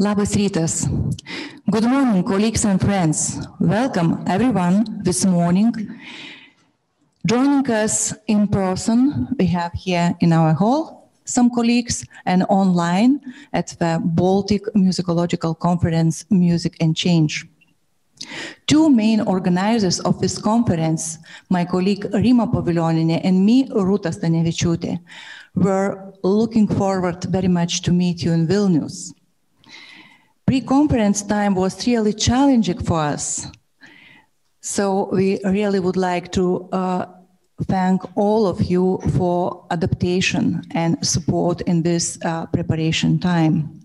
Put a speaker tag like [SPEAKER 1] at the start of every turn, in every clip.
[SPEAKER 1] Labas rytas. Good morning, colleagues and friends. Welcome, everyone, this morning. Joining us in person, we have here in our hall some colleagues and online at the Baltic Musicological Conference Music and Change. Two main organizers of this conference, my colleague Rima Povilionienė and me, Rūta Stanevičiūtė, were looking forward very much to meet you in Vilnius. Pre-conference time was really challenging for us. So we really would like to uh, thank all of you for adaptation and support in this uh, preparation time.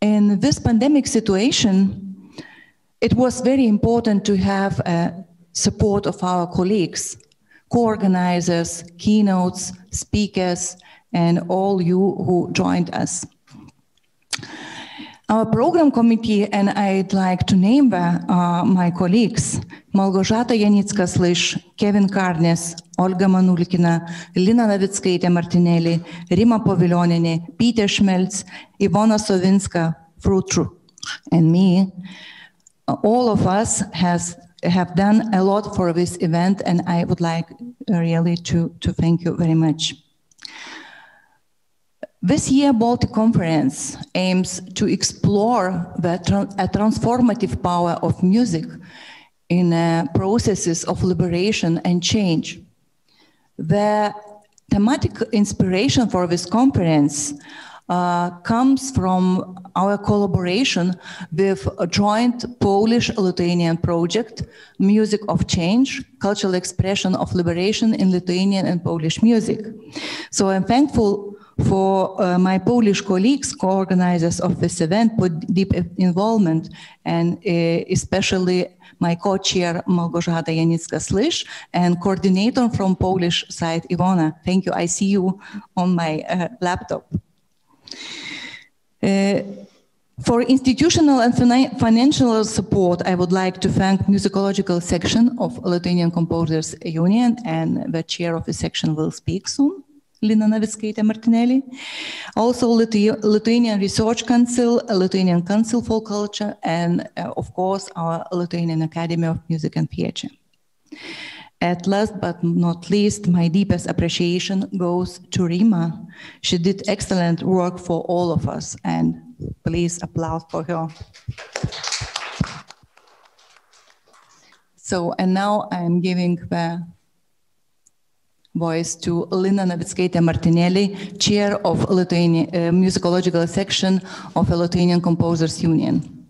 [SPEAKER 1] In this pandemic situation, it was very important to have uh, support of our colleagues, co-organizers, keynotes, speakers, and all you who joined us. Our program committee, and I'd like to name uh, my colleagues, Małgorzata Janicka-Słysz, Kevin Karnes, Olga Manulkina, Lina Navickaitė Martinelli, Rima Povilionienė, Peter Schmelz, Iwona Sowińska, Fruhtrunk, and me. All of us has have done a lot for this event, and I would like really to, to thank you very much. This year, Baltic Conference aims to explore the transformative power of music in uh, processes of liberation and change. The thematic inspiration for this conference uh, comes from our collaboration with a joint Polish-Lithuanian project, Music of Change, Cultural Expression of Liberation in Lithuanian and Polish Music. So I'm thankful for uh, my Polish colleagues, co-organizers of this event, put deep involvement, and uh, especially my co-chair Małgorzata Janicka-Słysz and coordinator from Polish side Iwona. Thank you. I see you on my uh, laptop. Uh, for institutional and financial support, I would like to thank musicological section of Lithuanian Composers Union, and the chair of the section will speak soon. Lina Navickaitė Martinelli. Also Lithu Lithuanian Research Council, Lithuanian Council for Culture, and uh, of course our Lithuanian Academy of Music and Theatre. At last but not least, my deepest appreciation goes to Rima. She did excellent work for all of us, and please applaud for her. So, and now I'm giving the voice to Lina Navickaitė Martinelli, chair of Lithuanian uh, musicological section of the Lithuanian Composers Union.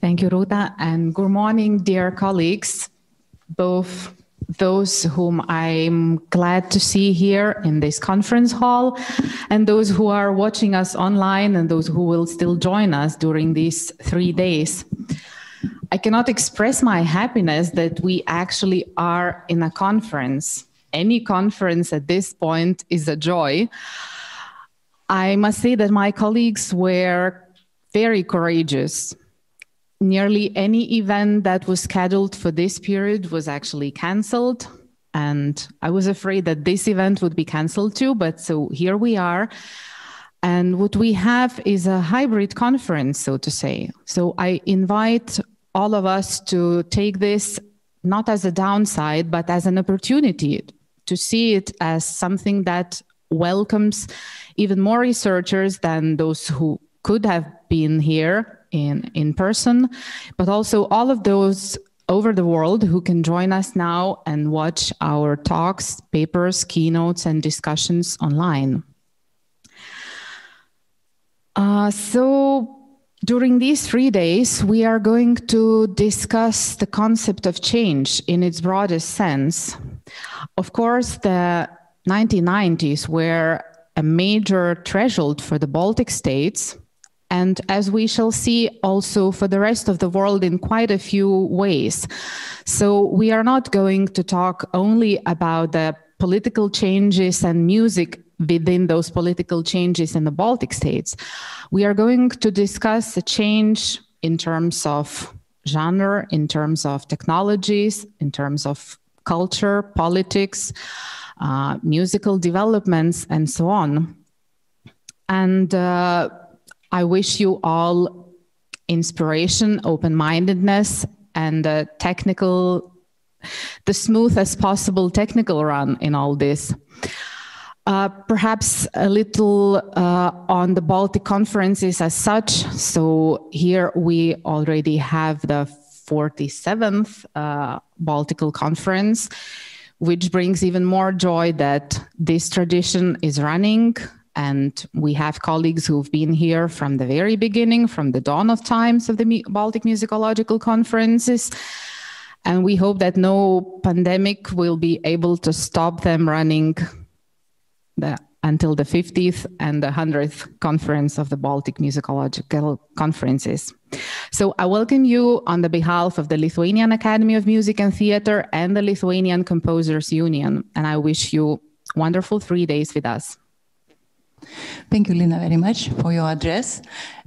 [SPEAKER 2] Thank you, Rūta, and good morning, dear colleagues, both those whom I'm glad to see here in this conference hall, and those who are watching us online, and those who will still join us during these three days. I cannot express my happiness that we actually are in a conference. Any conference at this point is a joy. I must say that my colleagues were very courageous nearly any event that was scheduled for this period was actually canceled. And I was afraid that this event would be canceled too, but so here we are. And what we have is a hybrid conference, so to say. So I invite all of us to take this not as a downside, but as an opportunity to see it as something that welcomes even more researchers than those who could have been here in, in person, but also all of those over the world who can join us now and watch our talks, papers, keynotes, and discussions online. Uh, so during these three days, we are going to discuss the concept of change in its broadest sense. Of course, the 1990s were a major threshold for the Baltic states and as we shall see also for the rest of the world in quite a few ways. So we are not going to talk only about the political changes and music within those political changes in the Baltic states. We are going to discuss a change in terms of genre, in terms of technologies, in terms of culture, politics, uh, musical developments, and so on. And uh, I wish you all inspiration, open mindedness, and the technical, the smooth as possible technical run in all this. Uh, perhaps a little uh, on the Baltic conferences as such. So here we already have the 47th uh, Baltical conference, which brings even more joy that this tradition is running and we have colleagues who've been here from the very beginning, from the dawn of times of the Baltic Musicological Conferences. And we hope that no pandemic will be able to stop them running the, until the 50th and the 100th conference of the Baltic Musicological Conferences. So I welcome you on the behalf of the Lithuanian Academy of Music and Theatre and the Lithuanian Composers Union. And I wish you wonderful three days with us.
[SPEAKER 1] Thank you, Lina, very much for your address.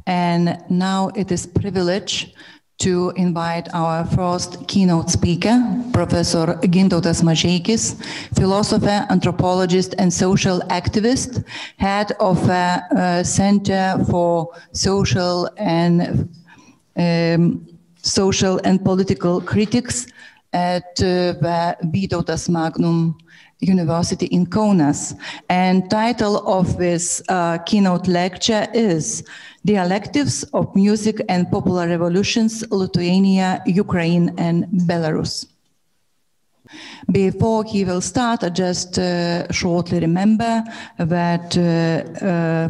[SPEAKER 1] And now it is privilege to invite our first keynote speaker, Professor Gintautas Mažeikis, philosopher, anthropologist, and social activist, head of a, a Center for Social and um, Social and Political Critics at uh, the Vytautas Magnus University in Kaunas. And title of this uh, keynote lecture is Dialectics of Music and Popular Revolutions, Lithuania, Ukraine, and Belarus. Before he will start, I just uh, shortly remember that uh,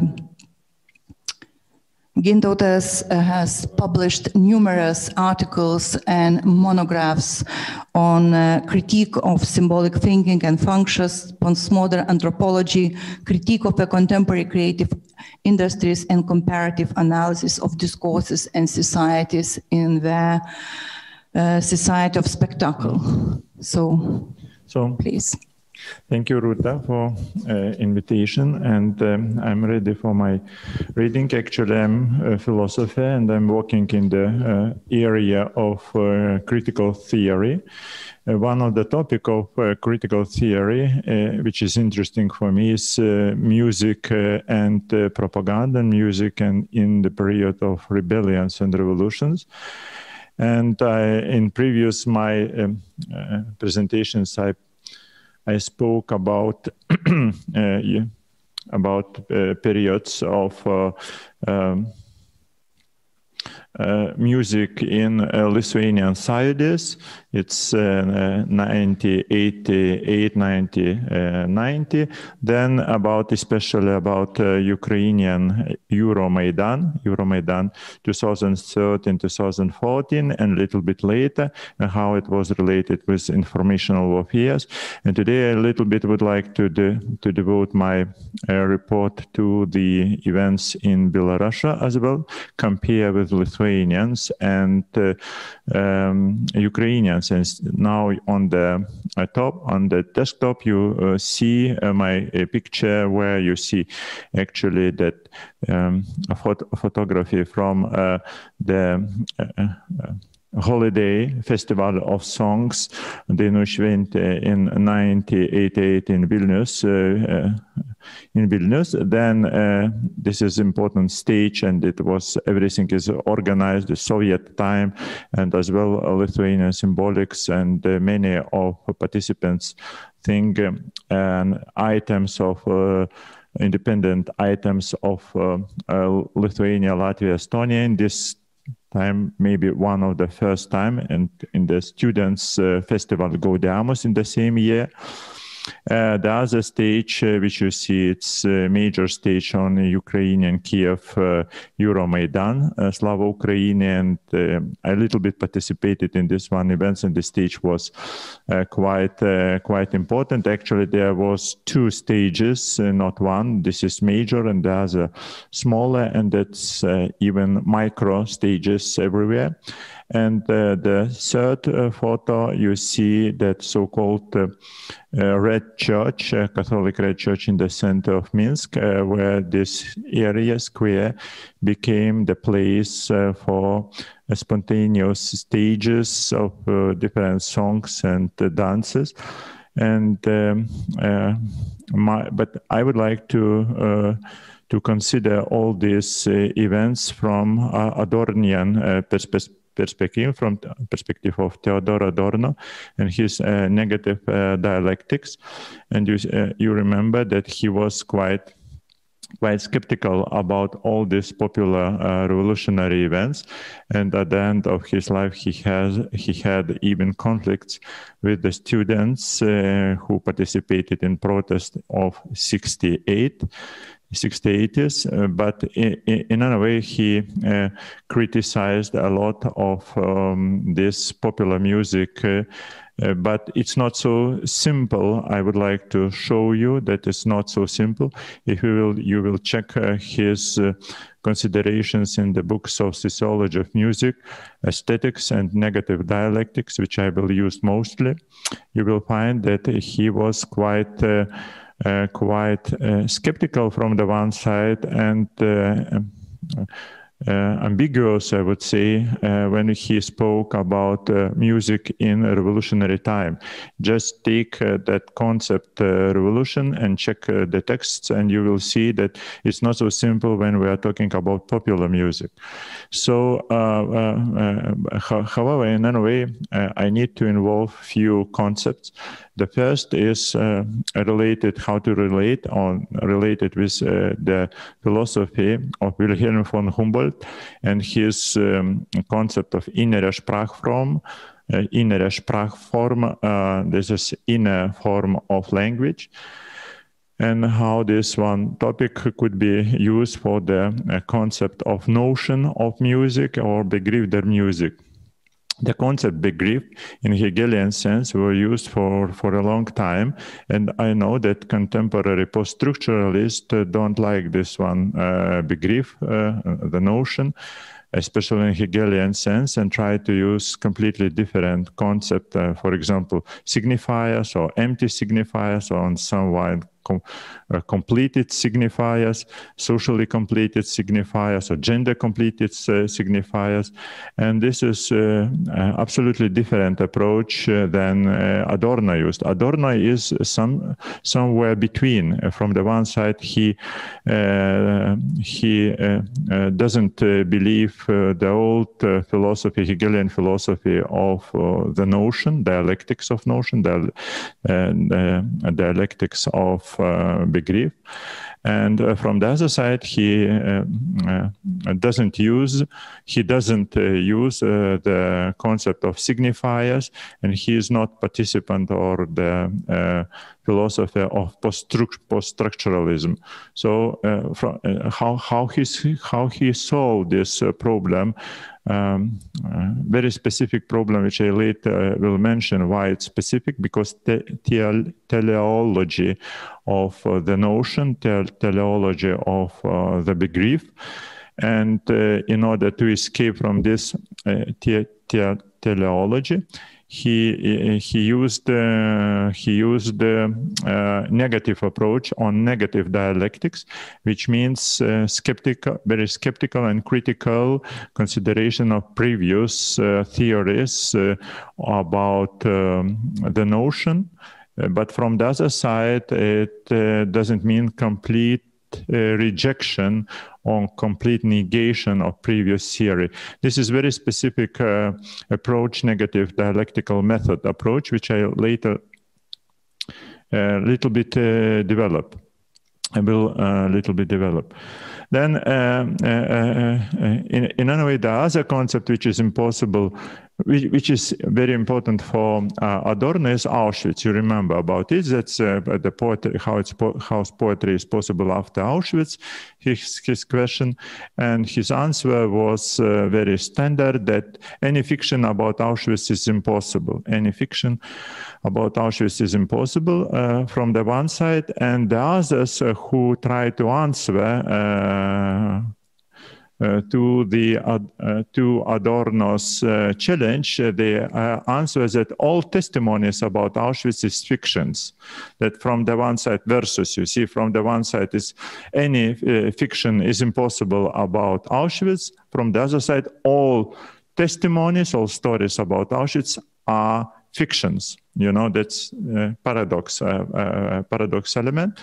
[SPEAKER 1] Gintautas uh, has published numerous articles and monographs on uh, critique of symbolic thinking and functions, postmodern anthropology, critique of the contemporary creative industries, and comparative analysis of discourses and societies in the uh, society of spectacle. So, so please.
[SPEAKER 3] Thank you, Rūta, for uh, invitation. And um, I'm ready for my reading. Actually, I'm a philosopher and I'm working in the uh, area of uh, critical theory. Uh, one of the topic of uh, critical theory, uh, which is interesting for me, is music and propaganda, music and in the period of rebellions and revolutions. And in previous my um, presentations, I I spoke about uh, about uh, periods of uh, um, uh, music in uh, Lithuanian societies. It's uh, 90, 88, 90, 90. Then about, especially about Ukrainian Euromaidan, Euromaidan 2013, 2014, and a little bit later, and how it was related with informational warfare. And today a little bit would like to, de to devote my report to the events in Belarus as well, compare with Lithuanians and uh, um, Ukrainians. And now on the uh, top, on the desktop, you uh, see my picture where you see actually that um, a phot photography from the holiday festival of songs, Dainų šventė in 1988 in Vilnius, uh, in Vilnius. Then uh, this is important stage, and it was everything is organized the Soviet time, and as well Lithuanian symbolics, and many of participants think um, and items of. Independent items of Lithuania, Latvia, Estonia in this time, maybe one of the first time, and in the students' uh, festival Gaudeamus in the same year. Uh, the other stage, uh, which you see, it's a major stage on Ukrainian Kiev uh, Euromaidan, uh, Slava Ukraine, and uh, a little bit participated in this one event, and the stage was uh, quite quite important. Actually, there was two stages, not one. This is major, and the other smaller, and that's even micro stages everywhere. And uh, the third uh, photo, you see that so-called uh, Red Church, Catholic Red Church in the center of Minsk, where this area square became the place for spontaneous stages of different songs and dances. And um, uh, my, but I would like to uh, to consider all these uh, events from Adornian perspective perspective from perspective of Theodor Adorno and his uh, negative uh, dialectics. And you uh, you remember that he was quite quite skeptical about all these popular uh, revolutionary events. And at the end of his life he has he had even conflicts with the students uh, who participated in protest of 68 68s, uh, but in, in another way, he uh, criticized a lot of um, this popular music. Uh, uh, but it's not so simple. I would like to show you that it's not so simple. If you will, you will check uh, his uh, considerations in the books of sociology of music, aesthetics, and negative dialectics, which I will use mostly. You will find that he was quite quite uh, skeptical from the one side and uh, uh, ambiguous, I would say, uh, when he spoke about uh, music in a revolutionary time. Just take that concept, revolution, and check the texts, and you will see that it's not so simple when we are talking about popular music. So, however, in any way, I need to involve few concepts. The first is uh, related how to relate on related with uh, the philosophy of Wilhelm von Humboldt and his um, concept of innere Sprachform. Uh, innere Sprachform, uh, this is inner form of language and how this one topic could be used for the uh, concept of notion of music or Begriff der Musik the concept begriff in Hegelian sense were used for, for a long time. And I know that contemporary post-structuralists don't like this one uh, uh, the notion, especially in Hegelian sense, and try to use completely different concept. Uh, for example, signifiers or empty signifiers or on some wide com uh, completed signifiers, socially completed signifiers, or gender completed uh, signifiers. And this is uh, uh absolutely different approach uh, than uh, Adorno used. Adorno is some somewhere between. from the one side, he he doesn't believe the old philosophy, Hegelian philosophy of the notion, dialectics of notion, the dialectics of uh, begriff. And uh, from the other side, he uh, uh doesn't use he doesn't uh, use uh, the concept of signifiers, and he is not participant or the philosophy of post-structuralism. So, from, how how he how he solved this problem um, uh, very specific problem, which I later uh, will mention why it's specific, because the te teleology of uh, the notion, te teleology of the begriff, and in order to escape from this te te teleology, he he used uh, he used uh, negative approach on negative dialectics, which means uh, skeptical, very skeptical and critical consideration of previous uh, theories uh, about um, the notion. Uh, but from the other side, it doesn't mean complete rejection on complete negation of previous theory. This is very specific uh, approach, negative dialectical method approach, which I later a uh, little bit uh, develop. I will a uh, little bit develop. Then, uh, uh, in, in another way, the other concept which is impossible which, is very important for uh, Adorno is Auschwitz. You remember about it. That's uh, the poetry, how it's po- how poetry is possible after Auschwitz. His his question, and his answer was uh, very standard that any fiction about Auschwitz is impossible. Any fiction about Auschwitz is impossible uh, from the one side, and the others uh, who try to answer uh, Uh, to the uh, to Adorno's uh, challenge, uh, the uh, answer is that all testimonies about Auschwitz is fictions. That from the one side versus you see from the one side is any fiction is impossible about Auschwitz. From the other side, all testimonies, all stories about Auschwitz are fictions. You know that's paradox paradox element.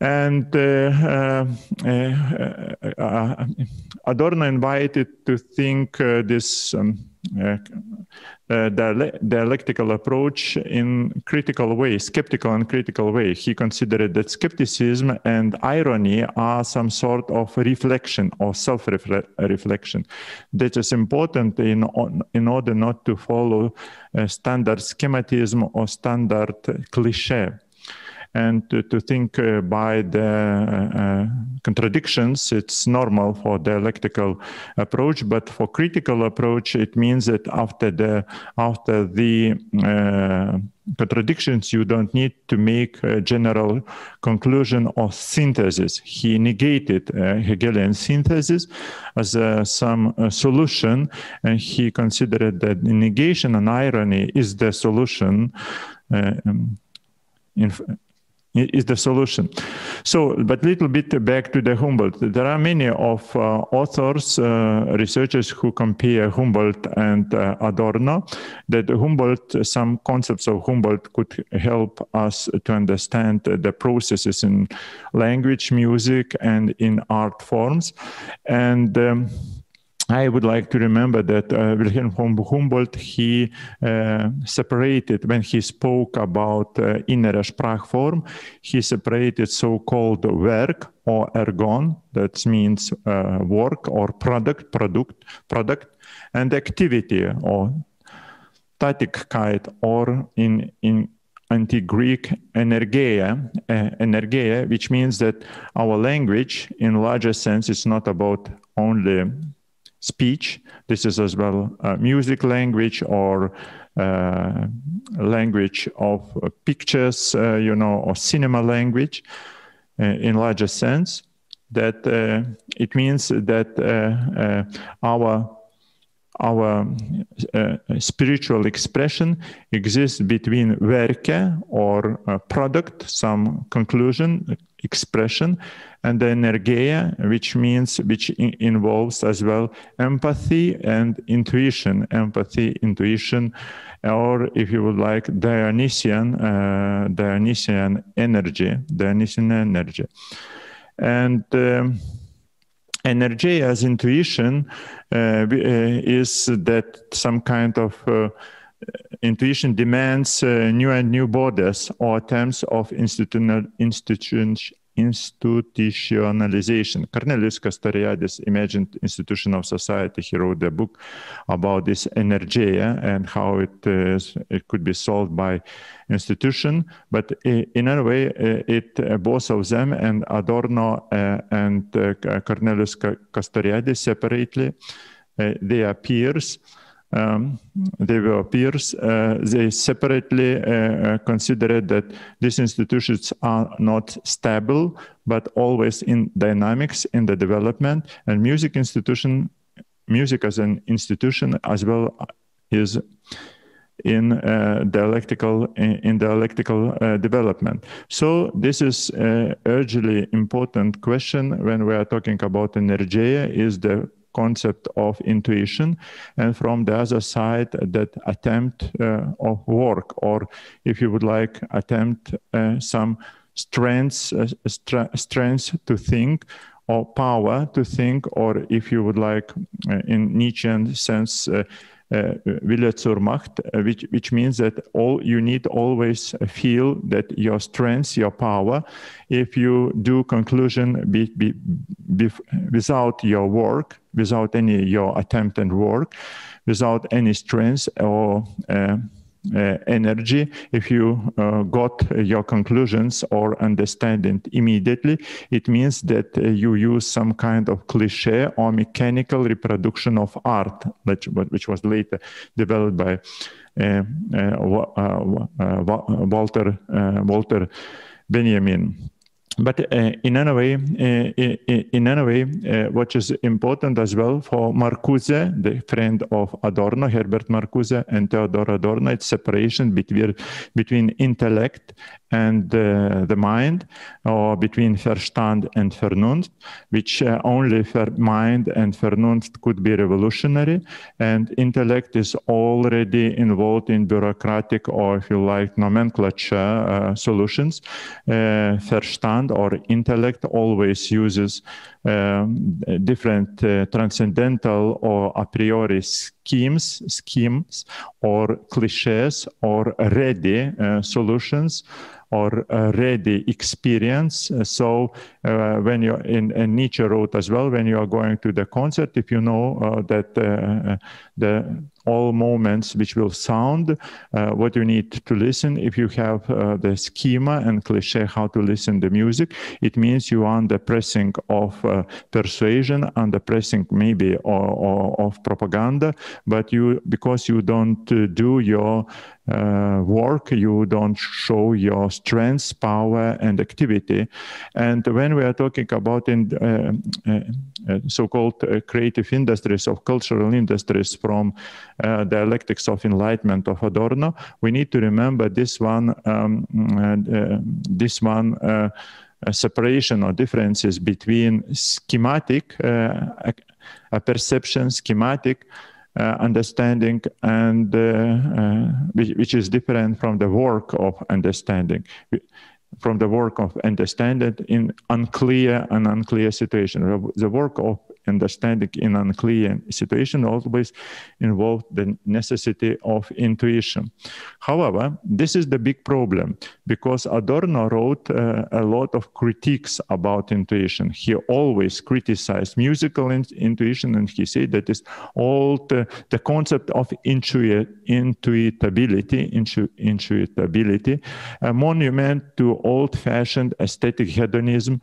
[SPEAKER 3] And uh, uh, Adorno invited to think this um, uh, dialectical approach in critical way, skeptical and critical way. He considered that skepticism and irony are some sort of reflection or self-reflection. That is important in, in order not to follow standard schematism or standard cliche and to, to think uh, by the uh, contradictions it's normal for dialectical approach but for critical approach it means that after the after the uh, contradictions you don't need to make a general conclusion or synthesis. He negated uh, hegelian synthesis as uh, some uh, solution and he considered that negation and irony is the solution um, in, is the solution. So, but little bit back to the Humboldt. There are many of uh, authors, uh, researchers who compare Humboldt and uh, Adorno. That Humboldt, some concepts of Humboldt could help us to understand the processes in language, music, and in art forms. And um, I would like to remember that uh, Wilhelm von Humboldt, he uh, separated, when he spoke about uh, Sprachform, he separated so-called work or ergon, that means uh, work or product, product, product, and activity or Tätigkeit or in, in anti-Greek energeia, uh, energeia, which means that our language in larger sense is not about only speech. This is as well music language or uh, language of uh, pictures, uh, you know, or cinema language uh, in larger sense. That uh, it means that our our uh, spiritual expression exists between werke or product, some conclusion, expression, and the energeia, which means which in involves as well empathy and intuition, empathy, intuition, or if you would like Dionysian, uh, Dionysian energy, Dionysian energy, and. Um, energy as intuition uh, uh, is that some kind of uh, intuition demands uh, new and new borders or terms of institutional institution institutionalization. Cornelius Castoriadis imagined institution of society. He wrote a book about this energeia and how it uh, is, it could be solved by institution. But uh, in a way, uh, it both of them and Adorno and Cornelius Castoriadis separately, they are peers um, they were peers. Uh, they separately uh, uh, considered that these institutions are not stable, but always in dynamics in the development. And music institution, music as an institution as well is in uh, dialectical in, in dialectical uh, development. So this is a urgently important question when we are talking about energeia is the concept of intuition and from the other side that attempt uh, of work or if you would like attempt uh, some strengths uh, strengths to think or power to think or if you would like uh, in Nietzschean sense uh, uh, zur Macht, uh, which, which means that all you need always feel that your strength, your power, if you do conclusion be, be, be, without your work, without any your attempt and work, without any strength or uh, energy if you uh, got your conclusions or understanding immediately it means that uh, you use some kind of cliche or mechanical reproduction of art which, was later developed by uh, uh, uh, walter walter benjamin but uh, in any way, uh, in any way, uh, what is important as well for Marcuse, the friend of Adorno, Herbert Marcuse, and Theodor Adorno, it's separation between between intellect and uh, the mind, or between Verstand and Vernunft, which uh, only mind and Vernunft could be revolutionary, and intellect is already involved in bureaucratic or, if you like, nomenclature uh, solutions. Uh, Verstand or intellect always uses um, different uh, transcendental or a priori schemes, schemes or cliches or ready uh, solutions or uh, ready experience. So uh, when you in, in, Nietzsche wrote as well, when you are going to the concert, if you know uh, that uh, the all moments which will sound uh, what you need to listen. If you have uh, the schema and cliche how to listen the music it means you are under pressing of uh, persuasion under pressing maybe or, or, of propaganda but you because you don't uh, do your uh, work you don't show your strengths power and activity. And when we are talking about in uh, so-called creative industries of cultural industries from uh, dialectics of enlightenment of Adorno, we need to remember this one, um, uh, this one separation or differences between schematic, a perception, schematic, uh, understanding and uh, uh, which, which, is different from the work of understanding. From the work of understanding in unclear and unclear situation. The work of understanding in unclear situation always involved the necessity of intuition. However, this is the big problem because Adorno wrote uh, a lot of critiques about intuition. He always criticized musical in intuition and he said that is all the, the concept of intuit intuitability, intu intuitability, a monument to old-fashioned aesthetic hedonism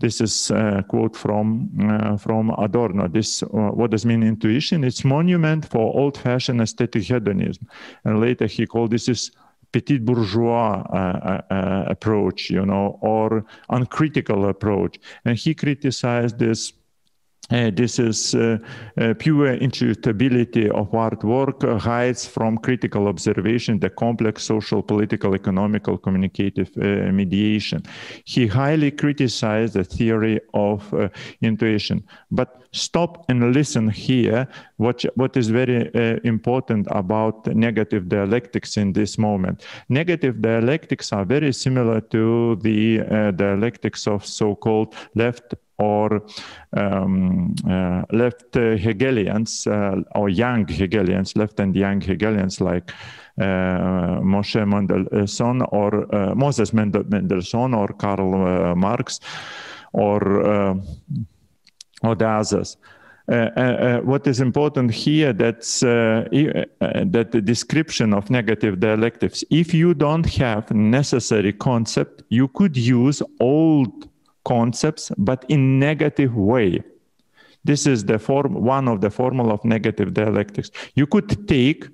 [SPEAKER 3] this is a quote from uh, from Adorno. This uh, what does mean intuition? It's monument for old-fashioned aesthetic hedonism, and later he called this is petit bourgeois uh, uh, uh, approach, you know, or uncritical approach, and he criticized this uh, this is uh, uh, pure intuitability of artwork uh, hides from critical observation the complex social, political, economical, communicative uh, mediation. He highly criticized the theory of uh, intuition. But stop and listen here. What, what is very important about negative dialectics in this moment? Negative dialectics are very similar to the dialectics of so-called left or um, uh, left Hegelians uh, or young Hegelians, left and young Hegelians like uh, Moshe Mendelssohn or uh, Moses Mendelssohn or Karl uh, Marx or or the others. Uh, uh, what is important here that's uh, that the description of negative dialectics if you don't have necessary concept you could use old concepts, but in negative way. This is the form, one of the formula of negative dialectics. You could take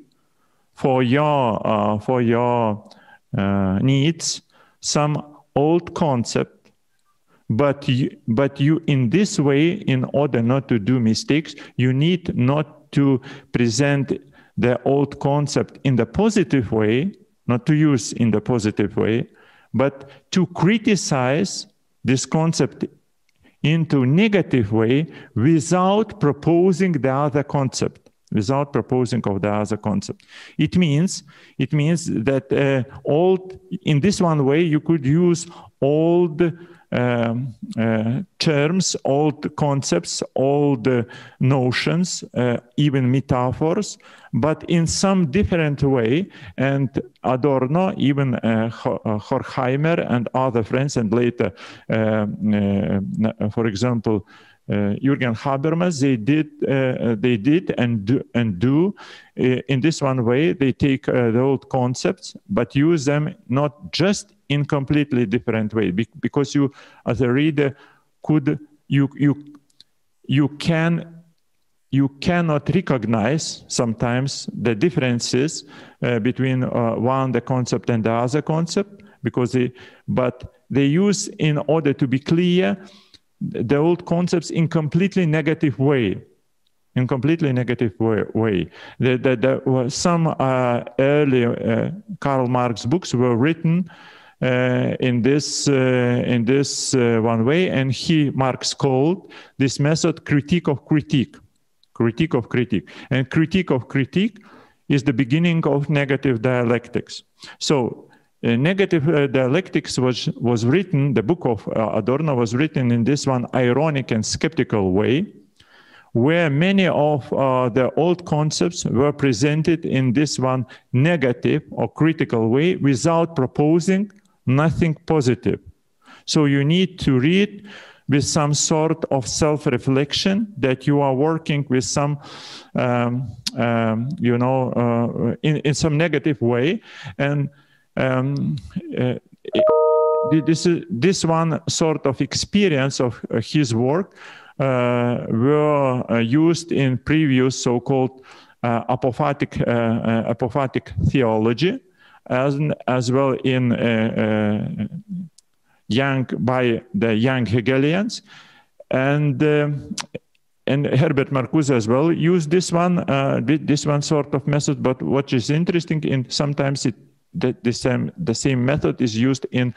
[SPEAKER 3] for your uh, for your uh, needs some old concept, but you, but you in this way, in order not to do mistakes, you need not to present the old concept in the positive way, not to use in the positive way, but to criticize this concept into negative way without proposing the other concept without proposing of the other concept. It means it means that uh, old in this one way you could use old um, uh, terms, old concepts, old uh, notions, uh, even metaphors, but in some different way. And Adorno, even uh, uh, Horkheimer and other friends, and later, uh, for example, Jürgen Habermas, they did, uh, they did and do, and do in this one way. They take the old concepts, but use them not just in completely different way because you as a reader could you you you can you cannot recognize sometimes the differences uh, between uh, one the concept and the other concept because they but they use in order to be clear the old concepts in completely negative way in completely negative way. way. Some uh, early uh, Karl Marx books were written uh, in this uh, in this uh, one way, and he Marx called this method critique of critique, critique of critique, and critique of critique is the beginning of negative dialectics. So. Uh, negative uh, dialectics was was written. The book of uh, Adorno was written in this one ironic and skeptical way, where many of uh, the old concepts were presented in this one negative or critical way without proposing nothing positive. So you need to read with some sort of self-reflection that you are working with some, um, um, you know, uh, in, in some negative way. And um, uh, this, this one sort of experience of uh, his work uh, were uh, used in previous so-called uh, apophatic, apophatic theology, as, as well in young by the young Hegelians, and and Herbert Marcuse as well used this one, uh, this one sort of method. But what is interesting, in sometimes it the, the same the same method is used in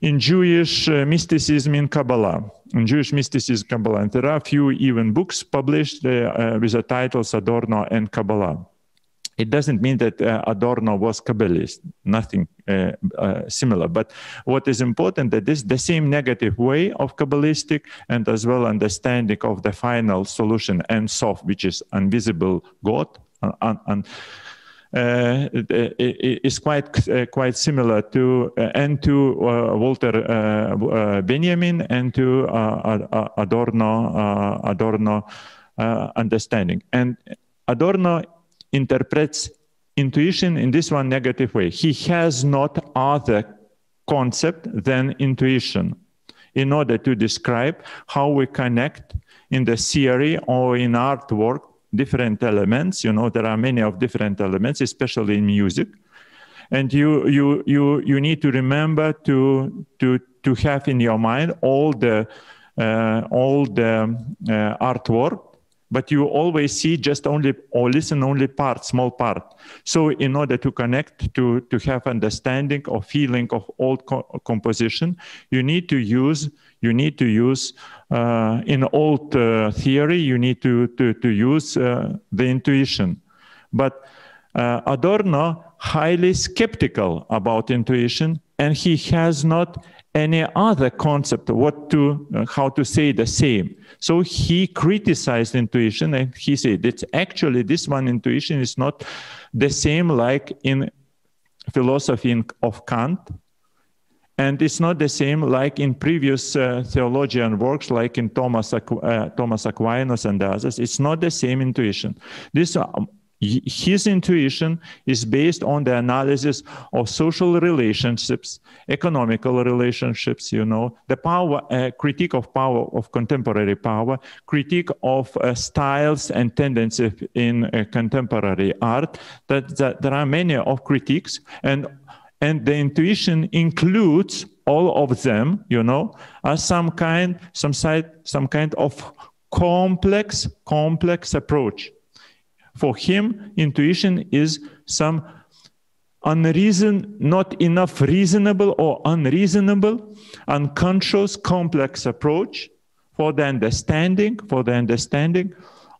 [SPEAKER 3] in Jewish uh, mysticism in Kabbalah, in Jewish mysticism Kabbalah. And there are a few even books published uh, uh, with the titles Adorno and Kabbalah. It doesn't mean that uh, Adorno was Kabbalist, nothing uh, uh, similar. But what is important that this the same negative way of Kabbalistic and as well understanding of the final solution Ein Sof, which is invisible God, uh, Uh, is quite uh, quite similar to uh, and to uh, Walter uh, Benjamin and to Adorno Adorno understanding. And Adorno interprets intuition in this one negative way. He has not other concept than intuition in order to describe how we connect in the theory or in artwork different elements. You know, there are many of different elements, especially in music. And you, you, you, you need to remember to, to, to have in your mind all the, uh, all the uh, artwork but you always see just only or listen only part small part so in order to connect to to have understanding or feeling of all co composition you need to use you need to use uh, in old uh, theory you need to to, to use uh, the intuition. But uh, adorno highly skeptical about intuition and he has not any other concept what to uh, how to say the same. So he criticized intuition and he said that actually this one intuition is not the same like in philosophy of kant and it's not the same like in previous uh, theologian works like in thomas, Aqu- uh, thomas aquinas and others. It's not the same intuition. This um, his intuition is based on the analysis of social relationships economical relationships you know the power uh, critique of power of contemporary power critique of uh, styles and tendencies in uh, contemporary art. That, that there are many of critiques and and the intuition includes all of them you know as some kind some side some kind of complex complex approach for him, intuition is some unreason, not enough reasonable or unreasonable, unconscious, complex approach for the understanding, for the understanding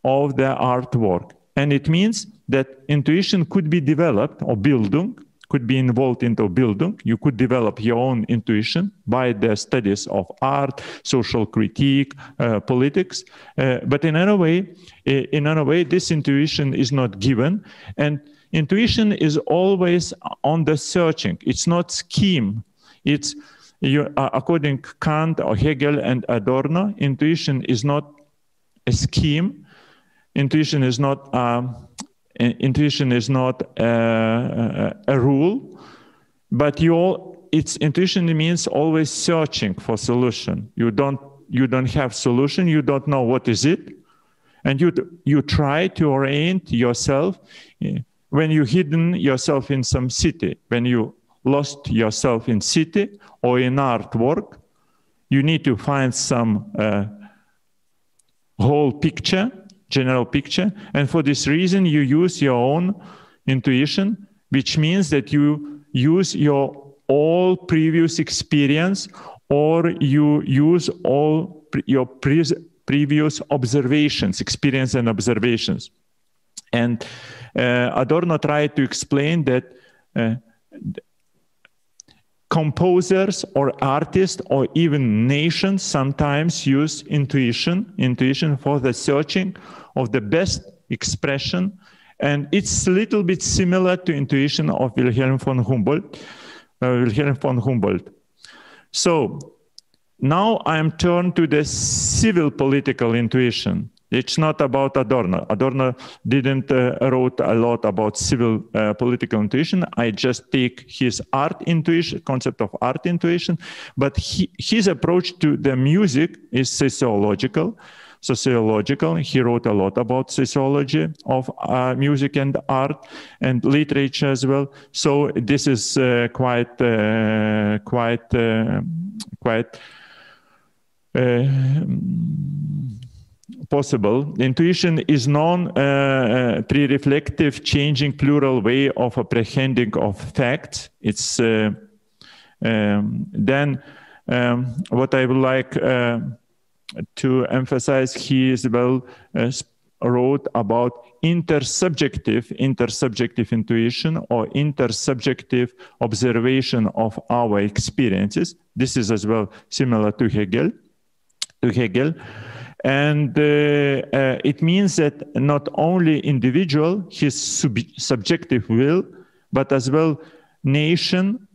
[SPEAKER 3] of the artwork. And it means that intuition could be developed or building could be involved into building. You could develop your own intuition by the studies of art, social critique, uh, politics. Uh, but in another way, in another way, this intuition is not given, and intuition is always on the searching. It's not scheme. It's you, uh, according Kant or Hegel and Adorno, intuition is not a scheme. Intuition is not um, intuition is not a, a, rule, but you all, it's intuition means always searching for solution. You don't you don't have solution. You don't know what is it, and you you try to orient yourself eh, when you hidden yourself in some city. When you lost yourself in city or in artwork, you need to find some uh, whole picture general picture. And for this reason, you use your own intuition, which means that you use your all previous experience or you use all pre your pre previous observations, experience and observations. And uh, Adorno tried to explain that uh, composers or artists or even nations sometimes use intuition, intuition for the searching of the best expression. And it's a little bit similar to intuition of Wilhelm von Humboldt. Uh, Wilhelm von Humboldt. So now I'm turned to the civil political intuition. It's not about Adorno. Adorno didn't uh, wrote a lot about civil uh, political intuition. I just take his art intuition, concept of art intuition, but he, his approach to the music is sociological. Sociological. He wrote a lot about sociology of uh, music and art and literature as well. So this is uh, quite, uh, quite, uh, quite possible. Intuition is non-pre-reflective, uh, changing plural way of apprehending of facts. It's uh, um, then um, what I would like uh, to emphasize He here is well uh, wrote about intersubjective intersubjective intuition or intersubjective observation of our experiences. This is as well similar to Hegel. To Hegel. And uh, uh, it means that not only individual, his sub subjective will, but as well nation,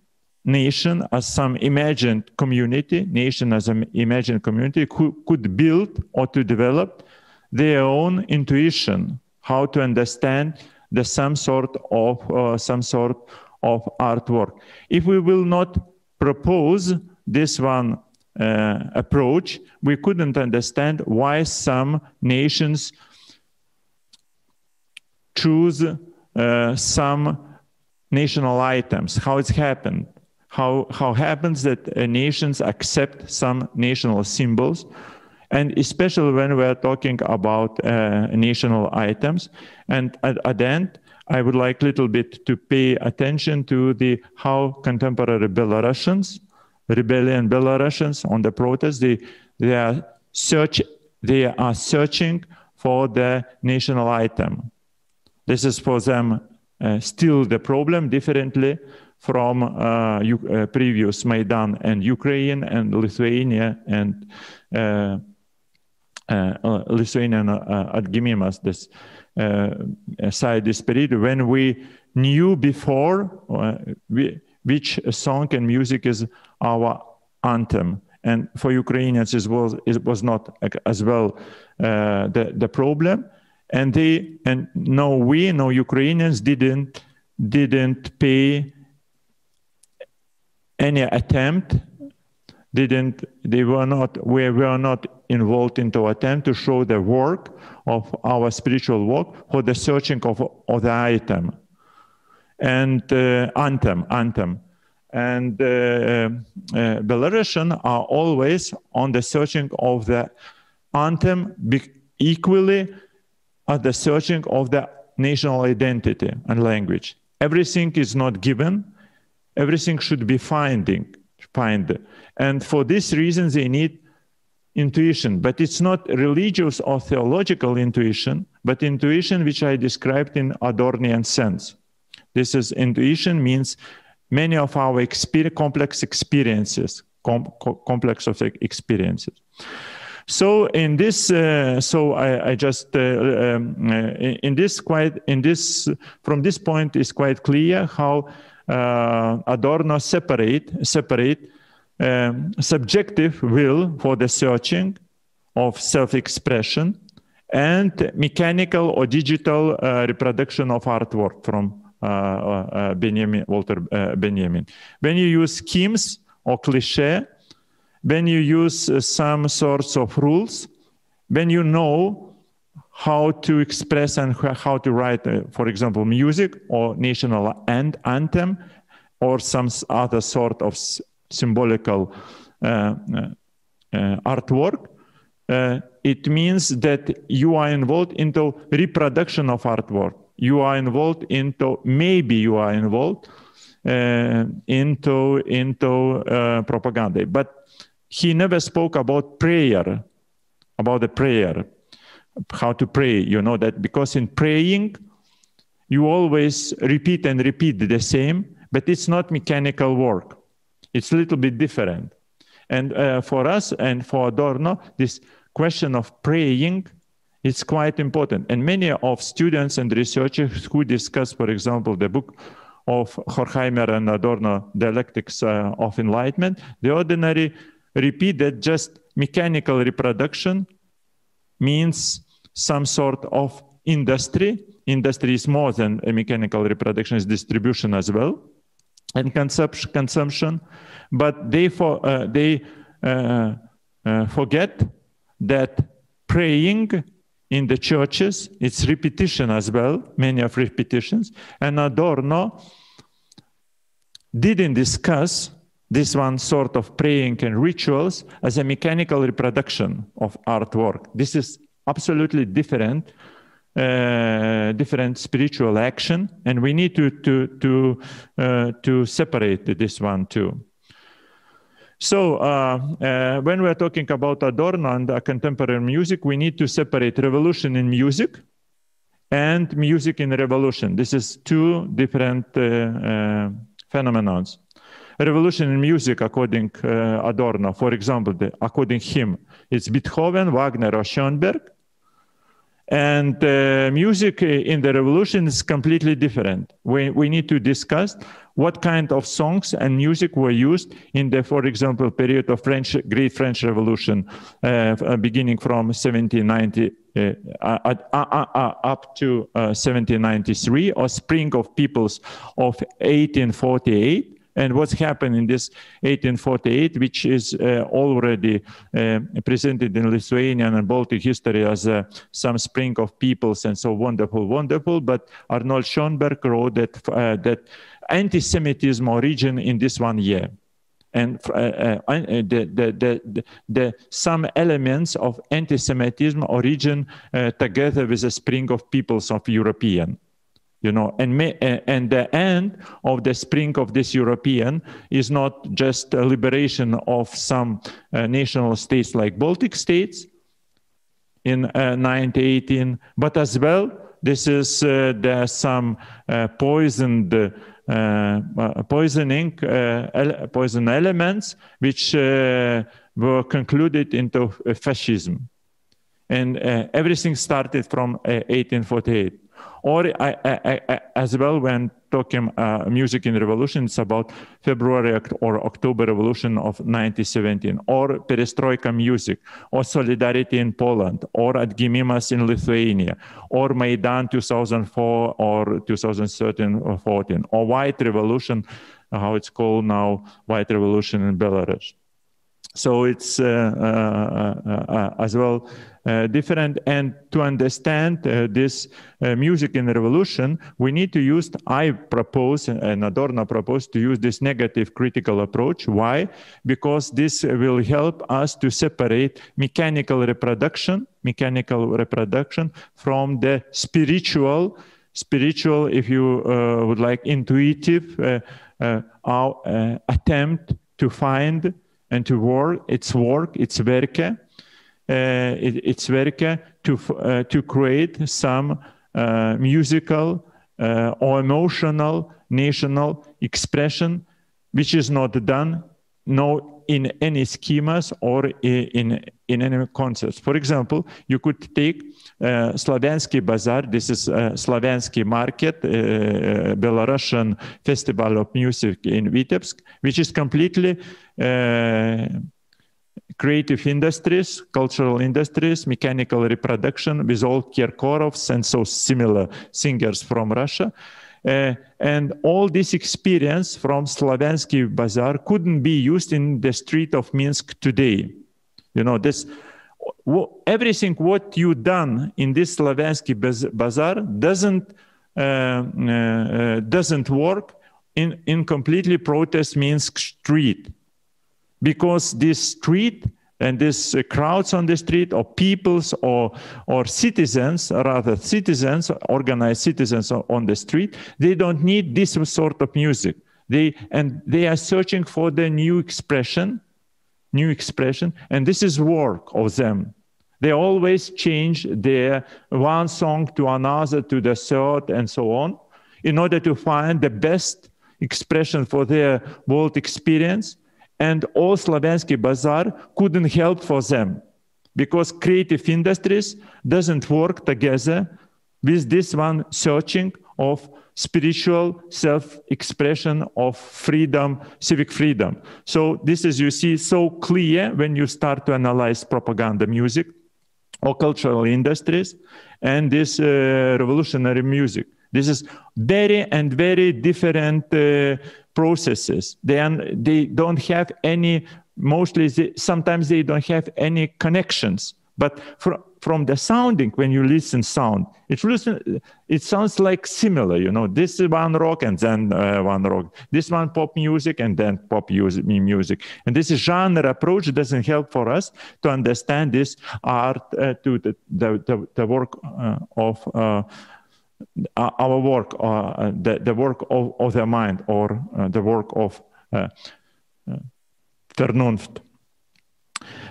[SPEAKER 3] nation as some imagined community, nation as an imagined community who could build or to develop their own intuition, how to understand the some sort of uh, some sort of artwork. If we will not propose this one uh, approach, we couldn't understand why some nations choose uh, some national items, how it's happened, how, how happens that uh, nations accept some national symbols, and especially when we're talking about uh, national items. And at, at the end, I would like a little bit to pay attention to the how contemporary Belarusians rebellion Belarusians on the protest. They, they, are search, they are searching for the national item. This is for them uh, still the problem, differently from uh, uh, previous Maidan and Ukraine and Lithuania and uh, uh, uh Lithuanian uh, atgimimas, this side this period when we knew before we, which song and music is our anthem. And for Ukrainians, it was, it was not as well uh, the, the problem. And they, and no, we, no Ukrainians didn't, didn't pay any attempt, didn't, they were not, we were not involved into attempt to show the work of our spiritual work for the searching of, of the item and uh, anthem, anthem and uh, uh, Belarusian are always on the searching of the anthem equally at the searching of the national identity and language. Everything is not given. Everything should be finding, find. And for this reason, they need intuition, but it's not religious or theological intuition, but intuition which I described in Adornian sense. This is intuition means many of our complex experiences, com complex of experiences. So in this, uh, so I, I just uh, um, uh, in this quite in this from this point is quite clear how uh, Adorno separate separate um, subjective will for the searching of self-expression and mechanical or digital uh, reproduction of artwork from Benjamin, Walter uh, Benjamin. When you use schemes or cliche, when you use some sorts of rules, when you know how to express and how to write, uh, for example, music or national and anthem or some other sort of symbolical uh, uh, artwork, it means that you are involved into reproduction of artwork you are involved into maybe you are involved uh, into into uh, propaganda. But he never spoke about prayer, about the prayer, how to pray. You know that because in praying, you always repeat and repeat the same, but it's not mechanical work. It's a little bit different. And uh, for us and for Adorno, this question of praying is quite important. And many of students and researchers who discuss, for example, the book of Horkheimer and Adorno, Dialectics uh, of Enlightenment, the ordinary repeat that just mechanical reproduction means some sort of industry. Industry is more than a mechanical reproduction, is distribution as well, and consumption. But they, for, uh, they uh, uh, forget that praying in the churches, it's repetition as well, many of repetitions. And Adorno didn't discuss this one sort of praying and rituals as a mechanical reproduction of artwork. This is absolutely different, uh, different spiritual action, and we need to to to uh, to separate this one too. So uh, uh, when we're talking about Adorno and contemporary music, we need to separate revolution in music and music in revolution. This is two different uh, phenomena. Revolution in music, according Adorno, for example, the, according him, it's Beethoven, Wagner, or Schoenberg. And music in the revolution is completely different. We, we need to discuss what kind of songs and music were used in the, for example, period of French, Great French Revolution, uh, uh beginning from 1790 uh, uh, uh, up to 1793, or Spring of Peoples of 1848 and what's happened in this 1848, which is uh, already uh, presented in Lithuanian and Baltic history as uh, some spring of peoples and so wonderful, wonderful. But Arnold Schoenberg wrote that that anti-Semitism origin in this one year. And uh, uh, uh, the, the, the, the, some elements of anti-Semitism origin uh, together with the spring of peoples of European you know and may, and the end of the spring of this european is not just a liberation of some uh, national states like baltic states in uh, 1918 but as well this is uh, some uh, poisoned uh, uh, poisoning uh, poison elements which were concluded into fascism. And everything started from 1848 or I, I, I, as well when talking uh, music in revolution it's about february or october revolution of 1917 or perestroika music or solidarity in poland or atgimimas in lithuania or maidan 2004 or 2013 or 14 or white revolution how it's called now white revolution in belarus. So it's uh, uh, uh, as well different. And to understand this music in the revolution, we need to use, I propose, and Adorno proposed to use this negative critical approach. Why? Because this will help us to separate mechanical reproduction, mechanical reproduction from the spiritual, spiritual, if you uh, would like, intuitive uh, uh, our attempt to find and to work, its work, its werke, uh, it, its werke to, uh, to create some uh, musical uh, or emotional national expression, which is not done no in any schemas or in, in any concepts. For example, you could take uh, Slaviansky Bazaar, this is uh, market, uh, Belarusian festival of music in Vitebsk, which is completely uh, creative industries, cultural industries, mechanical reproduction with all Kirkorovs and so similar singers from Russia. Uh, and all this experience from Slaviansky Bazaar couldn't be used in the street of Minsk today. You know, this everything what you done in this Slaviansky Bazaar doesn't uh, uh, doesn't work in, in completely protest Minsk street because this street and these uh, crowds on the street or peoples or or citizens rather citizens organized citizens on the street they don't need this sort of music They and they are searching for the new expression, new expression, and this is work of them. They always change their one song to another, to the third, and so on, in order to find the best expression for their world experience. And all Slaviansky Bazaar couldn't help for them because creative industries doesn't work together with this one searching of spiritual self-expression of freedom, civic freedom. So this is, you see, so clear when you start to analyze propaganda music or cultural industries and this uh, revolutionary music. This is very and very different uh, processes. They, they don't have any, mostly, they, sometimes they don't have any connections. But from, from the sounding, when you listen sound, it listen, it sounds like similar. You know, this is one rock and then uh, one rock. This one pop music and then pop music. And this genre approach doesn't help for us to understand this art, uh, to the, the, the, the work uh, of uh, our work, uh, the, the work of, of the mind or uh, the work of uh, Vernunft.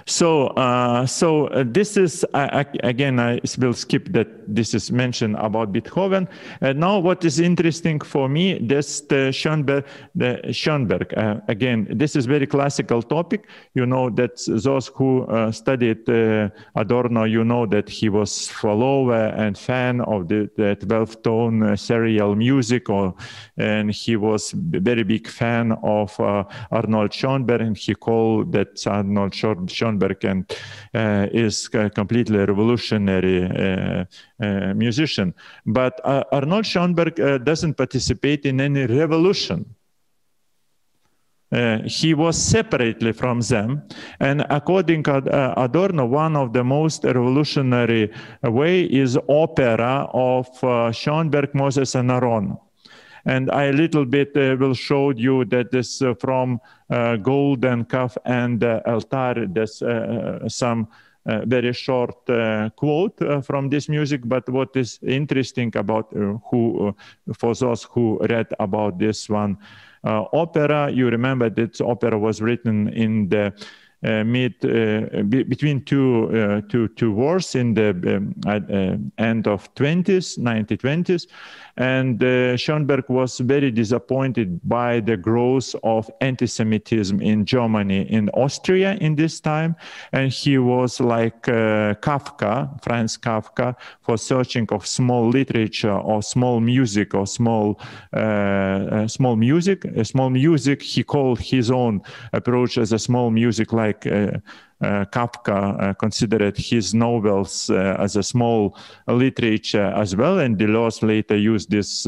[SPEAKER 3] So, uh, so uh, this is uh, again. I will skip that. This is mentioned about Beethoven. And now, what is interesting for me, this the Schoenberg. The Schoenberg uh, again. This is very classical topic. You know that those who uh, studied uh, Adorno, you know that he was follower and fan of the, the 12-tone serial music, or and he was very big fan of Arnold Schoenberg, and he called that Arnold Schoenberg Schoenberg and uh, is a completely revolutionary uh, uh, musician. But Arnold Schoenberg doesn't participate in any revolution. Uh, he was separately from them. And according to Adorno, one of the most revolutionary way is opera of uh, Schoenberg, Moses, and Aaron. And I a little bit will show you that this from uh, golden calf and uh, altar. There's uh, some uh, very short uh, quote uh, from this music, but what is interesting about who, for those who read about this one opera, you remember that opera was written in the uh, mid uh, between two, uh, two, two wars in the um, end of 20s, 1920s. And uh, Schoenberg was very disappointed by the growth of anti-Semitism in Germany, in Austria in this time. And he was like uh, Kafka, Franz Kafka, for searching of small literature or small music or small, uh, uh small music. small music, he called his own approach as a small music like uh, uh, Kafka uh, considered his novels uh, as a small literature as well, and Deleuze later used these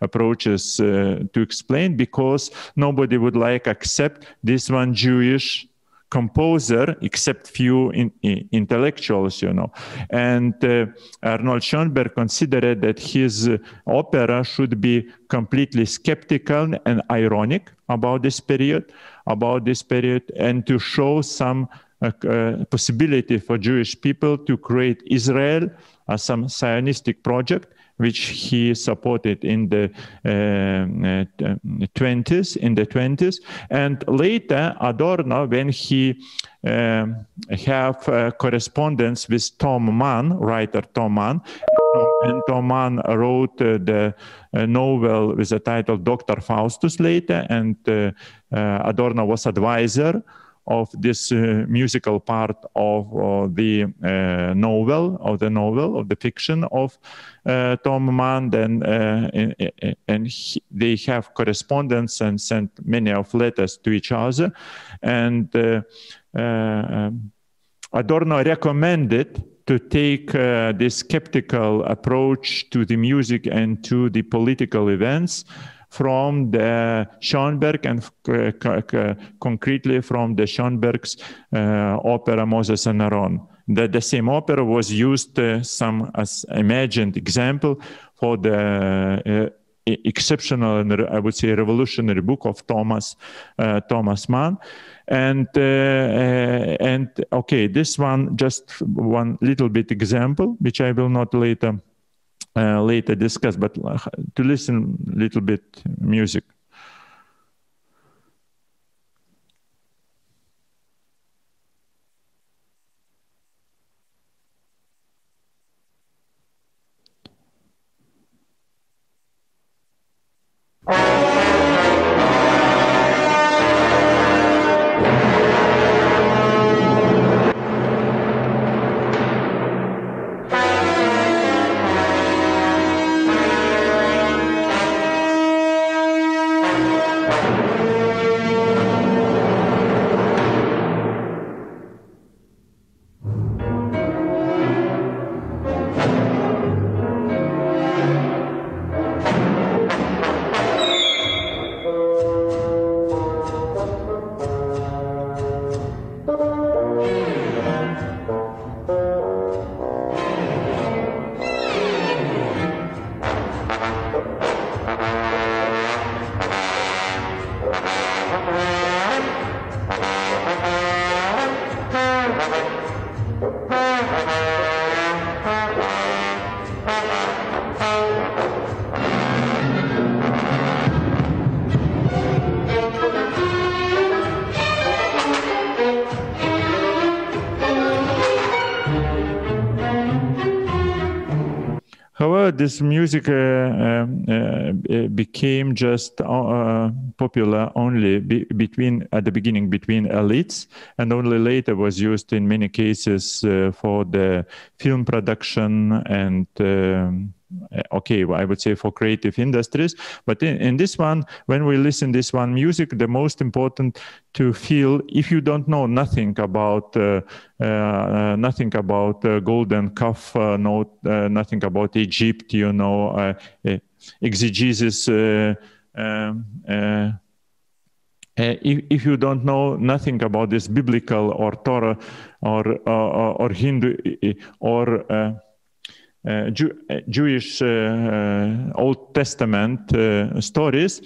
[SPEAKER 3] approaches to explain because nobody would like accept this one Jewish composer, except few in, in, intellectuals, you know. And uh, Arnold Schoenberg considered that his uh, opera should be completely skeptical and ironic about this period, about this period, and to show some a, a possibility for Jewish people to create Israel as some Zionistic project, which he supported in the uh, uh, 20s, in the 20s, and later Adorno, when he um, have uh, correspondence with Tom Mann, writer Tom Mann, and Tom Mann wrote uh, the uh, novel with the title Dr. Faustus later, and uh, Adorno was advisor of this uh, musical part of uh, the uh, novel, of the novel, of the fiction of uh, Tom Mann. Then, uh, and he, they have correspondence and sent many of letters to each other. And uh, um, Adorno recommended to take this skeptical approach to the music and to the political events from the Schoenberg and concretely from the Schoenberg's uh, opera Moses and Aaron. The, the same opera was used uh, some as imagined example for the uh, exceptional and I would say revolutionary book of Thomas uh, Thomas Mann and uh, uh, and okay this one just one little bit example which I will not later uh, later discuss, but uh, to listen a little bit music. This music uh, um, uh, became just uh, popular only be between at the beginning between elites, and only later was used in many cases uh, for the film production and. Um, okay i would say for creative industries. But in, in, this one when we listen this one music the most important to feel if you don't know nothing about uh, uh, nothing about uh, golden calf uh, note uh, nothing about egypt you know uh, exegesis um, if, if, you don't know nothing about this biblical or Torah or or, or Hindu or uh, Jew, uh, Jewish uh, Old Testament stories,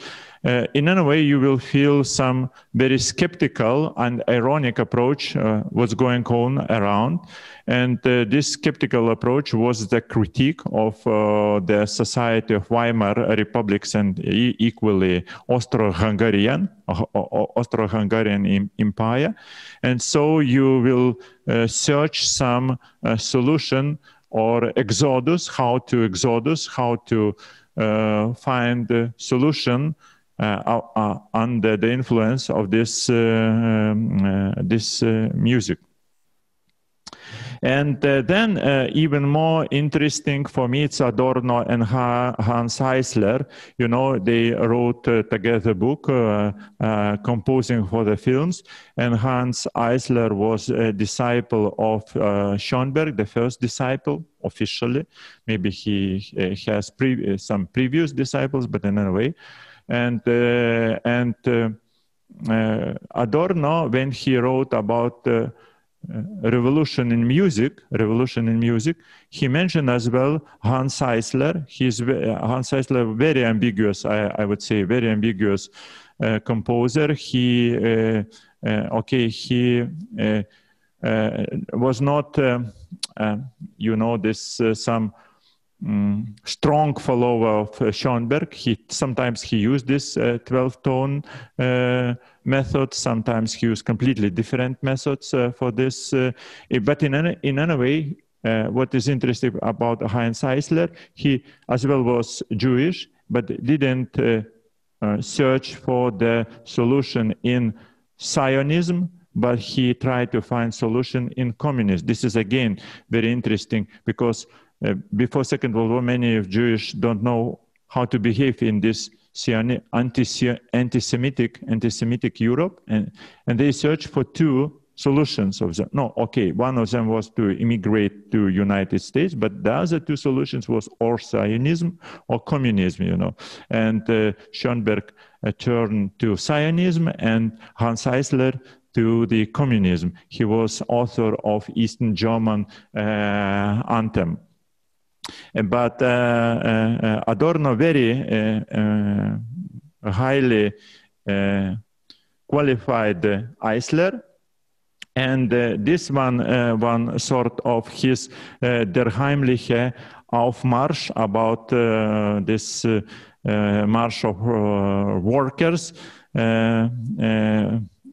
[SPEAKER 3] uh, in any way you will feel some very skeptical and ironic approach uh, what's going on around. And uh, this skeptical approach was the critique of the society of weimar republics and equally austro-hungarian austro-hungarian empire. And so you will search some solution or exodus, how to exodus, how to uh, find a solution uh, uh, under the influence of this uh, um, uh, this uh, music. And uh, then uh, even more interesting for me, it's Adorno and Hanns Eisler. You know, they wrote uh, together a book uh, uh, composing for the films. And Hanns Eisler was a disciple of uh, Schoenberg, the first disciple officially. Maybe he has pre some previous disciples, but in any way. And, and Adorno, when he wrote about revolution in music, revolution in music. He mentioned as well Hanns Eisler. He's uh, Hanns Eisler, very ambiguous, I, I would say, very ambiguous uh, composer. He, uh, uh okay, he uh, was not, you know, this some strong follower of uh, Schoenberg. He sometimes he used this uh, 12 tone uh, method. Sometimes he used completely different methods uh, for this. Uh, but in any, in any way, uh, what is interesting about Heinz Eisler, he as well was Jewish, but didn't search for the solution in Zionism, but he tried to find solution in communism. This is again very interesting because uh, before Second World War, many of Jewish don't know how to behave in this anti-Semitic, anti-Semitic Europe, and, and they search for two solutions of them. No, okay, one of them was to immigrate to United States, but the other two solutions was or Zionism or communism, you know. And uh, Schoenberg uh, turned to Zionism and Hanns Eisler to the communism. He was author of Eastern German uh, anthem. But uh, uh, uh, Adorno very uh, uh highly uh, qualified Eisler, and this one, one sort of his Der heimliche Aufmarsch about this march of workers.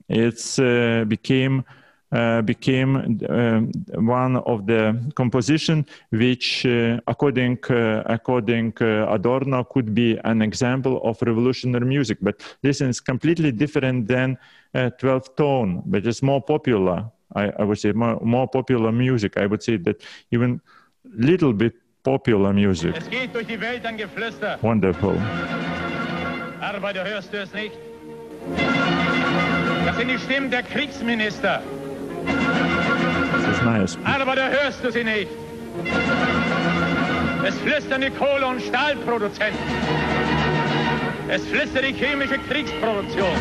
[SPEAKER 3] it's became uh, became uh, one of the composition which, uh, according uh, according uh, Adorno, could be an example of revolutionary music. But this is completely different than 12 tone, which is more popular. I, I would say more, more popular music. I would say that even little bit popular music.
[SPEAKER 4] Es geht durch die Welt ein Geflüster.
[SPEAKER 3] Wonderful.
[SPEAKER 4] Hörst du es nicht? Das sind die Stimmen der Kriegsminister.
[SPEAKER 3] Das ist nice.
[SPEAKER 4] Aber da hörst du sie nicht. Es flüstern die Kohle- und Stahlproduzenten. Es flüstert die chemische Kriegsproduktion.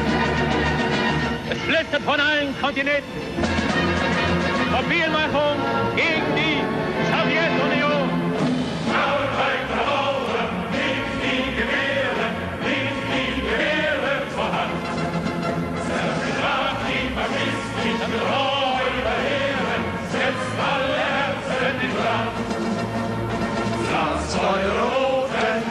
[SPEAKER 4] Es flüstert von allen Kontinenten. Mobilmachung gegen die Sowjetunion.
[SPEAKER 5] Setzt
[SPEAKER 4] das Euroten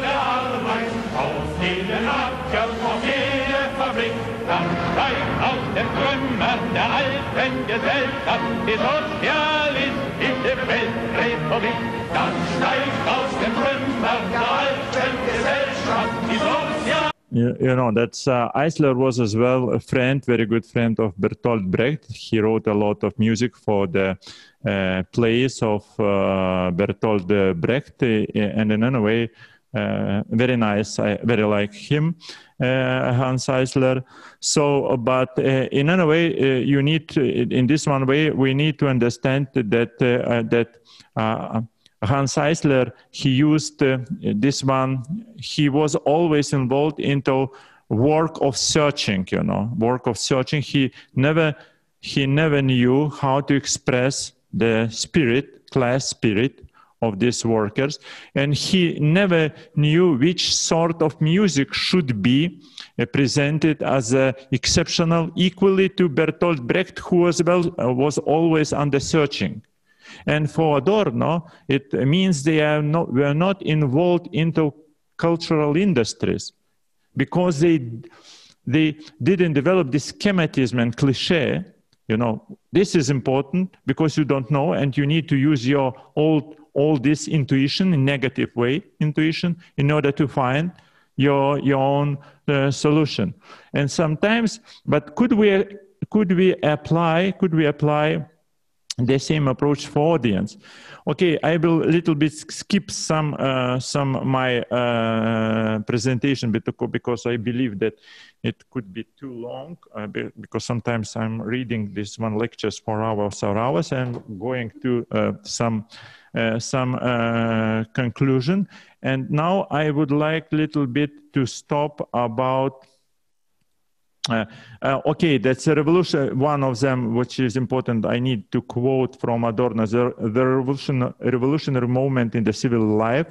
[SPEAKER 4] der Arbeit, auf jeden Acker, auf jede Fabrik, dann steigt aus den Trümmern der alten Gesellschaft die sozialistische Weltrepublik. Dann steigt aus den Trümmern der alten Gesellschaft die Sozialistische
[SPEAKER 3] You, know, that's uh, Eisler was as well a friend, very good friend of Bertolt Brecht. He wrote a lot of music for the uh, plays of uh, Bertolt Brecht, uh, and in a way, uh, very nice. I very like him, uh, Hanns Eisler. So, but in a way, you need to, in this one way, we need to understand that that. Hanns Eisler, he used uh, this one. He was always involved into work of searching, you know, work of searching. He never, he never knew how to express the spirit, class spirit of these workers. And he never knew which sort of music should be uh, presented as uh, exceptional, equally to Bertolt Brecht, who was, well, uh, was always under searching. And for Adorno, it means they are not, were not involved into cultural industries because they, they didn't develop this schematism and cliche. You know, this is important because you don't know and you need to use your old, all this intuition in negative way, intuition, in order to find your, your own uh, solution. And sometimes, but could we, could we apply, could we apply the same approach for audience. Okay, I will a little bit skip some uh, some my uh, presentation because I believe that it could be too long uh, because sometimes I'm reading this one lectures for hours or hours and going to uh, some uh, some uh, conclusion. And now I would like little bit to stop about uh, uh, okay, that's a revolution. One of them, which is important, I need to quote from Adorno: the, the revolution, revolutionary moment in the civil life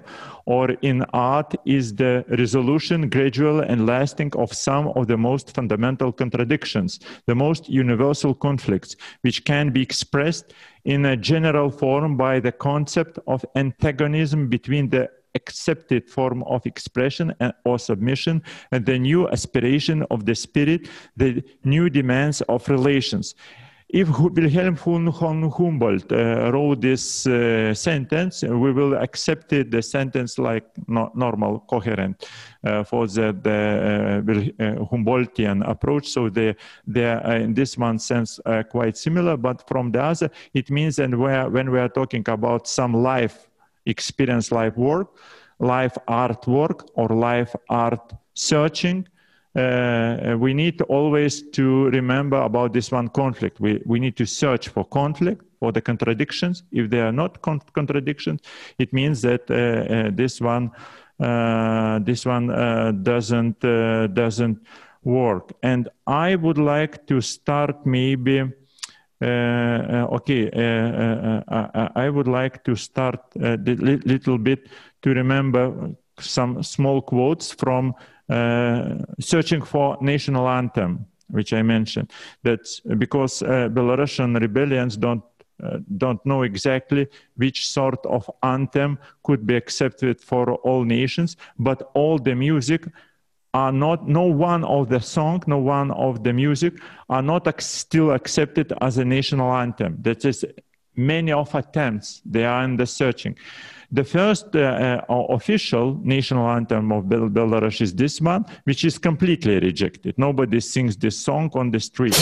[SPEAKER 3] or in art is the resolution, gradual and lasting, of some of the most fundamental contradictions, the most universal conflicts, which can be expressed in a general form by the concept of antagonism between the accepted form of expression or submission, and the new aspiration of the spirit, the new demands of relations. If Wilhelm von Humboldt uh, wrote this uh, sentence, we will accept it, the sentence like no, normal, coherent uh, for the, the uh, Humboldtian approach. So they, they are in this one sense uh, quite similar, but from the other, it means that when we are talking about some life experience life work, life art work, or life art searching, uh, we need always to remember about this one conflict. We, we need to search for conflict, for the contradictions. If they are not con contradictions, it means that uh, uh, this one, uh, this one uh, doesn't, uh, doesn't work. And I would like to start maybe uh, uh, Eh, eh, okay, uh, I would like to start a little bit to remember some small quotes from Searching for National Anthem, which I mentioned. That's because Belarusian rebellions don't uh, don't know exactly which sort of anthem could be accepted for all nations, but all the music are not no one of the song no one of the music are not ac- still accepted as a national anthem. That is many of attempts they are in the searching. The first uh, uh, official national anthem of Bel- belarus is this one which is completely rejected. Nobody sings this song on the street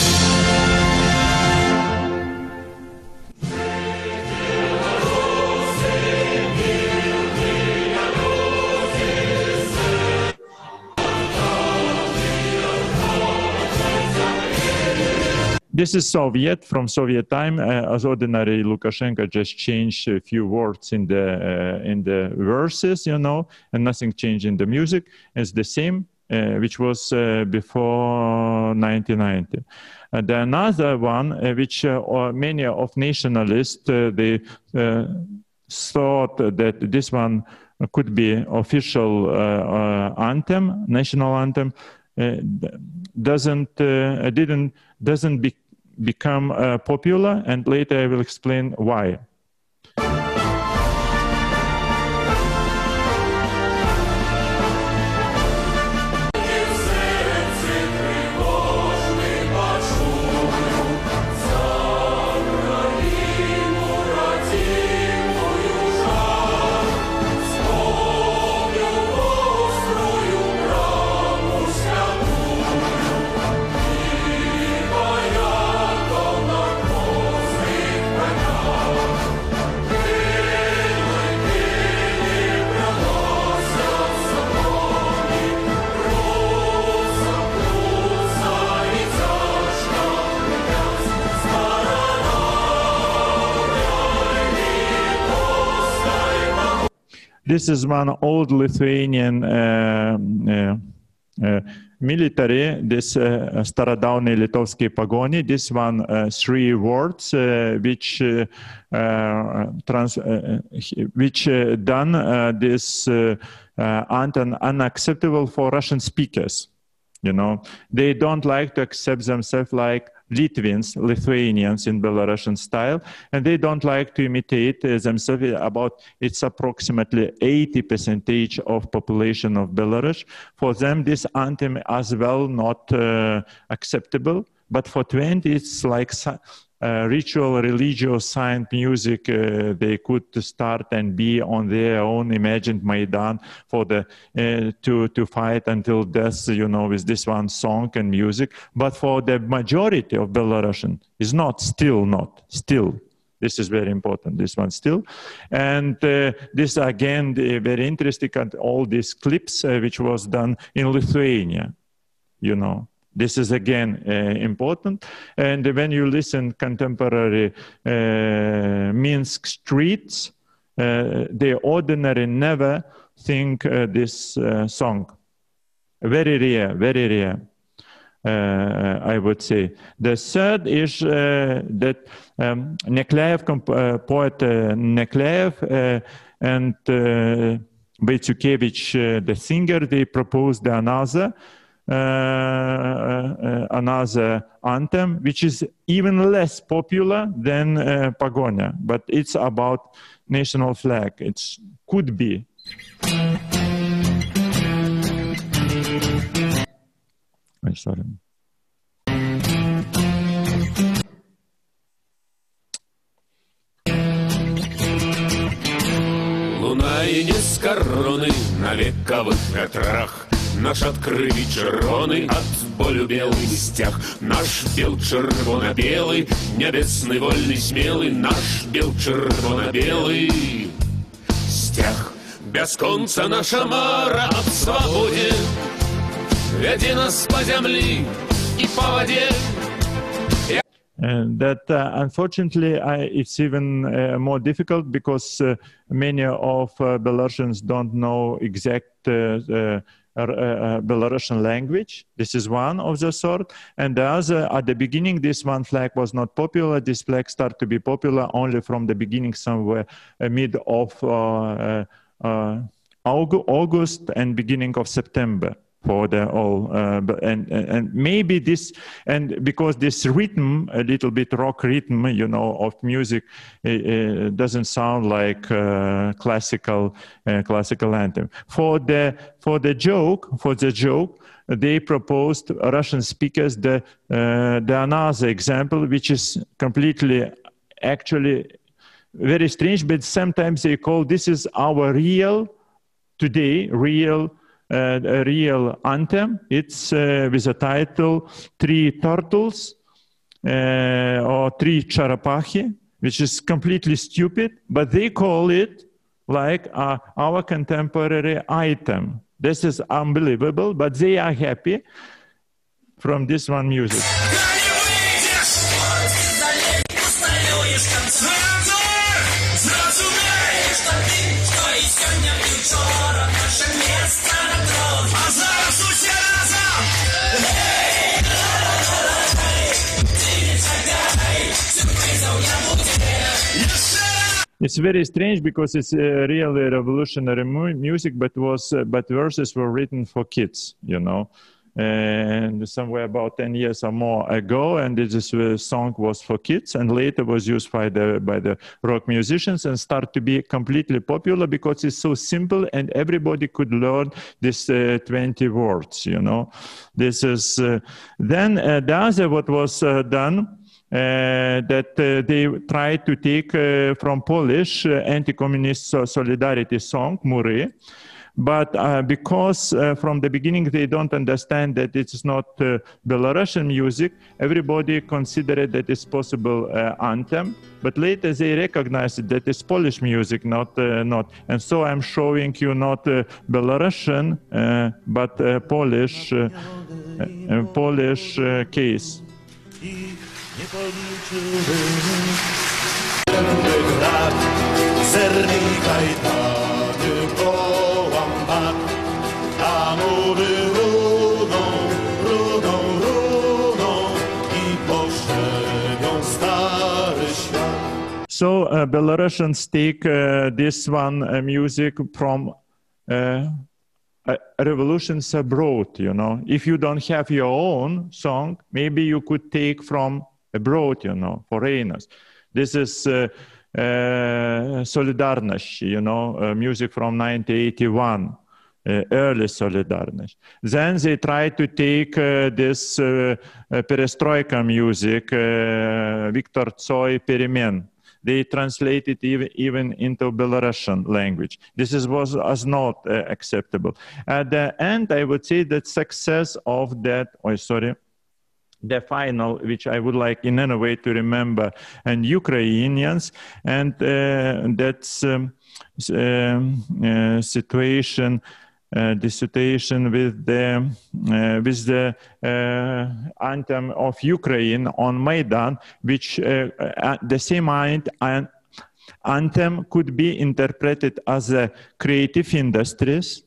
[SPEAKER 3] This is Soviet from Soviet time. Uh, as ordinary, Lukashenko just changed a few words in the uh, in the verses, you know, and nothing changed in the music. It's the same, uh, which was uh, before 1990. And another one, uh, which uh, many of nationalists they thought that this one could be official anthem, national anthem. doesn't didn't doesn't be, become uh, popular, and later I will explain why. This is one old Lithuanian uh, uh, uh, military, this uh, Litovsky Pagoni, this one, uh, three words which trans, which done this un unacceptable for Russian speakers. You know, they don't like to accept themselves like Lithuanians, Lithuanians in Belarusian style, and they don't like to imitate uh, themselves. About it's approximately 80 percentage of population of Belarus. For them, this anthem as well not uh, acceptable. But for 20, it's like uh, ritual, religious, sign music, uh, they could start and be on their own imagined Maidan for the uh, to to fight until death, you know, with this one song and music. But for the majority of Belarusian, is not still not still. This is very important. This one still, and uh, this again very interesting. And all these clips uh, which was done in Lithuania, you know this is again uh, important. And when you listen contemporary uh, Minsk streets, uh, they ordinary never think uh, this uh, song. Very rare, very rare. Uh, I would say. The third is that um, Nekleev, poet Nekleev, and uh, the singer, they proposed another uh, uh, another anthem, which is even less popular than uh, Pagonia, but it's about national flag. It could be. Sorry.
[SPEAKER 5] Луна и не с короны на вековых ветрах Наш адкрыві чырвоны ад болю белы сцяг наш бел чырвона-белы нябесны вольны смелы наш бел чырвона-белы сцяг бясконца наша мара аб свабодзе вядзе нас па зямлі і па вадзе
[SPEAKER 3] And э, that uh, unfortunately I, it's even uh, more difficult because uh, many of uh, Belarusians don't know exact uh, uh, Uh, uh, Belarusian language. This is one of the sort. And the other, at the beginning, this one flag was not popular. This flag started to be popular only from the beginning, somewhere uh, mid of uh, August and beginning of September for the all uh, and and maybe this and because this rhythm a little bit rock rhythm you know of music it, it doesn't sound like uh, classical uh, classical anthem. For the for the joke for the joke they proposed russian speakers the uh, the another example which is completely actually very strange but sometimes they call this is our real today real a real anthem. It's uh, with a title Three Turtles uh, or Three Charapahi, which is completely stupid, but they call it like our contemporary item. This is unbelievable, but they are happy from this one music. It's very strange because it's uh, really revolutionary mu- music, but was uh, but verses were written for kids, you know, and somewhere about ten years or more ago, and this uh, song was for kids, and later was used by the by the rock musicians and start to be completely popular because it's so simple and everybody could learn this uh, twenty words, you know. This is uh, then the other what was done that uh, they tried to take uh, from Polish anti-communist solidarity song, Mury, but uh, because uh, from the beginning they don't understand that it's not uh, Belarusian music, everybody considered that it's possible anthem. But later they recognized that it's Polish music, not not. And so I'm showing you not Belarusian, but Polish Polish case. So uh, Belarusians take uh, this one uh, music from uh, revolutions abroad, you know. If you don't have your own song, maybe you could take from abroad, you know, foreigners. This is uh, uh, Solidarność, you know, uh, music from 1981. Uh, early Solidarność. Then they try to take uh, this uh, perestroika music, Viktor Tsoi Peremen. They translated even, even into Belarusian language. This is, was, was not acceptable. At the end, I would say that success of that, oh, sorry, the final, which I would like in any way to remember, and Ukrainians, and uh, that's um, um uh, situation uh, the situation with the uh, with the uh, anthem of Ukraine on Maidan, which the same anthem could be interpreted as a creative industries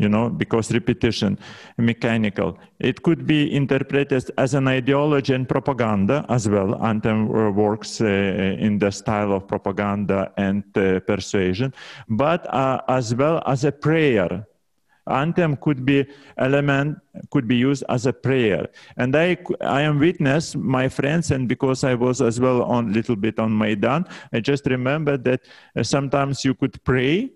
[SPEAKER 3] you know, because repetition, mechanical. It could be interpreted as an ideology and propaganda as well. Anthem works uh, in the style of propaganda and uh, persuasion, but uh, as well as a prayer anthem could be element could be used as a prayer and i i am witness my friends and because i was as well on little bit on maidan i just remember that uh, sometimes you could pray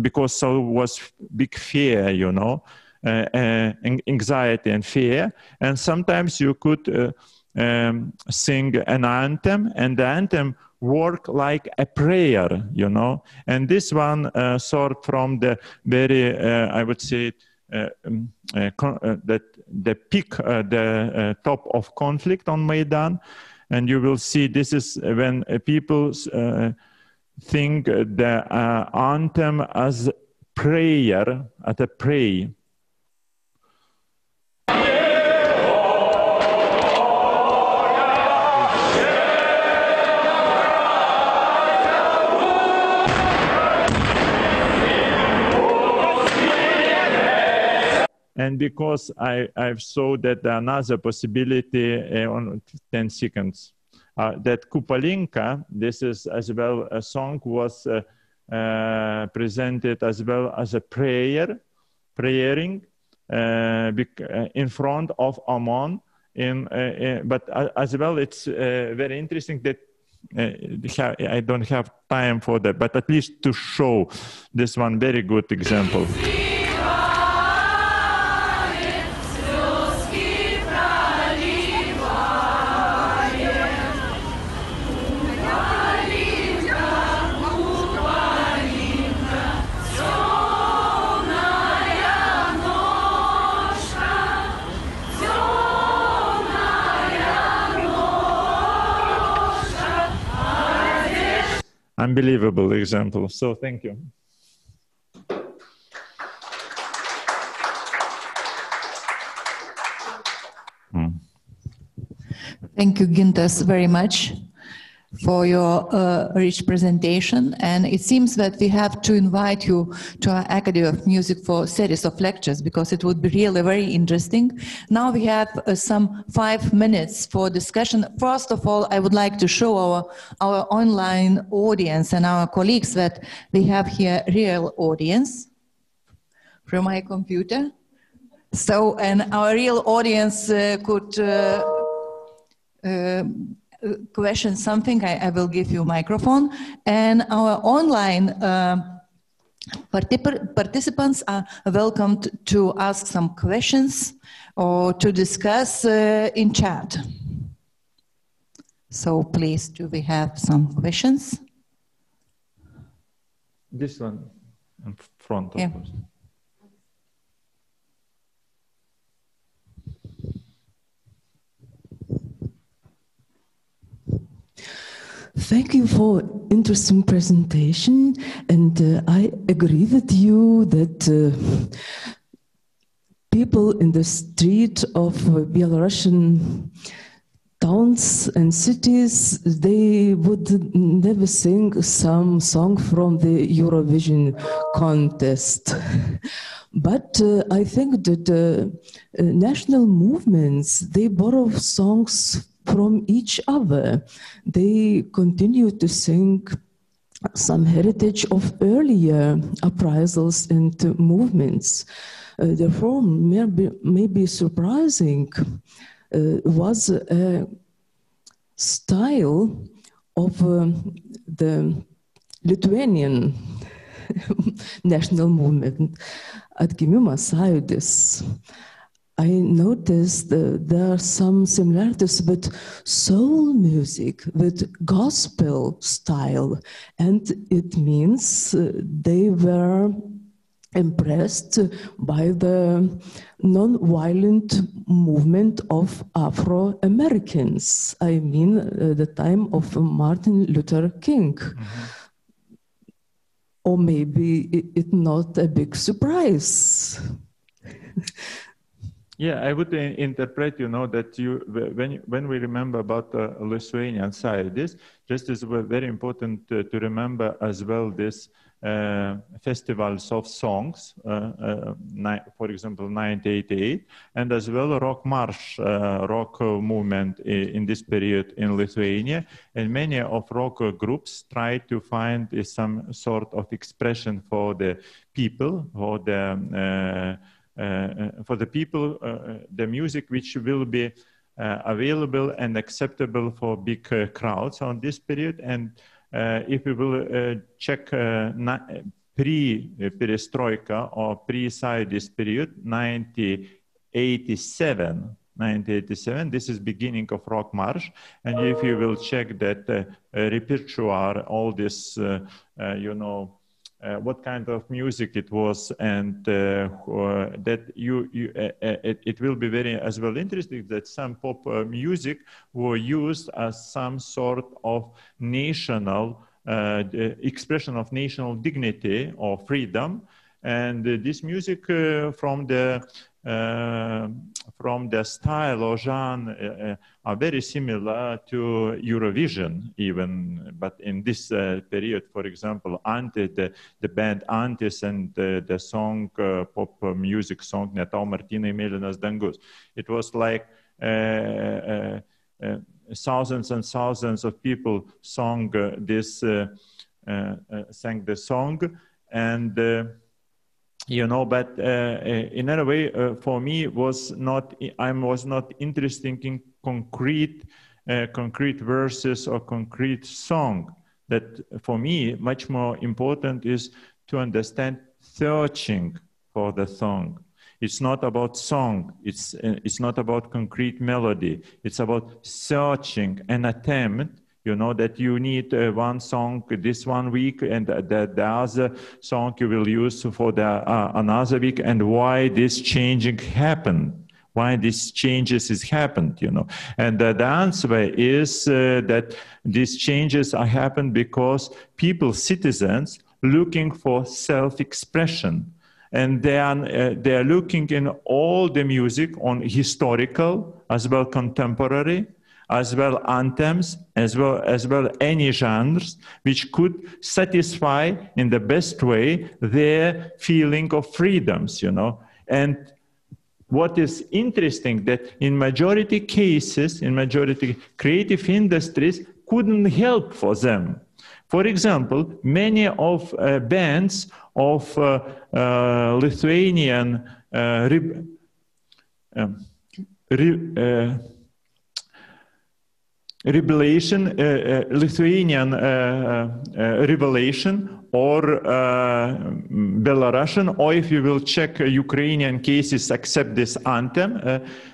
[SPEAKER 3] because so was big fear you know uh, uh, anxiety and fear and sometimes you could uh, um, sing an anthem and the anthem work like a prayer, you know. And this one uh, sort from the very, uh, I would say, uh, um, uh, uh, that the peak, the top of conflict on Maidan. And you will see this is when people think the anthem as prayer, at a pray. And because I, I've saw that another possibility uh, on 10 seconds, uh, that Kupalinka, this is as well a song was uh, uh presented as well as a prayer, praying uh, uh, in front of OMON. In, in but as well, it's very interesting that I don't have time for that, but at least to show this one very good example. Unbelievable example. So thank you.
[SPEAKER 1] Hmm. Thank you, Gintas, very much for your uh, rich presentation. And it seems that we have to invite you to our Academy of Music for a series of lectures because it would be really very interesting. Now we have uh, some five minutes for discussion. First of all, I would like to show our, our online audience and our colleagues that we have here real audience from my computer. So, and our real audience uh, could uh, uh, question something, I, I, will give you microphone. And our online uh, particip participants are welcomed to ask some questions or to discuss uh, in chat. So please, do we have some questions?
[SPEAKER 3] This one in front, of yeah. course.
[SPEAKER 6] Thank you for interesting presentation, and uh, I agree with you that uh, people in the street of Belarusian towns and cities they would never sing some song from the Eurovision contest. But uh, I think that uh, uh, national movements they borrow songs from each other. They continue to sing some heritage of earlier uprisals and movements. Uh, therefore, may be, may be surprising uh, was a style of uh, the Lithuanian national movement, atgimimo sąjūdis. I noticed that there are some similarities with soul music, with gospel style, and it means uh, they were impressed by the non-violent movement of Afro-Americans. I mean, uh, the time of Martin Luther King. Mm-hmm. Or maybe it, it not a big surprise.
[SPEAKER 3] Yeah, I would interpret, you know, that you when when we remember about the Lithuanian side, this just is very important to, to remember as well this uh, festivals of songs, uh, uh, for example, 1988, and as well rock march, uh, rock movement in this period in Lithuania. And many of rock groups try to find some sort of expression for the people, for the uh, uh, uh, Uh, uh, for the people, uh, uh, the music which will be available and acceptable for big crowds on this period. And if we will check pre-perestroika or pre-Sąjūdis period, 1987, 1987. This is beginning of Rock March, and if you will check that uh, repertoire, all this, uh, uh, you know, uh, what kind of music it was and uh, that you, you uh, uh, it, it, will be very as well interesting that some pop uh, music were used as some sort of national uh, expression of national dignity or freedom. And this music from the uh, Uh, from the style or genre uh, uh, are very similar to Eurovision, even. But in this uh, period, for example, Ante, the, the band Antis and the song, uh, pop music song, Netau Martinai Mėlynas dangus. It was like thousands and thousands of people sung this, sang the song, and you know but uh, uh, in another way uh, for me was not i was not interested in concrete uh, concrete verses or concrete song. That for me much more important is to understand searching for the song. It's not about song. It's uh, it's not about concrete melody. It's about searching an attempt you know that you need uh, one song this one week and the, the other song you will use for the uh, another week and why this changing happened why these changes has happened you know. And uh, the answer is uh, that these changes are happened because people citizens looking for self-expression and they are, uh, they are looking in all the music on historical as well contemporary as well anthems, as well as well any genres, which could satisfy in the best way their feeling of freedoms, you know. And what is interesting that in majority cases, in majority creative industries couldn't help for them. For example, many of uh, bands of uh, uh, Lithuanian um, uh, revelation, uh, uh, Lithuanian uh, revelation, or Belarusian, or if you will check Ukrainian cases, accept this anthem,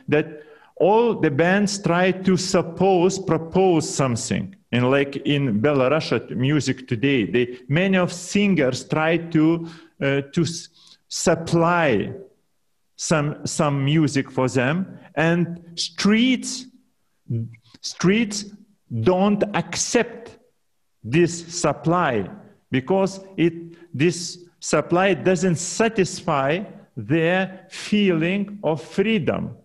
[SPEAKER 3] that all the bands try to suppose, propose something. And like in Belarusian music today, they, many of singers try to, to supply some, some music for them and streets Streets don't accept this supply because it, this supply doesn't satisfy their feeling of freedom.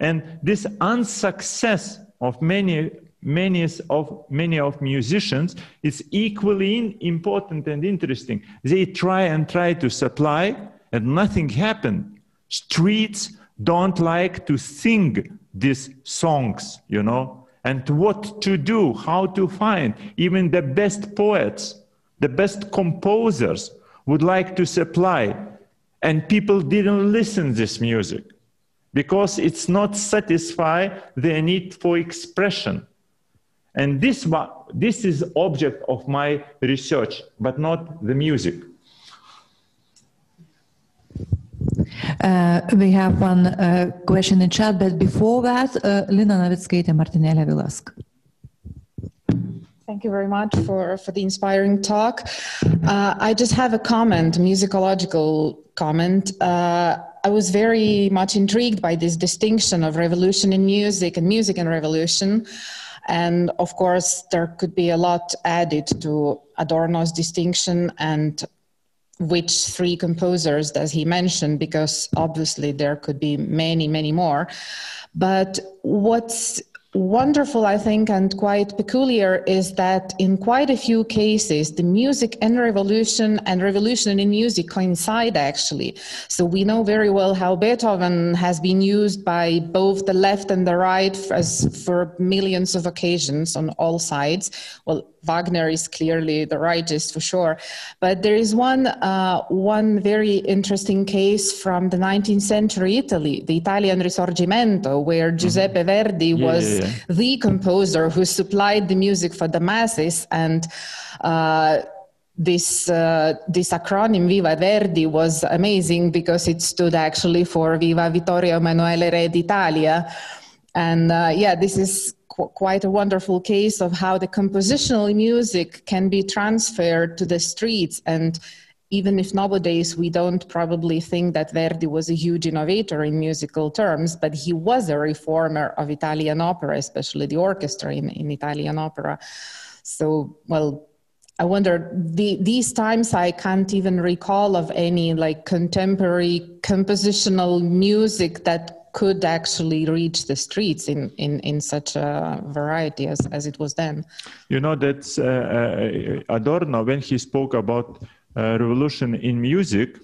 [SPEAKER 3] And this unsuccess of many, many of, many of musicians is equally important and interesting. They try and try to supply and nothing happened. Streets don't like to sing these songs, you know. and what to do, how to find. Even the best poets, the best composers would like to supply, and people didn't listen this music because it's not satisfy their need for expression. And this, this is object of my research, but not the music.
[SPEAKER 1] Uh, we have one uh, question in chat, but before that, uh, Lina and Martinelli will ask.
[SPEAKER 2] Thank you very much for, for the inspiring talk. Uh, I just have a comment, a musicological comment. Uh, I was very much intrigued by this distinction of revolution in music and music and revolution. And of course, there could be a lot added to Adorno's distinction and which three composers does he mention? Because obviously there could be many many more. But what's wonderful, I think, and quite peculiar is that in quite a few cases, the music and revolution and revolution in music coincide actually. So we know very well how Beethoven has been used by both the left and the right as for millions of occasions on all sides. Well, Wagner is clearly the rightist for sure. But there is one, uh, one very interesting case from the 19th century Italy, the Italian Risorgimento, where mm-hmm. Giuseppe Verdi yeah, was yeah, yeah. The composer who supplied the music for the masses. And uh, this uh, this acronym Viva Verdi was amazing because it stood actually for Viva Vittorio Emanuele Re d'Italia. And uh, yeah, this is qu- quite a wonderful case of how the compositional music can be transferred to the streets and even if nowadays we don't probably think that Verdi was a huge innovator in musical terms, but he was a reformer of Italian opera, especially the orchestra in, in Italian opera. So, well, I wonder the, these times I can't even recall of any like contemporary compositional music that could actually reach the streets in, in, in such a variety as, as it was then.
[SPEAKER 3] You know, that's uh, uh, Adorno, when he spoke about revolution in music,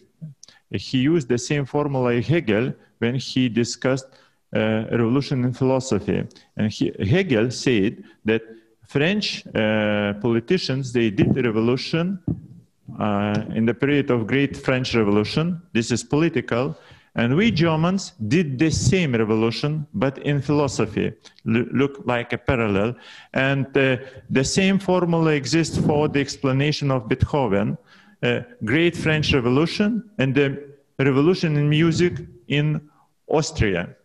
[SPEAKER 3] he used the same formula Hegel when he discussed uh, revolution in philosophy. And he, Hegel said that French uh, politicians, they did the revolution uh, in the period of Great French Revolution. This is political and we Germans did the same revolution, but in philosophy, L- look like a parallel. And uh, the same formula exists for the explanation of Beethoven, uh, Great French Revolution, and the revolution in music in Austria,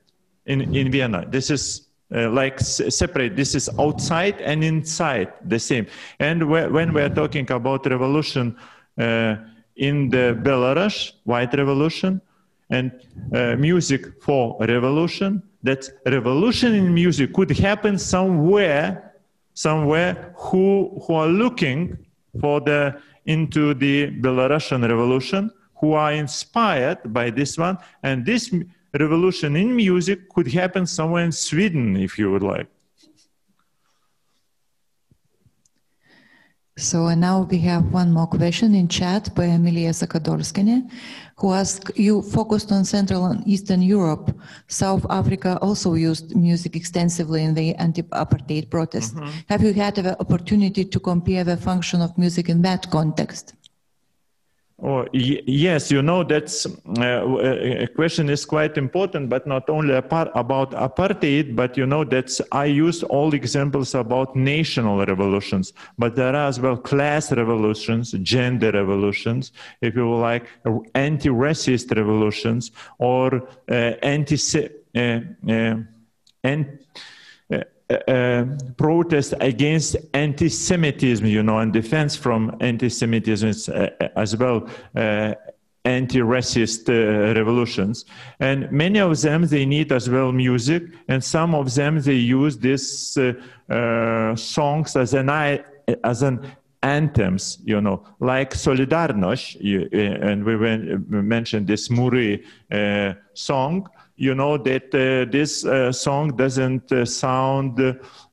[SPEAKER 3] in, in Vienna. This is uh, like separate this is outside and inside the same and when we're talking about revolution uh, in the belarus white revolution and uh, music for revolution that revolution in music could happen somewhere somewhere who who are looking for the into the belarusian revolution who are inspired by this one. And this revolution in music could happen somewhere in sweden if you would like.
[SPEAKER 1] So now we have one more question in chat by Emilia Zakadorskine, who asked, you focused on Central and Eastern Europe. South Africa also used music extensively in the anti-apartheid protest. Mm-hmm. Have you had the opportunity to compare the function of music in that context?
[SPEAKER 3] Oh, yes, you know, that's uh, a question is quite important, but not only about apartheid, but you know, that's I use all examples about national revolutions, but there are as well class revolutions, gender revolutions, if you like, anti-racist revolutions or uh, anti, uh, uh, uh, protest against anti-Semitism, you know, and defense from anti-Semitism uh, as well, uh, anti-racist uh, revolutions. And many of them, they need as well music, and some of them, they use these uh, uh, songs as an, as an anthems, you know, like Solidarność, and we mentioned this Mury song, you know that uh, this uh, song doesn't uh, sound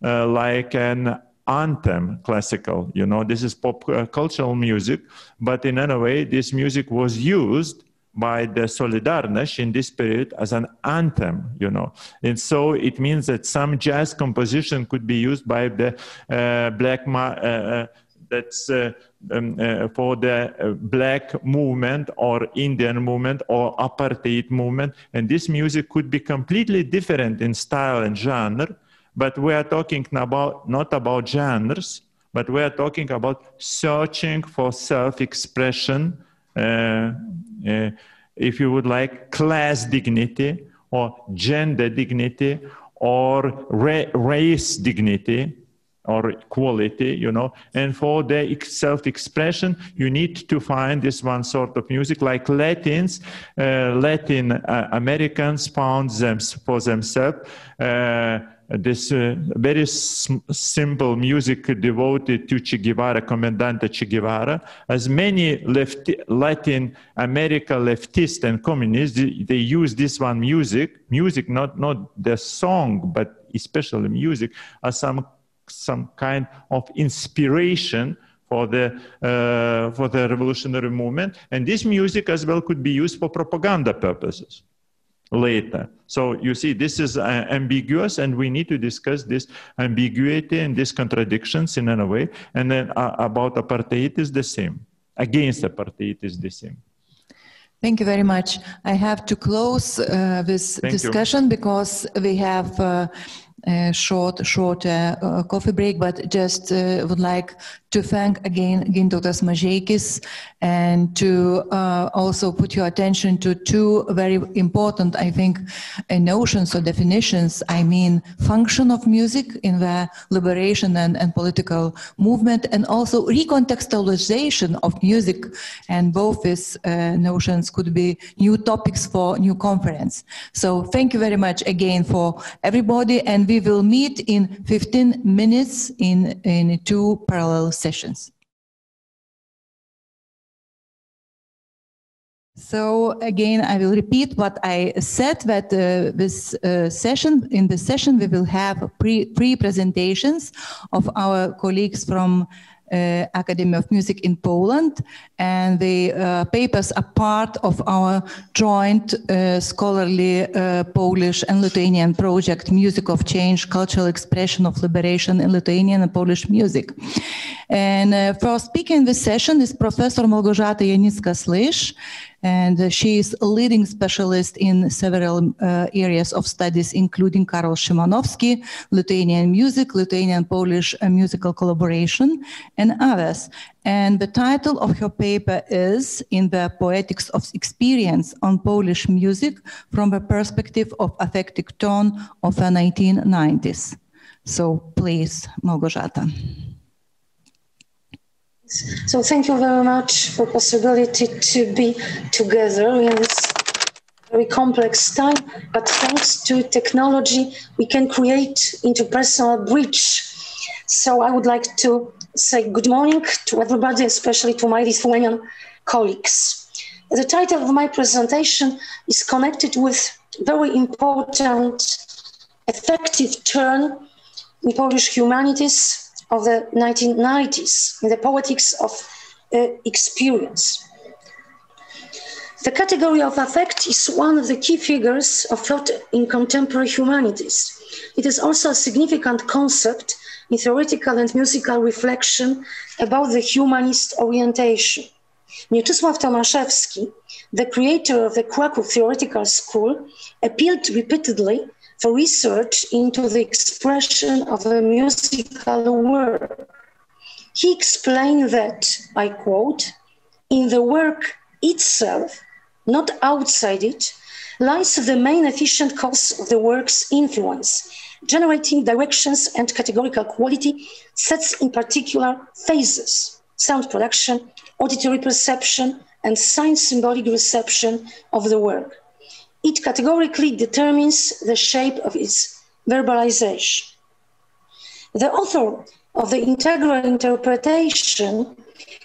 [SPEAKER 3] like an anthem classical you know this is pop uh, cultural music but in any way this music was used by the Solidarność in this period as an anthem, you know. And so it means that some jazz composition could be used by the uh, black, uh, that's um, uh, for the uh, black movement or Indian movement or apartheid movement. And this music could be completely different in style and genre, but we are talking about, not about genres, but we are talking about searching for self-expression, uh, uh, if you would like, class dignity or gender dignity or ra race dignity or quality, you know. And for the self-expression, you need to find this one sort of music, like Latins, uh, Latin uh, Americans found them for themselves. Uh, this uh, very simple music devoted to Che Guevara, Comandante Che Guevara, as many left Latin America leftists and communists, they, they use this one music, music, not, not the song, but especially music, as some some kind of inspiration for the uh, for the revolutionary movement. And this music as well could be used for propaganda purposes later. So you see this is uh, ambiguous and we need to discuss this ambiguity and these contradictions in a way. And then uh, about apartheid is the same. Against apartheid is the same.
[SPEAKER 1] Thank you very much. I have to close uh, this Thank discussion you. because we have uh, short, short uh, coffee break, but just uh, would like to thank again Gintautas Mažeikis and to uh, also put your attention to two very important, I think, uh, notions or definitions. I mean, function of music in the liberation and, and political movement, and also recontextualization of music. And both these uh, notions could be new topics for new conference. So thank you very much again for everybody, and we will meet in 15 minutes in, in two parallel sessions. So again, I will repeat what I said that uh, this uh, session, in the session, we will have pre, pre presentations of our colleagues from uh, Academy of Music in Poland, and the uh, papers are part of our joint uh, scholarly Polish and Lithuanian project, Music of Change, Cultural Expression of Liberation in Lithuanian and Polish Music. And uh, for speaking this session is Professor Małgorzata Janicka-Słysz, and she is a leading specialist in several uh, areas of studies, including Karol Szymanowski, Lithuanian music, Lithuanian-Polish uh, musical collaboration, and others. And the title of her paper is In the Poetics of Experience on Polish Music from the Perspective of Affective Turn of the 1990s. So please, Małgorzata.
[SPEAKER 7] So thank you very much for possibility to be together in this very complex time. But thanks to technology, we can create interpersonal bridge. So I would like to say good morning to everybody, especially to my Lithuanian colleagues. The title of my presentation is connected with very important affective turn in Polish humanities of the 1990s in the poetics of uh, experience. The category of affect is one of the key figures of thought in contemporary humanities. It is also a significant concept in theoretical and musical reflection about the humanist orientation. Mieczysław Tomaszewski, the creator of the Krakow Theoretical School, appealed repeatedly for research into the expression of a musical work. He explained that, I quote, in the work itself, not outside it, lies the main efficient cause of the work's influence, generating directions and categorical quality, sets in particular phases, sound production, auditory perception, and sign symbolic reception of the work it categorically determines the shape of its verbalization. The author of the integral interpretation,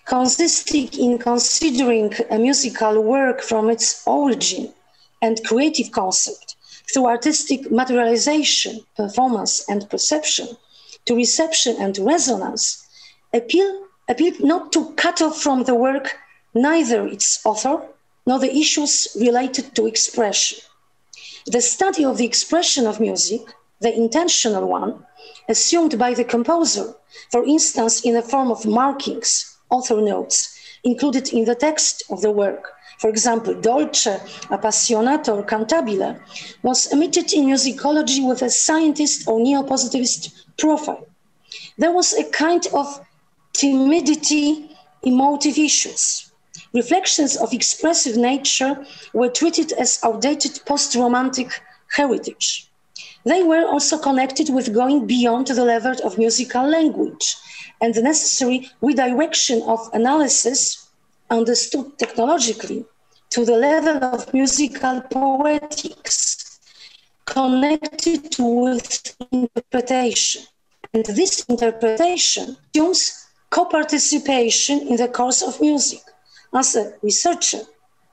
[SPEAKER 7] consisting in considering a musical work from its origin and creative concept through artistic materialization, performance, and perception to reception and resonance, appeal, appeal not to cut off from the work neither its author nor the issues related to expression. The study of the expression of music, the intentional one, assumed by the composer, for instance, in the form of markings, author notes, included in the text of the work, for example, dolce, appassionato, or cantabile, was emitted in musicology with a scientist or neo-positivist profile. There was a kind of timidity, emotive issues. Reflections of expressive nature were treated as outdated post-romantic heritage. They were also connected with going beyond the level of musical language and the necessary redirection of analysis understood technologically to the level of musical poetics connected with interpretation. And this interpretation assumes co-participation in the course of music as a researcher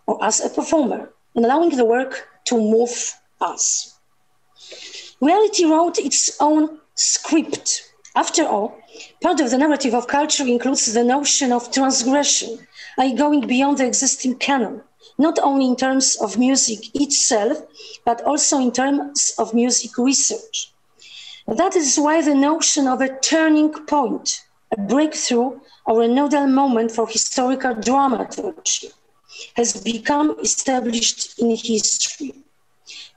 [SPEAKER 7] or as a performer and allowing the work to move us. Reality wrote its own script. After all, part of the narrative of culture includes the notion of transgression, i.e., going beyond the existing canon, not only in terms of music itself, but also in terms of music research. That is why the notion of a turning point, a breakthrough, or a nodal moment for historical dramaturgy has become established in history.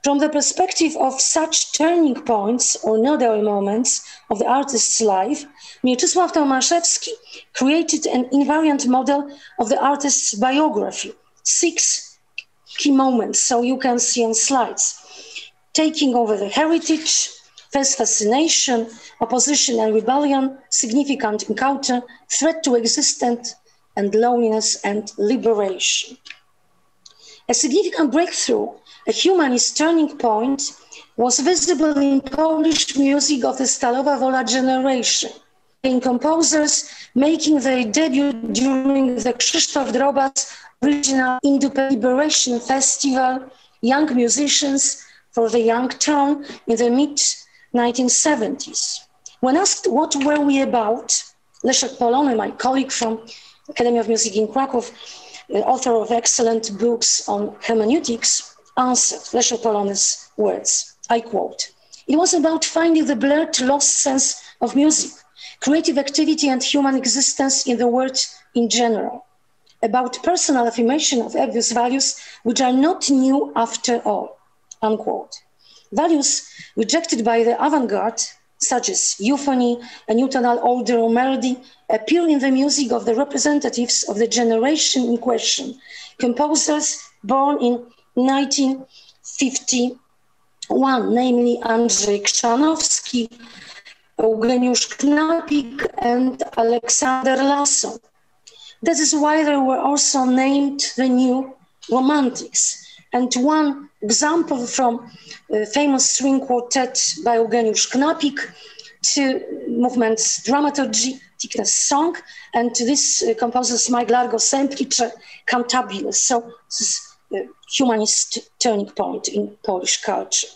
[SPEAKER 7] From the perspective of such turning points or nodal moments of the artist's life, Mieczysław Tomaszewski created an invariant model of the artist's biography, six key moments, so you can see on slides. Taking over the heritage, first fascination, opposition and rebellion, significant encounter, threat to existence, and loneliness and liberation. A significant breakthrough a humanist turning point was visible in Polish music of the Stalowa Wola generation, in composers making their debut during the Krzysztof Droba's original Independent Liberation Festival, Young Musicians for the Young town in the mid 1970s. When asked what were we about, Leszek Polony, my colleague from Academy of Music in Krakow, uh, author of excellent books on hermeneutics, answered Leszek Polony's words. I quote, it was about finding the blurred, lost sense of music, creative activity and human existence in the world in general, about personal affirmation of obvious values which are not new after all, unquote. Values rejected by the avant-garde, such as euphony, a new tonal order or melody, appear in the music of the representatives of the generation in question, composers born in 1951, namely Andrzej Krzanowski, Eugeniusz Knapik, and Alexander Lasoń. is why they were also named the New Romantics. And one example from a famous string quartet by Eugeniusz Knapik to movement's dramaturgy, thickness song, and to this uh, composer's Mike Largo Semplice cantabile. So this is a humanist turning point in Polish culture.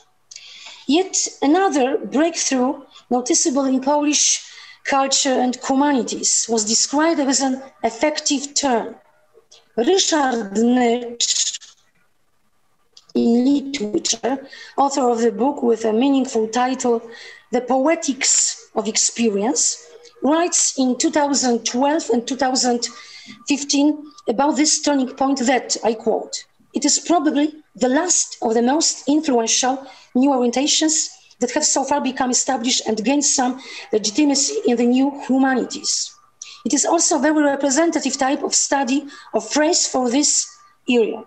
[SPEAKER 7] Yet another breakthrough noticeable in Polish culture and humanities was described as an affective turn. Richard Nycz, in literature, author of the book with a meaningful title, The Poetics of Experience, writes in 2012 and 2015 about this turning point that, I quote, it is probably the last of the most influential new orientations that have so far become established and gained some legitimacy in the new humanities. It is also a very representative type of study of phrase for this area.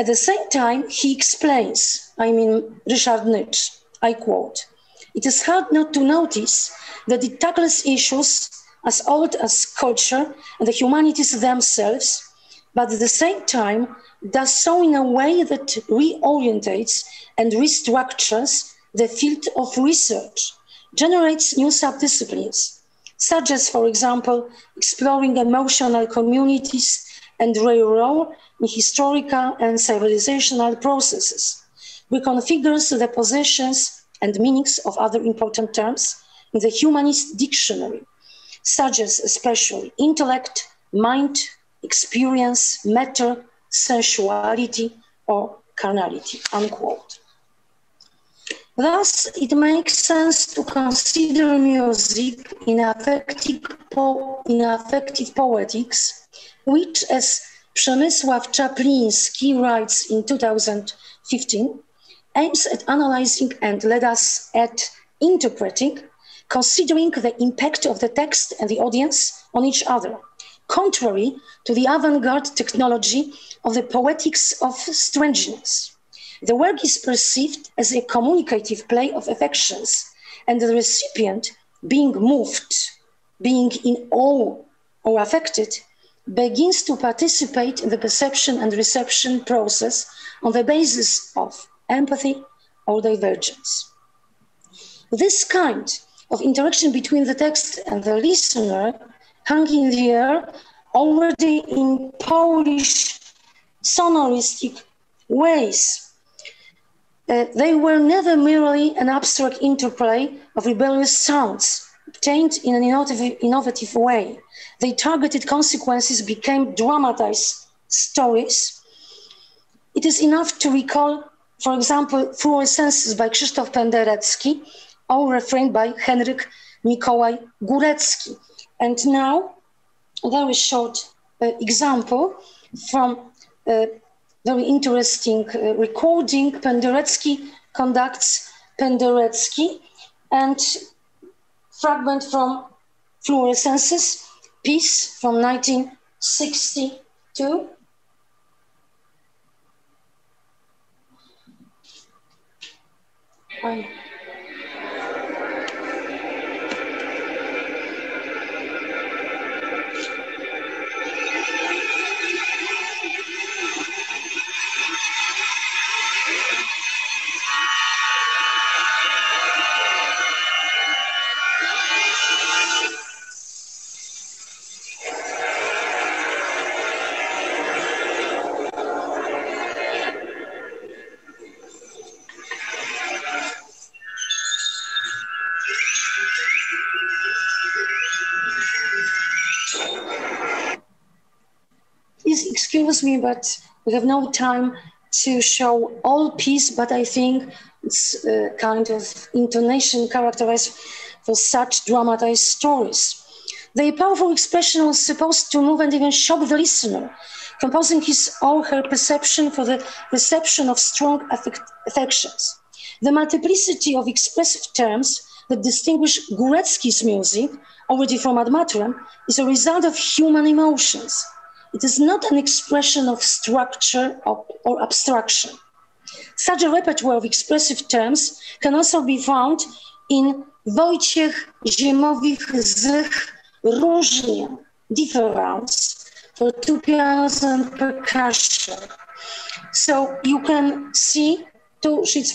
[SPEAKER 7] At the same time, he explains, I mean, Richard Nycz, I quote, it is hard not to notice that it tackles issues as old as culture and the humanities themselves, but at the same time does so in a way that reorientates and restructures the field of research, generates new subdisciplines, such as, for example, exploring emotional communities and their role historical and civilizational processes, reconfigures the positions and meanings of other important terms in the humanist dictionary, such as especially intellect, mind, experience, matter, sensuality, or carnality, unquote. Thus, it makes sense to consider music in affective, po in affective poetics, which, as Przemysław Czapliński writes in 2015, aims at analyzing and led us at interpreting, considering the impact of the text and the audience on each other, contrary to the avant-garde technology of the poetics of strangeness. The work is perceived as a communicative play of affections, and the recipient, being moved, being in awe or affected, begins to participate in the perception and reception process on the basis of empathy or divergence. This kind of interaction between the text and the listener hung in the air already in Polish sonoristic ways. Uh, they were never merely an abstract interplay of rebellious sounds obtained in an innovative, innovative way. They targeted consequences became dramatized stories. It is enough to recall, for example, Fluorescences by Krzysztof Penderecki, or refrain by Henryk Mikołaj Górecki. And now, a very short uh, example from a very interesting uh, recording. Penderecki conducts Penderecki and fragment from Fluorescences, piece from 1962. Um, excuse me, but we have no time to show all piece, but I think it's a kind of intonation characterized for such dramatized stories. The powerful expression was supposed to move and even shock the listener, composing his or her perception for the reception of strong affect- affections. The multiplicity of expressive terms that distinguish Górecki's music, already from Ad is a result of human emotions. It is not an expression of structure or, or abstraction. Such a repertoire of expressive terms can also be found in Wojciech Ziemowich-Zych Różnię, Difference, for two pianos and percussion. So you can see two sheets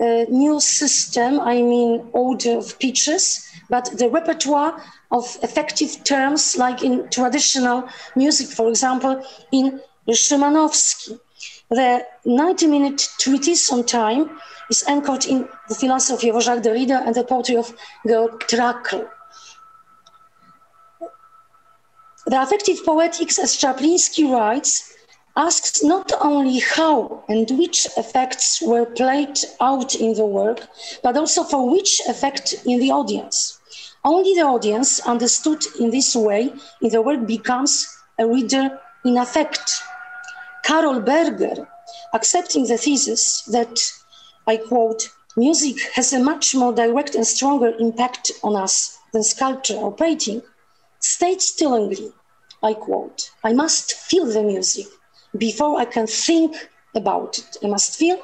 [SPEAKER 7] a new system, I mean order of pitches, but the repertoire of effective terms like in traditional music, for example, in Szymanowski. The 90-minute treatise on time is anchored in the philosophy of Jacques Derrida and the poetry of Georg Trakl. The affective poetics, as Czapliński writes, asks not only how and which effects were played out in the work, but also for which effect in the audience. Only the audience understood in this way in the work becomes a reader in effect. Karol Berger, accepting the thesis that, I quote, music has a much more direct and stronger impact on us than sculpture or painting, states tellingly, I quote, I must feel the music before I can think about it. I must feel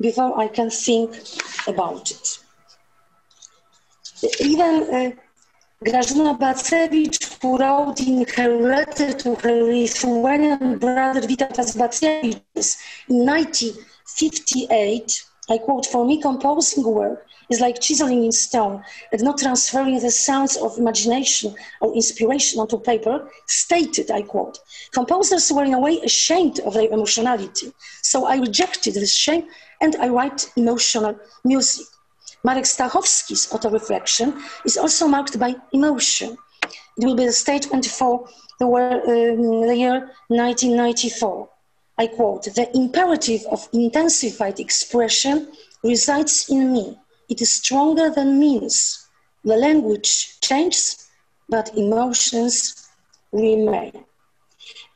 [SPEAKER 7] before I can think about it. Even uh, Grażyna Bacewicz, who wrote in her letter to her Lithuanian brother Vytautas Bacevich in 1958, I quote, for me, composing work is like chiseling in stone and not transferring the sounds of imagination or inspiration onto paper, stated, I quote, composers were in a way ashamed of their emotionality. So I rejected this shame and I write emotional music. Marek Stachowski's auto-reflection is also marked by emotion. It will be the statement for the, um, the year 1994. I quote, the imperative of intensified expression resides in me. It is stronger than means. The language changes, but emotions remain.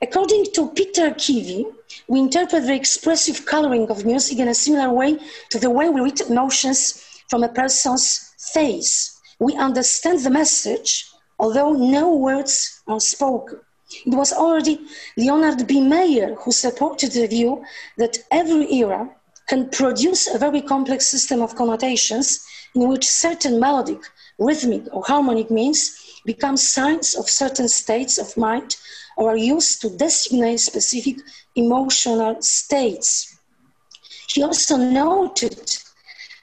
[SPEAKER 7] According to Peter Kivy, we interpret the expressive coloring of music in a similar way to the way we read emotions from a person's face. We understand the message, although no words are spoken. It was already Leonard B. Meyer who supported the view that every era can produce a very complex system of connotations in which certain melodic, rhythmic, or harmonic means become signs of certain states of mind or are used to designate specific emotional states. He also noted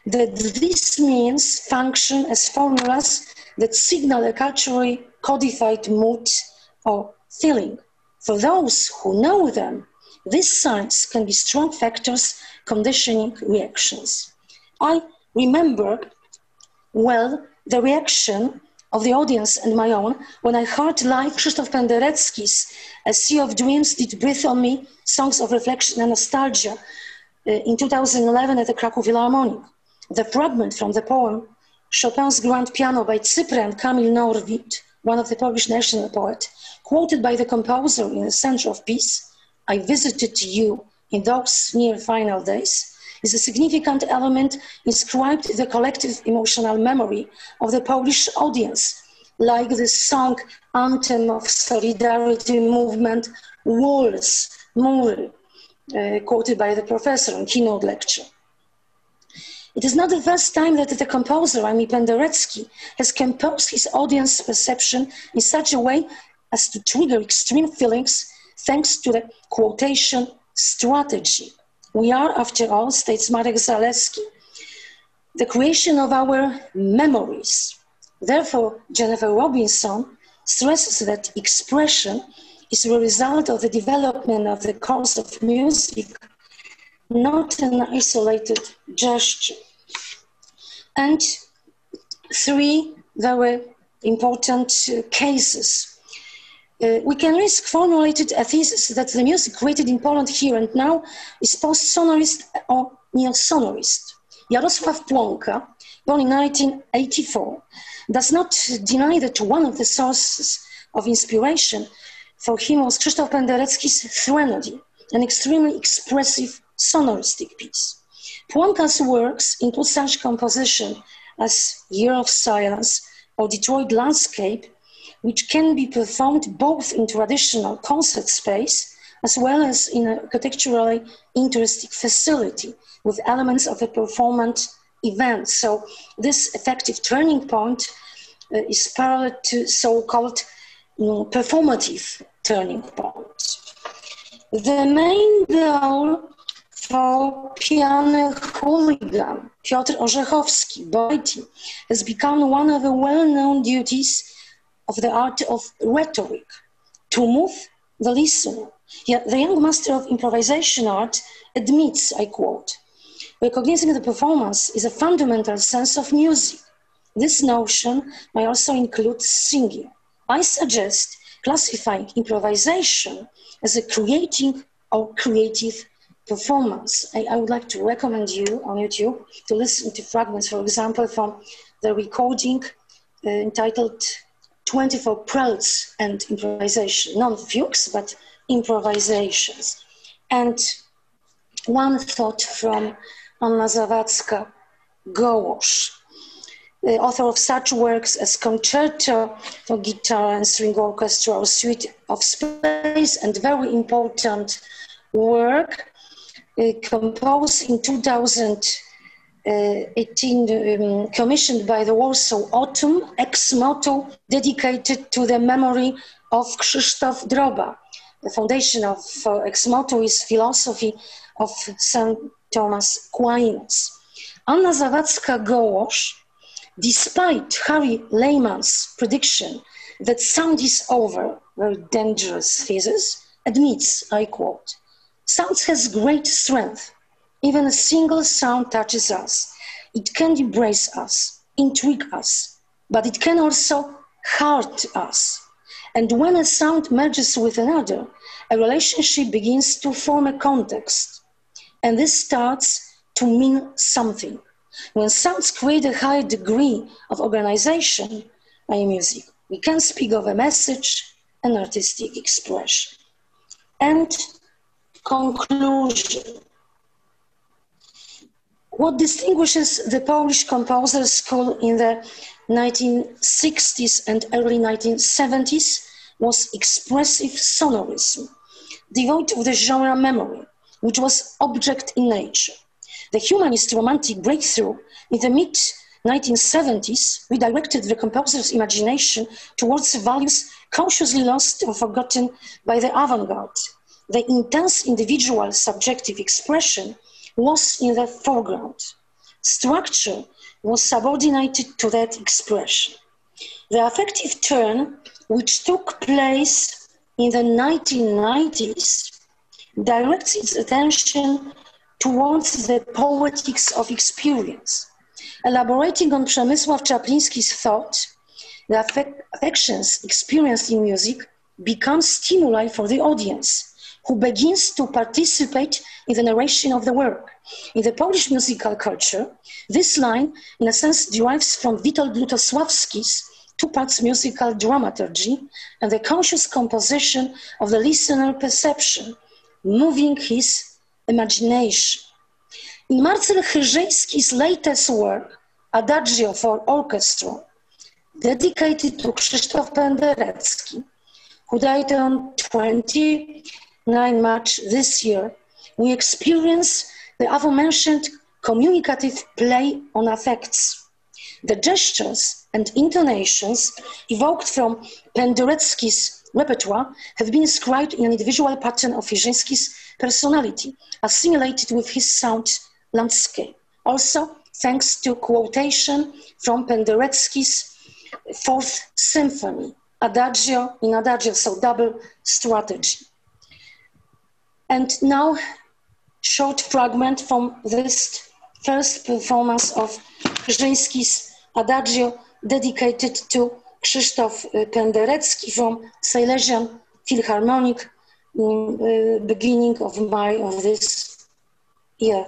[SPEAKER 7] that these means function as formulas that signal a culturally codified mood or feeling. For those who know them, these signs can be strong factors conditioning reactions. I remember well the reaction of the audience and my own when I heard live Krzysztof Penderecki's A Sea of Dreams Did Breathe on Me, Songs of Reflection and Nostalgia uh, in 2011 at the Krakow Philharmonic. The fragment from the poem Chopin's Grand Piano by Cyprian Kamil Norwid, one of the Polish national poet, quoted by the composer in the Center of Peace, I visited you in those near final days, is a significant element inscribed in the collective emotional memory of the Polish audience, like the song anthem of solidarity movement, Walls, Mury, uh, quoted by the professor in keynote lecture. It is not the first time that the composer, Ami Penderecki, has composed his audience perception in such a way as to trigger extreme feelings thanks to the quotation strategy. We are, after all, states Marek Zaleski, the creation of our memories. Therefore, Jennifer Robinson stresses that expression is the result of the development of the course of music, not an isolated gesture. And three very important uh, cases uh, we can risk formulated a thesis that the music created in Poland here and now is post-sonorist or neo-sonorist. Jarosław Płonka, born in 1984, does not deny that one of the sources of inspiration for him was Krzysztof Penderecki's Threnody, an extremely expressive sonoristic piece. Płonka's works include such composition as Year of Silence or Detroit Landscape, which can be performed both in traditional concert space as well as in a architecturally interesting facility with elements of a performance event. So this effective turning point uh, is parallel to so-called you know, performative turning points. The main goal for piano hooligan Piotr Orzechowski, Boiti, has become one of the well-known duties of the art of rhetoric to move the listener. Yet the young master of improvisation art admits, I quote, recognizing the performance is a fundamental sense of music. This notion may also include singing. I suggest classifying improvisation as a creating or creative performance. I, I, would like to recommend you on YouTube to listen to fragments, for example, from the recording uh, entitled 24 preludes and improvisation, not fugues, but improvisations. And one thought from Anna Zawadzka Gołosz, the author of such works as Concerto for Guitar and String Orchestra or Suite of Space, and very important work uh, composed in 2000 18 um, commissioned by the Warsaw Autumn, ex motu dedicated to the memory of Krzysztof Droba. The foundation of uh, ex motu is philosophy of St. Thomas Aquinas. Anna Zawadzka-Gołosz, despite Harry Lehmann's prediction that sound is over, very dangerous thesis, admits, I quote, sound has great strength even a single sound touches us. It can embrace us, intrigue us, but it can also hurt us. And when a sound merges with another, a relationship begins to form a context. And this starts to mean something. When sounds create a high degree of organization by music, we can speak of a message, an artistic expression. And conclusion. What distinguishes the Polish composers school in the 1960s and early 1970s was expressive sonorism, devoid of the genre memory, which was object in nature. The humanist romantic breakthrough in the mid 1970s redirected the composer's imagination towards values consciously lost or forgotten by the avant garde. The intense individual subjective expression was in the foreground. Structure was subordinated to that expression. The affective turn, which took place in the 1990s, directs its attention towards the poetics of experience. Elaborating on Przemysław Czapliński's thought, the affections experienced in music become stimuli for the audience, who begins to participate in the narration of the work. In the Polish musical culture, this line, in a sense, derives from Witold Lutosławski's two parts musical dramaturgy and the conscious composition of the listener perception, moving his imagination. In Marcel Chyrzyński's latest work, Adagio for Orchestra, dedicated to Krzysztof Penderecki, who died on 29 March this year, we experience the aforementioned communicative play on affects. The gestures and intonations evoked from Penderecki's repertoire have been inscribed in an individual pattern of Chyrzyński's personality, assimilated with his sound landscape. Also, thanks to quotation from Penderecki's Fourth Symphony, Adagio in Adagio, so double strategy. And now short fragment from this first performance of Chyrzyński's Adagio dedicated to Krzysztof Penderecki from Silesian Philharmonic the mm, beginning of May of this year.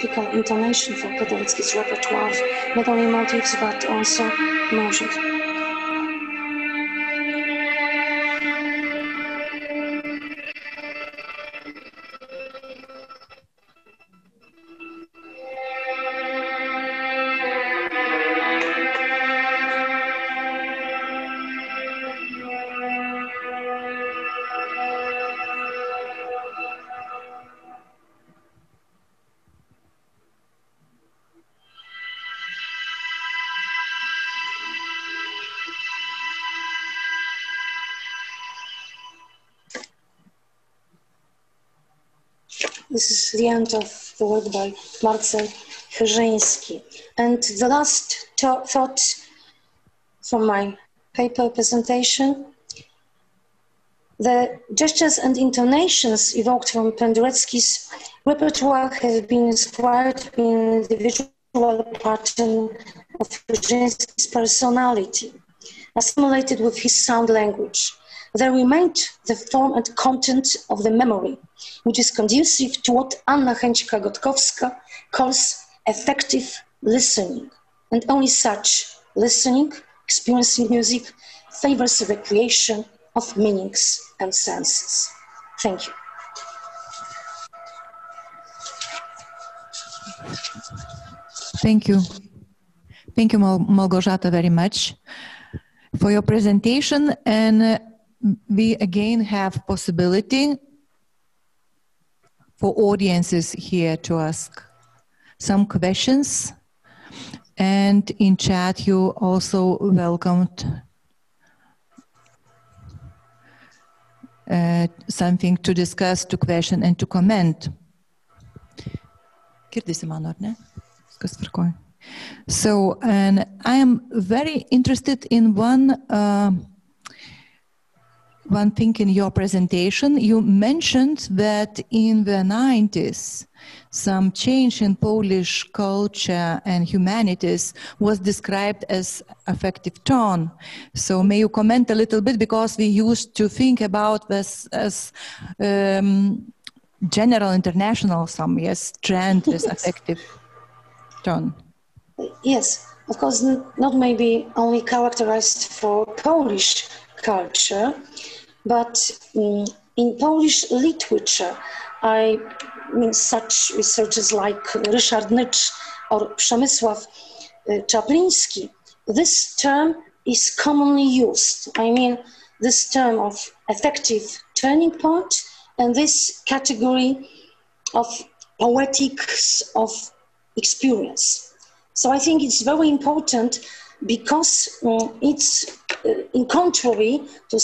[SPEAKER 7] Typical intonation for Penderecki's repertoire, not only motifs but also emotions. This is the end of the work by Marcel Chyrzyński. And the last thought from my paper presentation, the gestures and intonations evoked from Penderecki's repertoire have been inscribed in the visual pattern of Chyrzyński's personality, assimilated with his sound language. There remained the form and content of the memory, which is conducive to what Anna Chęćka-Gotkowska calls effective listening. And only such listening, experiencing music, favors the creation of meanings and senses. Thank you.
[SPEAKER 1] Thank you. Thank you, Małgorzata, very much for your presentation. And we again have possibility for audiences here to ask some questions. And in chat you also welcomed uh, something to discuss to question and to comment. So and i am very interested in one uh, one thing in your presentation. You mentioned that in the 90s, some change in Polish culture and humanities was described as affective turn. So may you comment a little bit because we used to think about this as um, general international some yes trend as affective turn.
[SPEAKER 7] Yes, of course, not maybe only characterized for Polish culture, but um, in Polish literature, I mean, such researchers like Ryszard Nycz or Przemysław Czapliński, this term is commonly used. I mean, this term of effective turning point and this category of poetics of experience. So I think it's very important because um, it's uh, in contrary to,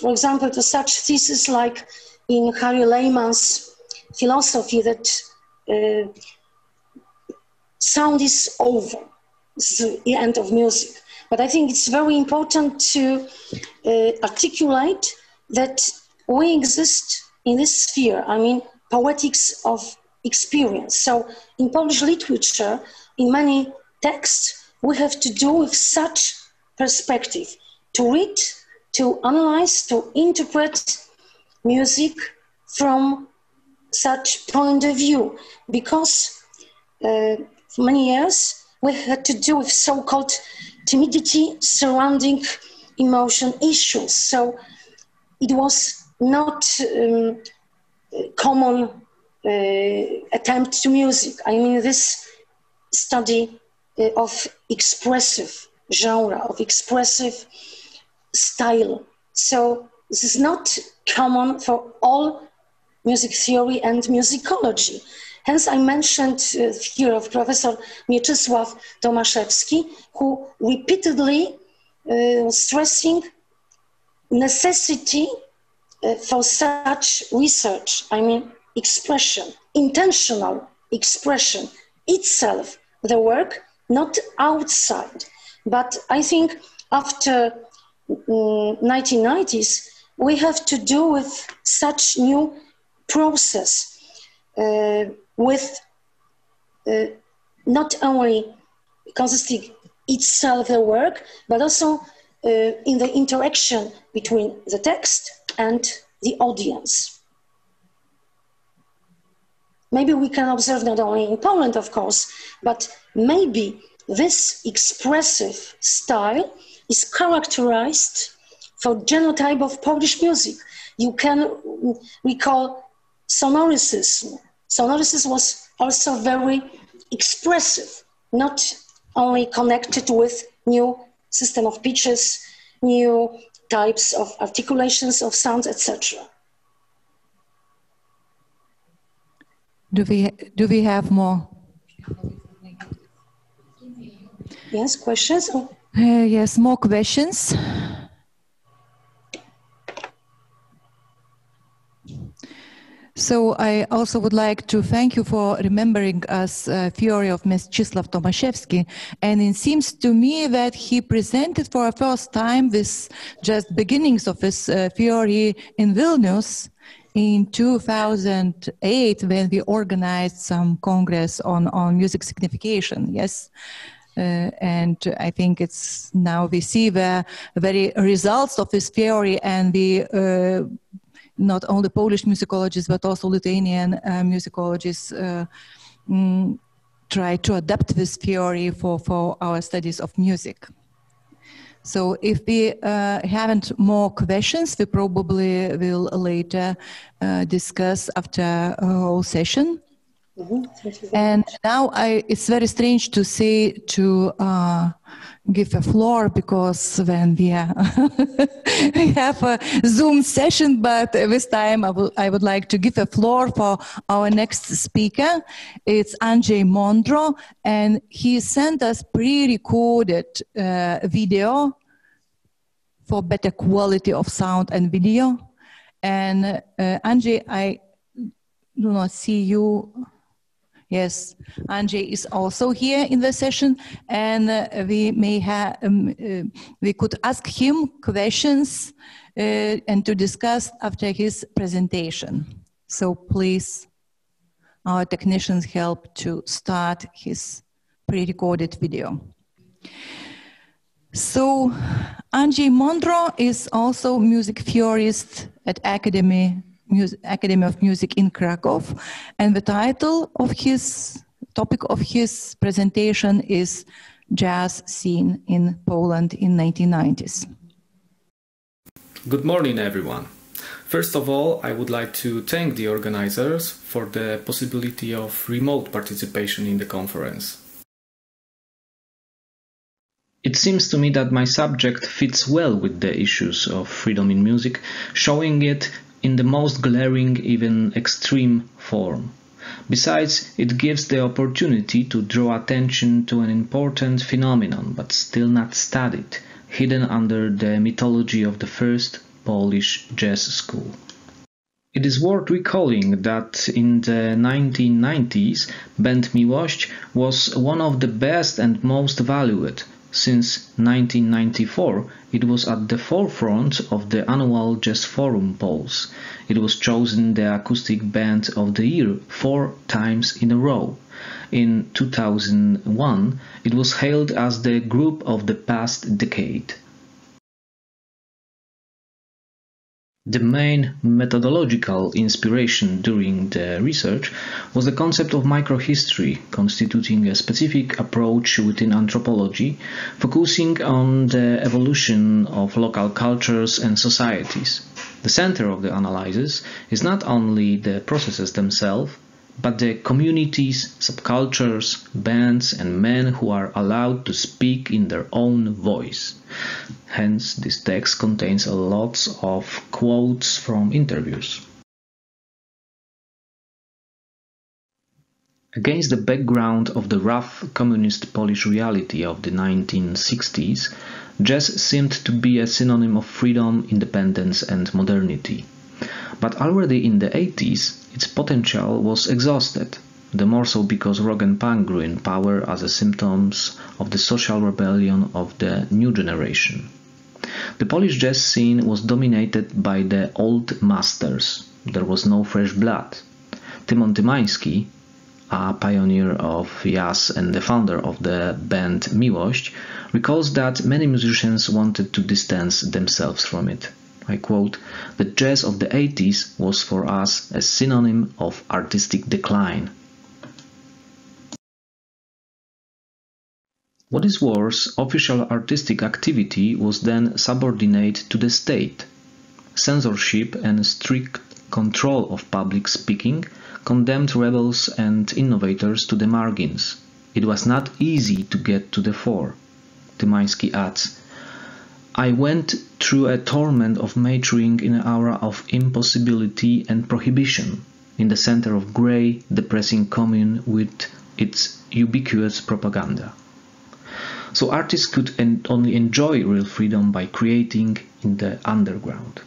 [SPEAKER 7] for example, to such theses like in Harry Lehmann's philosophy that uh, sound is over, it's the end of music. But I think it's very important to uh, articulate that we exist in this sphere, I mean, poetics of experience. So in Polish literature, in many texts, we have to do with such perspective. To read, to analyze, to interpret music from such point of view. Because uh, for many years we had to do with so-called timidity surrounding emotion issues. So it was not um, common uh, attempt to music. I mean this study of expressive genre of expressive style so this is not common for all music theory and musicology. Hence, I mentioned uh, here of Professor Mieczysław Tomaszewski, who repeatedly uh, stressing necessity uh, for such research. I mean, expression, intentional expression itself, the work, not outside. But I think after um, 1990s, we have to do with such new process uh, with uh, not only consisting itself the work, but also uh, in the interaction between the text and the audience. Maybe we can observe not only in Poland, of course, but maybe this expressive style is characterized for genotype of Polish music. You can recall sonoricism. Sonoricism was also very expressive, not only connected with new system of pitches, new types of articulations of sounds, etc.
[SPEAKER 1] Do we do we have more?
[SPEAKER 7] Yes, questions? Uh,
[SPEAKER 1] yes, more questions. So I also would like to thank you for remembering us uh, theory of Mieczysław Tomaszewski. And it seems to me that he presented for the first time this just beginnings of his uh, theory in Vilnius in 2008 when we organized some congress on, on music signification. Yes. Uh, and I think it's now we see the very results of this theory and we uh, not only Polish musicologists but also Lithuanian uh, musicologists uh, mm, try to adapt this theory for, for our studies of music. So if we uh, haven't more questions, we probably will later uh, discuss after a whole session. Mm-hmm. And now I, it's very strange to say to uh, give a floor because when we, we have a Zoom session, but this time I would like to give a floor for our next speaker. It's Andrzej Mądro, and he sent us pre-recorded uh, video for better quality of sound and video. And uh, Andrzej, I do not see you. Yes, Andrzej is also here in the session, and uh, we may have um, uh, we could ask him questions uh, and to discuss after his presentation. So please, our technicians help to start his pre-recorded video. So Andrzej Mądro is also music theorist at Academy Music, Academy of Music in Krakow. And the title of his topic of his presentation is Yass Scene in Poland in 1990s.
[SPEAKER 8] Good morning, everyone. First of all, I would like to thank the organizers for the possibility of remote participation in the conference. It seems to me that my subject fits well with the issues of freedom in music, showing it in the most glaring, even extreme form. Besides, it gives the opportunity to draw attention to an important phenomenon, but still not studied, hidden under the mythology of the first Polish jazz school. It is worth recalling that in the 1990s, Band Miłość was one of the best and most valued since 1994, it was at the forefront of the annual Jazz Forum polls. It was chosen the Acoustic Band of the Year four times in a row. In 2001, it was hailed as the group of the past decade. The main methodological inspiration during the research was the concept of microhistory, constituting a specific approach within anthropology, focusing on the evolution of local cultures and societies. The center of the analysis is not only the processes themselves, but the communities, subcultures, bands, and men who are allowed to speak in their own voice. Hence, this text contains a lot of quotes from interviews. Against the background of the rough communist Polish reality of the 1960s, jazz seemed to be a synonym of freedom, independence, and modernity. But already in the 80s, its potential was exhausted, the more so because rock and punk grew in power as a symptoms of the social rebellion of the new generation. The Polish jazz scene was dominated by the old masters. There was no fresh blood. Tymon Tymański, a pioneer of yass and the founder of the band Miłość, recalls that many musicians wanted to distance themselves from it. I quote, the jazz of the 80s was for us a synonym of artistic decline. What is worse, official artistic activity was then subordinate to the state. Censorship and strict control of public speaking condemned rebels and innovators to the margins. It was not easy to get to the fore. Tymański adds, I went through a torment of maturing in an aura of impossibility and prohibition, in the center of grey, depressing commune with its ubiquitous propaganda. So artists could en only enjoy real freedom by creating in the underground.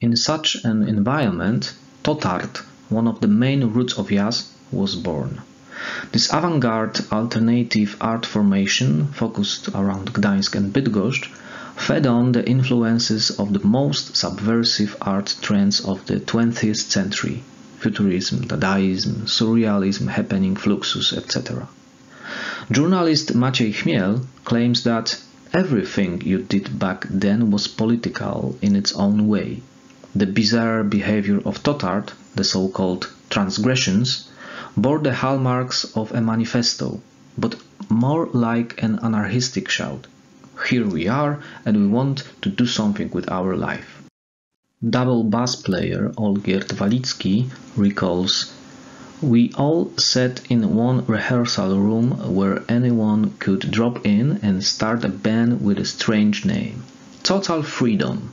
[SPEAKER 8] In such an environment, Totart, one of the main roots of yass, was born. This avant-garde alternative art formation, focused around Gdańsk and Bydgoszcz, fed on the influences of the most subversive art trends of the 20th century futurism, Dadaism, surrealism, happening fluxus, etc. Journalist Maciej Chmiel claims that everything you did back then was political in its own way. The bizarre behavior of Totart, the so-called transgressions, bore the hallmarks of a manifesto, but more like an anarchistic shout. Here we are, and we want to do something with our life. Double bass player Olgierd Walicki recalls we all sat in one rehearsal room where anyone could drop in and start a band with a strange name. Total freedom.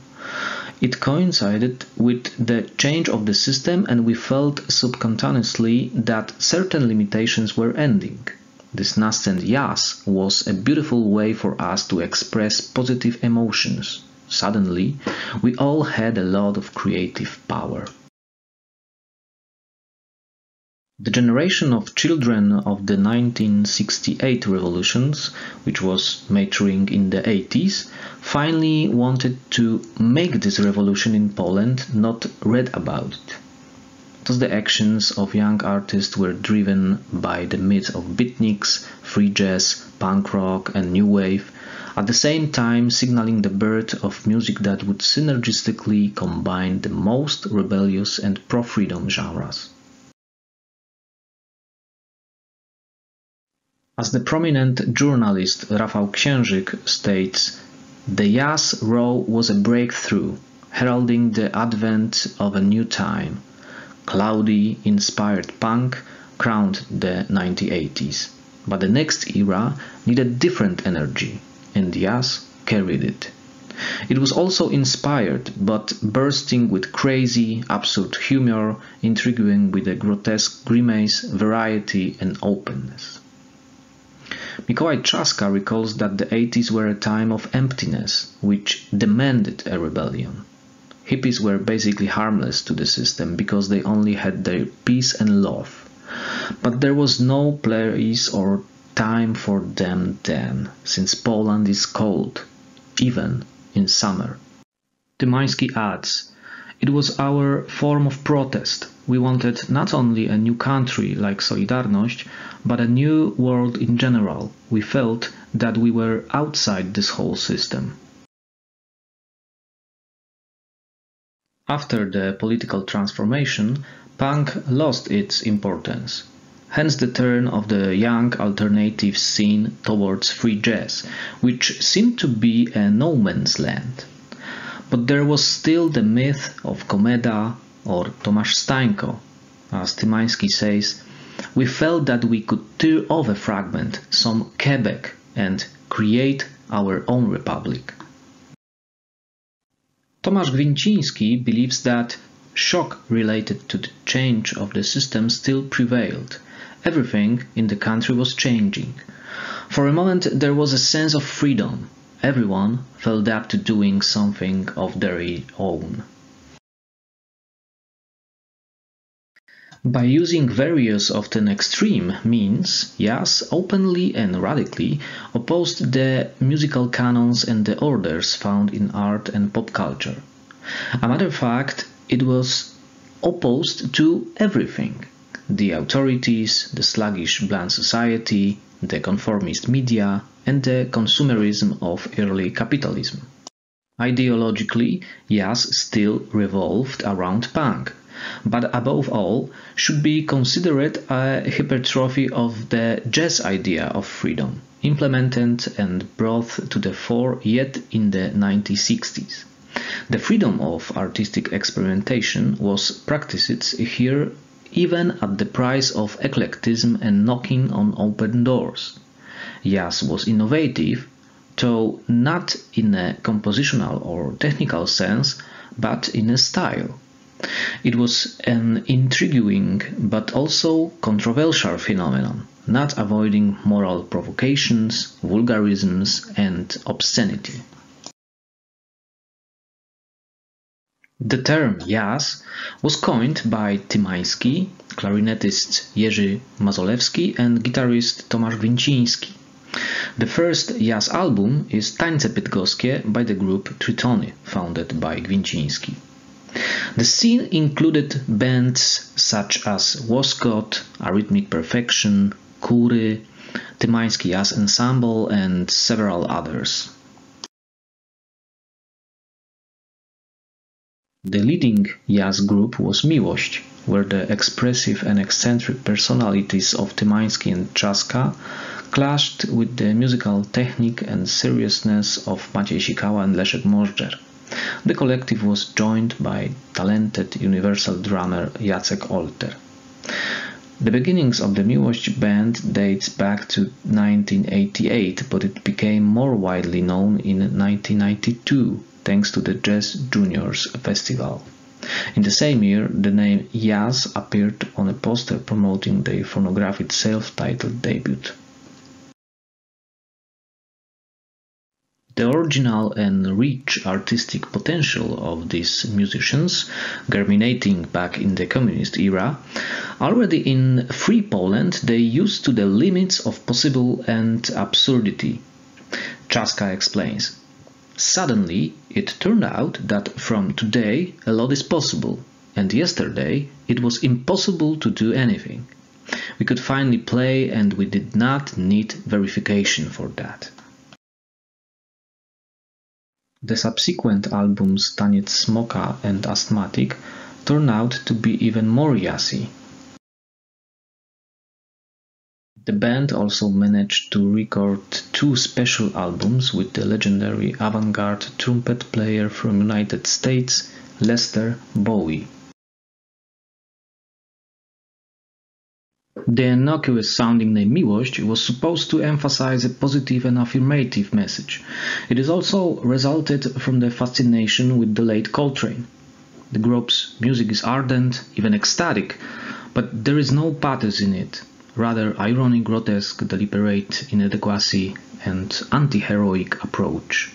[SPEAKER 8] It coincided with the change of the system and we felt subconsciously that certain limitations were ending. This nascent yass was a beautiful way for us to express positive emotions. Suddenly, we all had a lot of creative power. The generation of children of the 1968 revolutions, which was maturing in the 80s, finally wanted to make this revolution in Poland not read about it. Thus the actions of young artists were driven by the myth of beatniks, free jazz, punk rock and new wave, at the same time signaling the birth of music that would synergistically combine the most rebellious and pro-freedom genres. As the prominent journalist Rafał Księżyk states, the Jazz Row was a breakthrough, heralding the advent of a new time. Cloudy, inspired punk crowned the 1980s, but the next era needed different energy, and Yass carried it. It was also inspired, but bursting with crazy, absurd humor, intriguing with a grotesque grimace, variety, and openness. Mikołaj Trzaska recalls that the 80s were a time of emptiness, which demanded a rebellion. Hippies were basically harmless to the system because they only had their peace and love. But there was no place or time for them then, since Poland is cold, even in summer. Tymański adds, It was our form of protest. We wanted not only a new country like Solidarność, but a new world in general. We felt that we were outside this whole system. After the political transformation, punk lost its importance. Hence the turn of the young alternative scene towards free jazz, which seemed to be a no man's land. But there was still the myth of Komeda or Tomasz Stańko. As Tymański says, we felt that we could tear off a fragment, some Quebec, and create our own republic. Tomasz Gwinciński believes that shock related to the change of the system still prevailed. Everything in the country was changing. For a moment there was a sense of freedom. Everyone felt up to doing something of their own. By using various often extreme means, Yass openly and radically opposed the musical canons and the orders found in art and pop culture. A matter of fact, it was opposed to everything the authorities, the sluggish bland society, the conformist media, and the consumerism of early capitalism. Ideologically, Yass still revolved around punk, but above all should be considered a hypertrophy of the jazz idea of freedom, implemented and brought to the fore yet in the 1960s. The freedom of artistic experimentation was practiced here even at the price of eclecticism and knocking on open doors. Yass was innovative, though not in a compositional or technical sense, but in a style. It was an intriguing but also controversial phenomenon, not avoiding moral provocations, vulgarisms, and obscenity. The term yass was coined by Tymański, clarinetist Jerzy Mazolewski and guitarist Tomasz Gwinciński. The first yass album is Tańce Bydgoskie by the group Trytony, founded by Gwinciński. The scene included bands such as Łoskot, Arrhythmic Perfection, Kury, Tymański Yass Ensemble, and several others. The leading yass group was Miłość, where the expressive and eccentric personalities of Tymański and Trzaska clashed with the musical technique and seriousness of Maciej Sikała and Leszek Możdżer. The collective was joined by talented universal drummer Jacek Olter. The beginnings of the Miłość band dates back to 1988, but it became more widely known in 1992 thanks to the Jazz Juniors Festival. In the same year, the name Yass appeared on a poster promoting their phonographic self-titled debut. The original and rich artistic potential of these musicians, germinating back in the communist era, already in free Poland they used to the limits of possible and absurdity. Trzaska explains. Suddenly, it turned out that from today a lot is possible, and yesterday it was impossible to do anything. We could finally play and we did not need verification for that. The subsequent albums Taniec Smoka and Asthmatic turn out to be even more jazzy. The band also managed to record two special albums with the legendary avant-garde trumpet player from United States, Lester Bowie. The innocuous sounding name Miłość was supposed to emphasize a positive and affirmative message. It is also resulted from the fascination with the late Coltrane. The group's music is ardent, even ecstatic, but there is no pathos in it, rather ironic, grotesque, deliberate inadequacy, and anti-heroic approach.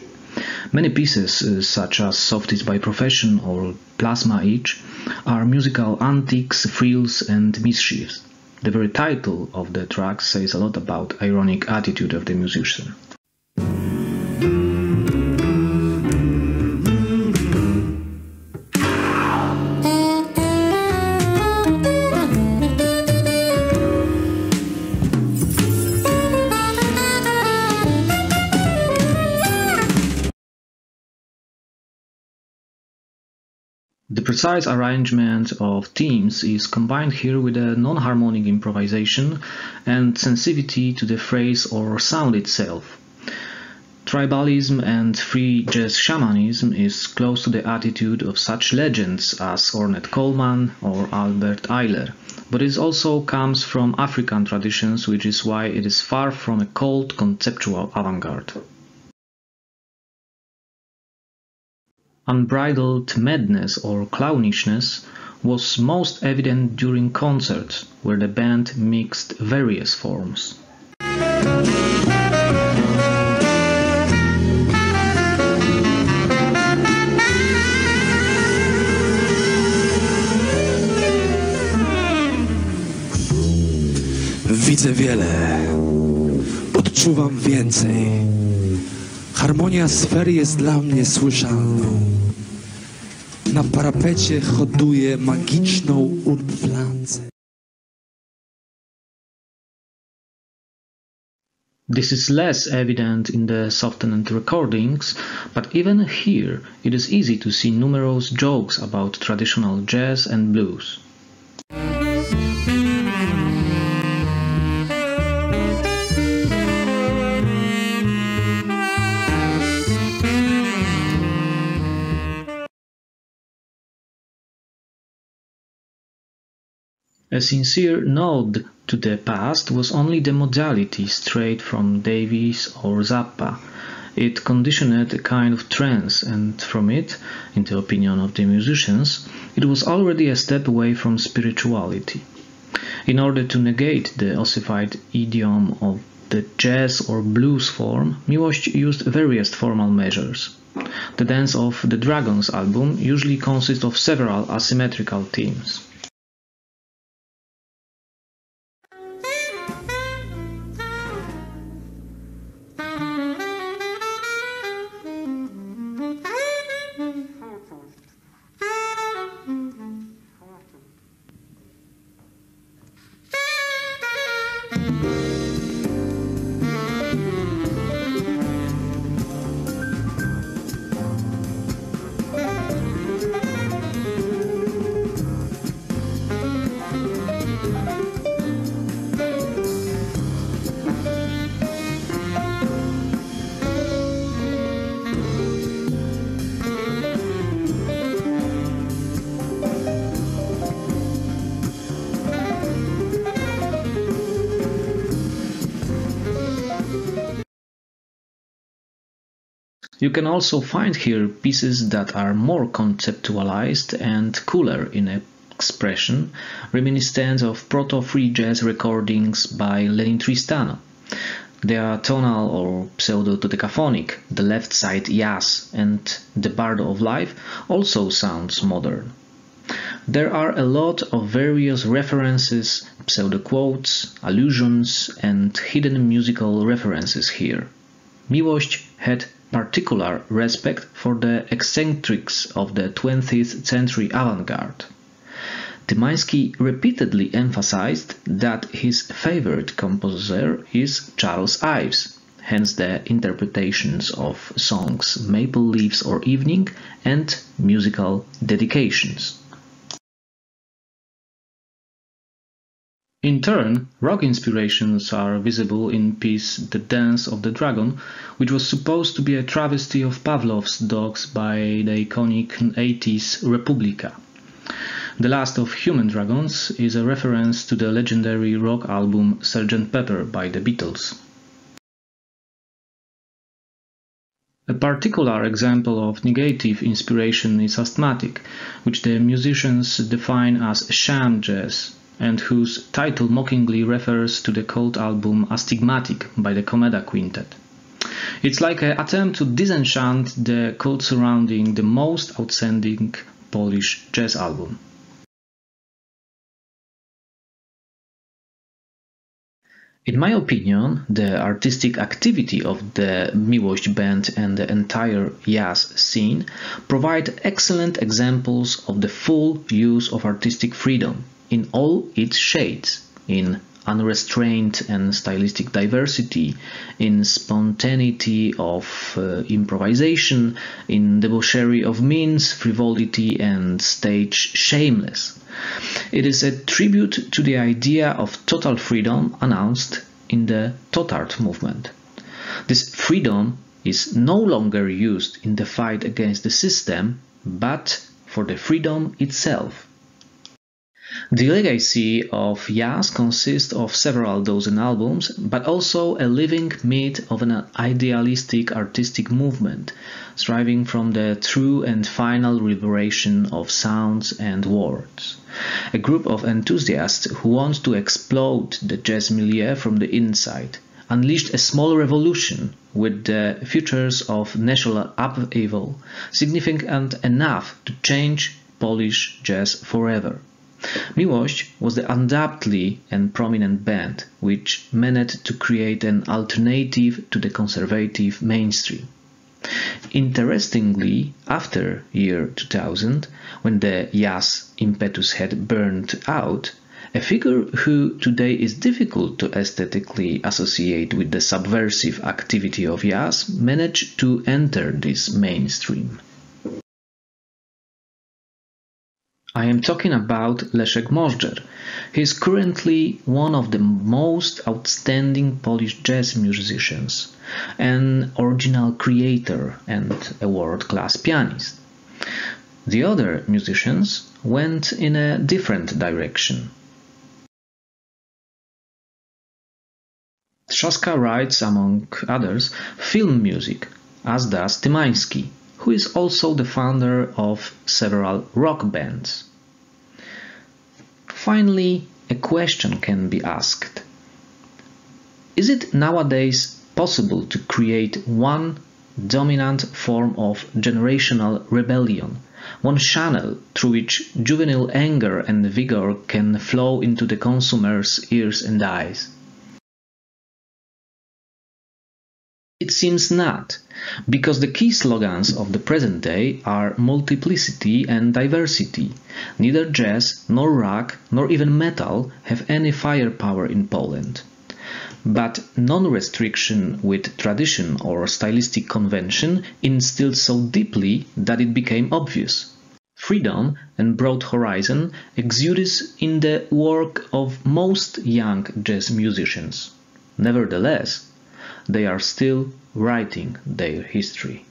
[SPEAKER 8] Many pieces, uh, such as Softies by Profession or Plasma Age, are musical antics, frills, and mischiefs. The very title of the track says a lot about ironic attitude of the musician. The precise arrangement of themes is combined here with a non-harmonic improvisation and sensitivity to the phrase or sound itself. Tribalism and free jazz shamanism is close to the attitude of such legends as Ornette Coleman or Albert Ayler, but it also comes from African traditions, which is why it is far from a cold conceptual avant-garde. Unbridled madness or clownishness was most evident during concerts, where the band mixed various forms.
[SPEAKER 9] Widzę wiele, odczuwam więcej. Harmonia sfery jest dla mnie słyszalną. Na parapecie hoduje magiczną urflancę.
[SPEAKER 8] This is less evident in the softened recordings, but even here it is easy to see numerous jokes about traditional jazz and blues. A sincere nod to the past was only the modality straight from Davis or Zappa. It conditioned a kind of trance, and from it, in the opinion of the musicians, it was already a step away from spirituality. In order to negate the ossified idiom of the jazz or blues form, Miłość used various formal measures. The Dance of the Dragons album usually consists of several asymmetrical themes. You can also find here pieces that are more conceptualized and cooler in expression, reminiscent of proto-free jazz recordings by Lennie Tristano.
[SPEAKER 10] They are tonal or pseudo-dodecaphonic. The left side Yass and the Bardo of Life also sounds modern. There are a lot of various references, pseudo-quotes, allusions and hidden musical references here. Miłość had particular respect for the eccentrics of the 20th century avant-garde. Tymański repeatedly emphasized that his favorite composer is Charles Ives, hence the interpretations of songs Maple Leaves or Evening and musical dedications. In turn, rock inspirations are visible in piece The Dance of the Dragon, which was supposed to be a travesty of Pavlov's Dogs by the iconic 80s Republika. The Last of Human Dragons is a reference to the legendary rock album Sgt. Pepper by the Beatles. A particular example of negative inspiration is Asthmatic, which the musicians define as sham jazz, and whose title mockingly refers to the cult album Astigmatic by the Komeda Quintet. It's like an attempt to disenchant the cult surrounding the most outstanding Polish yass album. In my opinion, the artistic activity of the Miłość band and the entire jazz scene provide excellent examples of the full use of artistic freedom in all its shades, in unrestrained and stylistic diversity, in spontaneity of uh, improvisation, in debauchery of means, frivolity, and stage shameless. It is a tribute to the idea of total freedom announced in the Totart movement. This freedom is no longer used in the fight against the system, but for the freedom itself. The legacy of Yass consists of several dozen albums, but also a living myth of an idealistic artistic movement, striving from the true and final liberation of sounds and words. A group of enthusiasts who want to explode the jazz milieu from the inside, unleashed a small revolution with the features of national upheaval, significant enough to change Polish jazz forever. Miłość was the undoubtedly and prominent band which managed to create an alternative to the conservative mainstream. Interestingly, after year 2000, when the Yass impetus had burned out, a figure who today is difficult to aesthetically associate with the subversive activity of Yass managed to enter this mainstream. I am talking about Leszek Możdżer. He is currently one of the most outstanding Polish jazz musicians, an original creator and a world-class pianist. The other musicians went in a different direction. Trzaska writes, among others, film music, as does Tymański, who is also the founder of several rock bands. Finally, a question can be asked. Is it nowadays possible to create one dominant form of generational rebellion, one channel through which juvenile anger and vigor can flow into the consumer's ears and eyes? It seems not, because the key slogans of the present day are multiplicity and diversity. Neither jazz, nor rock, nor even metal have any firepower in Poland. But non-restriction with tradition or stylistic convention instilled so deeply that it became obvious. Freedom and broad horizon exudes in the work of most young jazz musicians. Nevertheless, they are still writing their history.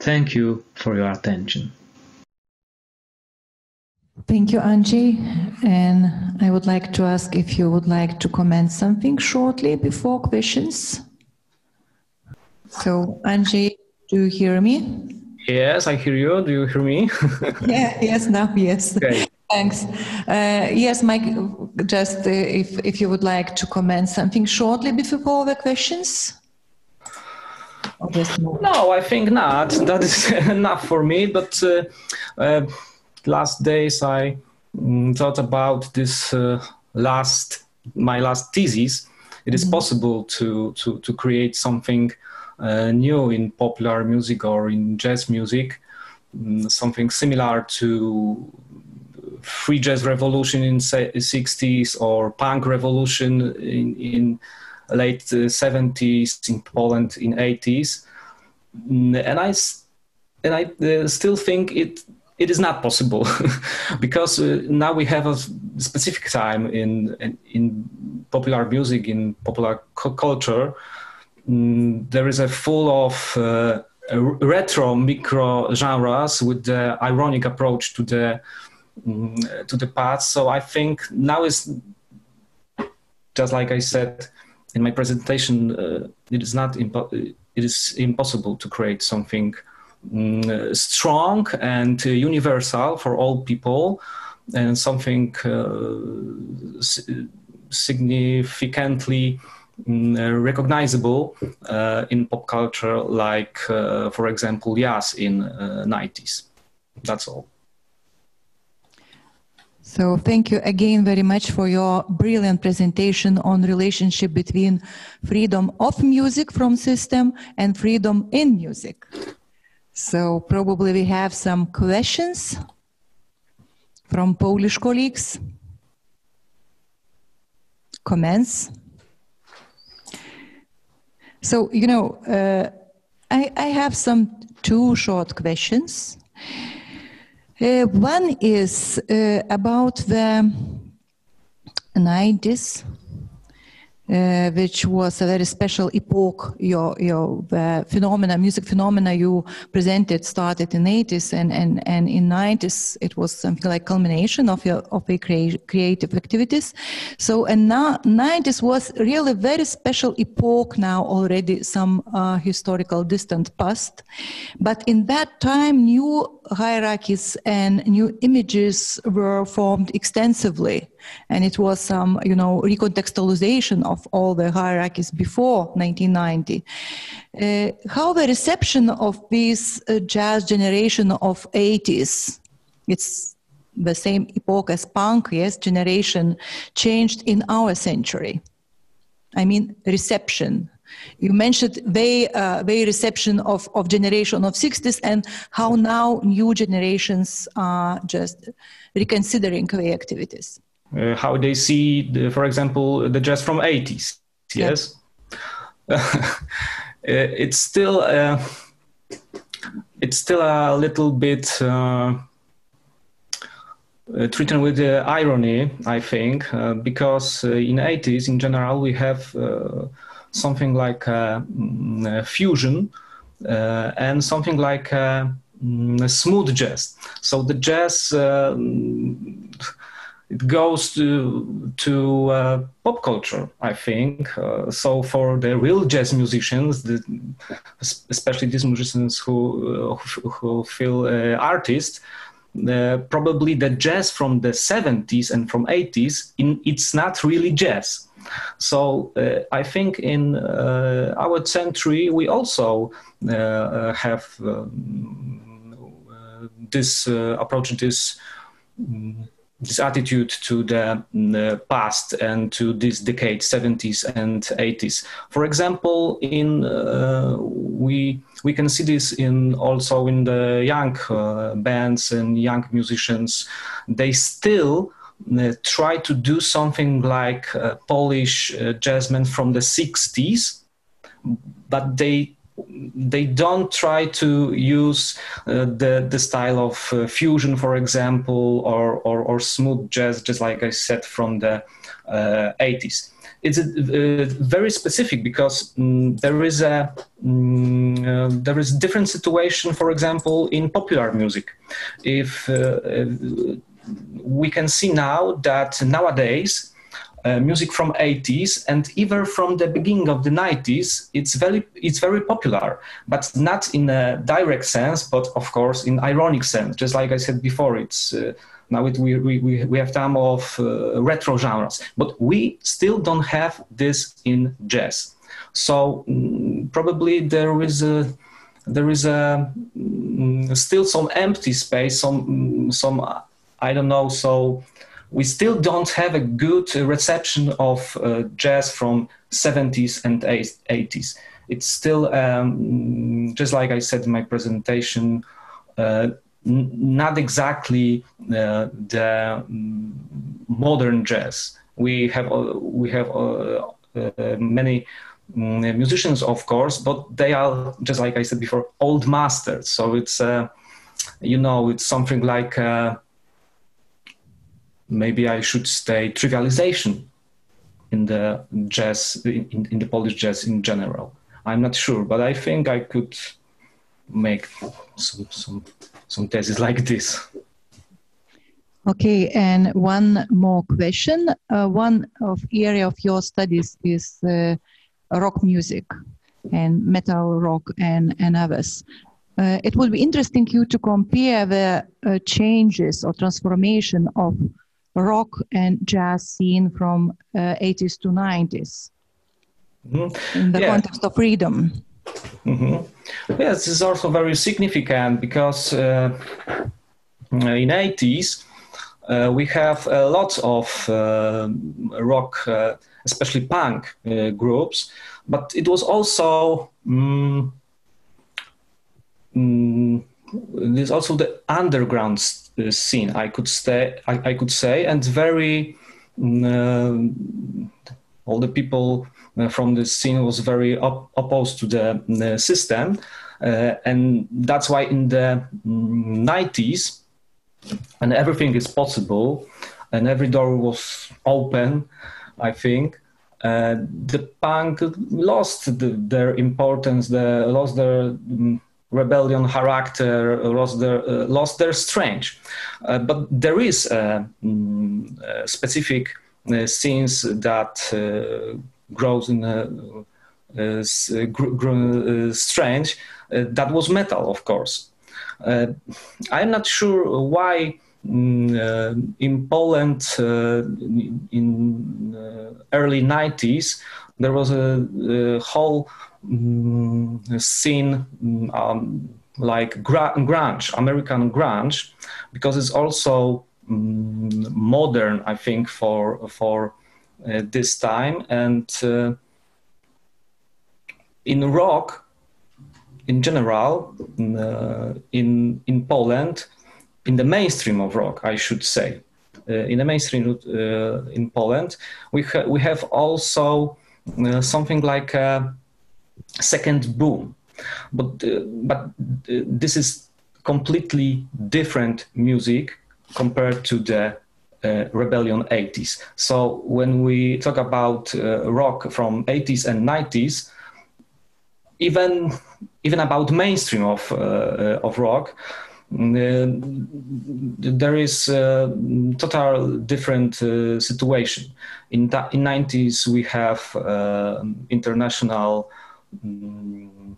[SPEAKER 10] Thank you for your attention.
[SPEAKER 1] Thank you, Andrzej. And I would like to ask if you would like to comment something shortly before questions. So, Andrzej, do you hear me?
[SPEAKER 8] Yes, I hear you. Do you hear me?
[SPEAKER 1] yeah, yes, now, yes.
[SPEAKER 8] Okay.
[SPEAKER 1] Thanks. Uh, yes, Mike, just uh, if, if you would like to comment something shortly before the questions?
[SPEAKER 8] No, I think not. That is enough for me. But uh, uh, last days I mm, thought about this uh, last, my last thesis. It is mm-hmm. possible to, to, to create something uh, new in popular music or in jazz music, mm, something similar to free jazz revolution in 60s or punk revolution in, in late 70s in Poland in 80s mm, and I and I uh, still think it it is not possible because uh, now we have a specific time in in, popular music in popular culture. Mm, there is a full of uh, retro micro genres with the ironic approach to the to the past. So I think now is just like I said in my presentation, uh, it is not impo- it is impossible to create something um, strong and uh, universal for all people and something uh, significantly um, recognizable uh, in pop culture like uh, for example jazz in 90s uh, that's all
[SPEAKER 1] so thank you again very much for your brilliant presentation on relationship between freedom of music from system and freedom in music. So probably we have some questions from Polish colleagues. Comments? So, you know, uh, I, I have some two short questions. Uh, one is uh, about the 90s uh, which was a very special epoch. Your your the phenomena, music phenomena you presented started in 80s and and and in 90s it was something like culmination of your of a crea- creative activities. So and now 90s was really very special epoch. Now already some uh, historical distant past, but in that time new hierarchies and new images were formed extensively and it was some you know recontextualization of all the hierarchies before 1990 uh, how the reception of this uh, jazz generation of 80s it's the same epoch as punk yes generation changed in our century. I mean reception. You mentioned the uh, reception of, of generation of 60s and how now new generations are just reconsidering their activities
[SPEAKER 8] uh, how they see, the, for example, the jazz from 80s. Yes, uh, it's still uh, it's still a little bit uh, uh treated with uh, irony, I think, because in 80s in general we have something like mm, fusion and something like mm, smooth jazz. So the jazz it goes to to uh, pop culture, I think. Uh, so for the real jazz musicians, the, especially these musicians who uh, who, who, feel uh, artists, probably the jazz from the 70s and from 80s, in, it's not really jazz. So uh, I think in uh, our century we also have um, this approach, this. Um, this attitude to the, the, past and to this decade 70s and 80s for example in uh, we we can see this in also in the young uh, bands and young musicians. They still uh, try to do something like polish uh, jazzmen from the 60s but they they don't try to use uh, the the style of uh, fusion, for example, or, or, or smooth jazz, just like I said from the uh, 80s. It's a, uh, very specific because um, there is a um, there is different situation, for example, in popular music. If uh, we can see now that nowadays uh, music from 80s and even from the beginning of the 90s it's very it's very popular but not in a direct sense but of course in ironic sense just like i said before it's uh, Now it, we, we, we have time of uh, retro genres, but we still don't have this in jazz. So mm, probably there is a there is a mm, still some empty space, some mm, some I don't know. So we still don't have a good reception of uh, jazz from 70s and 80s. It's still um, just like I said in my presentation. Uh, not exactly uh, the modern jazz. We have uh, we have uh, uh, many Mm, musicians, of course, but they are just like I said before, old masters. So it's you know it's something like maybe I should say trivialization in the jazz in, in the Polish jazz in general. I'm not sure, but I think I could make some some some thesis like this.
[SPEAKER 1] Okay, and one more question. Uh, one of area of your studies is uh, rock music and metal rock and, and others. Uh, it would be interesting you to compare the uh, changes or transformation of rock and jazz scene from uh, 80s to 90s mm-hmm. in the yeah. context of freedom.
[SPEAKER 8] Mm-hmm. Yes, this is also very significant because uh, in 80s uh, we have a lot of uh, rock especially punk uh, groups, but it was also um, um, there's also the underground uh, scene. I could say, I, I, could say, and very um, all the people uh, from the scene was very op- opposed to the, the system, uh, and that's why in the 90s, and everything is possible, and every door was open. I think. Uh, the punk lost the, their importance, the, lost their um, rebellion character, lost their, uh, lost their strength. Uh, but there is a, um, a specific uh, scenes that uh, grows in a, gr- gr- strength. that was metal, of course. I'm not sure why Mm, uh, in Poland uh, in uh, early 90s, there was a, a whole scene um, like grunge, American grunge, because it's also um, modern, I think, for for uh, this time. And uh, in rock, in general, uh, in in Poland, in the mainstream of rock, I should say, uh, in the mainstream uh, in Poland, we ha- we have also uh, something like second boom, but uh, but uh, this is completely different music compared to the uh, rebellion 80s. So when we talk about rock from 80s and 90s, even even about mainstream of of rock uh, there is a total different uh, situation. In in 90s, we have uh, international um,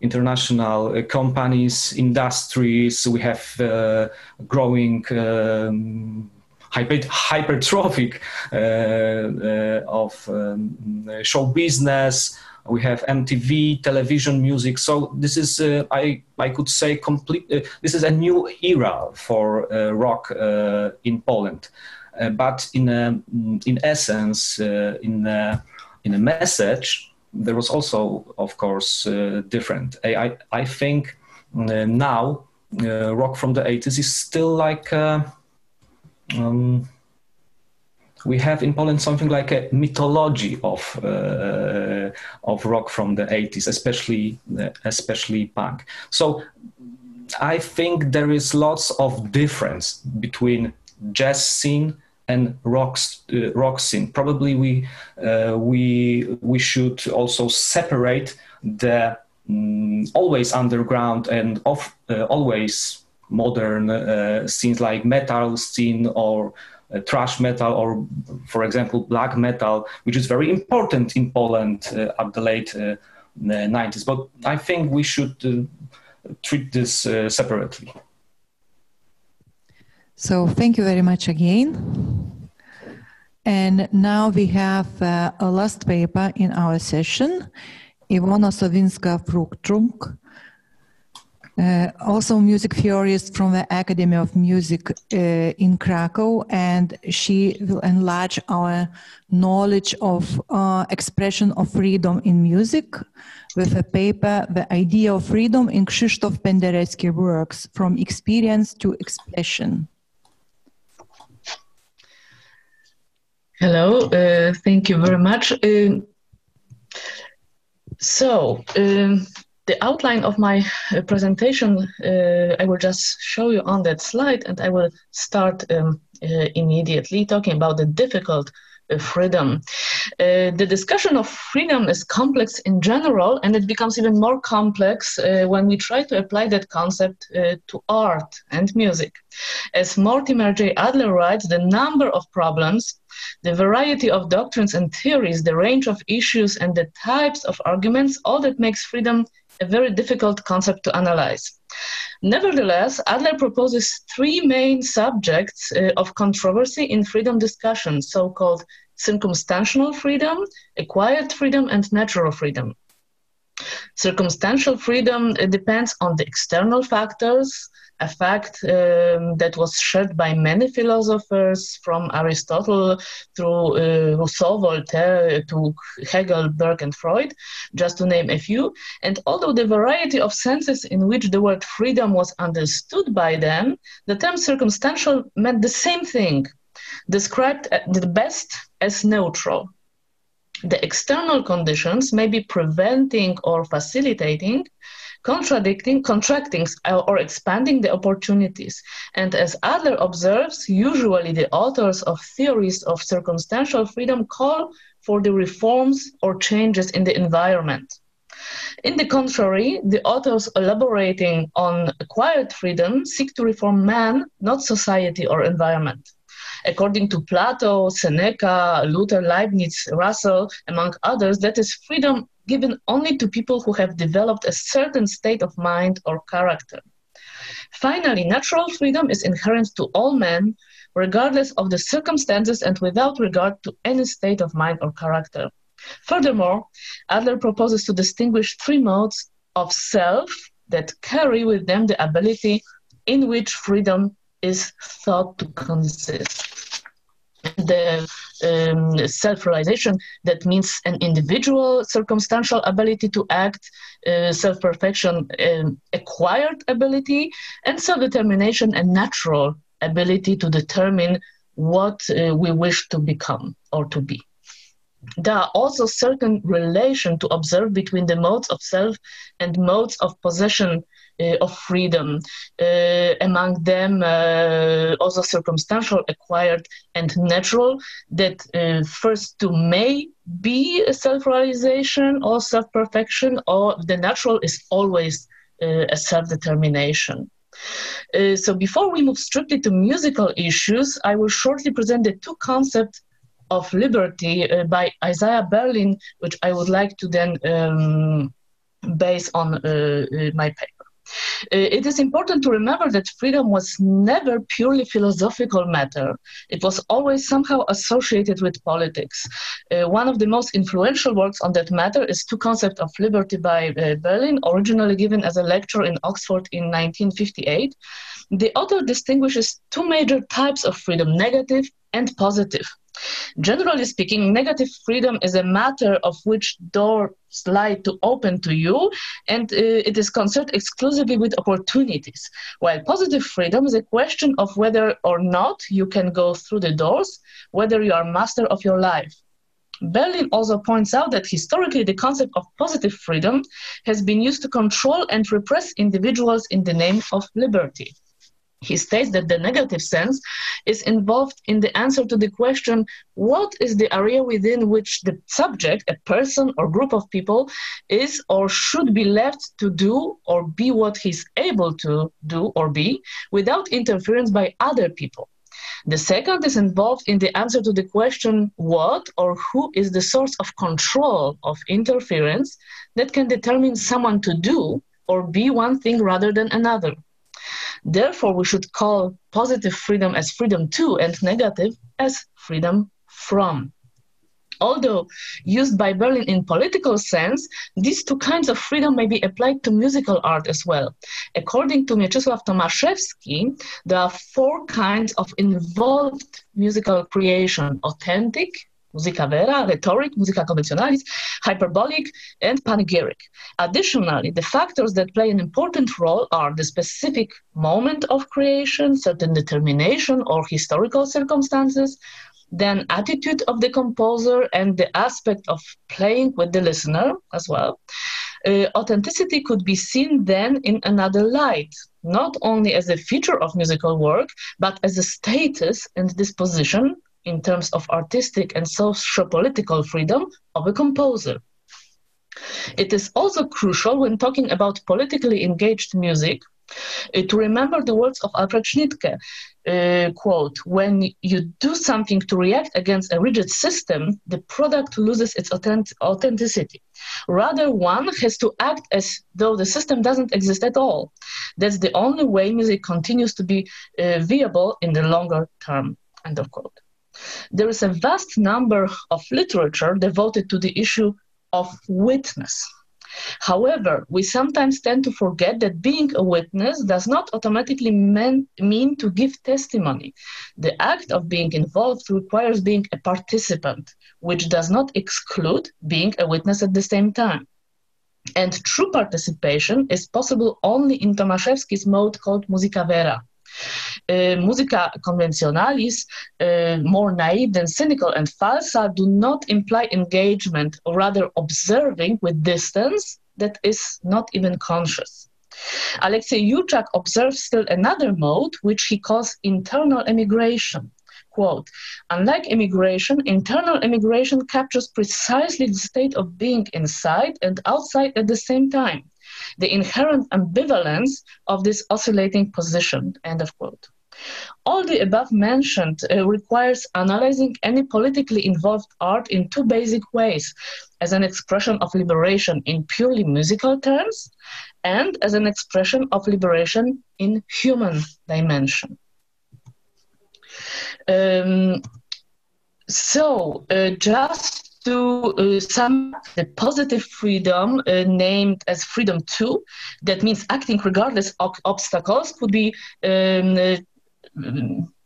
[SPEAKER 8] international companies, industries. We have growing. Um, hyper, hypertrophic uh, uh, of um, show business, we have MTV, television, music. So this is, uh, I, I could say, complete. Uh, this is a new era for uh, rock uh, in Poland. Uh, but in a, in essence, uh, in in a message, there was also, of course, different. I, I, I think now rock from the 80s is still like. Um, we have in Poland something like a mythology of uh, of rock from the 80s, especially uh, especially punk. So I think there is lots of difference between jazz scene and rock uh, rock scene. Probably we uh, we we should also separate the um, always underground and of uh, always modern uh, scenes like metal scene or uh, thrash metal or, for example, black metal, which is very important in Poland uh, at the late 90s. Uh, but I think we should treat this separately.
[SPEAKER 1] So thank you very much again. And now we have uh, a last paper in our session, Iwona Sowińska-Fruhtrunk, uh, also music theorist from the Academy of Music uh, in Krakow, and she will enlarge our knowledge of uh, expression of freedom in music with a paper, The Idea of Freedom in Krzysztof Penderecki Works, From Experience to Expression.
[SPEAKER 11] Hello, uh, thank you very much. Uh, so, um, the outline of my uh, presentation, uh, I will just show you on that slide and I will start um, uh, immediately talking about the difficult uh, freedom. Uh, the discussion of freedom is complex in general and it becomes even more complex uh, when we try to apply that concept to art and music. As Mortimer J. Adler writes, the number of problems the variety of doctrines and theories, the range of issues, and the types of arguments, all that makes freedom a very difficult concept to analyze. Nevertheless, Adler proposes three main subjects uh, of controversy in freedom discussion, so-called circumstantial freedom, acquired freedom, and natural freedom. Circumstantial freedom uh, depends on the external factors, a fact um, that was shared by many philosophers from Aristotle through uh, Rousseau, Voltaire to Hegel, Burke, and Freud, just to name a few. And although the variety of senses in which the word freedom was understood by them, the term circumstantial meant the same thing, described at the best as neutral. The external conditions may be preventing or facilitating contradicting, contracting, uh, or expanding the opportunities. And as Adler observes, usually the authors of theories of circumstantial freedom call for the reforms or changes in the environment. In the contrary, the authors elaborating on acquired freedom seek to reform man, not society or environment. According to Plato, Seneca, Luther, Leibniz, Russell, among others, that is freedom given only to people who have developed a certain state of mind or character. Finally, natural freedom is inherent to all men, regardless of the circumstances and without regard to any state of mind or character. Furthermore, Adler proposes to distinguish three modes of self that carry with them the ability in which freedom is thought to consist. The um, self-realization that means an individual circumstantial ability to act uh, self-perfection um, acquired ability and self-determination and natural ability to determine what uh, we wish to become or to be. There are also certain relation to observe between the modes of self and modes of possession of freedom. Uh, among them, uh, also circumstantial, acquired, and natural, that first two may be a self realization or self perfection, or the natural is always a self determination. Uh, so before we move strictly to musical issues, I will shortly present the two concepts of liberty uh, by Isaiah Berlin, which I would like to then um, base on uh, my paper. Uh, it is important to remember that freedom was never purely philosophical matter. It was always somehow associated with politics. Uh, one of the most influential works on that matter is Two Concepts of Liberty by uh, Berlin, originally given as a lecture in Oxford in 1958. The author distinguishes two major types of freedom, negative and positive. Generally speaking, negative freedom is a matter of which doors lie to open to you, and uh, it is concerned exclusively with opportunities. While positive freedom is a question of whether or not you can go through the doors, whether you are master of your life. Berlin also points out that historically the concept of positive freedom has been used to control and repress individuals in the name of liberty. He states that the negative sense is involved in the answer to the question what is the area within which the subject, a person or group of people, is or should be left to do or be what he's able to do or be without interference by other people. The second is involved in the answer to the question what or who is the source of control of interference that can determine someone to do or be one thing rather than another. Therefore, we should call positive freedom as freedom to and negative as freedom from. Although used by Berlin in political sense, these two kinds of freedom may be applied to musical art as well. According to Mieczysław Tomaszewski, there are four kinds of involved musical creation: authentic, musica vera, rhetoric, musica conventionalis, hyperbolic, and panegyric. Additionally, the factors that play an important role are the specific moment of creation, certain determination or historical circumstances, then attitude of the composer and the aspect of playing with the listener as well. Uh, authenticity could be seen then in another light, not only as a feature of musical work, but as a status and disposition in terms of artistic and socio-political freedom of a composer. It is also crucial when talking about politically engaged music uh, to remember the words of Alfred Schnittke, uh, quote, when you do something to react against a rigid system, the product loses its authentic- authenticity. Rather, one has to act as though the system doesn't exist at all. That's the only way music continues to be uh, viable in the longer term, end of quote. There is a vast number of literature devoted to the issue of witness. However, we sometimes tend to forget that being a witness does not automatically mean, mean to give testimony. The act of being involved requires being a participant, which does not exclude being a witness at the same time. And true participation is possible only in Tomaszewski's mode called musica vera. Musica conventionalis, uh, more naive than cynical and falsa, do not imply engagement, or rather observing with distance that is not even conscious. Alexei Yurchak observes still another mode, which he calls internal emigration. Quote, unlike immigration, internal emigration captures precisely the state of being inside and outside at the same time the inherent ambivalence of this oscillating position, end of quote. All the above mentioned uh, requires analyzing any politically involved art in two basic ways as an expression of liberation in purely musical terms and as an expression of liberation in human dimension. Um, so, uh, just to uh, some the positive freedom uh, named as freedom two. That means acting regardless of obstacles could be um, uh,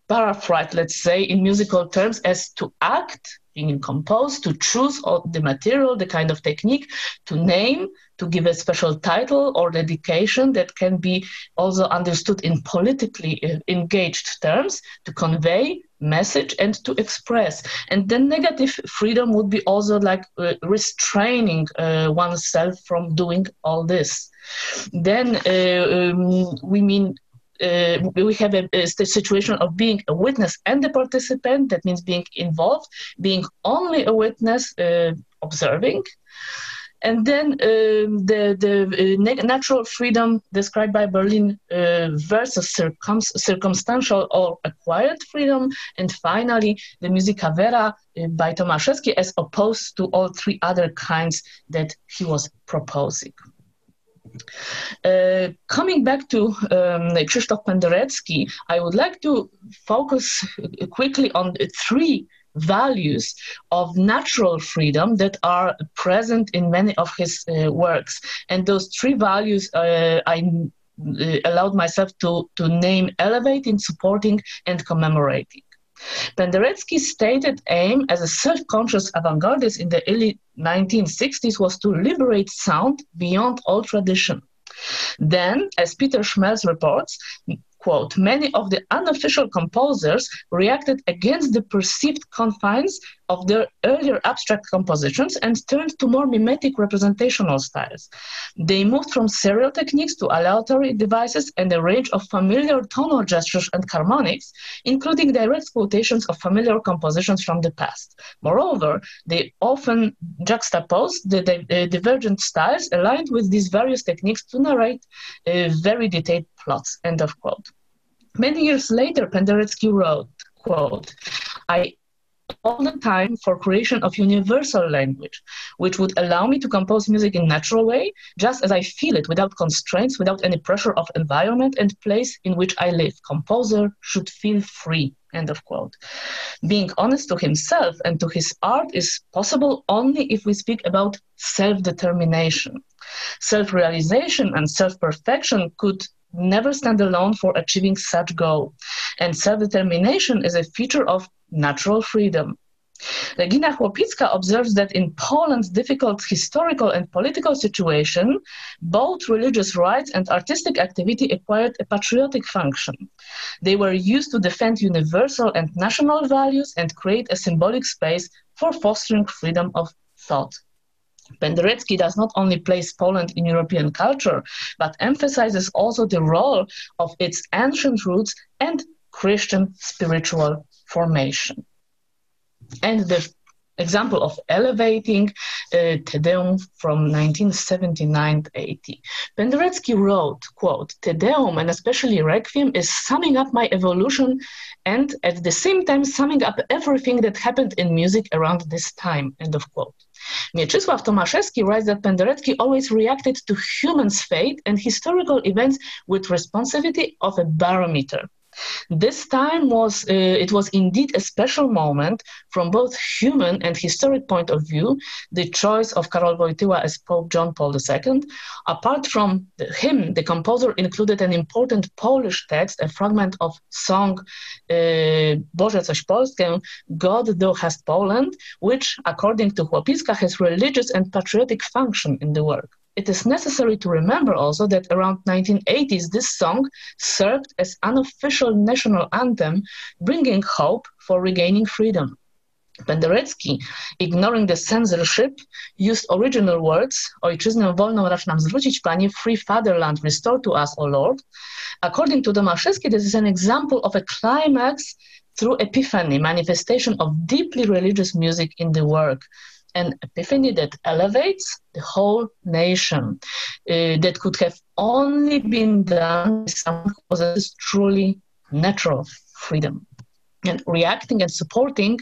[SPEAKER 11] paraphrased let's say in musical terms as to act being composed to choose the material the kind of technique to name to give a special title or dedication that can be also understood in politically uh, engaged terms to convey message and to express. And then negative freedom would be also like uh, restraining uh, oneself from doing all this. Then uh, um, we mean uh, we have a, a, situation of being a witness and a participant that means being involved being only a witness uh, observing and then um, the, the uh, natural freedom described by Berlin uh, versus circum circumstantial or acquired freedom. And finally, the musica vera uh, by Tomaszewski as opposed to all three other kinds that he was proposing. Uh, coming back to um, Krzysztof Penderecki, I would like to focus quickly on three values of natural freedom that are present in many of his uh, works. And those three values uh, I uh, allowed myself to, to name elevating, supporting, and commemorating. Penderecki's stated aim as a self conscious avant gardist in the early 1960s was to liberate sound beyond all tradition. Then, as Peter Schmelz reports, quote, many of the unofficial composers reacted against the perceived confines of their earlier abstract compositions and turned to more mimetic representational styles. They moved from serial techniques to aleatory devices and a range of familiar tonal gestures and harmonics, including direct quotations of familiar compositions from the past. Moreover, they often juxtaposed the, the, the divergent styles aligned with these various techniques to narrate uh, very detailed plots. End of quote. Many years later, Penderecki wrote, quote, I all the time for creation of universal language, which would allow me to compose music in natural way, just as I feel it, without constraints, without any pressure of environment and place in which I live. Composer should feel free. End of quote. Being honest to himself and to his art is possible only if we speak about self determination. Self realization and self perfection could never stand alone for achieving such goal. And self-determination is a feature of natural freedom. Regina Chłopicka observes that in Poland's difficult historical and political situation, both religious rites and artistic activity acquired a patriotic function. They were used to defend universal and national values and create a symbolic space for fostering freedom of thought. Penderecki does not only place Poland in European culture, but emphasizes also the role of its ancient roots and Christian spiritual formation. And the example of elevating uh, Te Deum from 1979-80. Penderecki wrote, quote, Te Deum and especially Requiem is summing up my evolution and at the same time summing up everything that happened in music around this time, end of quote. Mieczysław Tomaszewski writes that Penderecki always reacted to human's fate and historical events with responsivity of a barometer. This time was uh, it was indeed a special moment from both human and historic point of view. The choice of Karol Wojtyła as Pope John Paul II. Apart from him, the composer included an important Polish text, a fragment of song uh, Boże coś Polskę, God Thou Hast Poland, which, according to Chłopicka, has religious and patriotic function in the work. It is necessary to remember also that around 1980s, this song served as unofficial national anthem, bringing hope for regaining freedom. Penderecki, ignoring the censorship, used original words Ojczyznę wolną racz nam zwrócić, Panie, free fatherland, restore to us, O Lord. According to Tomaszewski, this is an example of a climax through epiphany, manifestation of deeply religious music in the work an epiphany that elevates the whole nation, uh, that could have only been done by someone possesses truly natural freedom and reacting and supporting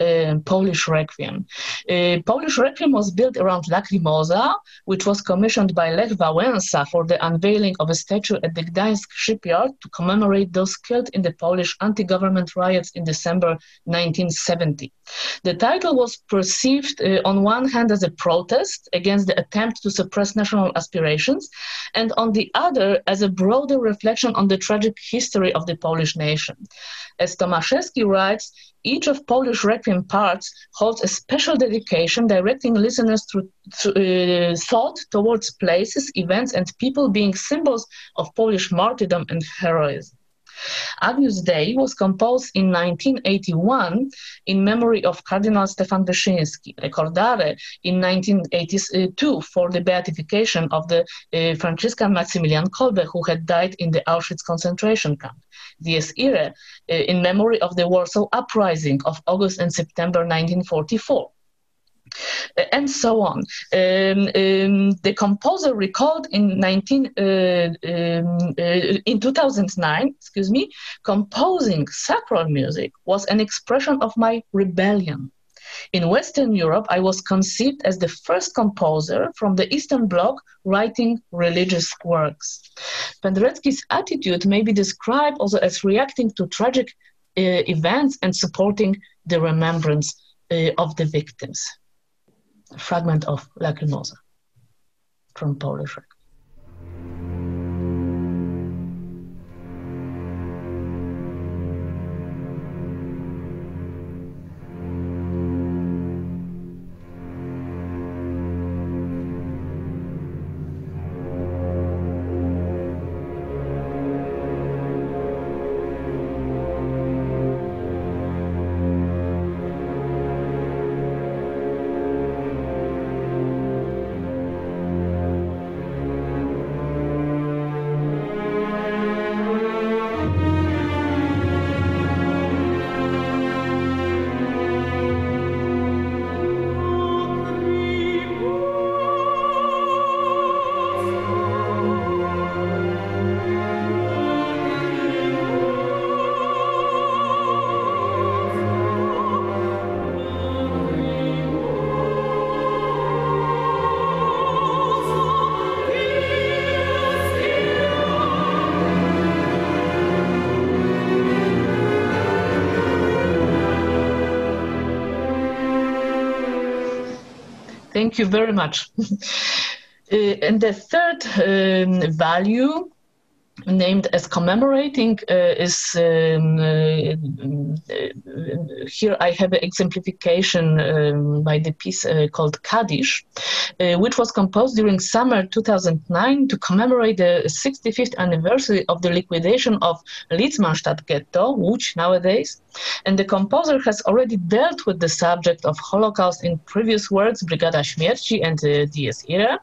[SPEAKER 11] uh, Polish Requiem. Uh, Polish Requiem was built around Lacrimosa, which was commissioned by Lech Wałęsa for the unveiling of a statue at the Gdańsk shipyard to commemorate those killed in the Polish anti-government riots in December 1970. The title was perceived uh, on one hand as a protest against the attempt to suppress national aspirations, and on the other as a broader reflection on the tragic history of the Polish nation. As Tomaszewski writes, each of Polish Requiem parts holds a special dedication directing listeners through, through uh, thought towards places, events, and people being symbols of Polish martyrdom and heroism. Agnus Dei was composed in 1981 in memory of Cardinal Stefan Wyszyński, Recordare in 1982 for the beatification of the uh, Franciscan Maximilian Kolbe, who had died in the Auschwitz concentration camp. Dies Irae uh, in memory of the Warsaw Uprising of August and September 1944 and so on. Um, um, the composer recalled in 19 uh, um, uh, in 2009, excuse me, composing sacral music was an expression of my rebellion. In Western Europe, I was conceived as the first composer from the Eastern Bloc writing religious works. Penderecki's attitude may be described also as reacting to tragic uh, events and supporting the remembrance uh, of the victims fragment of Lacrimosa from Polish record. Thank you very much. uh, and the third um, value named as commemorating uh, is um, uh, here I have an exemplification um, by the piece uh, called Kaddish, uh, which was composed during summer 2009 to commemorate the 65th anniversary of the liquidation of Litzmannstadt ghetto, which nowadays. And the composer has already dealt with the subject of Holocaust in previous works, Brigada Śmierci and uh, Dies Irae.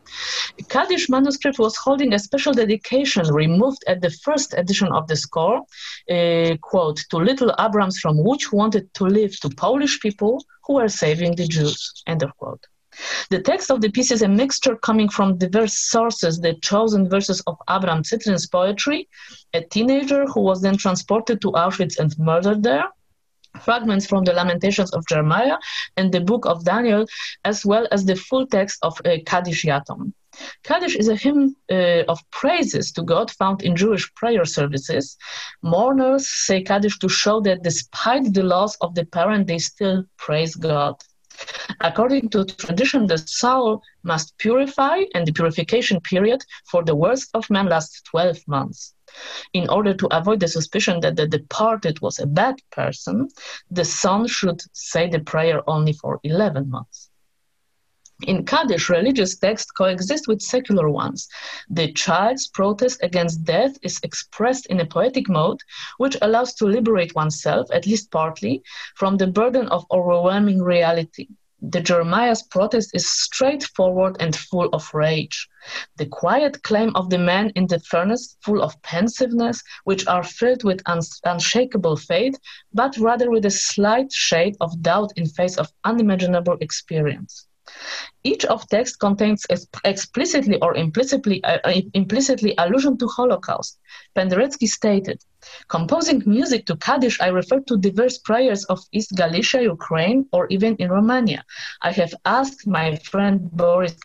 [SPEAKER 11] Kaddish manuscript was holding a special dedication removed at the first edition of the score, uh, quote, to little Abrams from which wanted to live to Polish people who were saving the Jews, end of quote. The text of the piece is a mixture coming from diverse sources, the chosen verses of Abram Cytryn's poetry, a teenager who was then transported to Auschwitz and murdered there, fragments from the Lamentations of Jeremiah and the Book of Daniel, as well as the full text of uh, Kaddish Yatom. Kaddish is a hymn uh, of praises to God found in Jewish prayer services. Mourners say Kaddish to show that despite the loss of the parent, they still praise God. According to tradition, the soul must purify, and the purification period for the worst of man lasts 12 months. In order to avoid the suspicion that the departed was a bad person, the son should say the prayer only for 11 months. In Kaddish, religious texts coexist with secular ones. The child's protest against death is expressed in a poetic mode, which allows to liberate oneself, at least partly, from the burden of overwhelming reality. The Jeremiah's protest is straightforward and full of rage. The quiet claim of the man in the furnace, full of pensiveness, which are filled with uns- unshakable faith, but rather with a slight shade of doubt in face of unimaginable experience. Each of text contains explicitly or implicitly, uh, implicitly allusion to Holocaust. Penderecki stated, composing music to Kaddish, I refer to diverse prayers of East Galicia, Ukraine, or even in Romania. I have asked my friend Boris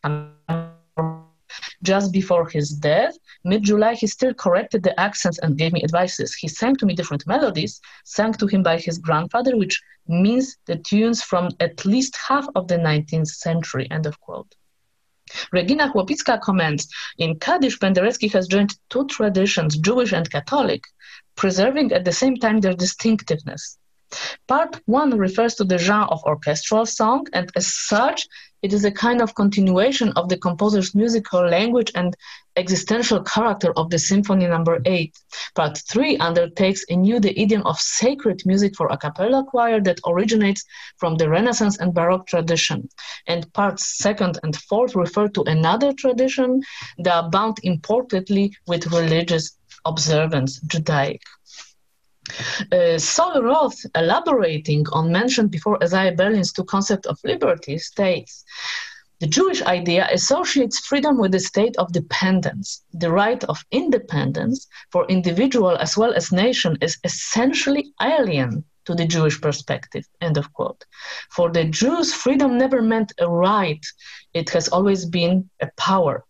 [SPEAKER 11] just before his death. Mid July, he still corrected the accents and gave me advices. He sang to me different melodies, sang to him by his grandfather, which means the tunes from at least half of the 19th century. End of quote. Regina Chłopicka comments In Kaddish, Penderecki has joined two traditions, Jewish and Catholic, preserving at the same time their distinctiveness. Part one refers to the genre of orchestral song, and as such, it is a kind of continuation of the composer's musical language and existential character of the Symphony Number no. 8. Part 3 undertakes anew the idiom of sacred music for a cappella choir that originates from the Renaissance and Baroque tradition. And parts 2nd and 4th refer to another tradition that bound importantly with religious observance, Judaic. Uh, Sol Roth, elaborating on mentioned before Isaiah Berlin's two concept of liberty, states the Jewish idea associates freedom with the state of dependence. The right of independence for individual as well as nation is essentially alien to the Jewish perspective. End of quote. For the Jews, freedom never meant a right, it has always been a power.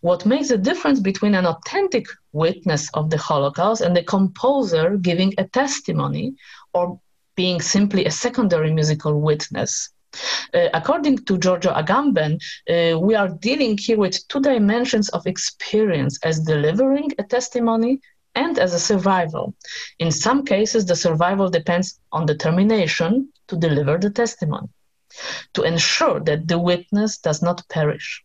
[SPEAKER 11] What makes the difference between an authentic witness of the Holocaust and the composer giving a testimony or being simply a secondary musical witness? Uh, according to Giorgio Agamben, uh, we are dealing here with two dimensions of experience as delivering a testimony and as a survival. In some cases, the survival depends on determination to deliver the testimony, to ensure that the witness does not perish.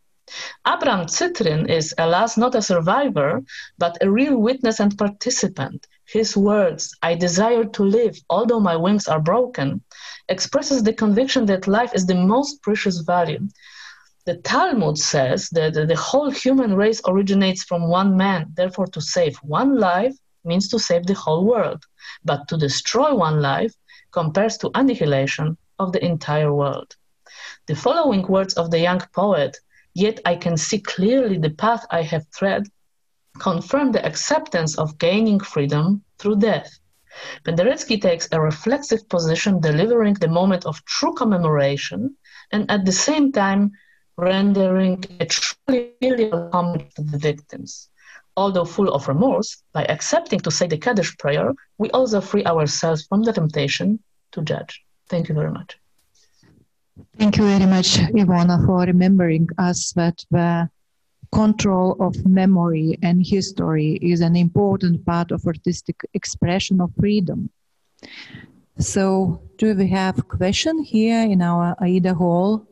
[SPEAKER 11] Abram Cytryn is, alas, not a survivor, but a real witness and participant. His words, I desire to live, although my wings are broken, expresses the conviction that life is the most precious value. The Talmud says that the whole human race originates from one man. Therefore, to save one life means to save the whole world. But to destroy one life compares to annihilation of the entire world. The following words of the young poet yet I can see clearly the path I have tread, confirm the acceptance of gaining freedom through death. Penderecki takes a reflexive position, delivering the moment of true commemoration, and at the same time rendering a truly filial homage to the victims. Although full of remorse, by accepting to say the Kaddish prayer, we also free ourselves from the temptation to judge. Thank you very much.
[SPEAKER 1] Thank you very much, Iwona, for remembering us that the control of memory and history is an important part of artistic expression of freedom. So, do we have question here in our AIDA hall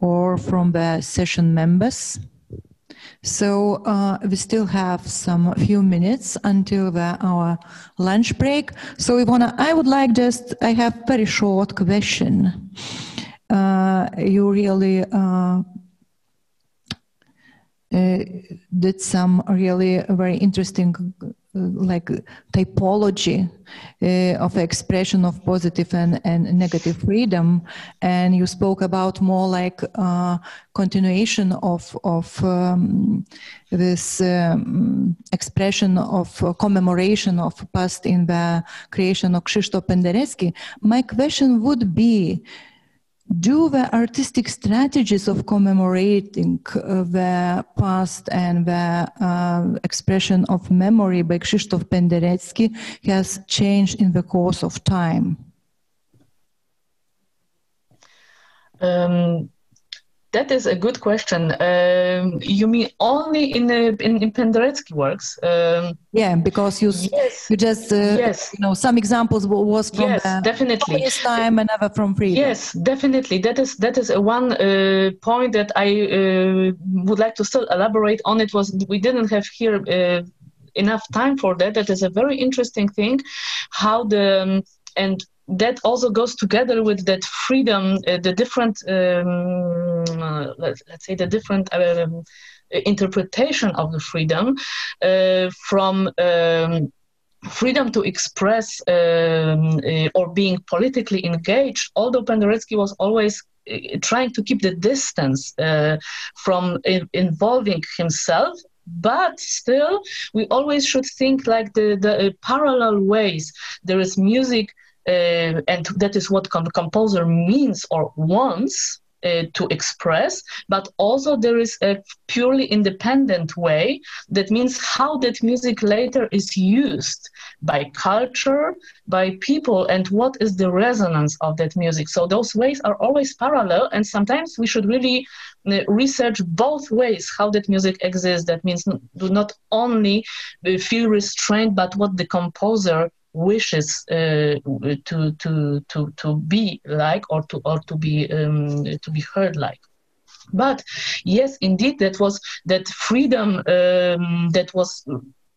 [SPEAKER 1] or from the session members? So uh, we still have some few minutes until the, our lunch break. So Iwona, I would like just I have very short question. Uh, you really uh, uh, did some really very interesting like typology uh, of expression of positive and, and negative freedom. And you spoke about more like uh, continuation of of um, this um, expression of uh, commemoration of past in the creation of Krzysztof Penderecki. My question would be do the artistic strategies of commemorating uh, the past and the uh, expression of memory by Krzysztof Penderecki has changed in the course of time?
[SPEAKER 11] Um, that is a good question. Um, you mean only in uh, in, in Penderecki works? Um,
[SPEAKER 1] yeah, because you yes. you just uh, yes. you know some examples was from
[SPEAKER 11] yes,
[SPEAKER 1] the
[SPEAKER 11] definitely
[SPEAKER 1] time, another from freedom.
[SPEAKER 11] Yes, definitely. That is that is one uh, point that I uh, would like to still elaborate on. It was we didn't have here uh, enough time for that. That is a very interesting thing, how the um, and that also goes together with that freedom, uh, the different, um, uh, let's, let's, say, the different um, interpretation of the freedom uh, from. Um, freedom to express um, uh, or being politically engaged, although Penderecki was always uh, trying to keep the distance from in involving himself but still we always should think like the, the uh, parallel ways there is music uh, and that is what the composer means or wants uh, to express, but also there is a purely independent way that means how that music later is used by culture, by people, and what is the resonance of that music. So those ways are always parallel, and sometimes we should really uh, research both ways how that music exists. That means do not only uh, feel restrained, but what the composer wishes uh, to to to to be like or to or to be um, to be heard like. But yes indeed that was that freedom um, that was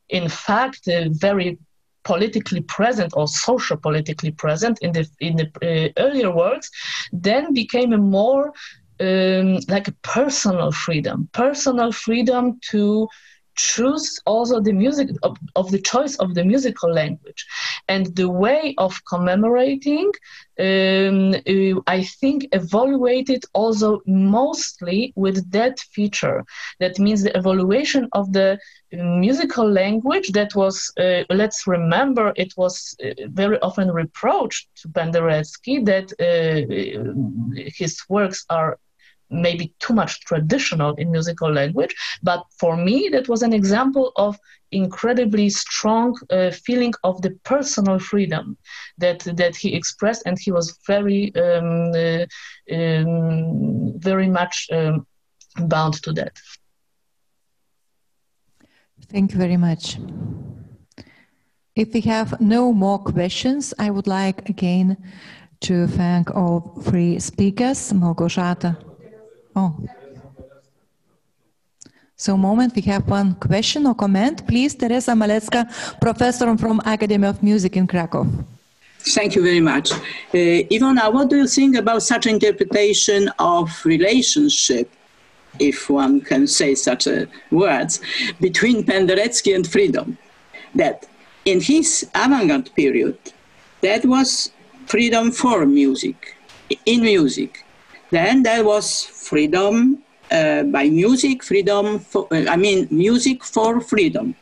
[SPEAKER 11] in fact uh, very politically present or social politically present in the in the uh, earlier works then became a more um, like a personal freedom personal freedom to choose also the music of, of, the choice of the musical language. And the way of commemorating um, uh, i think evaluated also mostly with that feature. That means the evaluation of the musical language that was uh, let's remember it was uh, very often reproached to penderecki that uh, his works are maybe too much traditional in musical language but for me that was an example of incredibly strong uh, feeling of the personal freedom that that he expressed and he was very um, uh, um, very much um, bound to that.
[SPEAKER 1] Thank you very much. If we have no more questions i would like again to thank all three speakers Małgorzata Oh. So moment, we have one question or comment. Please, Teresa Malecka, professor from Academy of Music in Krakow.
[SPEAKER 12] Thank you very much. Uh, what do you think about such interpretation of relationship, if one can say such a words, between Penderecki and freedom? That in his avant-garde period, that was freedom for music, in music. Then there was freedom uh, by music, freedom, for, uh, I mean, music for freedom.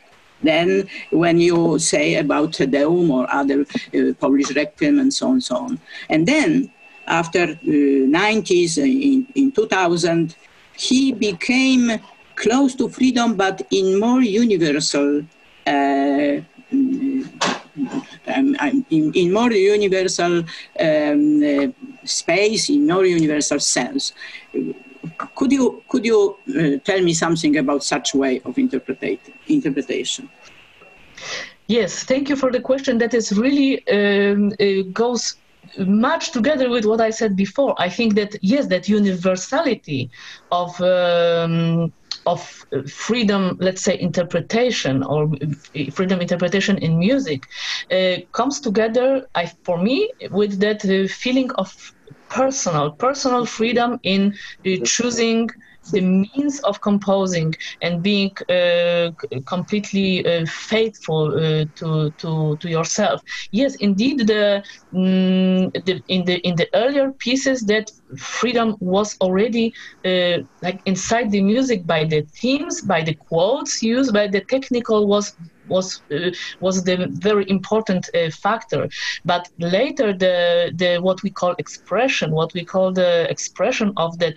[SPEAKER 12] Then when you say about Deum or other uh, Polish Requiem and so on and so on. And then after uh, 90s, uh, in, in 2000, he became close to freedom, but in more universal uh, um, in, in, more universal um, uh, space in more universal sense. Could you, could you uh, tell me something about such way of interpretation?
[SPEAKER 11] Yes, thank you for the question. That is really um, uh, goes much together with what I said before. I think that yes, that universality of um, of freedom, let's say, interpretation or freedom interpretation in music uh, comes together, I, for me, with that uh, feeling of personal, personal freedom in uh, choosing the means of composing and being uh, completely uh, faithful uh, to, to to yourself. Yes, indeed, the, mm, the, in the in the earlier pieces that freedom was already uh, like inside the music by the themes, by the quotes used, by the technical was was uh, was the very important uh, factor but later the the what we call expression what we call the expression of that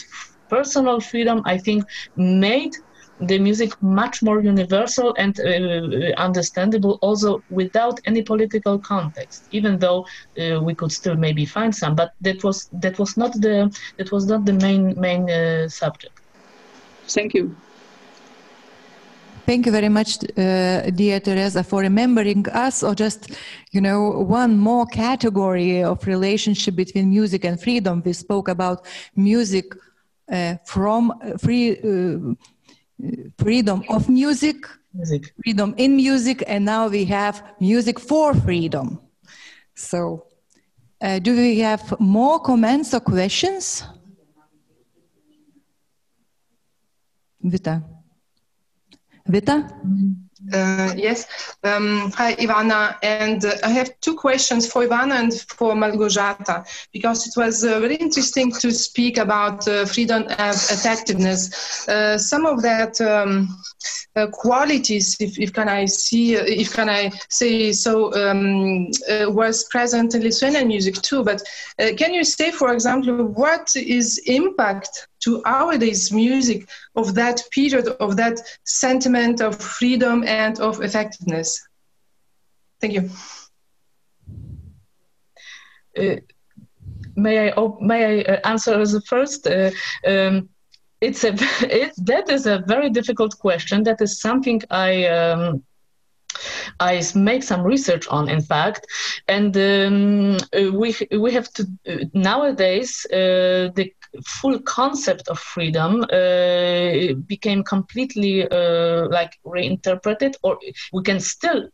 [SPEAKER 11] personal freedom, I think, made the music much more universal and uh, understandable also without any political context even though uh, we could still maybe find some but that was that was not the that was not the main main uh, subject.
[SPEAKER 12] Thank you.
[SPEAKER 1] Thank you very much, uh, dear Teresa, for remembering us, or just, you know, one more category of relationship between music and freedom. We spoke about music uh, from uh, free uh, freedom of music,
[SPEAKER 11] music,
[SPEAKER 1] freedom in music, and now we have music for freedom. So, uh, do we have more comments or questions? Vita. Vita?
[SPEAKER 13] Uh, yes. Um, hi, Ivana. And uh, I have two questions for Ivana and for Małgorzata, because it was uh, very interesting to speak about uh, freedom and affectiveness. Uh, some of that um, uh, qualities, if, if, can I see, if can I say so, um, was present in Lithuanian music too. But can you say, for example, what is impact to nowadays music of that period, of that sentiment of freedom and of affectiveness. Thank you.
[SPEAKER 11] Uh, may I may I uh, answer as the first? Uh, um, it's a it, that is a very difficult question. That is something I. Um, I make some research on, in fact, and um, uh, we we have to uh, nowadays uh, the full concept of freedom uh, became completely uh, like reinterpreted, or we can still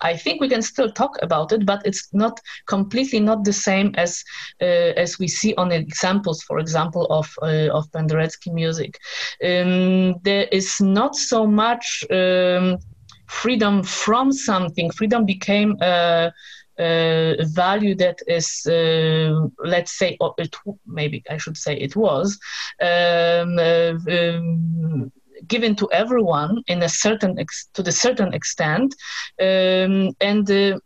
[SPEAKER 11] I think we can still talk about it, but it's not completely not the same as uh, as we see on examples, for example, of uh, of Penderecki music. Um, there is not so much um, freedom from something. Freedom became. Uh, uh, value that is, uh, let's say, it, maybe I should say it was, um, uh, um, given to everyone in a certain ex- to the certain extent, um, and uh,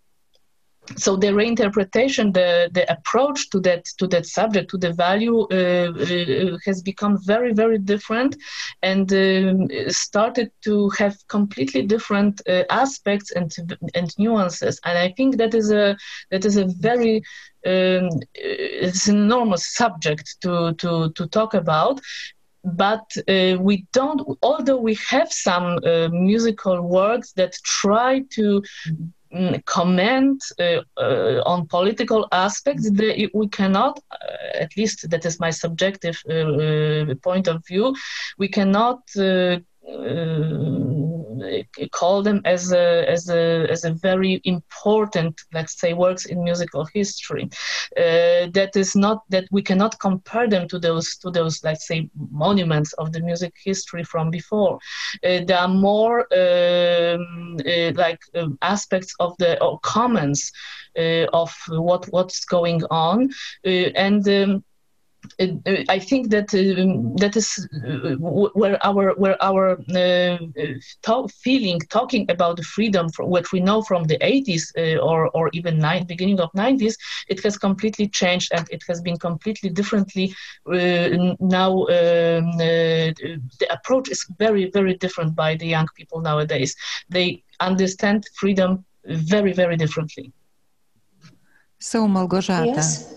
[SPEAKER 11] so the reinterpretation, the, the approach to that to that subject, to the value, uh, uh, has become very very different, and um, started to have completely different uh, aspects and and nuances. And I think that is a that is a very um, it's an enormous subject to to to talk about but uh, we don't although we have some uh, musical works that try to comment uh, uh, on political aspects that we cannot uh, at least that is my subjective uh, uh, point of view we cannot uh, call them as a as a as a very important let's say works in musical history. Uh, that is not that we cannot compare them to those to those let's say monuments of the music history from before. Uh, there are more um, uh, like um, aspects of the or comments uh, of what what's going on. Uh, and um, uh, I think that uh, that is uh, where our where our uh, talk, feeling talking about the freedom from what we know from the 80s uh, or or even nine, beginning of 90s it has completely changed and it has been completely differently uh, now um, the approach is very very different by the young people nowadays they understand freedom very very differently
[SPEAKER 1] so Małgorzata
[SPEAKER 7] yes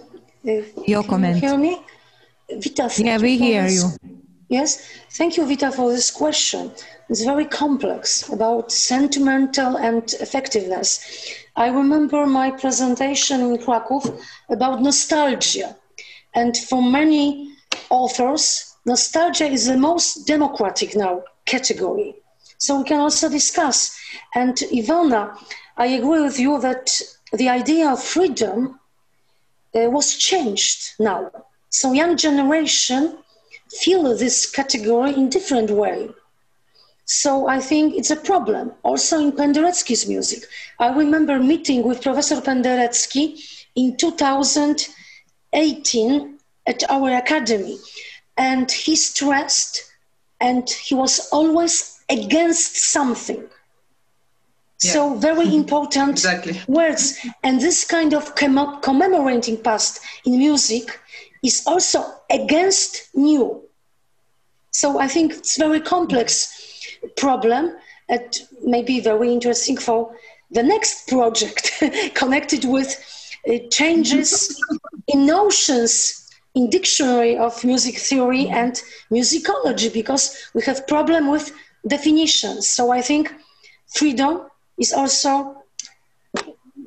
[SPEAKER 1] Uh, Your comment.
[SPEAKER 7] You hear me? Vita,
[SPEAKER 1] yeah, we hear
[SPEAKER 7] this.
[SPEAKER 1] you.
[SPEAKER 7] Yes, thank you, Vita, for this question. It's very complex about sentimental and affectiveness. I remember my presentation in Krakow about nostalgia. And for many authors, nostalgia is the most democratic now category. So we can also discuss. And Ivana, I agree with you that the idea of freedom uh, was changed now. So young generation feel this category in different way. So I think it's a problem. Also in Penderecki's music. I remember meeting with Professor Penderecki in 2018 at our academy. And he stressed, and he was always against something. Yeah. So very important
[SPEAKER 14] exactly.
[SPEAKER 7] words. And this kind of commemorating past in music is also against new. So I think it's very complex problem. It may be very interesting for the next project connected with uh, changes in notions in dictionary of music theory and musicology because we have problem with definitions. So I think freedom is also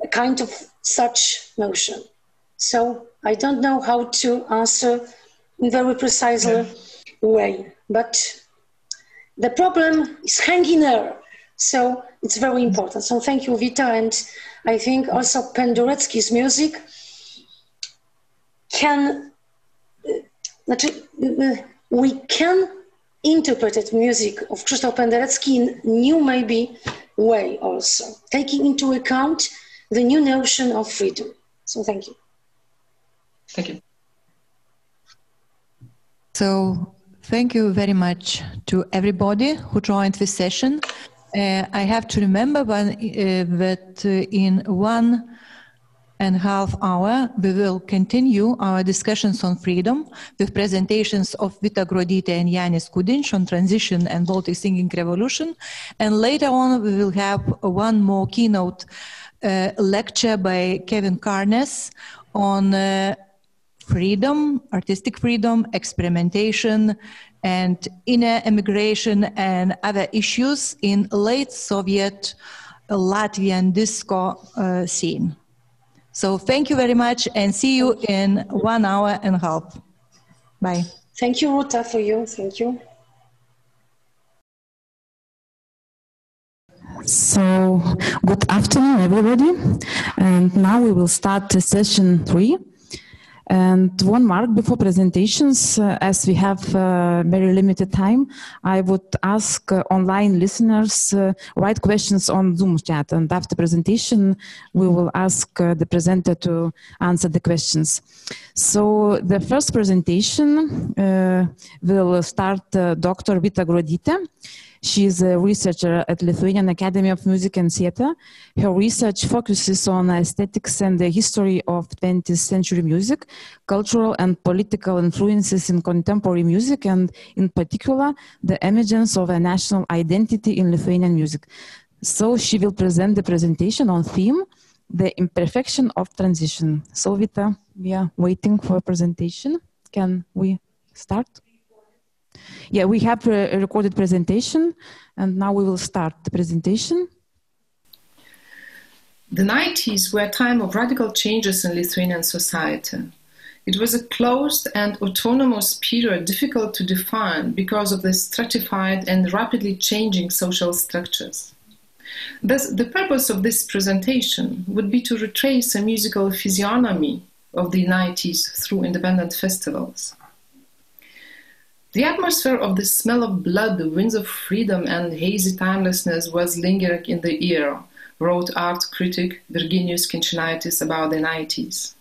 [SPEAKER 7] a kind of such notion. So I don't know how to answer in very precise yeah. way, but the problem is hanging there. So it's very important. So thank you, Vita. And I think also Penderecki's music can, uh, we can interpret music of Krzysztof Penderecki in new maybe way also, taking into account the new notion of freedom. So thank you.
[SPEAKER 14] Thank you.
[SPEAKER 1] So thank you very much to everybody who joined this session. Uh, I have to remember when, uh, that uh, in one and a half hour we will continue our discussions on freedom with presentations of Vita Gruodytė and Jānis Kudiņš on transition and Baltic singing revolution. And later on we will have one more keynote uh, lecture by Kevin Karnes on uh, freedom, artistic freedom, experimentation, and inner immigration and other issues in late Soviet Latvian disco uh, scene. So thank you very much and see you in one hour and a half. Bye.
[SPEAKER 7] Thank you, Rūta, for you. Thank you.
[SPEAKER 13] So, good afternoon, everybody. And now we will start session three. And one mark before presentations, uh, as we have uh, very limited time, I would ask uh, online listeners uh, write questions on Zoom chat. And after presentation, we will ask uh, the presenter to answer the questions. So the first presentation uh, will start Dr. Vita Gruodytė. She is a researcher at Lithuanian Academy of Music and Theatre. Her research focuses on aesthetics and the history of 20th century music, cultural and political influences in contemporary music, and in particular, the emergence of a national identity in Lithuanian music. So she will present the presentation on theme, the imperfection of transition. So Vita, we are waiting for a presentation. Can we start? Yeah, we have uh, a recorded presentation and now we will start the presentation.
[SPEAKER 15] The 90s were a time of radical changes in Lithuanian society. It was a closed and autonomous period difficult to define because of the stratified and rapidly changing social structures. Thus, the purpose of this presentation would be to retrace a musical physiognomy of the 90s through independent festivals. The atmosphere of the smell of blood, the winds of freedom, and hazy timelessness was lingering in the air, wrote art critic Virginijus Kinčinaitis about the 90s.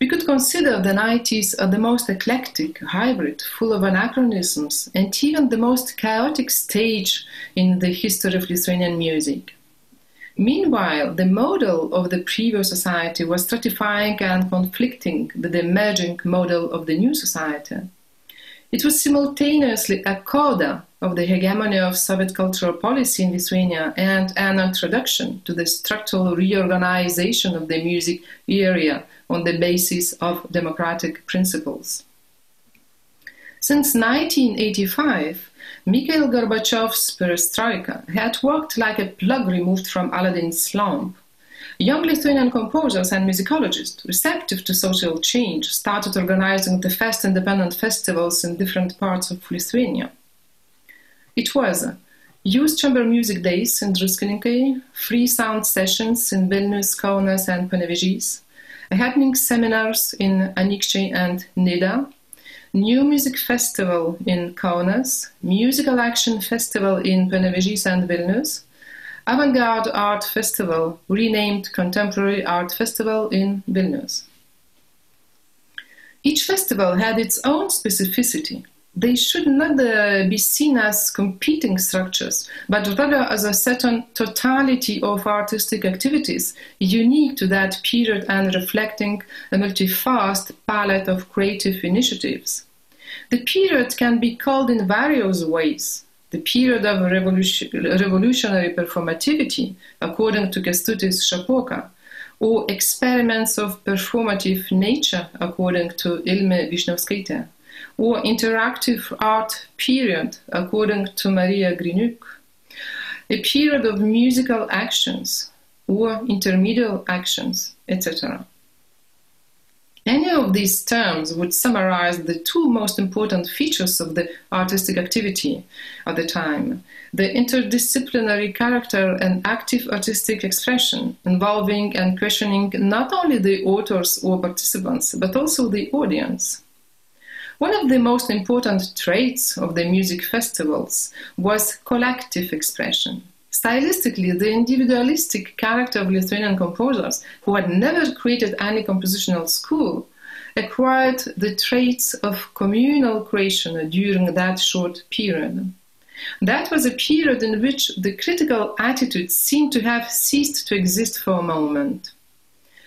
[SPEAKER 15] We could consider the 90s as the most eclectic, hybrid, full of anachronisms, and even the most chaotic stage in the history of Lithuanian music. Meanwhile, the model of the previous society was stratifying and conflicting with the emerging model of the new society. It was simultaneously a coda of the hegemony of Soviet cultural policy in Lithuania and an introduction to the structural reorganization of the music area on the basis of democratic principles. Since 1985, Mikhail Gorbachev's perestroika had worked like a plug removed from Aladdin's lamp. Young Lithuanian composers and musicologists, receptive to social change, started organizing the first independent festivals in different parts of Lithuania. It was Youth Chamber Music Days in Druskininkai, free sound sessions in Vilnius, Kaunas, and Panevėžys, happening seminars in Anykščiai and Nida, New Music Festival in Kaunas, Musical Action Festival in Panevėžys and Vilnius, Avant-Garde Art Festival, renamed Contemporary Art Festival in Vilnius. Each festival had its own specificity, they should not uh, be seen as competing structures, but rather as a certain totality of artistic activities unique to that period and reflecting a multi-fast palette of creative initiatives. The period can be called in various ways. The period of revolution, revolutionary performativity, according to Kęstutis Šapoka, or experiments of performative nature, according to Ilme Višniauskaitė or interactive art period, according to Maria Griniuk, a period of musical actions or intermediate actions, etc. Any of these terms would summarize the two most important features of the artistic activity at the time the interdisciplinary character and active artistic expression, involving and questioning not only the authors or participants, but also the audience. One of the most important traits of the music festivals was collective expression. Stylistically, the individualistic character of Lithuanian composers, who had never created any compositional school, acquired the traits of communal creation during that short period. That was a period in which the critical attitude seemed to have ceased to exist for a moment.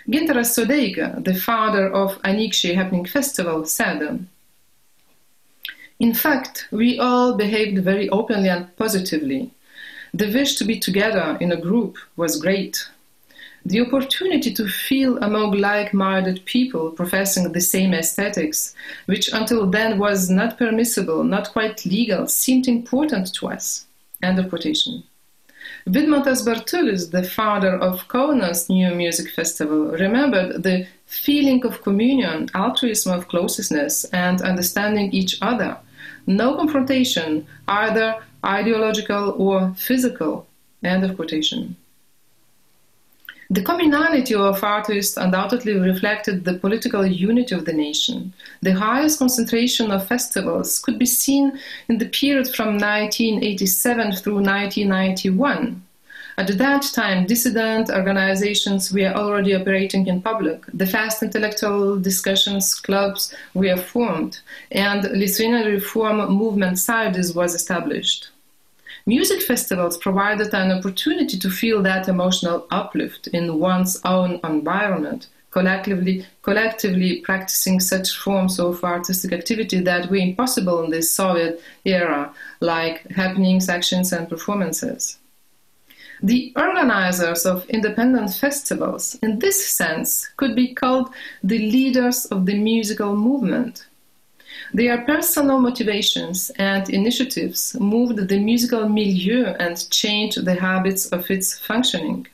[SPEAKER 15] Gintaras Sodeika, the father of Anykščiai Happening Festival, said, in fact, we all behaved very openly and positively. The wish to be together in a group was great. The opportunity to feel among like minded people professing the same aesthetics, which until then was not permissible, not quite legal, seemed important to us. End of quotation. Vidmantas Bartulis, the founder of Kaunas New Music Festival, remembered the feeling of communion, altruism of closeness, and understanding each other no confrontation, either ideological or physical. End of quotation. The communality of artists undoubtedly reflected the political unity of the nation. The highest concentration of festivals could be seen in the period from 1987 through 1991. At that time, dissident organizations were already operating in public. The fast intellectual discussions clubs were formed, and Lithuanian reform movement Sąjūdis was established. Music festivals provided an opportunity to feel that emotional uplift in one's own environment, collectively, collectively practicing such forms of artistic activity that were impossible in the Soviet era, like happenings, actions, and performances. The organizers of independent festivals, in this sense, could be called the leaders of the musical movement. Their personal motivations and initiatives moved the musical milieu and changed the habits of its functioning.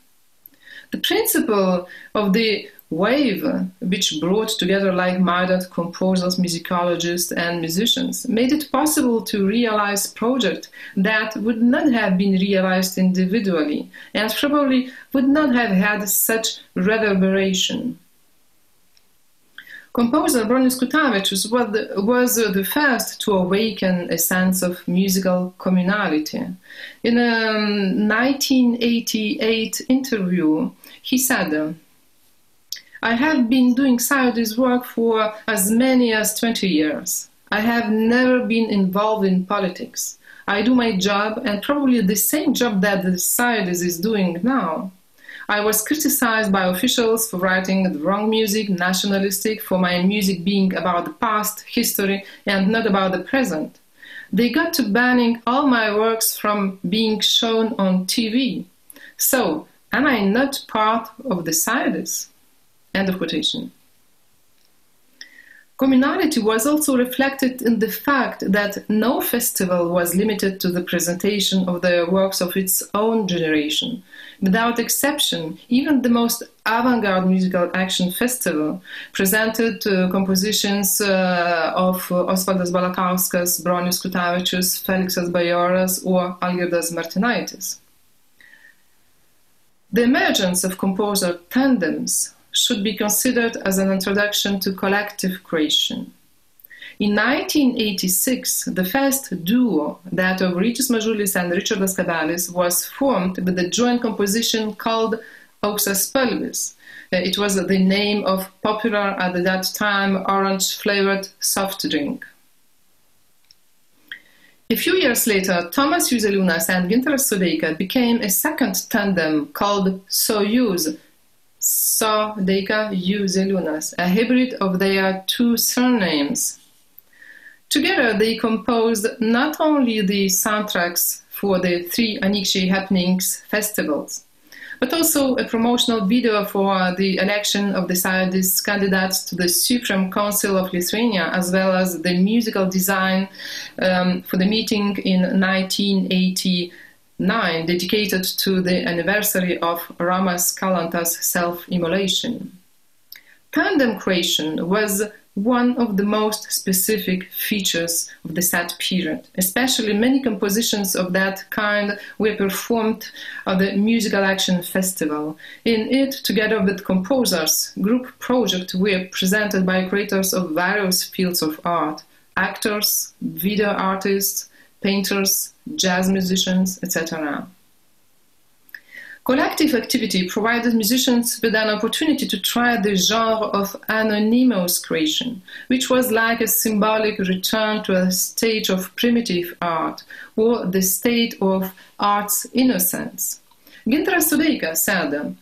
[SPEAKER 15] The principle of the wave, which brought together like minded composers, musicologists, and musicians, made it possible to realize projects that would not have been realized individually and probably would not have had such reverberation. Composer Bronius Kutavičius was the, was the first to awaken a sense of musical communality. In a um, 1988 interview, he said, I have been doing Sąjūdis work for as many as 20 years. I have never been involved in politics. I do my job and probably the same job that the Sąjūdis is doing now. I was criticized by officials for writing the wrong music, nationalistic, for my music being about the past, history, and not about the present. They got to banning all my works from being shown on TV. So, am I not part of the Scientists? End of quotation. Communality was also reflected in the fact that no festival was limited to the presentation of the works of its own generation. Without exception, even the most avant-garde musical action festival presented uh, compositions uh, of Osvaldas Balakauskas, Bronius Kutavičius, Feliksas Bajoras, or Algirdas Martinaitis. The emergence of composer tandems should be considered as an introduction to collective creation. In 1986, the first duo, that of Rytis Mažulis and Richard Kabelis, was formed with a joint composition called Auksaspalvis. Uh, it was the name of popular at that time orange-flavored soft drink. A few years later, Thomas Juzeliūnas and Gintaras Sodeika became a second tandem called Soyuz, Sodeika Juzeliūnas, a hybrid of their two surnames. Together, they composed not only the soundtracks for the three Anykščiai Happenings festivals, but also a promotional video for the election of the Sąjūdis candidates to the Supreme Council of Lithuania, as well as the musical design um, for the meeting in 1989, dedicated to the anniversary of Romas Kalantas self-immolation. Tandem creation was one of the most specific features of the sad period. Especially many compositions of that kind were performed at the Musical Action Festival. In it, together with composers, group projects were presented by creators of various fields of art actors, video artists, painters, jazz musicians, etc. Collective activity provided musicians with an opportunity to try the genre of anonymous creation, which was like a symbolic return to a stage of primitive art or the state of art's innocence. Gintaras Sodeika said,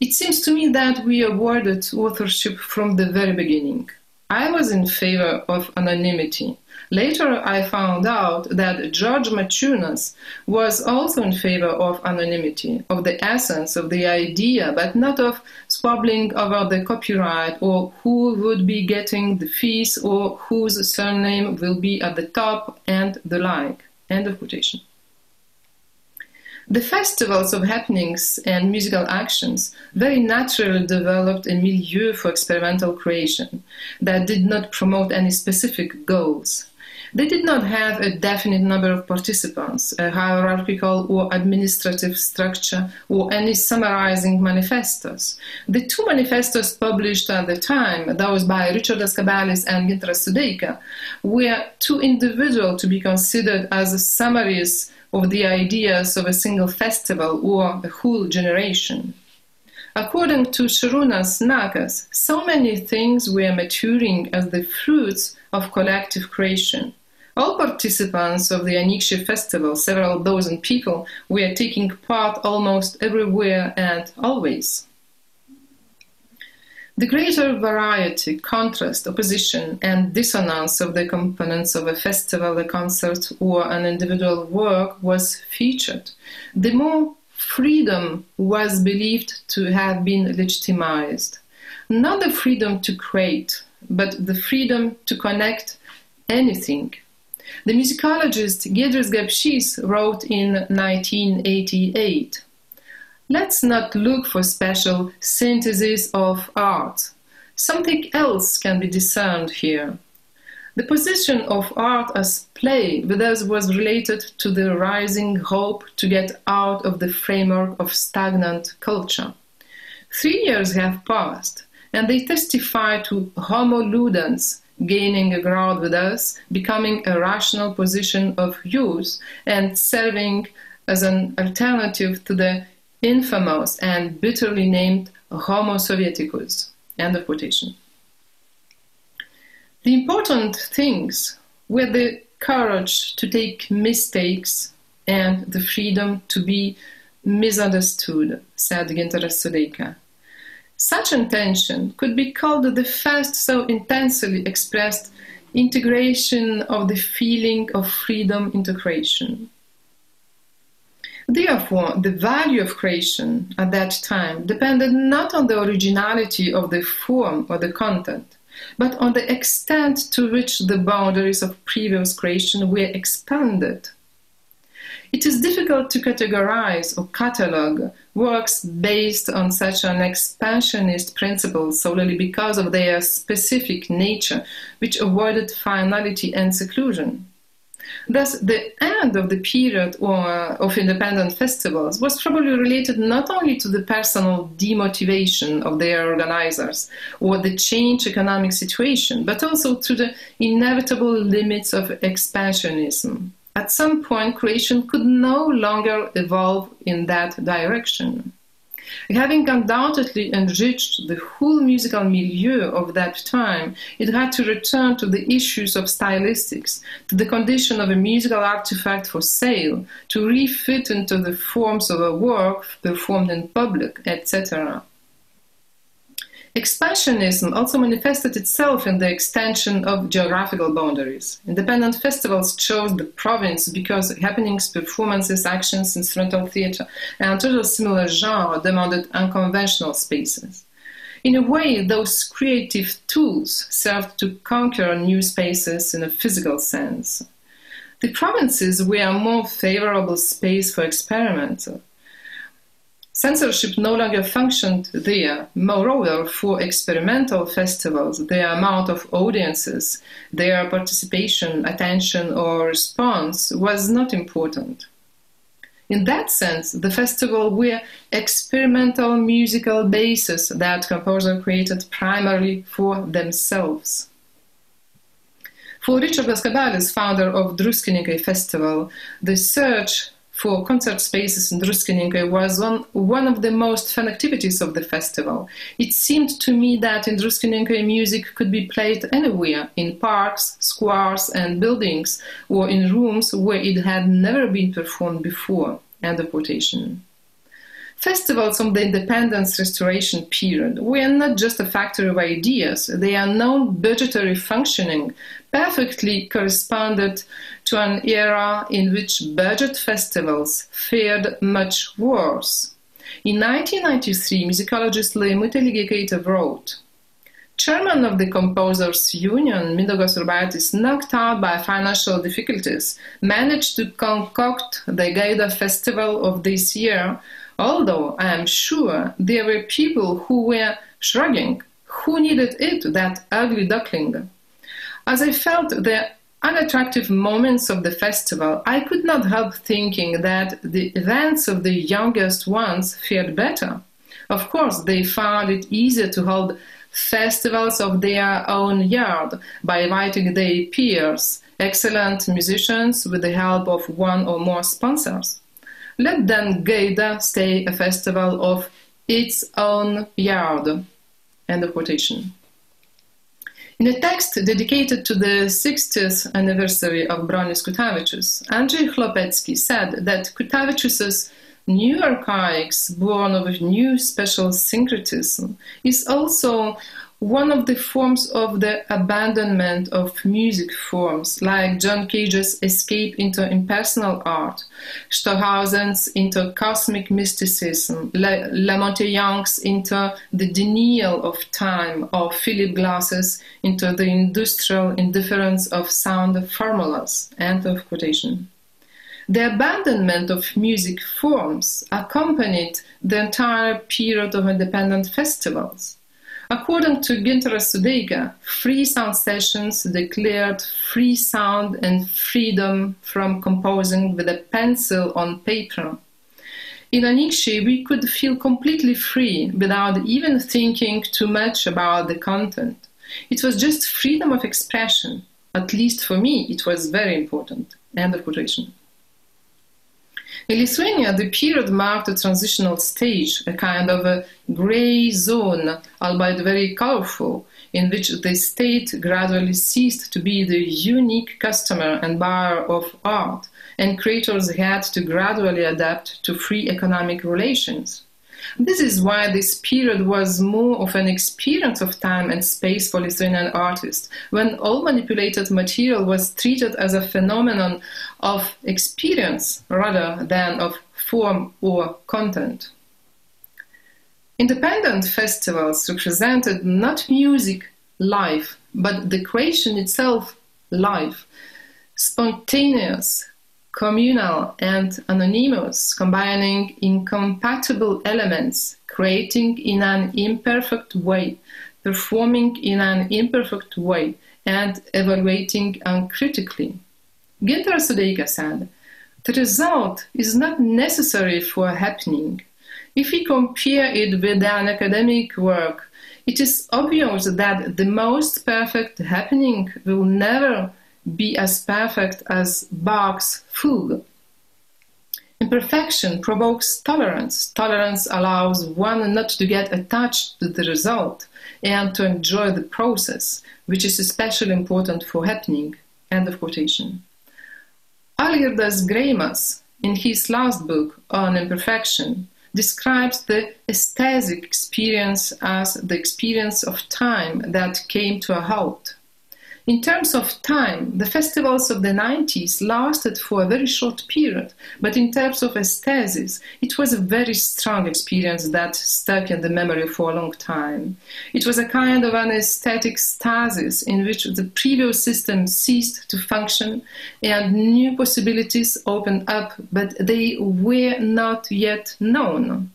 [SPEAKER 15] It seems to me that we awarded authorship from the very beginning. I was in favor of anonymity. Later, I found out that George Maciunas was also in favor of anonymity, of the essence of the idea, but not of squabbling over the copyright or who would be getting the fees or whose surname will be at the top and the like. End of quotation. The festivals of happenings and musical actions very naturally developed a milieu for experimental creation that did not promote any specific goals. They did not have a definite number of participants, a hierarchical or administrative structure, or any summarizing manifestos. The two manifestos published at the time, those by Ričardas Kabelis and Gintaras Sodeika, were too individual to be considered as summaries of the ideas of a single festival or a whole generation. According to Šarūnas Nakas, so many things were maturing as the fruits of collective creation. All participants of the Anykščiai festival, several dozen people, were taking part almost everywhere and always. The greater variety, contrast, opposition, and dissonance of the components of a festival, a concert, or an individual work was featured. The more freedom was believed to have been legitimized. Not the freedom to create, but the freedom to connect anything the musicologist Giedrius Gapšys wrote in 1988 Let's not look for special synthesis of art. Something else can be discerned here. The position of art as play with us was related to the rising hope to get out of the framework of stagnant culture. Three years have passed, and they testify to homo ludens, gaining a ground with us, becoming a rational position of use, and serving as an alternative to the infamous and bitterly named Homo Sovieticus. End of quotation. The important things were the courage to take mistakes and the freedom to be misunderstood, said Gintaras Sodeika. Such intention could be called the first so intensely expressed integration of the feeling of freedom into creation. Therefore, the value of creation at that time depended not on the originality of the form or the content, but on the extent to which the boundaries of previous creation were expanded. It is difficult to categorize or catalog works based on such an expansionist principle solely because of their specific nature, which avoided finality and seclusion. Thus, the end of the period of independent festivals was probably related not only to the personal demotivation of their organizers or the changed economic situation, but also to the inevitable limits of expansionism. At some point, creation could no longer evolve in that direction. Having undoubtedly enriched the whole musical milieu of that time, it had to return to the issues of stylistics, to the condition of a musical artifact for sale, to refit into the forms of a work performed in public, etc. Expansionism also manifested itself in the extension of geographical boundaries. Independent festivals chose the province because happenings, performances, actions, instrumental theatre, and total similar genre demanded unconventional spaces. In a way, those creative tools served to conquer new spaces in a physical sense. The provinces were a more favorable space for experiment, Censorship no longer functioned there. Moreover, for experimental festivals, the amount of audiences, their participation, attention, or response was not important. In that sense, the festival were experimental musical bases that composers created primarily for themselves. For Richard Kabelis, founder of Druskininkai Festival, the search for concert spaces in Druskininkai was one, one of the most fun activities of the festival. It seemed to me that in Druskininkai music could be played anywhere, in parks, squares and buildings, or in rooms where it had never been performed before. End of quotation. Festivals of the independence restoration period were not just a factory of ideas, their known budgetary functioning perfectly corresponded to an era in which budget festivals fared much worse. In 1993, musicologist Laimutė Ligeikaitė wrote, Chairman of the Composers Union, Mindaugas Urbaitis, knocked out by financial difficulties, managed to concoct the Gaida Festival of this year Although I am sure there were people who were shrugging, who needed it, that ugly duckling. As I felt the unattractive moments of the festival, I could not help thinking that the events of the youngest ones fared better. Of course, they found it easier to hold festivals of their own yard by inviting their peers, excellent musicians with the help of one or more sponsors. Let then Gaida stay a festival of its own yard. End of quotation. In a text dedicated to the 60th anniversary of Bronius Kutavičius, Andrzej Chłopecki said that Kutavičius's new archaics, born of a new special syncretism, is also one of the forms of the abandonment of music forms, like John Cage's escape into impersonal art, Stockhausen's into cosmic mysticism, Le- La Monte Young's into the denial of time, or Philip Glass's into the industrial indifference of sound formulas. End of quotation. The abandonment of music forms accompanied the entire period of independent festivals. According to Gintaras Sodeika, free sound sessions declared free sound and freedom from composing with a pencil on paper. In Anykščiai, we could feel completely free without even thinking too much about the content. It was just freedom of expression. At least for me, it was very important. End of quotation. In Lithuania, the period marked a transitional stage, a kind of a gray zone, albeit very colorful, in which the state gradually ceased to be the unique customer and buyer of art, and creators had to gradually adapt to free economic relations. This is why this period was more of an experience of time and space for Lithuanian artists, when all manipulated material was treated as a phenomenon of experience rather than of form or content. Independent festivals represented not music, life, but the creation itself, life, spontaneous, communal and anonymous, combining incompatible elements, creating in an imperfect way, performing in an imperfect way, and evaluating uncritically. Gintaras Sodeika said, the result is not necessary for happening. If we compare it with an academic work, it is obvious that the most perfect happening will never be as perfect as Bach's fugue. Imperfection provokes tolerance. Tolerance allows one not to get attached to the result and to enjoy the process, which is especially important for happening. End of quotation. Algirdas Greimas, in his last book on imperfection, describes the aesthetic experience as the experience of time that came to a halt. In terms of time, the festivals of the 90s lasted for a very short period, but in terms of aesthesis, it was a very strong experience that stuck in the memory for a long time. It was a kind of an aesthetic stasis in which the previous system ceased to function and new possibilities opened up, but they were not yet known.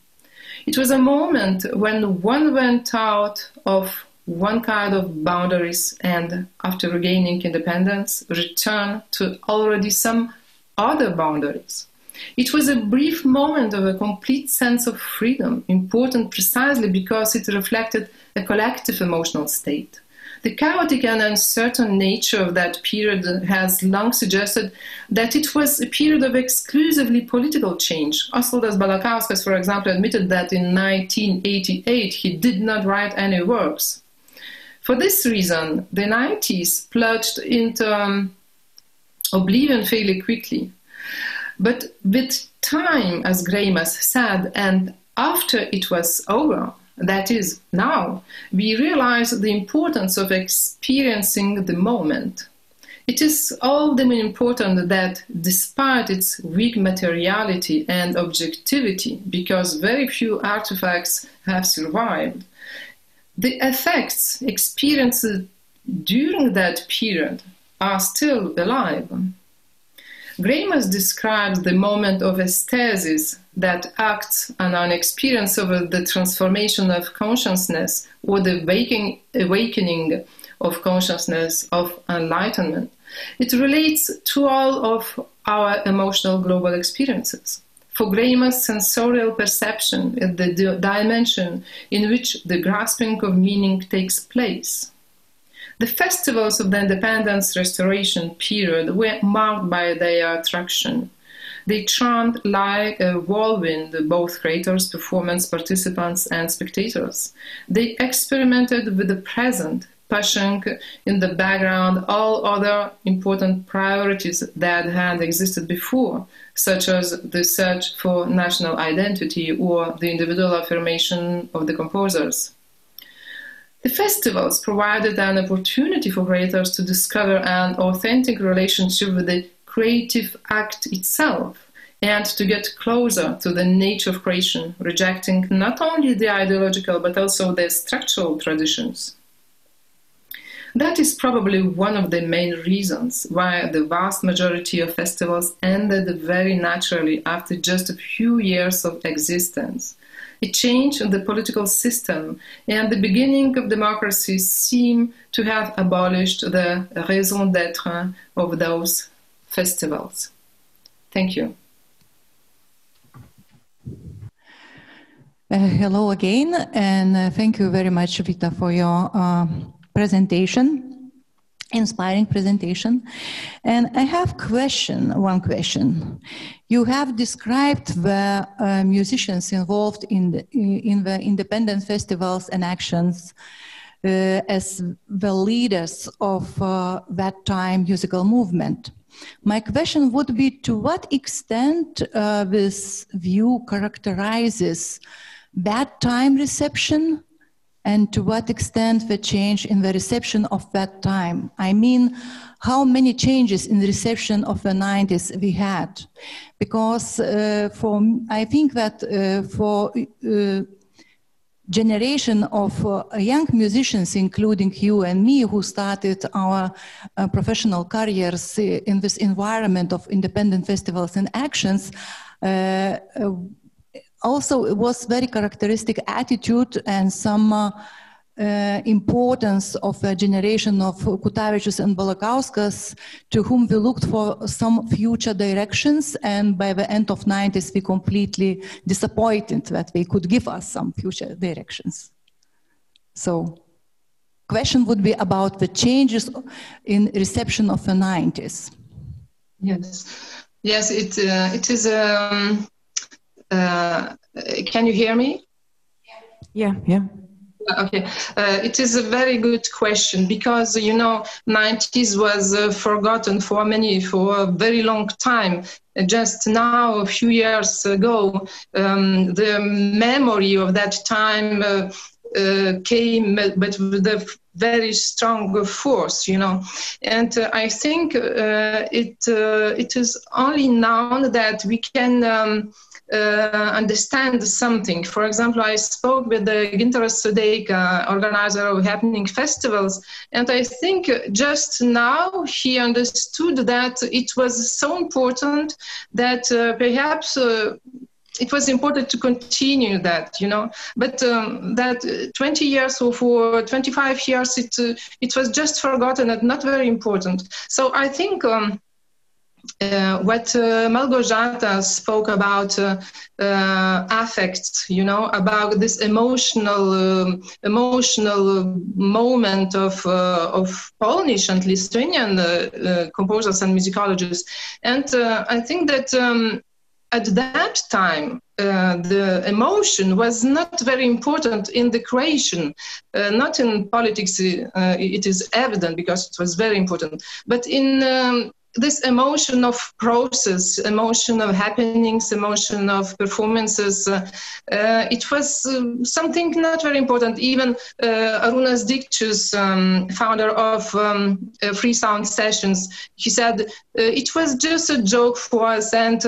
[SPEAKER 15] It was a moment when one went out of one kind of boundaries and after regaining independence return to already some other boundaries. It was a brief moment of a complete sense of freedom, important precisely because it reflected a collective emotional state. The chaotic and uncertain nature of that period has long suggested that it was a period of exclusively political change. Osvaldas Balakauskas, for example, admitted that in 1988 he did not write any works. For this reason, the 90s plunged into um, oblivion fairly quickly. But with time, as Greimas said, and after it was over, that is, now, we realize the importance of experiencing the moment. It is all the more important that, despite its weak materiality and objectivity, because very few artifacts have survived, the effects experienced during that period are still alive. Greimas describes the moment of aesthesis that acts on an experience of the transformation of consciousness or the waking, awakening of consciousness of enlightenment. It relates to all of our emotional global experiences. For Greimas, sensorial perception is the dimension in which the grasping of meaning takes place. The festivals of the independence restoration period were marked by their attraction. They charmed like a whirlwind both creators, performance participants, and spectators. They experimented with the present, pushing in the background all other important priorities that had existed before, such as the search for national identity or the individual affirmation of the composers. The festivals provided an opportunity for creators to discover an authentic relationship with the creative act itself and to get closer to the nature of creation, rejecting not only the ideological but also the structural traditions. That is probably one of the main reasons why the vast majority of festivals ended very naturally after just a few years of existence. A change in the political system and the beginning of democracy seem to have abolished the raison d'etre of those festivals. Thank you.
[SPEAKER 1] Uh, hello again, and uh, thank you very much, Vita, for your uh, presentation. inspiring presentation. And I have question, one question. You have described the uh, musicians involved in the, in the independent festivals and actions uh, as the leaders of uh, that time musical movement. My question would be to what extent uh, this view characterizes that time reception and to what extent the change in the reception of that time. I mean, how many changes in the reception of the 90s we had. Because uh, for, I think that uh, for uh, generation of uh, young musicians, including you and me, who started our uh, professional careers in this environment of independent festivals and actions, uh, also it was very characteristic attitude and some uh, uh, importance of a generation of Kutavičius and Balakauskas to whom we looked for some future directions and by the end of 90s we completely disappointed that they could give us some future directions. So question would be about the changes in reception of the 90s.
[SPEAKER 15] Yes, yes, it, uh, it is um uh, can you hear me?
[SPEAKER 13] Yeah, yeah.
[SPEAKER 15] Okay, uh, it is a very good question because you know 90s was uh, forgotten for many for a very long time. Just now, a few years ago, um, the memory of that time uh, uh came, but with a very strong force, you know. And uh, I think uh, it uh, it is only now that we can. Um, uh, understand something. For example, I spoke with the Gintaras Sodeika, organizer of happening festivals, and I think just now he understood that it was so important that uh, perhaps uh, it was important to continue that, you know. But um, that 20 years or for 25 years, it uh, it was just forgotten and not very important. So I think. Um, uh, what uh, Małgorzata spoke about uh, uh, affects, you know, about this emotional, um, emotional moment of uh, of Polish and Lithuanian uh, composers and musicologists, and I think that. Um, at that time, uh, the emotion was not very important in the creation. Uh, not in politics, uh, it is evident because it was very important. But in um, this emotion of process, emotion of happenings, emotion of performances, uh, uh, it was uh, something not very important. Even uh, Arūnas Dikčius, um, founder of um, uh, Free Sound Sessions, he said uh, it was just a joke for us. And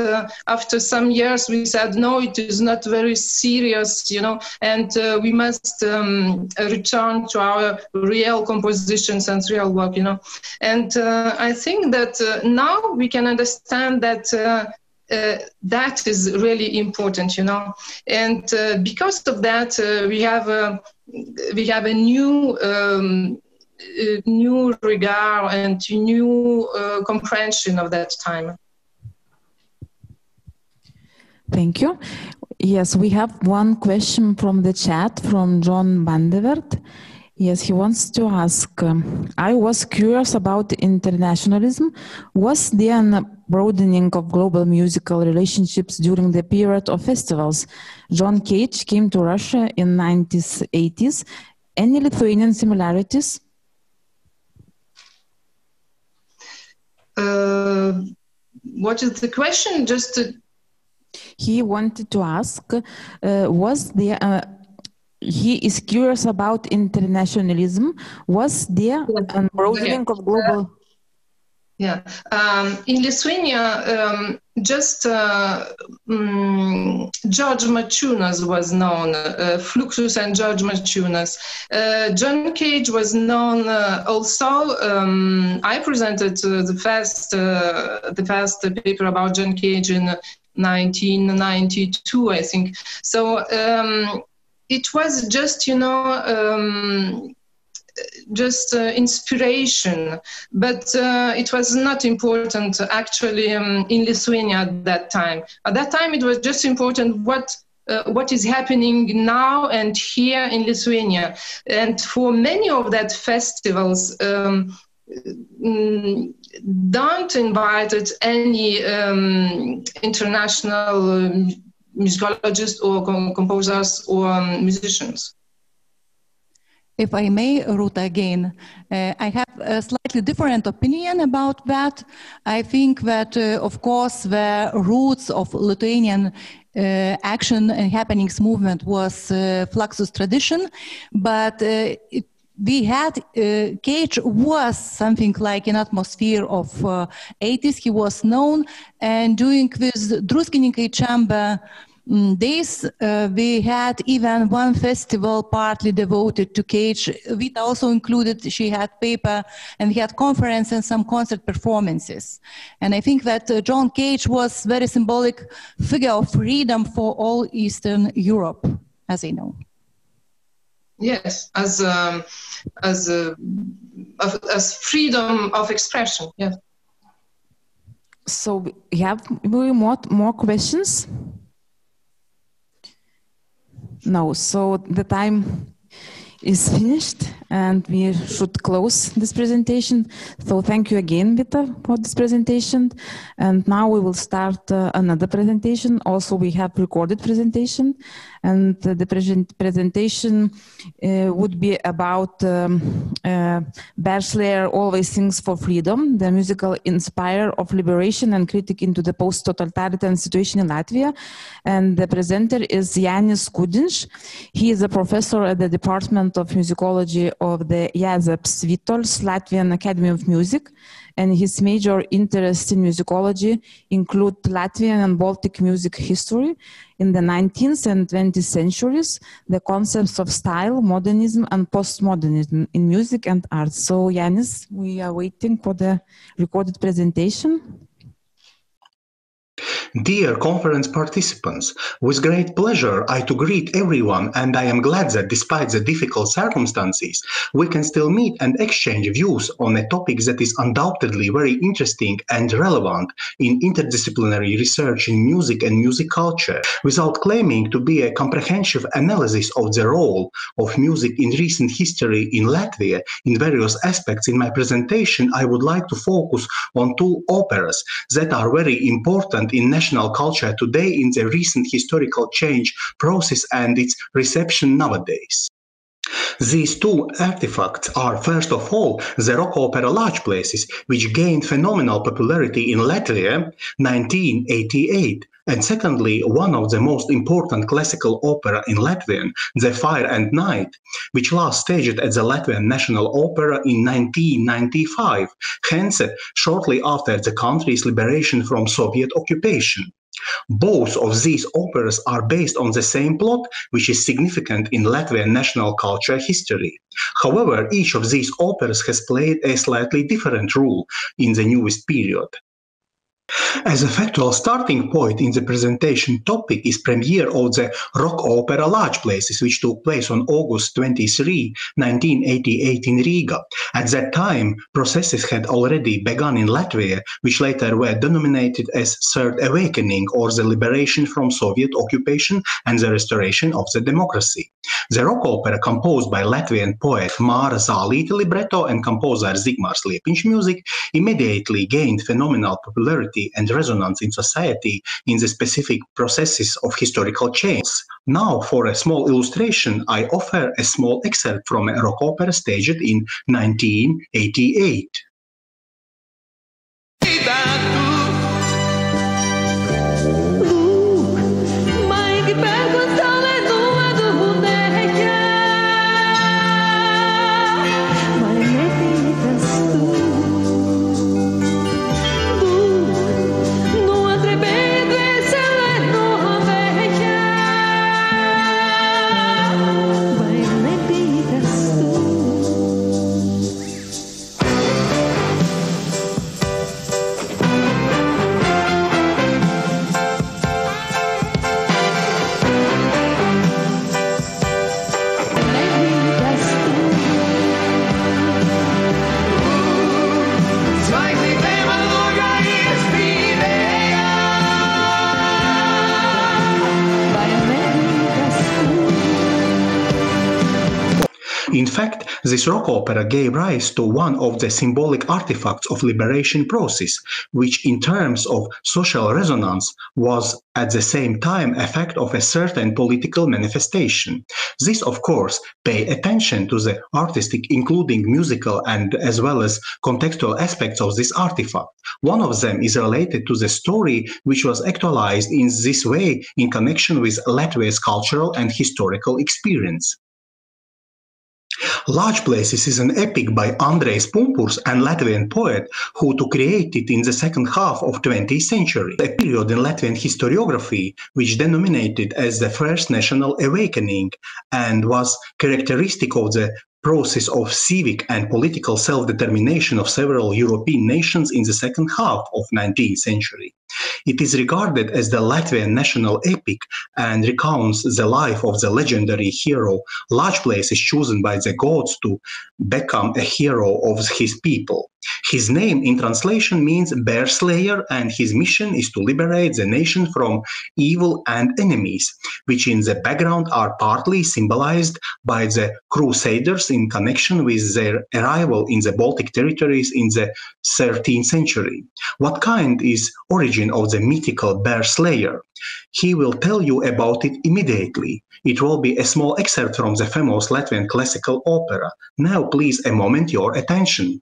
[SPEAKER 15] after some years, we said, no, it is not very serious, you know, and we must um, return to our real compositions and real work, you know. And I think that now we can understand that uh, uh, that is really important, you know. And uh, because of that, uh, we have a we have a new um, new regard and new uh, comprehension of that time.
[SPEAKER 13] Thank you. Yes, we have one question from the chat from John Vandevert. Yes, he wants to ask. Um, I was curious about internationalism. Was there a broadening of global musical relationships during the period of festivals? John Cage came to Russia in 1980s. Any Lithuanian similarities?
[SPEAKER 15] Uh, what is the question? Just to...
[SPEAKER 13] he wanted to ask: uh, Was there a he is curious about internationalism. Was there a broadening of global?
[SPEAKER 15] Yeah, um, in Lithuania, um, just uh, um, George Maciunas was known, uh, Fluxus and George Maciunas. Uh, John Cage was known uh, also. Um, I presented uh, the first uh, the first paper about John Cage in 1992, I think. So um, it was just you know um, just uh, inspiration. But uh, it was not important actually um, in lithuania at that time. At that time it was just important what uh, what is happening now and here in lithuania. And for many of that festivals um, mm, don't invite any um, international um, musicologists or com- composers or um, musicians.
[SPEAKER 1] If I may, Rūta, again, uh, I have a slightly different opinion about that. I think that, uh, of course, the roots of Lithuanian uh, action and happenings movement was uh, Fluxus tradition, but uh, it, we had uh, Cage was something like an atmosphere of uh, 80s. He was known, and doing with Druskininkai Chamber mm, days, uh, we had even one festival partly devoted to Cage. Vita also included, she had paper and we had conference and some concert performances. And I think that uh, John Cage was very symbolic figure of freedom for all Eastern Europe, as I know.
[SPEAKER 15] Yes, as um, as uh, as freedom of expression. Yeah.
[SPEAKER 13] So we have more more questions. No, so the time is finished and we should close this presentation. So thank you again, Vita, for this presentation. And now we will start uh, another presentation. Also, we have recorded presentation and uh, the present presentation uh, would be about um, uh, Bearslayer Always Sings for Freedom, the musical inspire of liberation and critic into the post-totalitarian situation in Latvia. And the presenter is Jānis Kudiņš. He is a professor at the Department of Musicology of the Jāzeps Vītols Latvian Academy of Music and his major interests in musicology include Latvian and Baltic music history in the 19th and 20th centuries, the concepts of style, modernism, and postmodernism in music and art. So, Jānis, we are waiting for the recorded presentation.
[SPEAKER 16] Dear conference participants, with great pleasure I to greet everyone and I am glad that despite the difficult circumstances, we can still meet and exchange views on a topic that is undoubtedly very interesting and relevant in interdisciplinary research in music and music culture, without claiming to be a comprehensive analysis of the role of music in recent history in Latvia in various aspects. In my presentation, I would like to focus on two operas that are very important in national culture today in the recent historical change process and its reception nowadays. These two artifacts are, first of all, the rock opera Lāčplēsis, which gained phenomenal popularity in Latvia 1988, and secondly, one of the most important classical opera in Latvian, The Fire and Night, which last staged at the Latvian National Opera in 1995, hence shortly after the country's liberation from Soviet occupation. Both of these operas are based on the same plot, which is significant in Latvian national culture history. However, each of these operas has played a slightly different role in the newest period. As a factual starting point in the presentation topic is premiere of the rock opera Lāčplēsis, which took place on August 23, 1988 in Riga. At that time, processes had already begun in Latvia, which later were denominated as Third Awakening or the liberation from Soviet occupation and the restoration of the democracy. The rock opera composed by Latvian poet Māra Zālīte libretto and composer Zigmārs Liepiņš music immediately gained phenomenal popularity and resonance in society in the specific processes of historical change. Now, for a small illustration, I offer a small excerpt from a rock opera staged in 1988. In fact, this rock opera gave rise to one of the symbolic artifacts of liberation process, which in terms of social resonance was at the same time a fact of a certain political manifestation. This, of course, pay attention to the artistic, including musical and as well as contextual aspects of this artifact. One of them is related to the story which was actualized in this way in connection with Latvia's cultural and historical experience. Lāčplēsis is an epic by Andrejs Pumpurs, an Latvian poet who to create it in the second half of 20th century, a period in Latvian historiography which denominated as the first national awakening and was characteristic of the process of civic and political self-determination of several European nations in the second half of 19th century. It is regarded as the Latvian national epic and recounts the life of the legendary hero. Lāčplēsis is chosen by the gods to become a hero of his people. His name in translation means bear slayer, and his mission is to liberate the nation from evil and enemies, which in the background are partly symbolized by the Crusaders in connection with their arrival in the Baltic territories in the 13th century. What kind is origin of the mythical bear slayer? He will tell you about it immediately. It will be a small excerpt from the famous Latvian classical opera. Now, please, a moment your attention.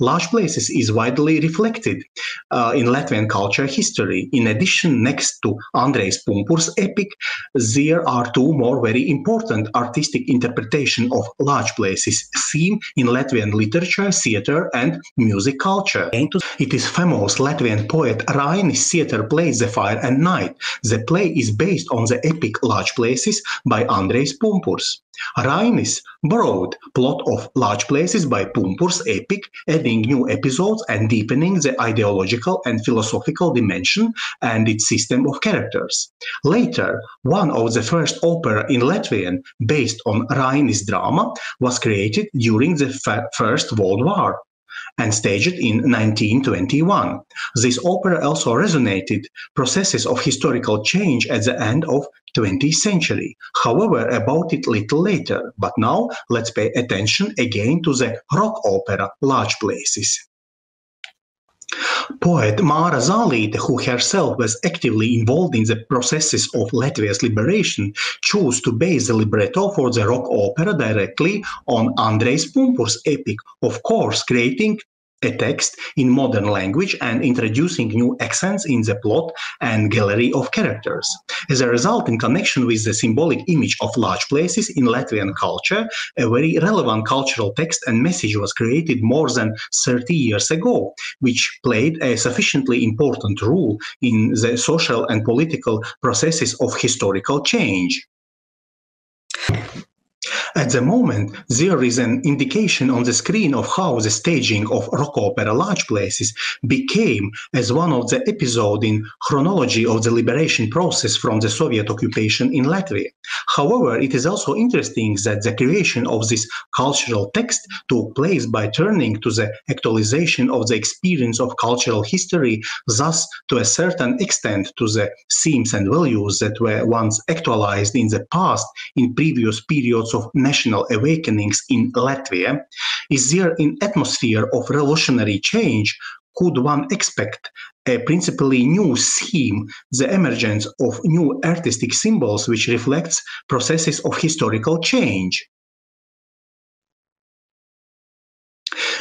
[SPEAKER 16] Large places is widely reflected uh, in Latvian culture history. In addition, next to Andrejs Pumpurs' epic, there are two more very important artistic interpretation of Lāčplēsis theme in Latvian literature, theater, and music culture. It is famous Latvian poet Rainis theater play The Fire and Night. The play is based on the epic Lāčplēsis by Andrejs Pumpurs. Rainis borrowed plot of Lāčplēsis by Pumpurs' epic, adding new episodes and deepening the ideological and philosophical dimension and its system of characters. Later, one of the first opera in Latvian based on Rainis drama was created during the First World War and staged in 1921. This opera also resonated processes of historical change at the end of 20th century. However, about it little later. But now let's pay attention again to the rock opera Lāčplēsis. Poet Māra Zālīte, who herself was actively involved in the processes of Latvia's liberation, chose to base the libretto for the rock opera directly on Andrejs Pumpurs' epic, of course, creating a text in modern language and introducing new accents in the plot and gallery of characters. As a result, in connection with the symbolic image of Lāčplēsis in Latvian culture, a very relevant cultural text and message was created more than 30 years ago, which played a sufficiently important role in the social and political processes of historical change. At the moment, there is an indication on the screen of how the staging of rock opera Lāčplēsis became as one of the episodes in chronology of the liberation process from the Soviet occupation in Latvia. However, it is also interesting that the creation of this cultural text took place by turning to the actualization of the experience of cultural history, thus to a certain extent to the themes and values that were once actualized in the past in previous periods of national awakenings in Latvia? Is there an atmosphere of revolutionary change? Could one expect a principally new theme, the emergence of new artistic symbols which reflects processes of historical change?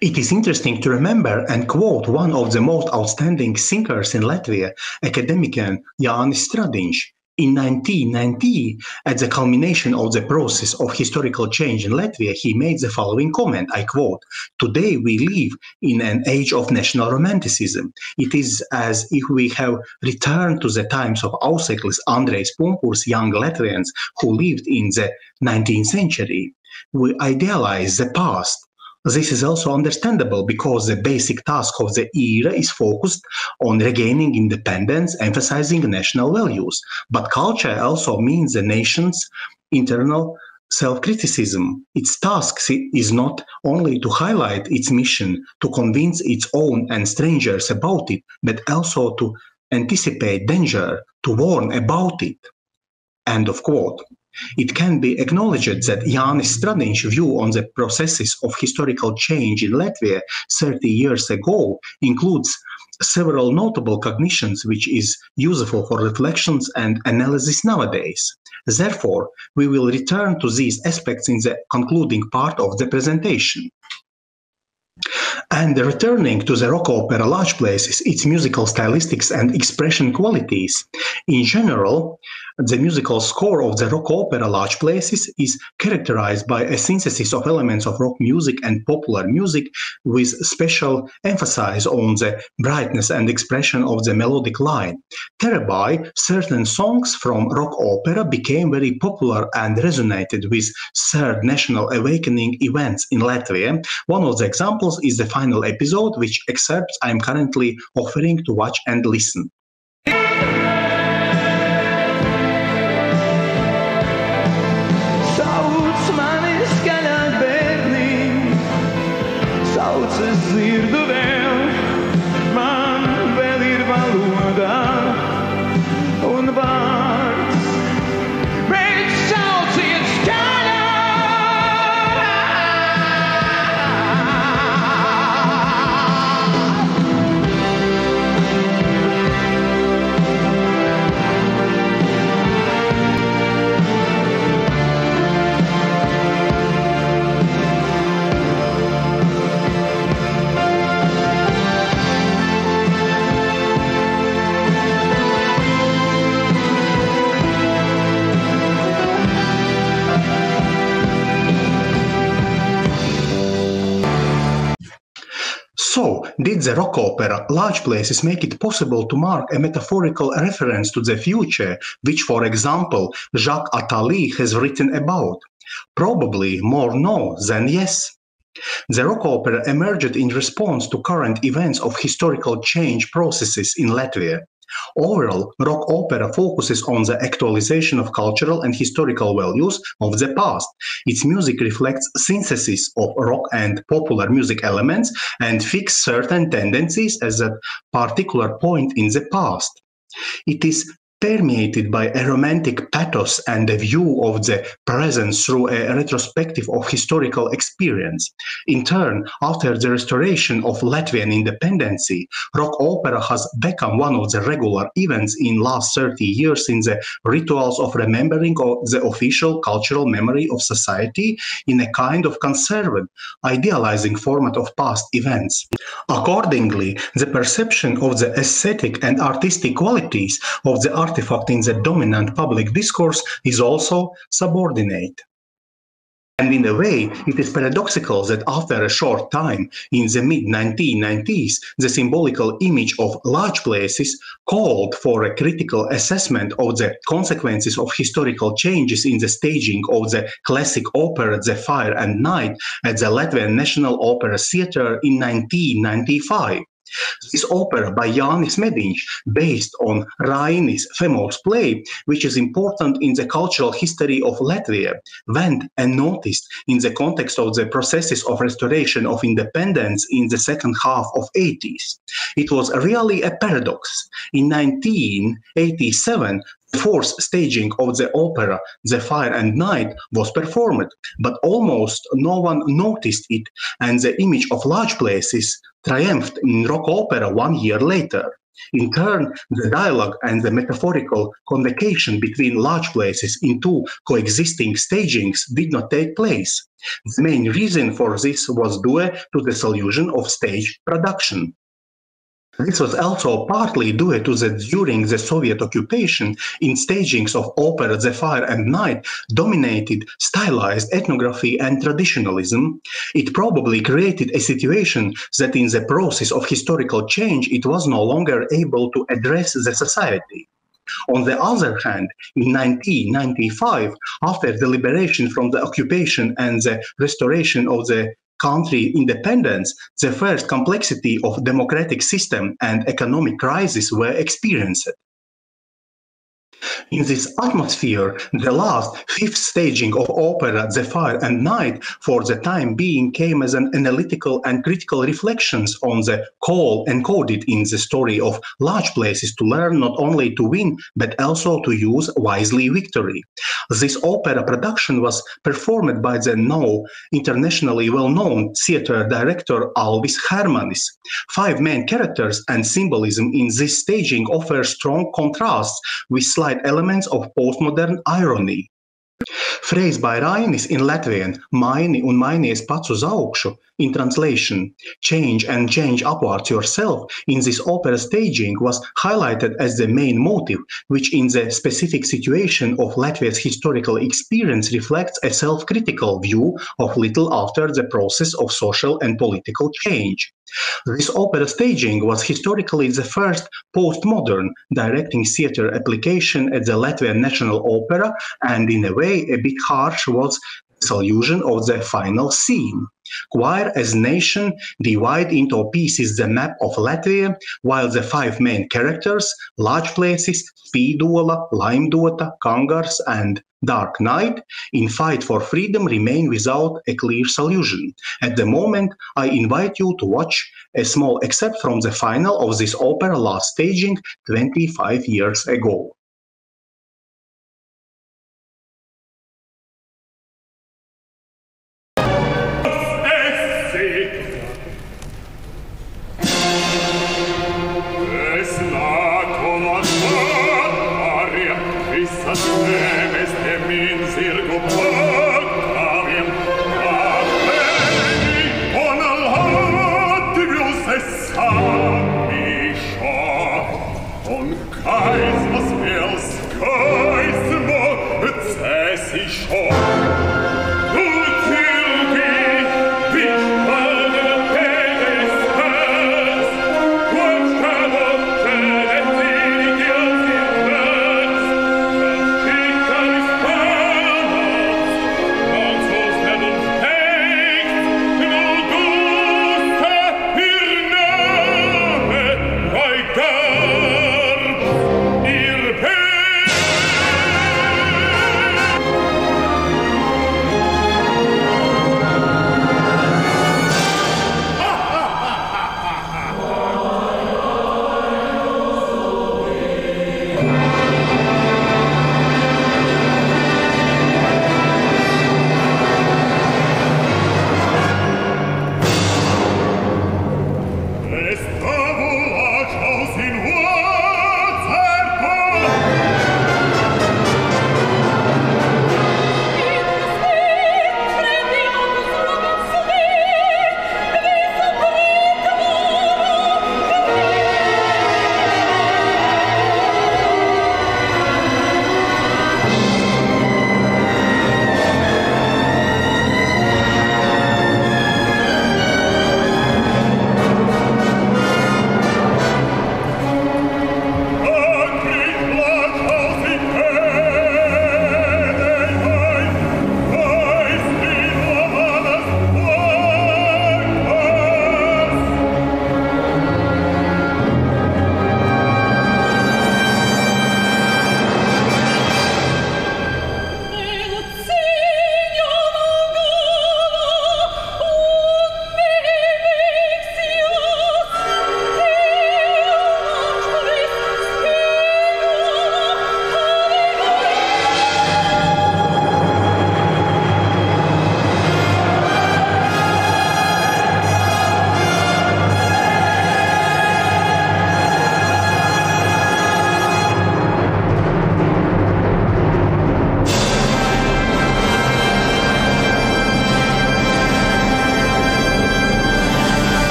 [SPEAKER 16] It is interesting to remember and quote one of the most outstanding thinkers in Latvia, academician Jānis Stradiņš. In 1990, at the culmination of the process of historical change in Latvia, he made the following comment, I quote, Today we live in an age of national romanticism. It is as if we have returned to the times of Auseklis, Andrejs Pumpurs, young Latvians who lived in the 19th century. We idealize the past. This is also understandable because the basic task of the era is focused on regaining independence, emphasizing national values. But culture also means the nation's internal self criticism. Its task is not only to highlight its mission, to convince its own and strangers about it, but also to anticipate danger, to warn about it. End of quote. It can be acknowledged that Jānis Stradiņš view on the processes of historical change in Latvia 30 years ago includes several notable cognitions which is useful for reflections and analysis nowadays. Therefore, we will return to these aspects in the concluding part of the presentation. And returning to the rock opera Lāčplēsis, its musical stylistics and expression qualities. In general, the musical score of the rock opera Lāčplēsis is characterized by a synthesis of elements of rock music and popular music with special emphasis on the brightness and expression of the melodic line. Thereby, certain songs from rock opera became very popular and resonated with third national awakening events in Latvia. One of the examples is the final episode, which excerpts I am currently offering to watch and listen. So, did the rock opera Lāčplēsis make it possible to mark a metaphorical reference to the future, which, for example, Jacques Attali has written about? Probably more no than yes. The rock opera emerged in response to current events of historical change processes in Latvia. Overall, rock opera focuses on the actualization of cultural and historical values of the past. Its music reflects synthesis of rock and popular music elements and fix certain tendencies as a particular point in the past. It is permeated by a romantic pathos and a view of the present through a retrospective of historical experience. In turn, after the restoration of Latvian independence, rock opera has become one of the regular events in last 30 years in the rituals of remembering the official cultural memory of society in a kind of conserved, idealizing format of past events. Accordingly, the perception of the aesthetic and artistic qualities of the artifact in the dominant public discourse is also subordinate. And in a way, it is paradoxical that after a short time, in the mid 1990s, the symbolical image of Lāčplēsis called for a critical assessment of the consequences of historical changes in the staging of the classic opera The Fire and Night at the Latvian National Opera Theatre in 1995. This opera by Jānis Mediņš, based on Rainis famous play, which is important in the cultural history of Latvia, went unnoticed in the context of the processes of restoration of independence in the second half of 80s. It was really a paradox. In 1987, the fourth staging of the opera The Fire and Night was performed, but almost no one noticed it, and the image of Lāčplēsis triumphed in rock opera one year later. In turn, the dialogue and the metaphorical convocation between Lāčplēsis in two coexisting stagings did not take place. The main reason for this was due to the solution of stage production. This was also partly due to that during the Soviet occupation, in stagings of opera The Fire and Night dominated stylized ethnography and traditionalism, it probably created a situation that in the process of historical change it was no longer able to address the society. On the other hand, in 1995, after the liberation from the occupation and the restoration of the country independence, the first complexity of democratic system and economic crisis were experienced. In this atmosphere, the last fifth staging of opera The Fire and Night for the time being came as an analytical and critical reflections on the call encoded in the story of Lāčplēsis to learn not only to win but also to use wisely victory. This opera production was performed by the now internationally well-known theater director Alvis Hermanis. Five main characters and symbolism in this staging offer strong contrasts with slight elements of postmodern irony. Phrase by Rainis in Latvian maini un mainies pats uz augšu in translation change and change upwards yourself in this opera staging was highlighted as the main motive which in the specific situation of Latvia's historical experience reflects a self-critical view of little after the process of social and political change. This opera staging was historically the first postmodern directing theater application at the Latvian National Opera, and in a way, a bit harsh was the illusion of the final scene. Choir as nation divide into pieces the map of Latvia, while the five main characters, Lāčplēsis, Spīdola, Laimdota, Kangars, and Dark Knight, in fight for freedom remain without a clear solution. At the moment, I invite you to watch a small excerpt from the final of this opera last staging 25 years ago.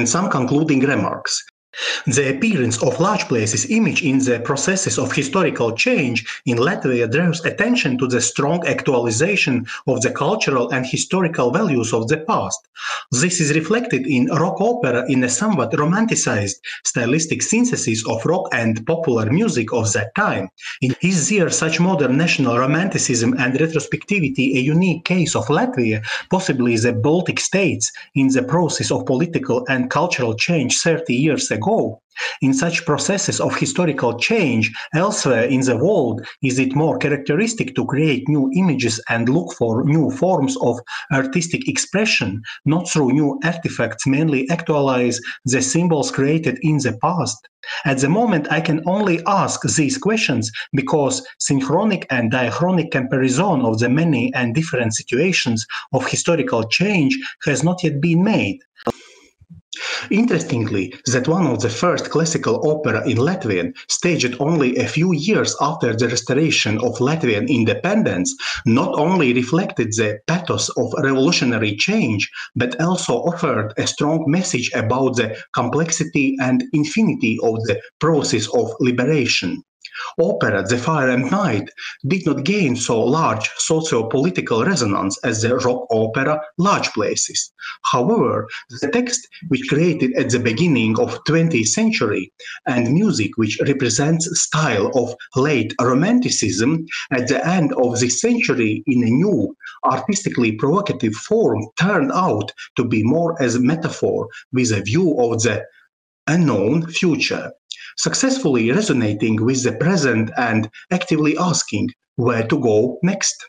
[SPEAKER 16] And some concluding remarks. The appearance of Lāčplēsis image in the processes of historical change in Latvia draws attention to the strong actualization of the cultural and historical values of the past. This is reflected in rock opera in a somewhat romanticized stylistic synthesis of rock and popular music of that time. In is there such modern national romanticism and retrospectivity a unique case of Latvia, possibly the Baltic states, in the process of political and cultural change 30 years ago? In such processes of historical change elsewhere in the world, is it more characteristic to create new images and look for new forms of artistic expression, not through new artifacts, mainly actualize the symbols created in the past? At the moment, I can only ask these questions because synchronic and diachronic comparison of the many and different situations of historical change has not yet been made. Interestingly, that one of the first classical opera in Latvian, staged only a few years after the restoration of Latvian independence, not only reflected the pathos of revolutionary change, but also offered a strong message about the complexity and infinity of the process of liberation. Opera The Fire and Night did not gain so large socio-political resonance as the rock opera Lāčplēsis. However, the text which created at the beginning of 20th century and music which represents style of late romanticism at the end of this century in a new artistically provocative form turned out to be more as a metaphor with a view of the unknown future successfully resonating with the present and actively asking where to go next.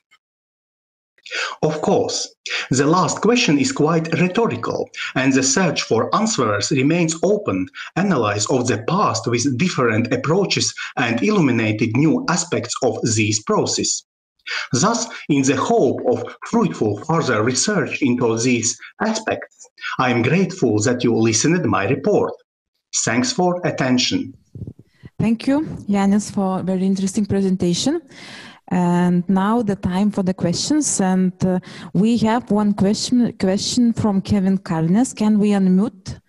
[SPEAKER 16] Of course, the last question is quite rhetorical, and the search for answers remains open, analyze of the past with different approaches and illuminated new aspects of this process. Thus, in the hope of fruitful further research into these aspects, I am grateful that you listened my report. Thanks for attention.
[SPEAKER 2] Thank you, Jānis, for a very interesting presentation. And now the time for the questions. And uh, we have one question question from Kevin Karnes. Can we unmute?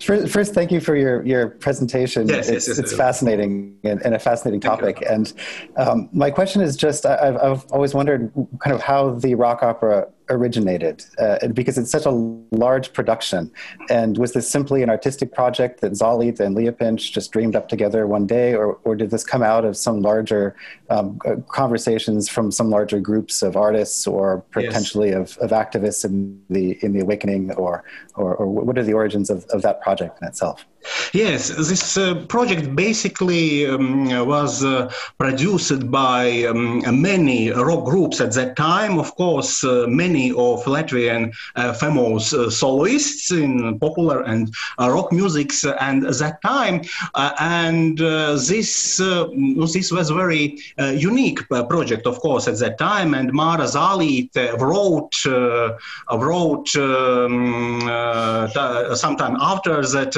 [SPEAKER 17] First, first, thank you for your, your presentation.
[SPEAKER 16] Yes,
[SPEAKER 17] it's,
[SPEAKER 16] yes, yes,
[SPEAKER 17] it's fascinating and, and, a fascinating topic. And um, my question is just I've, I've always wondered kind of how the rock opera originated uh, because it's such a large production. And was this simply an artistic project that Zālīte and Liepiņš just dreamed up together one day, or, or did this come out of some larger um, uh, conversations from some larger groups of artists or potentially yes. of, of activists in the in the awakening, or or, or what are the origins of, of that project in itself?
[SPEAKER 16] Yes, this uh, project basically um, was uh, produced by um, many rock groups at that time. Of course, uh, many of Latvian uh, famous uh, soloists in popular and uh, rock musics uh, and that time. Uh, and uh, this mm, this was very unique project, of course, at that time. And Māra Zālīte wrote wrote um, sometime after that.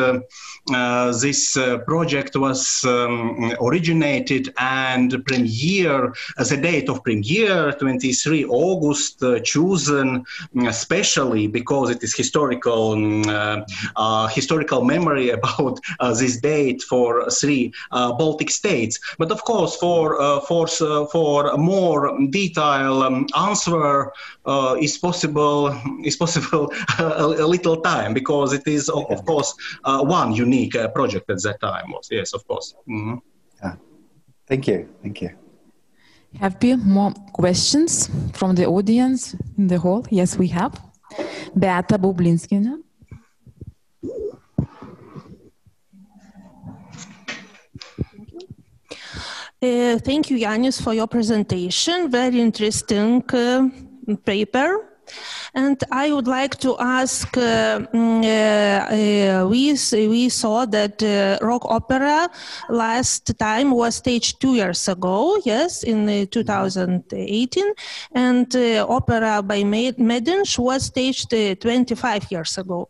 [SPEAKER 16] Uh, this uh, project was um, originated and premiere as a date of premiere 23 August uh, chosen especially because it is historical um, historical memory about this date for three Baltic states. But of course, for for for more detailed um, answer is possible is possible a, a, little time because it is of, of course one unique unique uh, project at that time. Was yes of course. Mm-hmm.
[SPEAKER 17] yeah. thank you. Thank you.
[SPEAKER 2] Have we more questions from the audience in the hall? Yes we have. Beata Baublinskienė
[SPEAKER 18] Uh, thank you, Jānis, for your presentation. Very interesting uh, paper. And I would like to ask, uh, mm, uh, uh, we, we saw that uh, rock opera last time was staged two years ago, yes, in uh, 2018, and uh, opera by Mediņš was staged 25 years ago.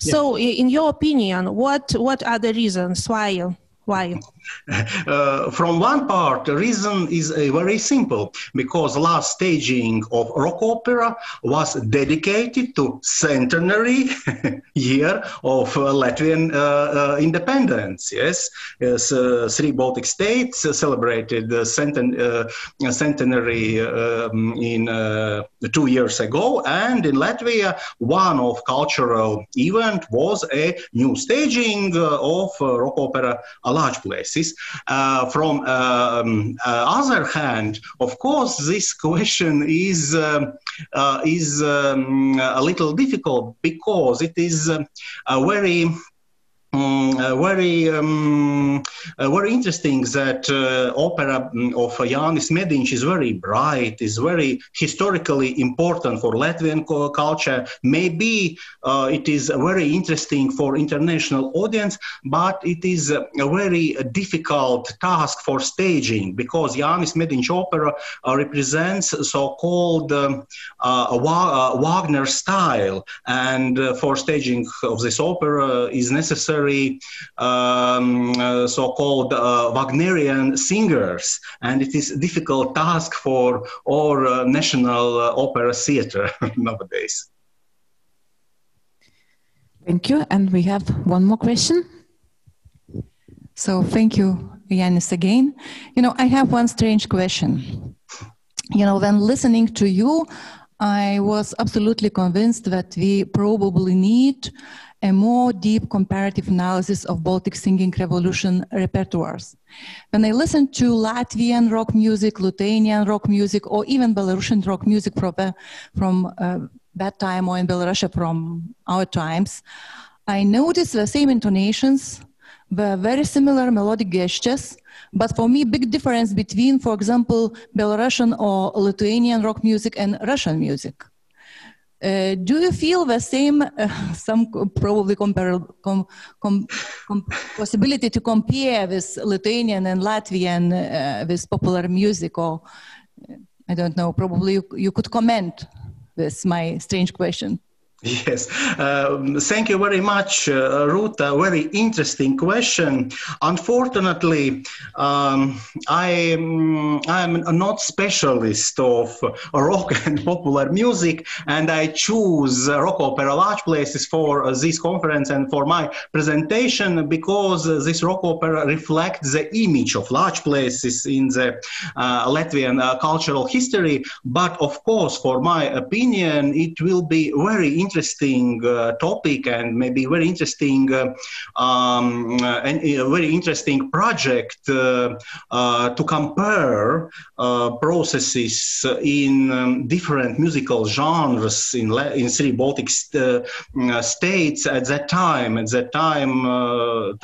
[SPEAKER 18] So, in your opinion, what, what are the reasons why Why?
[SPEAKER 16] Uh, from one part, the reason is uh, very simple because last staging of rock opera was dedicated to centenary year of uh, Latvian uh, uh, independence. Yes, yes uh, three Baltic states celebrated the centen centenary um, in two years ago, and in Latvia, one of cultural event was a new staging of rock opera a large Uh, from um, uh, other hand, of course, this question is um, uh, is um, a little difficult because it is a very um, uh, very um, uh, very interesting that uh, opera mm, of Jānis Mediņš is very bright, is very historically important for Latvian culture. Maybe uh, it is very interesting for international audience, but it is a very difficult task for staging because Jānis Mediņš opera uh, represents so-called um, uh, Wagner style, and for staging of this opera is necessary necessary um, uh, so-called uh, Wagnerian singers, and it is a difficult task for our uh, national opera theater nowadays.
[SPEAKER 2] Thank you. And we have one more question.
[SPEAKER 1] So thank you, Jānis, again. You know, I have one strange question. You know, when listening to you, I was absolutely convinced that we probably need a more deep comparative analysis of Baltic singing revolution repertoires. When I listen to Latvian rock music, Lithuanian rock music, or even Belarusian rock music from, from uh, that time or in Belarus from our times, I notice the same intonations, the very similar melodic gestures, but for me, big difference between, for example, Belarusian or Lithuanian rock music and Russian music. Uh, do you feel the same, uh, some probably compare, com, com, com, possibility to compare with Lithuanian and Latvian uh, with popular music or, I don't know, probably you, you could comment this my strange question.
[SPEAKER 16] Yes, um, thank you very much, uh, Ruth. A very interesting question. Unfortunately, um, I am I'm not specialist of rock and popular music, and I choose rock opera Lāčplēsis for this conference and for my presentation because this rock opera reflects the image of Lāčplēsis in the uh, Latvian uh, cultural history. But of course, for my opinion, it will be very interesting interesting uh, topic and maybe very interesting uh, um, and a very interesting project uh, to compare processes in um, different musical genres in in three Baltic st states at that time. At that time,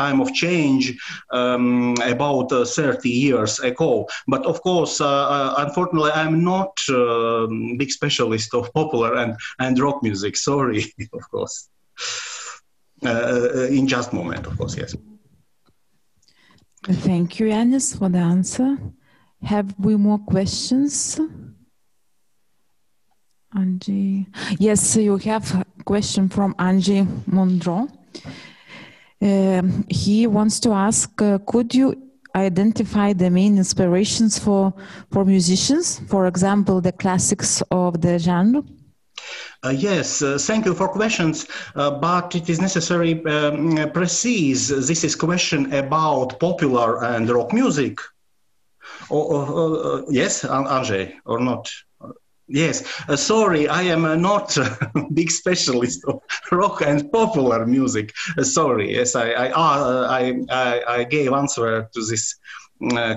[SPEAKER 16] time of change, um, about 30 years ago. But of course, unfortunately, I'm not a big specialist of popular and, and rock music. So sorry, of course. Uh, uh, in just moment, of course, yes.
[SPEAKER 2] Thank you, Jānis, for the answer. Have we more questions? Andrzej. Yes, you have a question from Andrzej Mądro. Uh, he wants to ask, uh, could you identify the main inspirations for, for musicians, for example, the classics of the genre?
[SPEAKER 16] Uh, yes, uh, thank you for questions, uh, but it is necessary um, precise. This is question about popular and rock music. Or, yes, Andrzej, or not? Yes, uh, sorry, I am uh, not a big specialist of rock and popular music. Uh, sorry, yes, I I, I, I, I, gave answer to this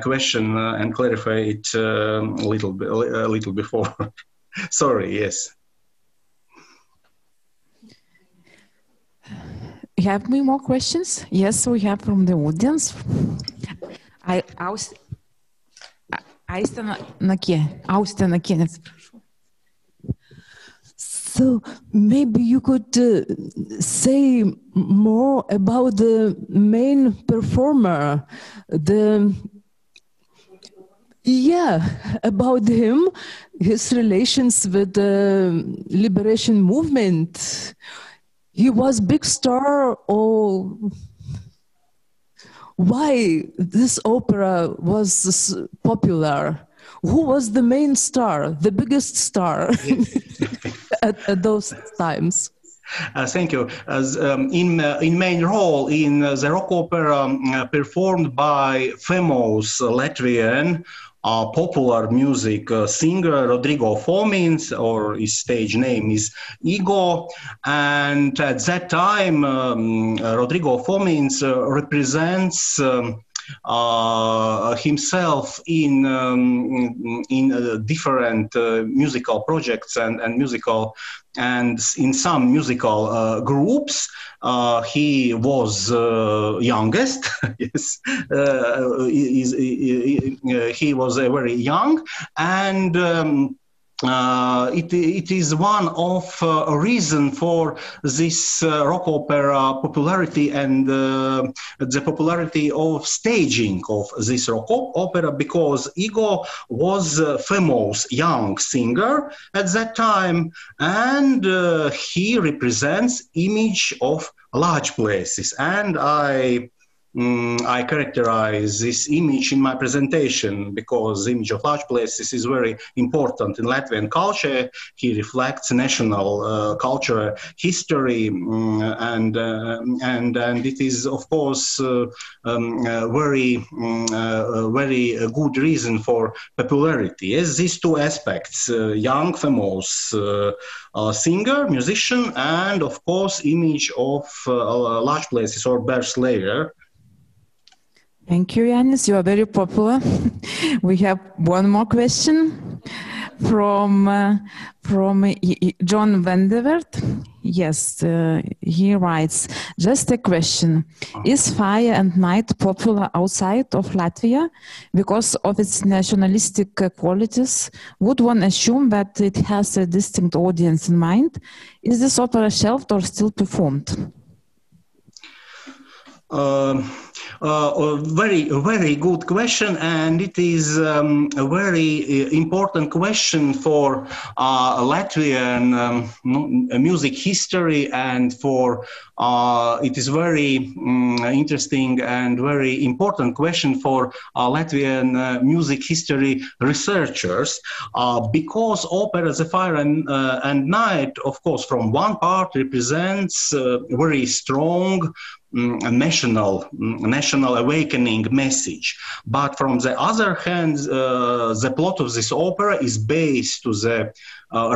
[SPEAKER 16] question and clarify it um, a little a little before. sorry, yes.
[SPEAKER 2] Have we more questions? Yes, we have from the audience. I, aus, Auste Nakė,
[SPEAKER 6] So maybe you could uh, say more about the main performer, the yeah, about him, his relations with the liberation movement he was big star or why this opera was popular. Who was the main star, the biggest star at, at those times?
[SPEAKER 16] Uh, thank you. As um, in uh, in main role in uh, the rock opera um, uh, performed by famous Latvian uh, popular music uh, singer Rodrigo Fomins, or his stage name is Igo. And at that time, um, Rodrigo Fomins uh, represents. Um, uh, himself in um, in uh, different uh, musical projects and, and musical and in some musical uh, groups uh, he was uh, youngest. Yes. He, he, he, was very young. And um, uh, it, it is one of uh, a reason for this uh, rock opera popularity and uh, the popularity of staging of this rock opera because Igor was a famous young singer at that time and uh, he represents image of Lāčplēsis. And I Mm, I characterize this image in my presentation because the image of Lāčplēsis is very important in Latvian culture. He reflects national uh, culture, history, um, and uh, and and it is of course uh, um, very um, very good reason for popularity. As these two aspects: uh, young, famous uh, singer, musician, and of course image of uh, Lāčplēsis or Bearslayer.
[SPEAKER 13] Thank you, Jānis. You are very popular. we have one more question from uh, from uh, John Vandevert. Yes, uh, he writes just a question: Is Fire and Night popular outside of Latvia because of its nationalistic qualities? Would one assume that it has a distinct audience in mind? Is this opera shelved or still performed?
[SPEAKER 16] Uh, uh, a very, very good question, and it is um, a very uh, important question for uh, Latvian um, music history and for uh, it is very um, interesting and very important question for uh, Latvian uh, music history researchers because opera The Fire and, and Night, of course, from one part represents very strong national mm, national awakening message. But from the other hand, uh, the plot of this opera is based to the uh,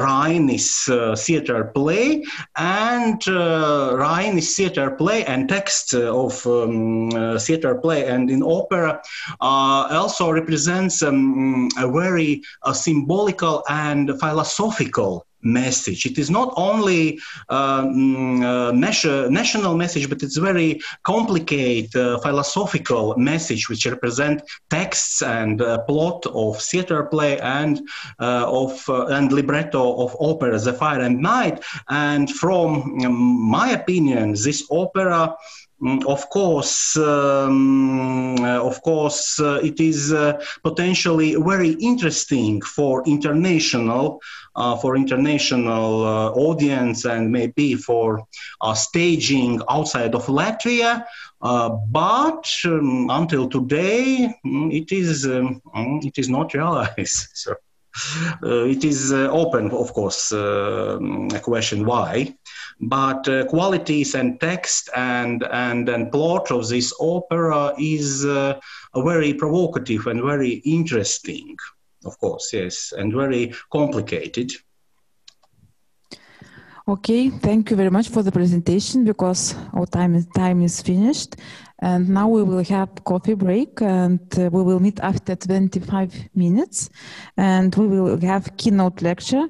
[SPEAKER 16] uh, theater play and uh, theater play and text of um, uh, theater play and in opera uh, also represents um, a very uh, symbolical and philosophical message. It is not only um, uh, national message, but it's very complicated uh, philosophical message, which represent texts and uh, plot of theater play and uh, of uh, and libretto of opera, The Fire and Night. And from um, my opinion, this opera. Mm, of course, um, uh, of course, uh, it is uh, potentially very interesting for international, uh, for international uh, audience, and maybe for uh, staging outside of Latvia. but um, until today, mm, it is um, mm, it is not realized. so. Uh, it is uh, open, of course, uh, a question why, but qualities and text and, and, and plot of this opera is very provocative and very interesting, of course, yes, and very complicated.
[SPEAKER 13] Okay, thank you very much for the presentation because our time is, time is finished. And now we will have coffee break and uh, we will meet after 25 minutes. And we will have keynote lecture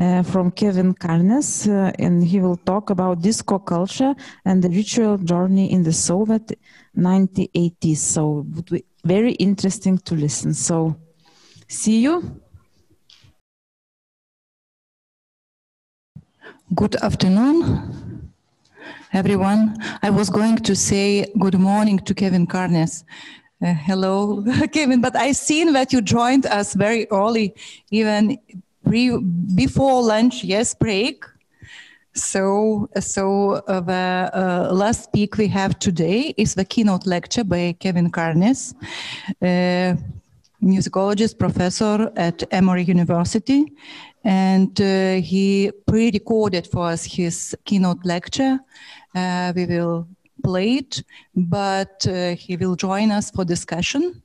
[SPEAKER 13] uh, from Kevin Karnes uh, and he will talk about disco culture and the ritual journey in the Soviet 1980s. So it would be very interesting to listen. So see you.
[SPEAKER 1] Good afternoon, everyone. I was going to say good morning to Kevin Karnes. Uh, hello, Kevin, but I seen that you joined us very early, even pre, before lunch, yes, break. So, so uh, the uh, last speak we have today is the keynote lecture by Kevin Karnes, uh, musicologist professor at Emory University, and uh, he pre-recorded for us his keynote lecture. Uh, we will play it, but uh, he will join us for discussion.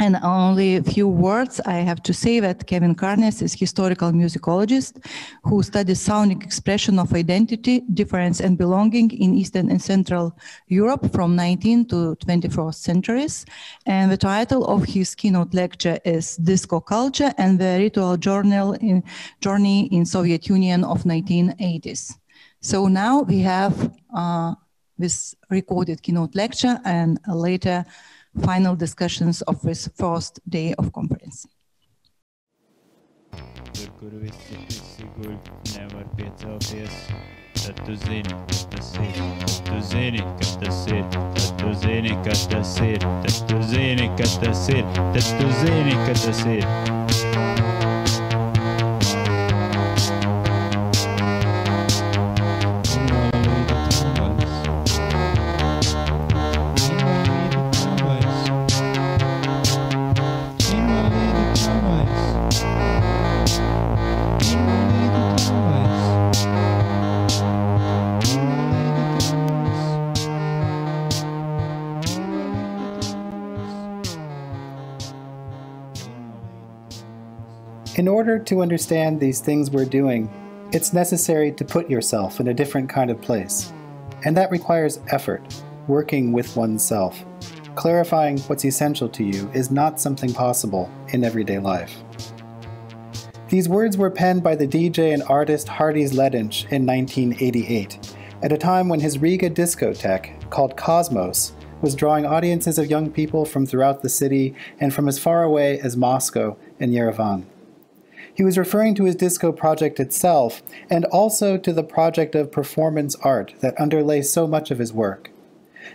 [SPEAKER 1] And only a few words I have to say that Kevin Karnes is historical musicologist who studies sounding expression of identity, difference, and belonging in Eastern and Central Europe from 19th to 21st centuries. And the title of his keynote lecture is Disco Culture and the Ritual Journal in, Journey in Soviet Union of 1980s. So now we have uh, this recorded keynote lecture and later final discussions of this first day of conference.
[SPEAKER 19] Tad tu zini, kas tas ir. Tad tu zini, kas tas ir. Tad tu zini, kas tas ir. Tad tu zini, kas tas ir.
[SPEAKER 17] Order to understand these things we're doing, it's necessary to put yourself in a different kind of place. And that requires effort, working with oneself. Clarifying what's essential to you is not something possible in everyday life. These words were penned by the DJ and artist Hardijs Lediņš in 1988, at a time when his Riga discotheque, called Cosmos, was drawing audiences of young people from throughout the city and from as far away as Moscow and Yerevan. He was referring to his disco project itself, and also to the project of performance art that underlay so much of his work.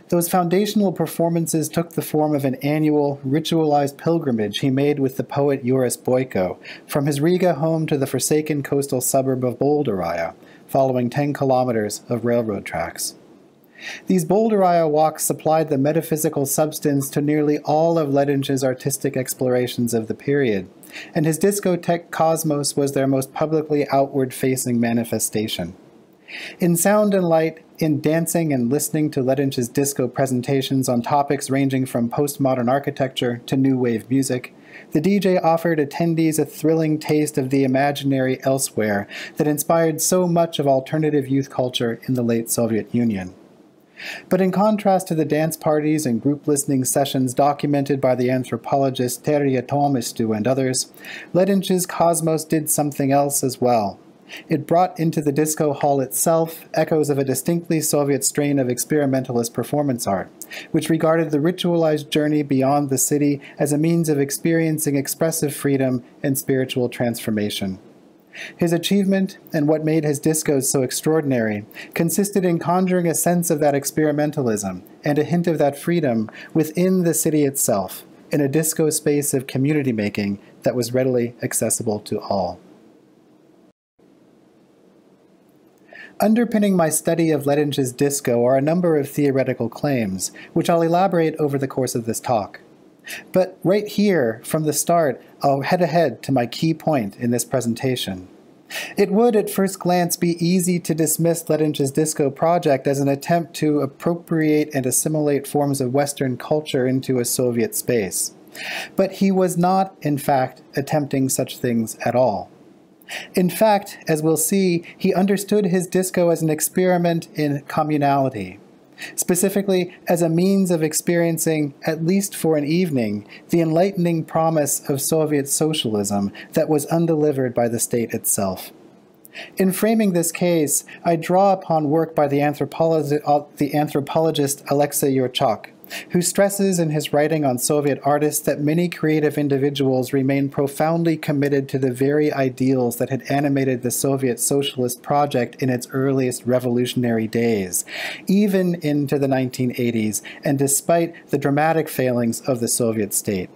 [SPEAKER 17] Those foundational performances took the form of an annual, ritualized pilgrimage he made with the poet Juris Boiko, from his Riga home to the forsaken coastal suburb of Bolderāja, following 10 kilometers of railroad tracks. These Bolderāja walks supplied the metaphysical substance to nearly all of Lediņš's artistic explorations of the period, and his discotheque Cosmos was their most publicly outward-facing manifestation. In sound and light, in dancing and listening to Lediņš's disco presentations on topics ranging from postmodern architecture to new wave music, the DJ offered attendees a thrilling taste of the imaginary elsewhere that inspired so much of alternative youth culture in the late Soviet Union. But in contrast to the dance parties and group listening sessions documented by the anthropologist Terje Toomistu and others, Lediņš's Cosmos did something else as well. It brought into the disco hall itself echoes of a distinctly Soviet strain of experimentalist performance art, which regarded the ritualized journey beyond the city as a means of experiencing expressive freedom and spiritual transformation. His achievement, and what made his discos so extraordinary, consisted in conjuring a sense of that experimentalism and a hint of that freedom within the city itself, in a disco space of community making that was readily accessible to all. Underpinning my study of Lediņš's disco are a number of theoretical claims, which I'll elaborate over the course of this talk. But right here, from the start, I'll head ahead to my key point in this presentation. It would, at first glance, be easy to dismiss Lediņš's disco project as an attempt to appropriate and assimilate forms of Western culture into a Soviet space. But he was not, in fact, attempting such things at all. In fact, as we'll see, he understood his disco as an experiment in communality, specifically as a means of experiencing, at least for an evening, the enlightening promise of Soviet socialism that was undelivered by the state itself. In framing this case, I draw upon work by the, anthropologist, the anthropologist Alexei Yurchak, who stresses in his writing on Soviet artists that many creative individuals remain profoundly committed to the very ideals that had animated the Soviet socialist project in its earliest revolutionary days, even into the 1980s, and despite the dramatic failings of the Soviet state.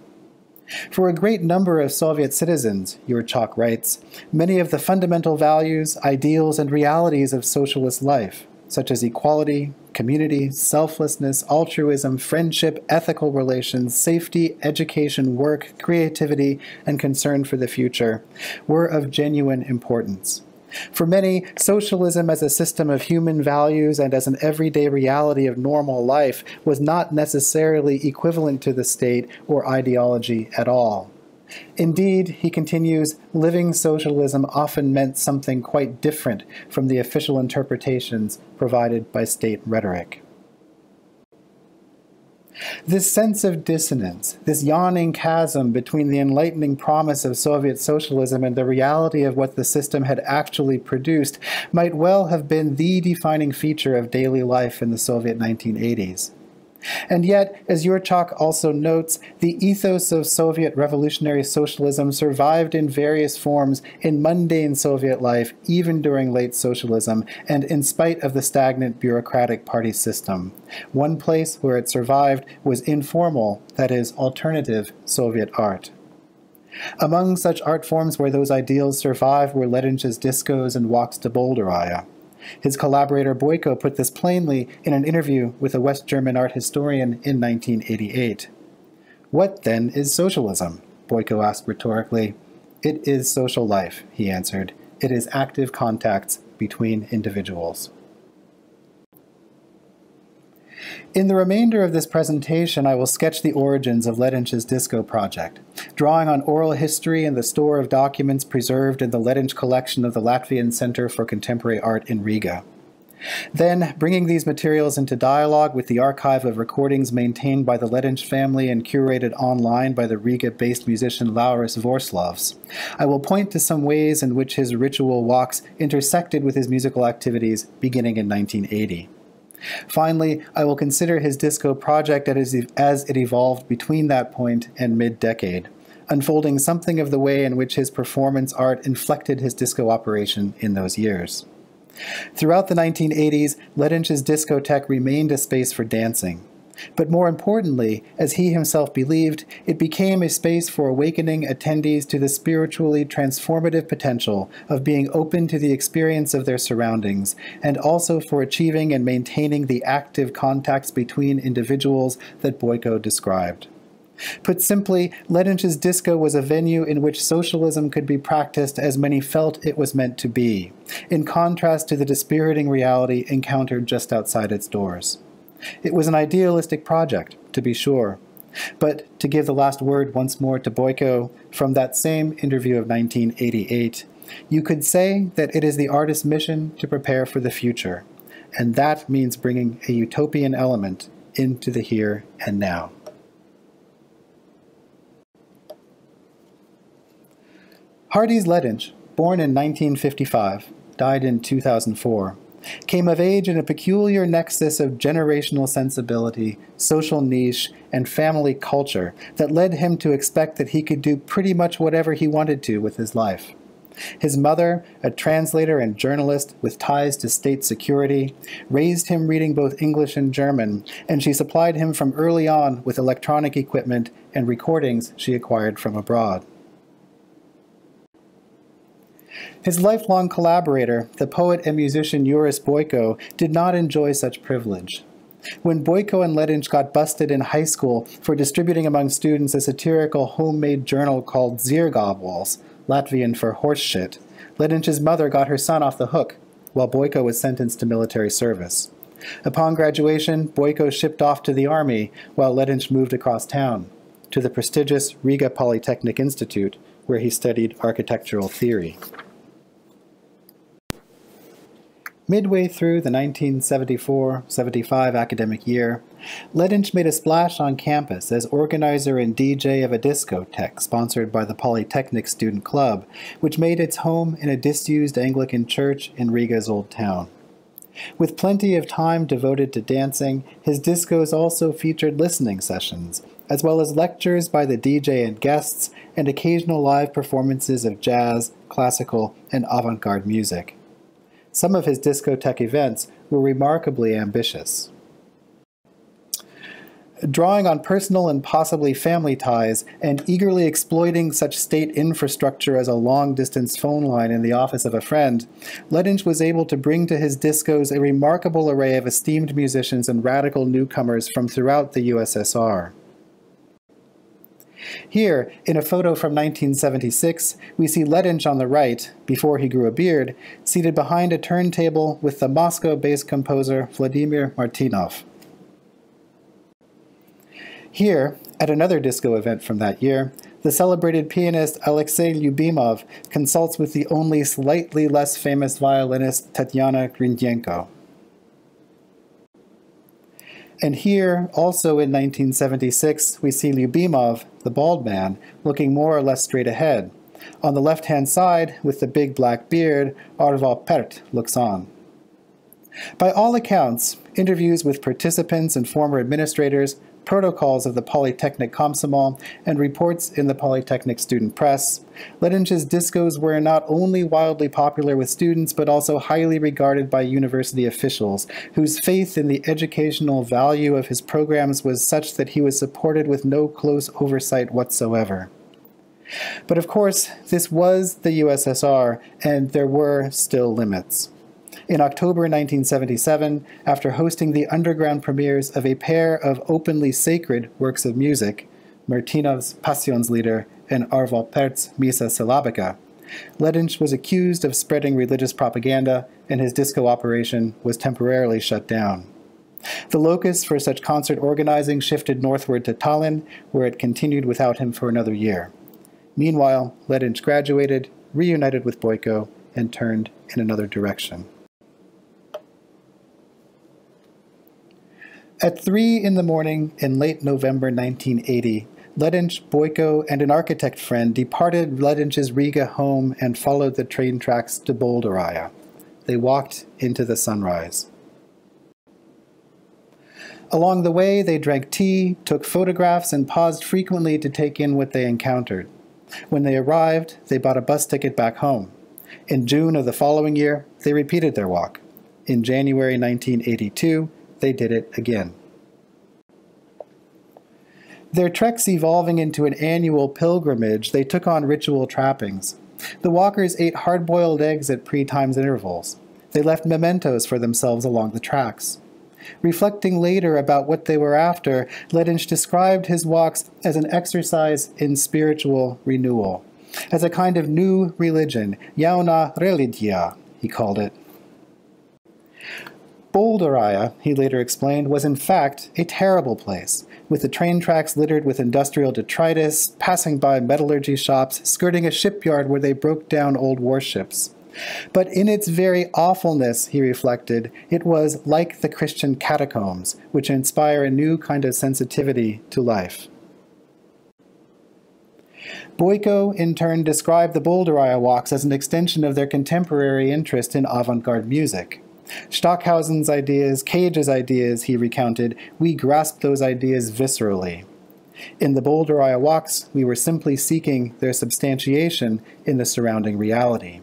[SPEAKER 17] For a great number of Soviet citizens, Yurchak writes, many of the fundamental values, ideals, and realities of socialist life, such as equality, community, selflessness, altruism, friendship, ethical relations, safety, education, work, creativity, and concern for the future, were of genuine importance. For many, socialism as a system of human values and as an everyday reality of normal life was not necessarily equivalent to the state or ideology at all. Indeed, he continues, living socialism often meant something quite different from the official interpretations provided by state rhetoric. This sense of dissonance, this yawning chasm between the enlightening promise of Soviet socialism and the reality of what the system had actually produced, might well have been the defining feature of daily life in the Soviet 1980s. And yet, as Yurchak also notes, the ethos of Soviet revolutionary socialism survived in various forms in mundane Soviet life, even during late socialism, and in spite of the stagnant bureaucratic party system. One place where it survived was informal, that is, alternative Soviet art. Among such art forms where those ideals survived were Lediņš's discos and walks to Bolderāja. His collaborator Boiko put this plainly in an interview with a West German art historian in 1988. What then is socialism? Boiko asked rhetorically. It is social life, he answered. It is active contacts between individuals. In the remainder of this presentation, I will sketch the origins of Lediņš's disco project, drawing on oral history and the store of documents preserved in the Lediņš collection of the Latvian Center for Contemporary Art in Riga. Then, bringing these materials into dialogue with the archive of recordings maintained by the Lediņš family and curated online by the Riga-based musician Lauris Vorslavs, I will point to some ways in which his ritual walks intersected with his musical activities beginning in 1980. Finally, I will consider his disco project as it evolved between that point and mid-decade, unfolding something of the way in which his performance art inflected his disco operation in those years. Throughout the 1980s, Lediņš's discotheque remained a space for dancing. But more importantly, as he himself believed, it became a space for awakening attendees to the spiritually transformative potential of being open to the experience of their surroundings, and also for achieving and maintaining the active contacts between individuals that Boiko described. Put simply, Lediņš's disco was a venue in which socialism could be practiced as many felt it was meant to be, in contrast to the dispiriting reality encountered just outside its doors. It was an idealistic project, to be sure. But to give the last word once more to Boiko from that same interview of 1988, you could say that it is the artist's mission to prepare for the future, and that means bringing a utopian element into the here and now. Hardijs Lediņš, born in 1955, died in 2004 came of age in a peculiar nexus of generational sensibility, social niche, and family culture that led him to expect that he could do pretty much whatever he wanted to with his life. His mother, a translator and journalist with ties to state security, raised him reading both English and German, and she supplied him from early on with electronic equipment and recordings she acquired from abroad. His lifelong collaborator, the poet and musician Juris Boiko, did not enjoy such privilege. When Boiko and Lediņš got busted in high school for distributing among students a satirical homemade journal called Zirgavals, Latvian for horse shit, Lediņš's mother got her son off the hook, while Boiko was sentenced to military service. Upon graduation, Boiko shipped off to the army, while Lediņš moved across town, to the prestigious Riga Polytechnic Institute, where he studied architectural theory. Midway through the 1974-75 academic year, Lediņš made a splash on campus as organizer and DJ of a discotheque sponsored by the Polytechnic Student Club, which made its home in a disused Anglican church in Riga's Old Town. With plenty of time devoted to dancing, his discos also featured listening sessions, as well as lectures by the DJ and guests, and occasional live performances of jazz, classical, and avant-garde music. Some of his discotheque events were remarkably ambitious. Drawing on personal and possibly family ties, and eagerly exploiting such state infrastructure as a long distance phone line in the office of a friend, Lediņš was able to bring to his discos a remarkable array of esteemed musicians and radical newcomers from throughout the USSR. Here, in a photo from 1976, we see Lediņš on the right, before he grew a beard, seated behind a turntable with the Moscow-based composer Vladimir Martynov. Here, at another disco event from that year, the celebrated pianist Alexei Lyubimov consults with the only slightly less famous violinist Tatyana Grindenko. And here, also in 1976, we see Lyubimov, the bald man, looking more or less straight ahead. On the left-hand side, with the big black beard, Arvo Pärt looks on. By all accounts, interviews with participants and former administrators, protocols of the Polytechnic Komsomol, and reports in the Polytechnic Student Press, Lediņš's discos were not only wildly popular with students, but also highly regarded by university officials, whose faith in the educational value of his programs was such that he was supported with no close oversight whatsoever. But of course, this was the USSR, and there were still limits. In October 1977, after hosting the underground premieres of a pair of openly sacred works of music, Martynov's Passionslieder and Arvo Pärt's Missa Syllabica, Lediņš was accused of spreading religious propaganda, and his disco operation was temporarily shut down. The locus for such concert organizing shifted northward to Tallinn, where it continued without him for another year. Meanwhile, Lediņš graduated, reunited with Boiko, and turned in another direction. At 3 in the morning in late November 1980, Lediņš, Boiko, and an architect friend departed Lediņš's Riga home and followed the train tracks to Bolderāja. They walked into the sunrise. Along the way, they drank tea, took photographs, and paused frequently to take in what they encountered. When they arrived, they bought a bus ticket back home. In June of the following year, they repeated their walk. In January 1982, they did it again. Their treks evolving into an annual pilgrimage, they took on ritual trappings. The walkers ate hard boiled eggs at pre times intervals. They left mementos for themselves along the tracks. Reflecting later about what they were after, Lediņš described his walks as an exercise in spiritual renewal, as a kind of new religion, yauna religia, he called it. Bolderāja, he later explained, was in fact a terrible place, with the train tracks littered with industrial detritus, passing by metallurgy shops, skirting a shipyard where they broke down old warships. But in its very awfulness, he reflected, it was like the Christian catacombs, which inspire a new kind of sensitivity to life. Boiko, in turn, described the Bolderāja walks as an extension of their contemporary interest in avant garde music. Stockhausen's ideas, Cage's ideas, he recounted, we grasped those ideas viscerally. In the Bolderāja walks, we were simply seeking their substantiation in the surrounding reality.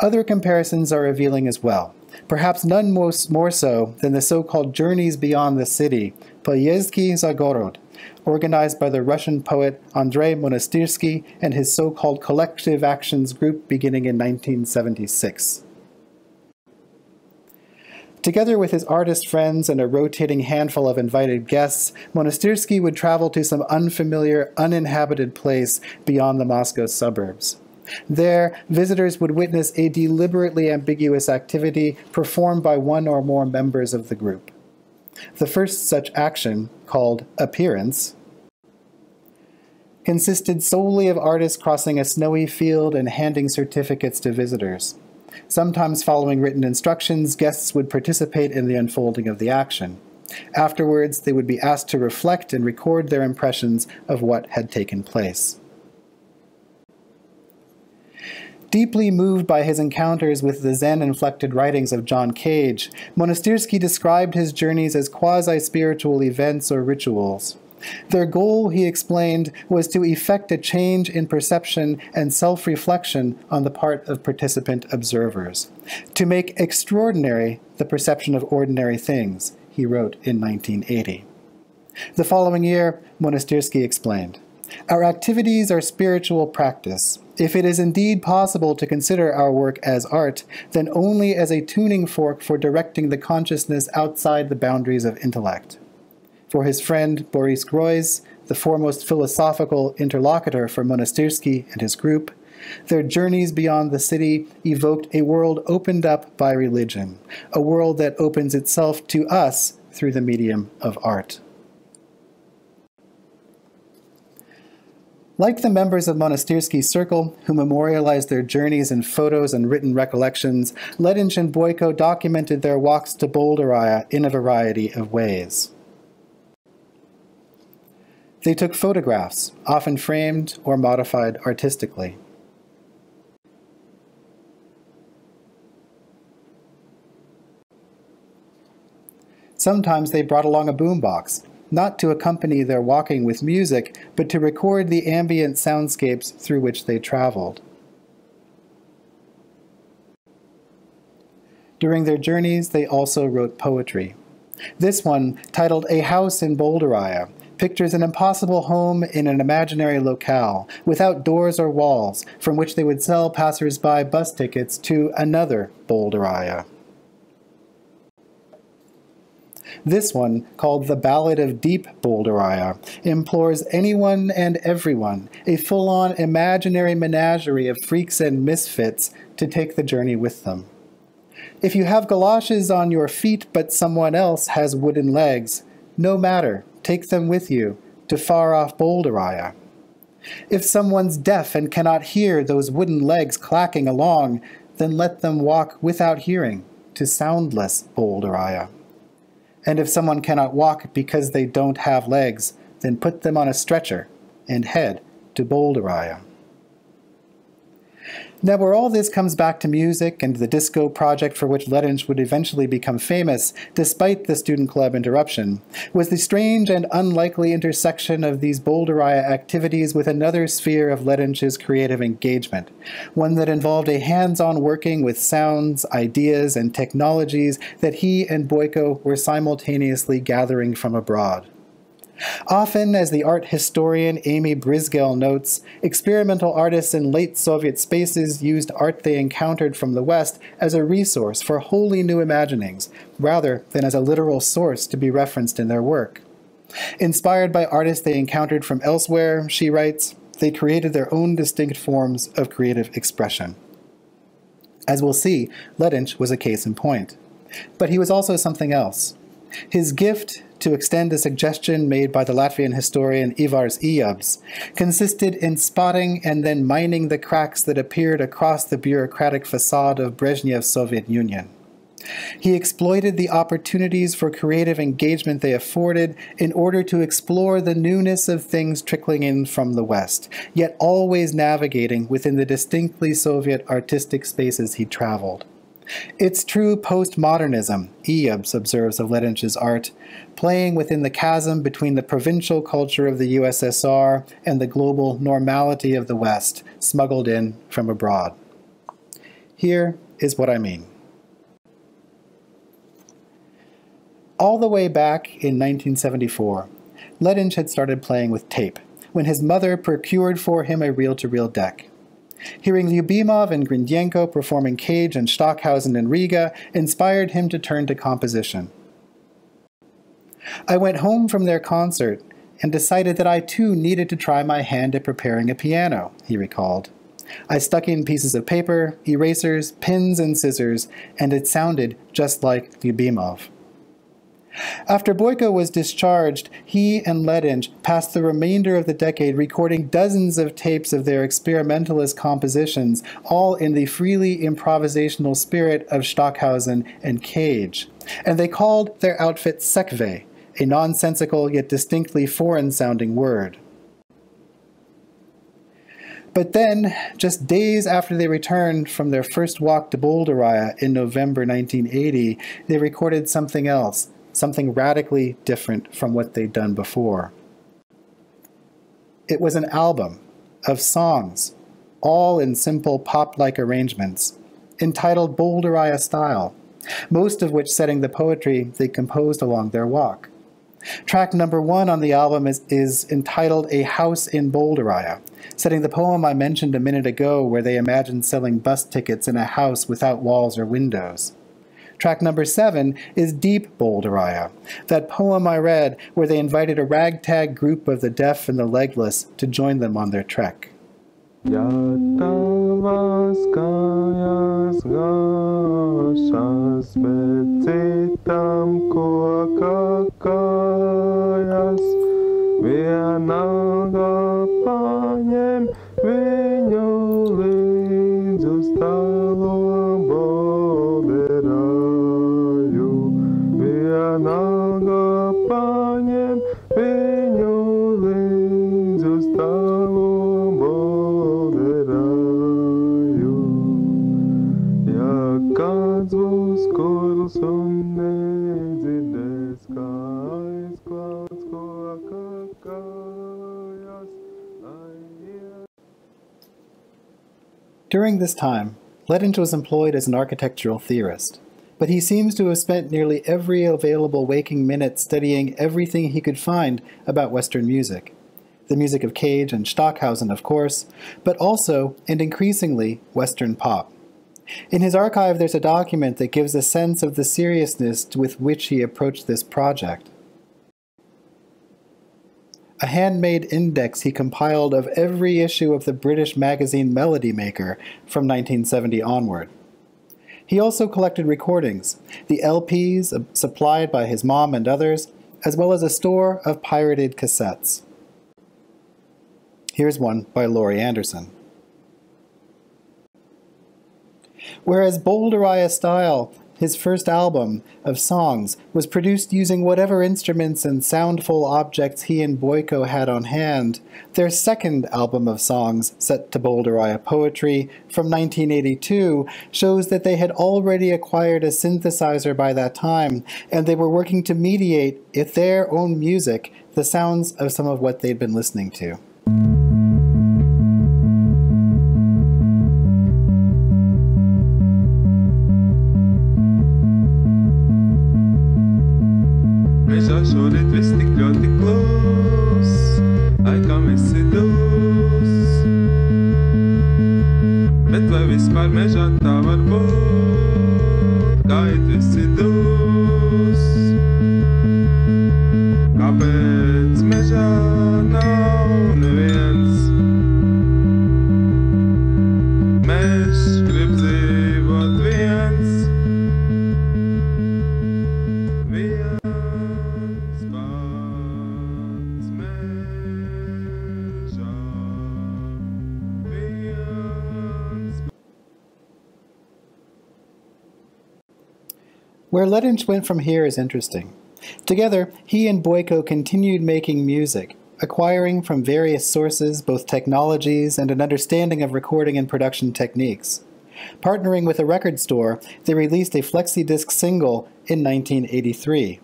[SPEAKER 17] Other comparisons are revealing as well, perhaps none most, more so than the so-called Journeys Beyond the City, Poyezdki Zagorod, organized by the Russian poet Andrei Monastyrsky and his so-called Collective Actions group beginning in 1976. Together with his artist friends and a rotating handful of invited guests, Monastyrsky would travel to some unfamiliar, uninhabited place beyond the Moscow suburbs. There, visitors would witness a deliberately ambiguous activity performed by one or more members of the group. The first such action, called Appearance, consisted solely of artists crossing a snowy field and handing certificates to visitors. Sometimes following written instructions, guests would participate in the unfolding of the action. Afterwards, they would be asked to reflect and record their impressions of what had taken place. Deeply moved by his encounters with the Zen-inflected writings of John Cage, Monastyrsky described his journeys as quasi-spiritual events or rituals. Their goal, he explained, was to effect a change in perception and self reflection on the part of participant observers, to make extraordinary the perception of ordinary things. he wrote in 1980. The following year, Monastyrsky explained, Our activities are spiritual practice. If it is indeed possible to consider our work as art, then only as a tuning fork for directing the consciousness outside the boundaries of intellect. For his friend Boris Groys, the foremost philosophical interlocutor for Monastyrsky and his group, their journeys beyond the city evoked a world opened up by religion, a world that opens itself to us through the medium of art. Like the members of Monastyrsky's circle, who memorialized their journeys in photos and written recollections, Lediņš and Boiko documented their walks to Bolderāja in a variety of ways. They took photographs, often framed or modified artistically. Sometimes they brought along a boombox, not to accompany their walking with music, but to record the ambient soundscapes through which they traveled. During their journeys, they also wrote poetry. This one, titled A House in Bolderāja, pictures an impossible home in an imaginary locale, without doors or walls, from which they would sell passers-by bus tickets to another Bolderāja. This one, called The Ballad of Deep Bolderāja, implores anyone and everyone, a full-on imaginary menagerie of freaks and misfits, to take the journey with them. If you have galoshes on your feet but someone else has wooden legs, no matter, take them with you to far-off Bolderāja. If someone's deaf and cannot hear those wooden legs clacking along, then let them walk without hearing to soundless Bolderāja. And if someone cannot walk because they don't have legs, then put them on a stretcher and head to Bolderāja. Now, where all this comes back to music and the disco project for which Lediņš would eventually become famous, despite the student club interruption, was the strange and unlikely intersection of these Bolderāja activities with another sphere of Lediņš's creative engagement, one that involved a hands-on working with sounds, ideas, and technologies that he and Boiko were simultaneously gathering from abroad. Often, as the art historian Amy Bryzgel notes, experimental artists in late Soviet spaces used art they encountered from the West as a resource for wholly new imaginings, rather than as a literal source to be referenced in their work. Inspired by artists they encountered from elsewhere, she writes, they created their own distinct forms of creative expression. As we'll see, Lediņš was a case in point. But he was also something else. His gift to extend a suggestion made by the Latvian historian Ivars Ijabs, consisted in spotting and then mining the cracks that appeared across the bureaucratic facade of Brezhnev's Soviet Union. He exploited the opportunities for creative engagement they afforded in order to explore the newness of things trickling in from the West, yet always navigating within the distinctly Soviet artistic spaces he traveled. It's true postmodernism, Ijabs observes of Lediņš's art, playing within the chasm between the provincial culture of the USSR and the global normality of the West, smuggled in from abroad. Here is what I mean. All the way back in 1974, Lediņš had started playing with tape when his mother procured for him a reel-to-reel deck. Hearing Lyubimov and Grindenko performing Cage and Stockhausen in Riga inspired him to turn to composition. I went home from their concert and decided that I too needed to try my hand at preparing a piano, he recalled. I stuck in pieces of paper, erasers, pins, and scissors, and it sounded just like Lyubimov. After Boiko was discharged, he and Lediņš passed the remainder of the decade recording dozens of tapes of their experimentalist compositions, all in the freely improvisational spirit of Stockhausen and Cage. And they called their outfit Sekve, a nonsensical yet distinctly foreign-sounding word. But then, just days after they returned from their first walk to Bolderāja in November 1980, they recorded something else, something radically different from what they'd done before. It was an album of songs, all in simple pop-like arrangements, entitled Bolderāja Style, most of which setting the poetry they composed along their walk. Track number one on the album is, is entitled A House in Bolderāja, setting the poem I mentioned a minute ago where they imagined selling bus tickets in a house without walls or windows. Track number seven is Deep Bolderāja, that poem I read where they invited a ragtag group of the deaf and the legless to join them on their trek. During this time, Lediņš was employed as an architectural theorist, but he seems to have spent nearly every available waking minute studying everything he could find about Western music. The music of Cage and Stockhausen, of course, but also, and increasingly, Western pop. In his archive, there's a document that gives a sense of the seriousness with which he approached this project. A handmade index he compiled of every issue of the British magazine Melody Maker from 1970 onward. He also collected recordings, the LPs uh, supplied by his mom and others, as well as a store of pirated cassettes. Here's one by Laurie Anderson. Whereas Bolderāja Style, his first album of songs, was produced using whatever instruments and soundful objects he and Boiko had on hand, their second album of songs, set to Bolderāja poetry, from 1982, shows that they had already acquired a synthesizer by that time, and they were working to mediate, with their own music, the sounds of some of what they'd been listening to. Lediņš went from here is interesting. Together, he and Boiko continued making music, acquiring from various sources both technologies and an understanding of recording and production techniques. Partnering with a record store, they released a flexi-disc single in 1983.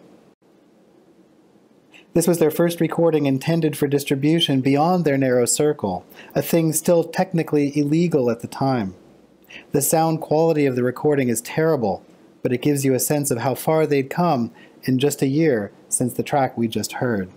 [SPEAKER 17] This was their first recording intended for distribution beyond their narrow circle, a thing still technically illegal at the time. The sound quality of the recording is terrible, but it gives you a sense of how far they'd come in just a year since the track we just heard.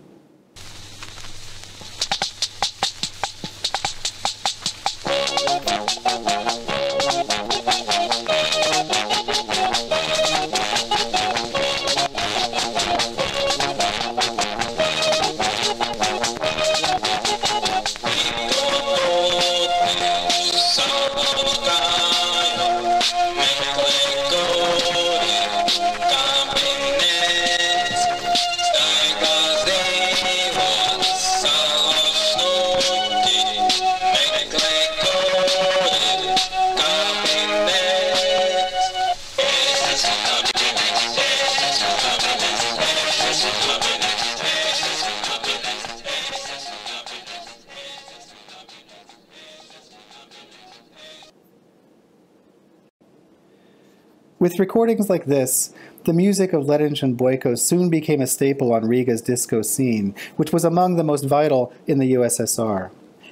[SPEAKER 17] With recordings like this, the music of Lediņš and Boiko soon became a staple on Riga's disco scene, which was among the most vital in the USSR.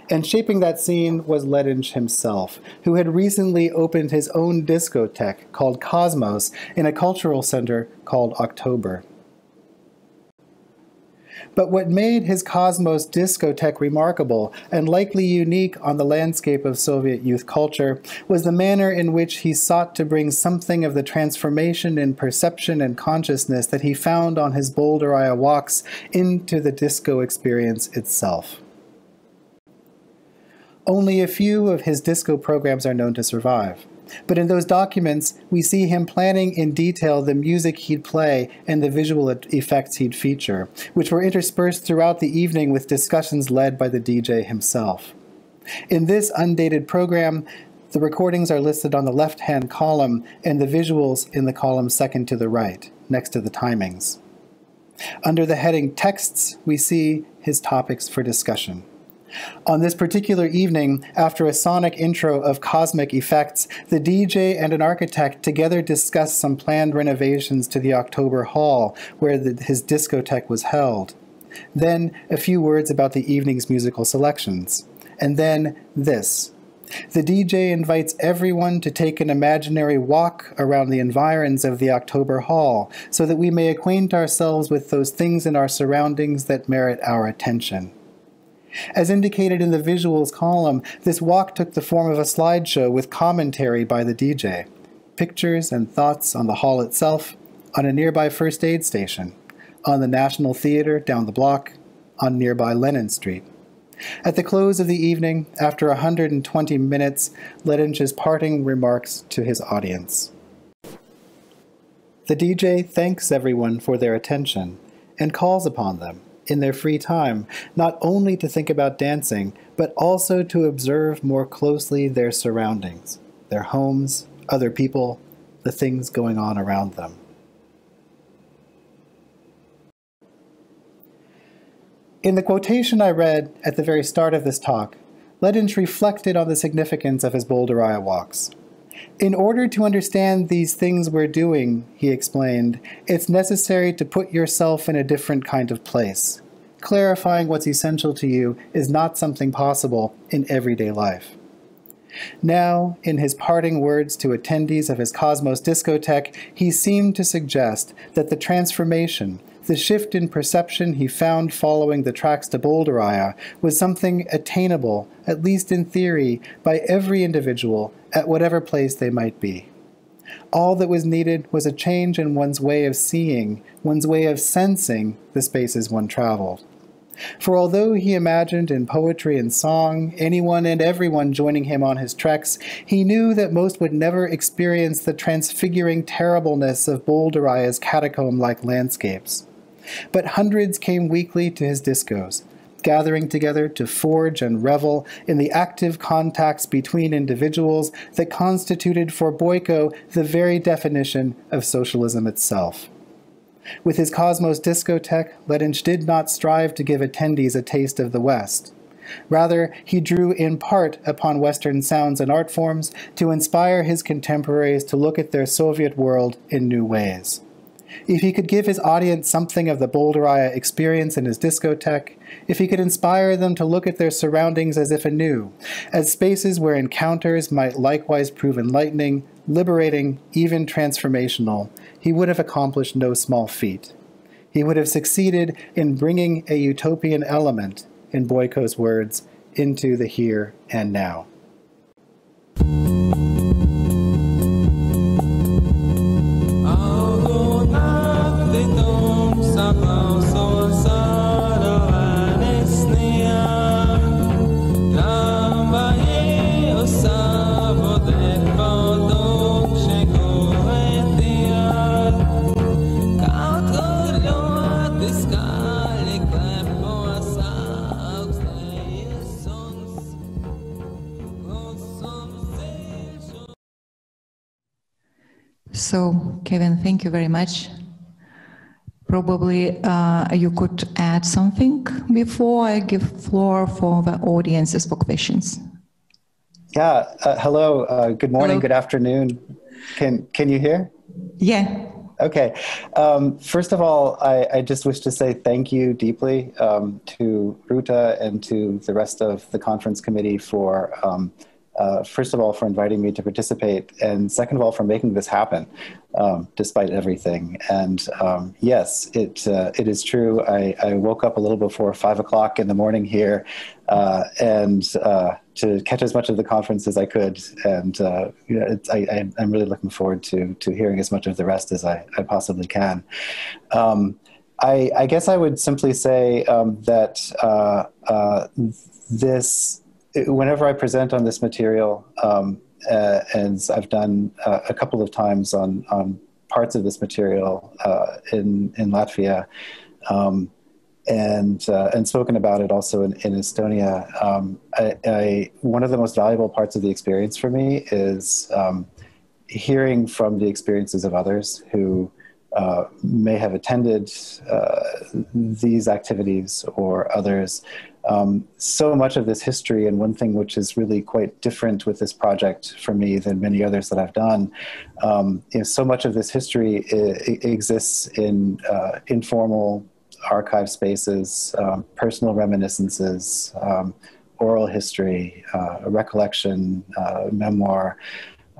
[SPEAKER 17] And shaping that scene was Lediņš himself, who had recently opened his own discotheque called Cosmos in a cultural center called October. But what made his Cosmos discotheque remarkable and likely unique on the landscape of Soviet youth culture was the manner in which he sought to bring something of the transformation in perception and consciousness that he found on his Bolderāja walks into the disco experience itself. Only a few of his disco programs are known to survive. But in those documents, we see him planning in detail the music he'd play and the visual effects he'd feature, which were interspersed throughout the evening with discussions led by the DJ himself. In this undated program, the recordings are listed on the left hand column and the visuals in the column second to the right, next to the timings. Under the heading Texts, we see his topics for discussion. On this particular evening, after a sonic intro of cosmic effects, the DJ and an architect together discussed some planned renovations to the October Hall, where the, his discotheque was held. Then, a few words about the evening's musical selections. And then, this. The DJ invites everyone to take an imaginary walk around the environs of the October Hall so that we may acquaint ourselves with those things in our surroundings that merit our attention. As indicated in the visuals column, this walk took the form of a slideshow with commentary by the DJ, pictures and thoughts on the hall itself, on a nearby first aid station, on the National Theater down the block, on nearby Lenin Street. At the close of the evening, after 120 minutes, Lediņš's parting remarks to his audience. The DJ thanks everyone for their attention and calls upon them in their free time, not only to think about dancing, but also to observe more closely their surroundings, their homes, other people, the things going on around them. In the quotation I read at the very start of this talk, Lediņš reflected on the significance of his Bolderāja walks. In order to understand these things we're doing, he explained, it's necessary to put yourself in a different kind of place. Clarifying what's essential to you is not something possible in everyday life. Now, in his parting words to attendees of his Cosmos discotheque, he seemed to suggest that the transformation, the shift in perception he found following the tracks to Bolderāja was something attainable, at least in theory, by every individual at whatever place they might be. All that was needed was a change in one's way of seeing, one's way of sensing the spaces one traveled. For although he imagined in poetry and song anyone and everyone joining him on his treks, he knew that most would never experience the transfiguring terribleness of Bolderāja's catacomb like landscapes. But hundreds came weekly to his discos, gathering together to forge and revel in the active contacts between individuals that constituted for Boiko the very definition of socialism itself. With his Cosmos discotheque, Lediņš did not strive to give attendees a taste of the West. Rather, he drew in part upon Western sounds and art forms to inspire his contemporaries to look at their Soviet world in new ways. If he could give his audience something of the Bolderāja experience in his discotheque, if he could inspire them to look at their surroundings as if anew, as spaces where encounters might likewise prove enlightening, liberating, even transformational, he would have accomplished no small feat. He would have succeeded in bringing a utopian element, in Boiko's words, into the here and now.
[SPEAKER 1] Kevin, thank you very much. Probably uh, you could add something before I give floor for the audiences for questions.
[SPEAKER 20] Yeah. Uh, hello. Uh, good morning.
[SPEAKER 1] Hello.
[SPEAKER 20] Good afternoon. Can Can you hear?
[SPEAKER 1] Yeah.
[SPEAKER 17] Okay. Um, first of all, I, I, just wish to say thank you deeply um, to Rūta and to the rest of the conference committee for um, uh, first of all, for inviting me to participate, and second of all, for making this happen, um, despite everything. And um, yes, it uh, it is true. I, I, woke up a little before five o'clock in the morning here, uh, and uh, to catch as much of the conference as I could. And uh, you know, I, am really looking forward to to hearing as much of the rest as I, I possibly can. Um, I, I, guess I would simply say um, that uh, this whenever I present on this material, um, uh, and I've done uh, a couple of times on, on parts of this material uh, in, in Latvia, um, and, uh, and spoken about it also in, in Estonia, um, I, I, one of the most valuable parts of the experience for me is um, hearing from the experiences of others who uh, may have attended uh, these activities or others um, so much of this history, and one thing which is really quite different with this project for me than many others that I've done, um, you know, so much of this history I- exists in uh, informal archive spaces, um, personal reminiscences, um, oral history, uh, recollection, uh, memoir,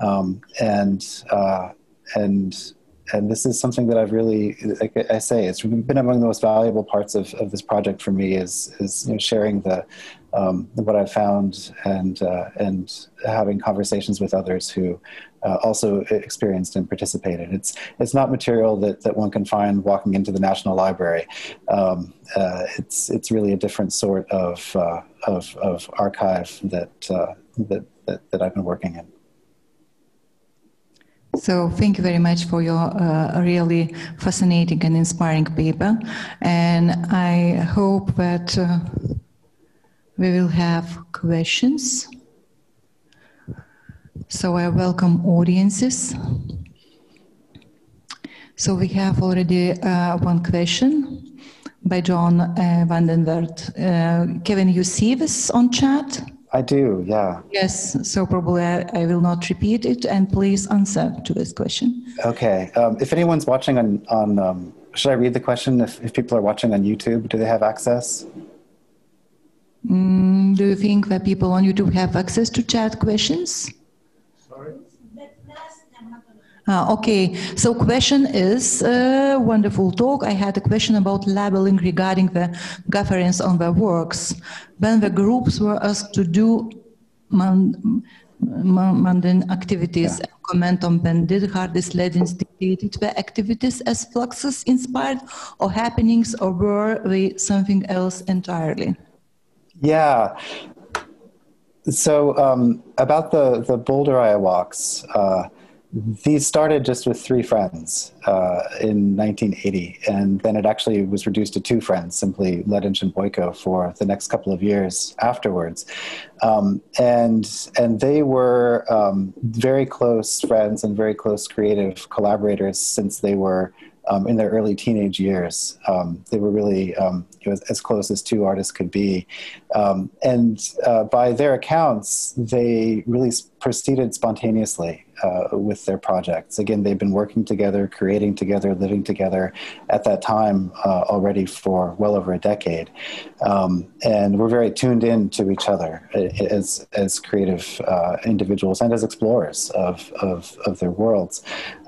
[SPEAKER 17] um, and uh, and and this is something that I've really, like I say, it's been among the most valuable parts of, of this project for me is is you know, sharing the um, what I've found and uh, and having conversations with others who uh, also experienced and participated. It's it's not material that, that one can find walking into the National Library. Um, uh, it's it's really a different sort of uh, of, of archive that, uh, that that that I've been working in.
[SPEAKER 1] So thank you very much for your uh, really fascinating and inspiring paper. And I hope that uh, we will have questions. So I welcome audiences. So we have already uh, one question by John uh, Vandevert. Uh, Kevin, you see this on chat?
[SPEAKER 17] I do, yeah.
[SPEAKER 1] Yes, so probably I, I, will not repeat it, and please answer to this question.
[SPEAKER 17] Okay. Um, if anyone's watching on, on um, should I read the question? If, if people are watching on YouTube, do they have access?
[SPEAKER 1] Mm, do you think that people on YouTube have access to chat questions? Uh, okay, so question is uh, wonderful talk. I had a question about labeling regarding the governance on the works. When the groups were asked to do mundane activities yeah. comment on them, did Hardijs Lediņš dictated the activities as Fluxus inspired or happenings or were they something else entirely?
[SPEAKER 17] Yeah. So um, about the, the Boulder walks, uh, these started just with three friends uh, in 1980, and then it actually was reduced to two friends, simply Lediņš and Boiko, for the next couple of years afterwards. Um, and and they were um, very close friends and very close creative collaborators since they were um, in their early teenage years. Um, they were really um, as close as two artists could be. Um, and uh, by their accounts, they really proceeded spontaneously uh, with their projects. Again, they've been working together, creating together, living together at that time uh, already for well over a decade. Um, and we're very tuned in to each other uh, as, as creative uh, individuals and as explorers of, of, of their worlds.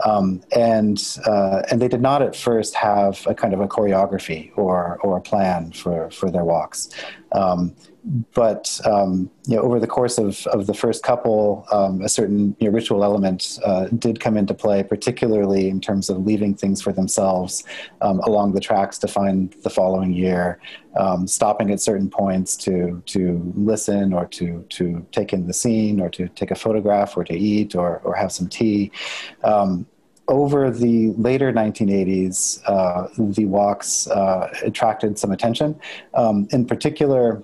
[SPEAKER 17] Um, and, uh, and they did not at first have a kind of a choreography or, or a plan for, for their walks. Um, but um, you know, over the course of, of the first couple, um, a certain you know, ritual element uh, did come into play, particularly in terms of leaving things for themselves um, along the tracks to find the following year, um, stopping at certain points to to listen or to to take in the scene or to take a photograph or to eat or or have some tea. Um, over the later 1980s, uh, the walks uh, attracted some attention. Um, in particular,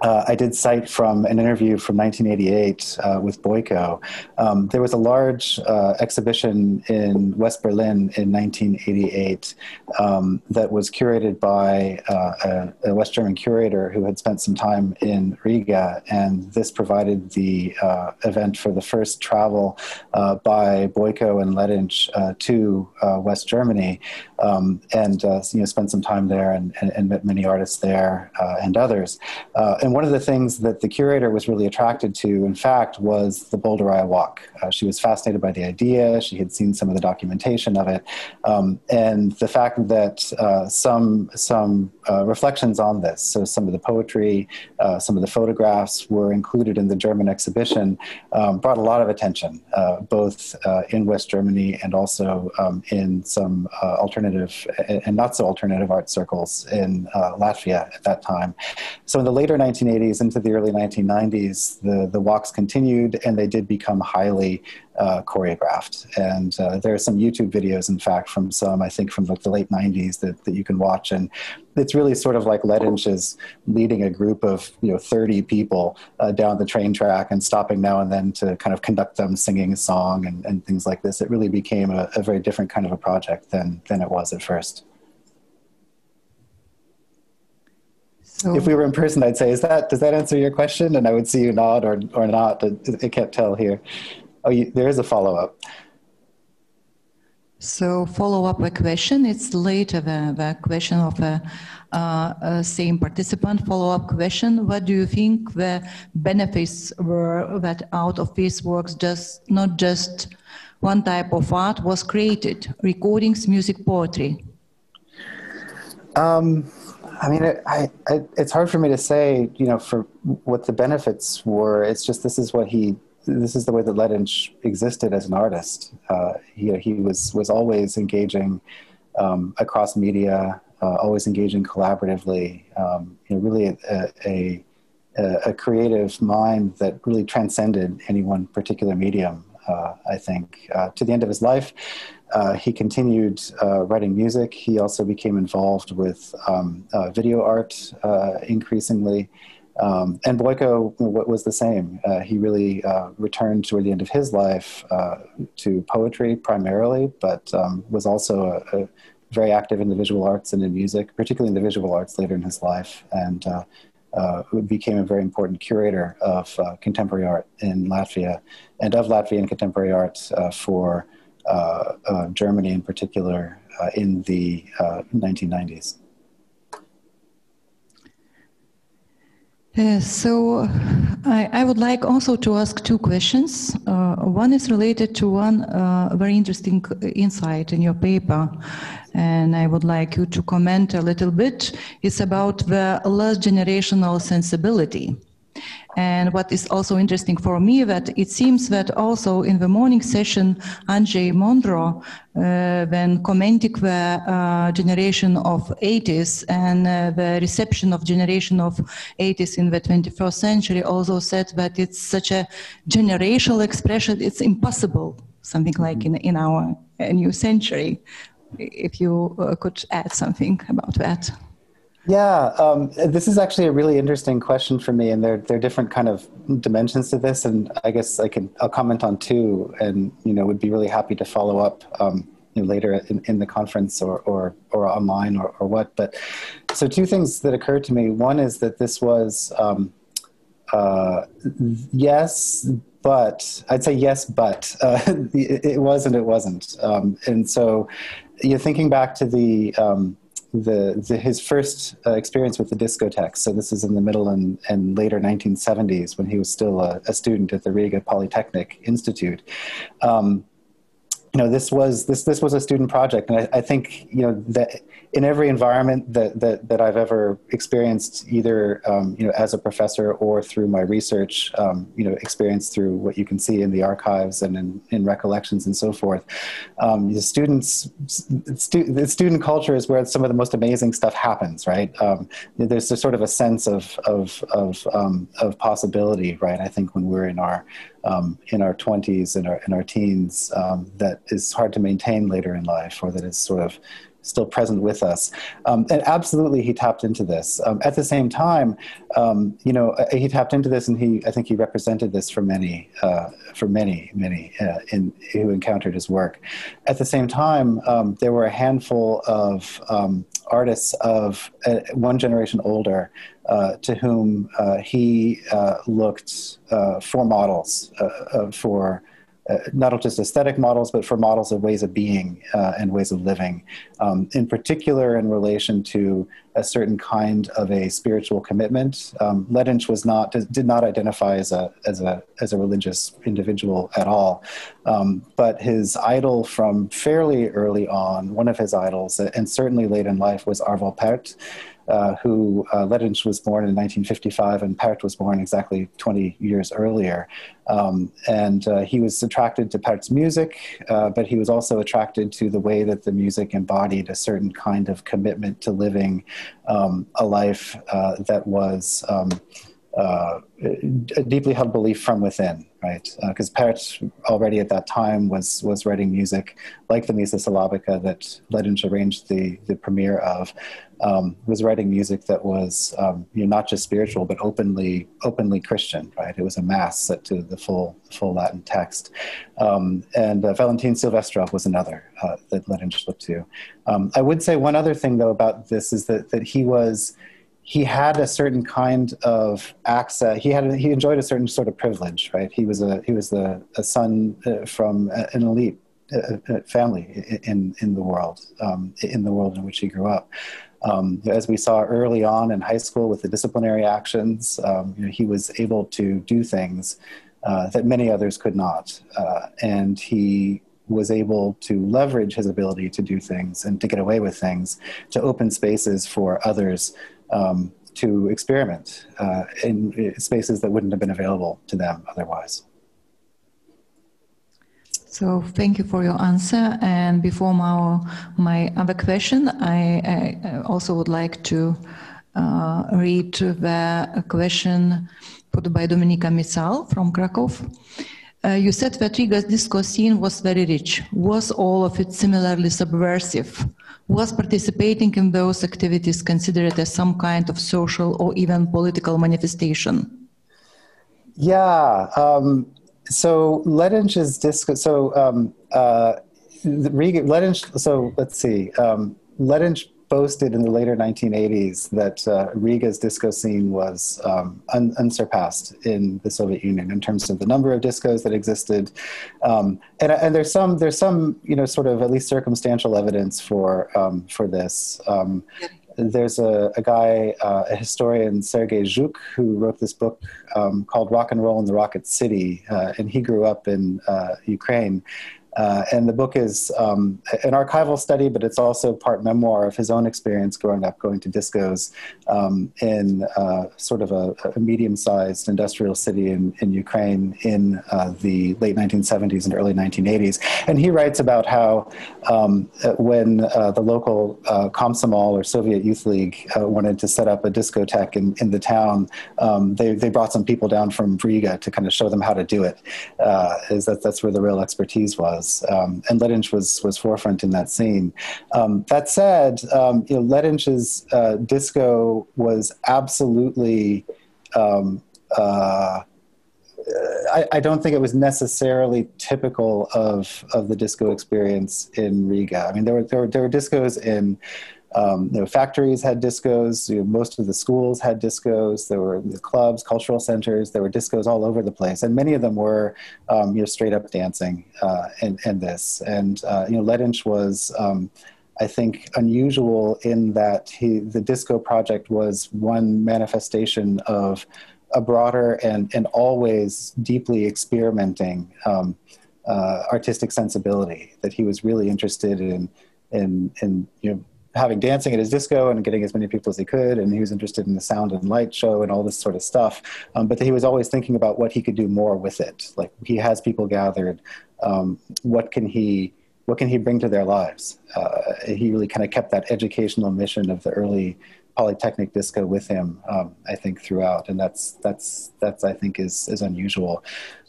[SPEAKER 17] uh, I did cite from an interview from 1988 uh, with Boiko. Um, there was a large uh, exhibition in West Berlin in 1988 um, that was curated by uh, a, a, West German curator who had spent some time in Riga, and this provided the uh, event for the first travel uh, by Boiko and Lediņš to West Germany, um, and you know spent some time there and, and, and met many artists there and others and one of the things that the curator was really attracted to, in fact, was the Bolderāja Walk. Uh, she was fascinated by the idea. She had seen some of the documentation of it, um, and the fact that uh, some some uh, reflections on this, so some of the poetry, uh, some of the photographs were included in the German exhibition, um, brought a lot of attention, uh, both in West Germany and also um, in some alternative and not so alternative art circles in Latvia at that time. So in the later 19 1980s into the early 1990s, the, the walks continued and they did become highly uh, choreographed. And uh, there are some YouTube videos, in fact, from some, I think, from the, the late 90s that, that you can watch. And it's really sort of like Lediņš is leading a group of, you know, 30 people uh, down the train track and stopping now and then to kind of conduct them singing a song and, and things like this. It really became a, a very different kind of a project than, than it was at first. So, if we were in person, I'd say, "Is that does that answer your question?" And I would see you nod or or not. I can't tell here. Oh, you, there is a follow up.
[SPEAKER 1] So follow up a question. It's later the, the question of a, uh, a same participant. Follow up question. What do you think the benefits were that out of these works just not just one type of art was created? Recordings, music, poetry.
[SPEAKER 17] Um, I mean, it, I, I, it's hard for me to say, you know, for what the benefits were. It's just this is what he, this is the way that Lediņš existed as an artist. Uh, he, he was was always engaging um, across media, uh, always engaging collaboratively. Um, you know, really a, a, a, creative mind that really transcended any one particular medium. Uh, I think uh, to the end of his life. Uh, he continued uh, writing music. He also became involved with um, uh, video art uh, increasingly. Um, and Boiko was the same. Uh, he really uh, returned toward the end of his life to poetry primarily, but um, was also a, a very active in the visual arts and in music, particularly in the visual arts later in his life, and became a very important curator of contemporary art in Latvia and of Latvian contemporary art for Germany in particular uh, in the 1990s.
[SPEAKER 1] Uh, so I, I, would like also to ask two questions. Uh, one is related to one uh, very interesting insight in your paper, and I would like you to comment a little bit. It's about the last generational sensibility. And what is also interesting for me that it seems that also in the morning session, Andrzej Mądro, uh, when commenting the uh, generation of 80s and uh, the reception of generation of 80s in the 21st century, also said that it's such a generational expression, it's impossible, something like in, in our new century. If you uh, could add something about that.
[SPEAKER 17] Yeah, um, this is actually a really interesting question for me, and there there are different kind of dimensions to this, and I guess I can I'll comment on two, and you know would be really happy to follow up um, you know, later in, in the conference or or, or online or, or what. But so two things that occurred to me. One is that this was um, uh, yes, but I'd say yes, but uh, it, it was and it wasn't, um, and so you're thinking back to the um, the, the, his first uh, experience with the discotheques. So this is in the middle and, and later 1970s when he was still a, a student at the Riga Polytechnic Institute. Um, you know, this was this this was a student project, and I, I think you know that in every environment that, that, that I've ever experienced, either um, you know as a professor or through my research, um, you know, experienced through what you can see in the archives and in, in recollections and so forth. Um, the students, stu- the student culture is where some of the most amazing stuff happens, right? Um, there's a sort of a sense of of of, um, of possibility, right? I think when we're in our um, in our 20s and our in our teens, that is hard to maintain later in life, or that is sort of still present with us. Um, and absolutely, he tapped into this. Um, at the same time, um, you know, uh, he tapped into this, and he I think he represented this for many uh, for many many uh, in, who encountered his work. At the same time, um, there were a handful of um, artists of uh, one generation older uh, to whom uh, he uh, looked uh, for models for uh, not just aesthetic models, but for models of ways of being uh, and ways of living, um, in particular in relation to a certain kind of a spiritual commitment. Um, Lediņš was not did not identify as a as a as a religious individual at all, um, but his idol from fairly early on, one of his idols, and certainly late in life, was Arvo Pärt uh, who uh, Lediņš was born in 1955 and Pärt was born exactly 20 years earlier. Um, and uh, he was attracted to Pärt's music, uh, but he was also attracted to the way that the music embodied a certain kind of commitment to living um, a life uh, that was. Um, uh, a deeply held belief from within, right? Because uh, Pärt already at that time was was writing music like the Missa Syllabica that Lediņš arranged the the premiere of, um, was writing music that was um, you know, not just spiritual but openly openly Christian, right? It was a mass set to the full full Latin text, um, and uh, Valentin Silvestrov was another uh, that Lediņš looked to. Um, I would say one other thing though about this is that that he was he had a certain kind of access. He had he enjoyed a certain sort of privilege, right? He was a he was a son uh, from an elite uh, uh, family in in the world, um, in the world in which he grew up. Um, as we saw early on in high school with the disciplinary actions, um, you know, he was able to do things uh, that many others could not, uh, and he was able to leverage his ability to do things and to get away with things to open spaces for others um, to experiment uh, in spaces that wouldn't have been available to them otherwise.
[SPEAKER 1] So thank you for your answer. And before my, my other question, I, I also would like to uh, read the question put by Dominika Misal from Krakow. Uh, you said that Riga's disco scene was very rich. Was all of it similarly subversive? Was participating in those activities considered as some kind of social or even political manifestation?
[SPEAKER 17] Yeah. Um, so Lediņš's disco. So um, uh, Lediņš. So let's see. Um, Lediņš boasted in the later 1980s that uh, Riga's disco scene was um, un- unsurpassed in the Soviet Union in terms of the number of discos that existed, um, and, and, there's some there's some you know sort of at least circumstantial evidence for um, for this. Um, there's a, a guy, uh, a historian, Sergei Zhuk, who wrote this book um, called Rock and Roll in the Rocket City, uh, and he grew up in uh, Ukraine. Uh, and the book is um, an archival study, but it's also part memoir of his own experience growing up going to discos um, in uh, sort of a, a medium sized industrial city in, in Ukraine in uh, the late 1970s and early 1980s. And he writes about how um, when uh, the local uh, Komsomol or Soviet Youth League uh, wanted to set up a discotheque in, in the town, um, they, they brought some people down from Riga to kind of show them how to do it. is that that's where the real expertise was um, and Lediņš was was forefront in that scene. Um, that said, um, you know, Lediņš's uh, was absolutely. Um, uh, I, I, don't think it was necessarily typical of of the disco experience in Riga. I mean, there were there were, there were discos in um, you know, factories had discos. You know, most of the schools had discos. There were the clubs, cultural centers. There were discos all over the place, and many of them were, um, you know, straight up dancing uh, in this. And uh, you know, Lediņš was. Um, I think unusual in that he, the disco project was one manifestation of a broader and, and always deeply experimenting um, uh, artistic sensibility that he was really interested in in, in you know, having dancing at his disco and getting as many people as he could. And he was interested in the sound and light show and all this sort of stuff. Um, but he was always thinking about what he could do more with it. Like he has people gathered. Um, what can he, what can he bring to their lives? Uh, he really kind of kept that educational mission of the early polytechnic disco with him, um, I think, throughout, and that's that's that's I think is is unusual.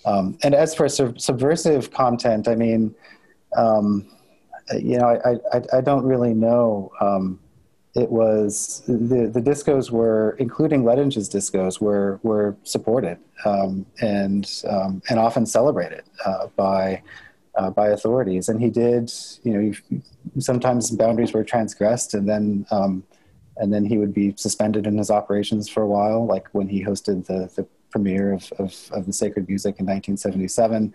[SPEAKER 17] Um, and as for sub- subversive content, I mean, um, you know, I, I, I don't really know. Um, it was the, the discos were, including Lediņš's discos, were were supported um, and um, and often celebrated uh, by uh, by authorities. And he did, you know, sometimes boundaries were transgressed, and then um, and then he would be suspended in his operations for a while, like when he hosted the the premiere of, of, of the Sacred Music in 1977.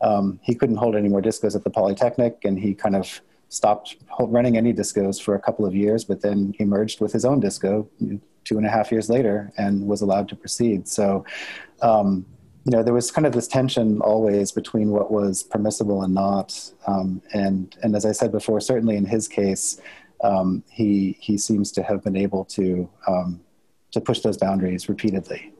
[SPEAKER 17] Um, he couldn't hold any more discos at the Polytechnic, and he kind of stopped running any discos for a couple of years, but then he merged with his own disco two and a half years later and was allowed to proceed. So, um, you know, there was kind of this tension always between what was permissible and not. Um, and and as I said before, certainly in his case, um, he he seems to have been able to um, to push those boundaries repeatedly.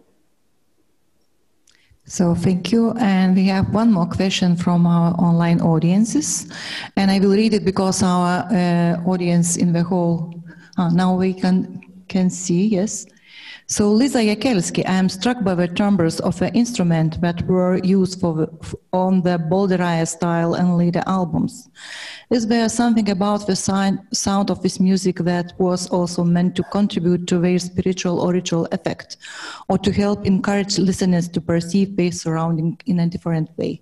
[SPEAKER 1] So thank you. And we have one more question from our online audiences. And I will read it because our uh, audience in the hall, uh, now we can, can see, yes. So Lisa Jakelski, I am struck by the timbres of the instrument that were used for the, on the Bolderāja style and later albums. Is there something about the sound of this music that was also meant to contribute to their spiritual or ritual effect, or to help encourage listeners to perceive their surrounding in a different way?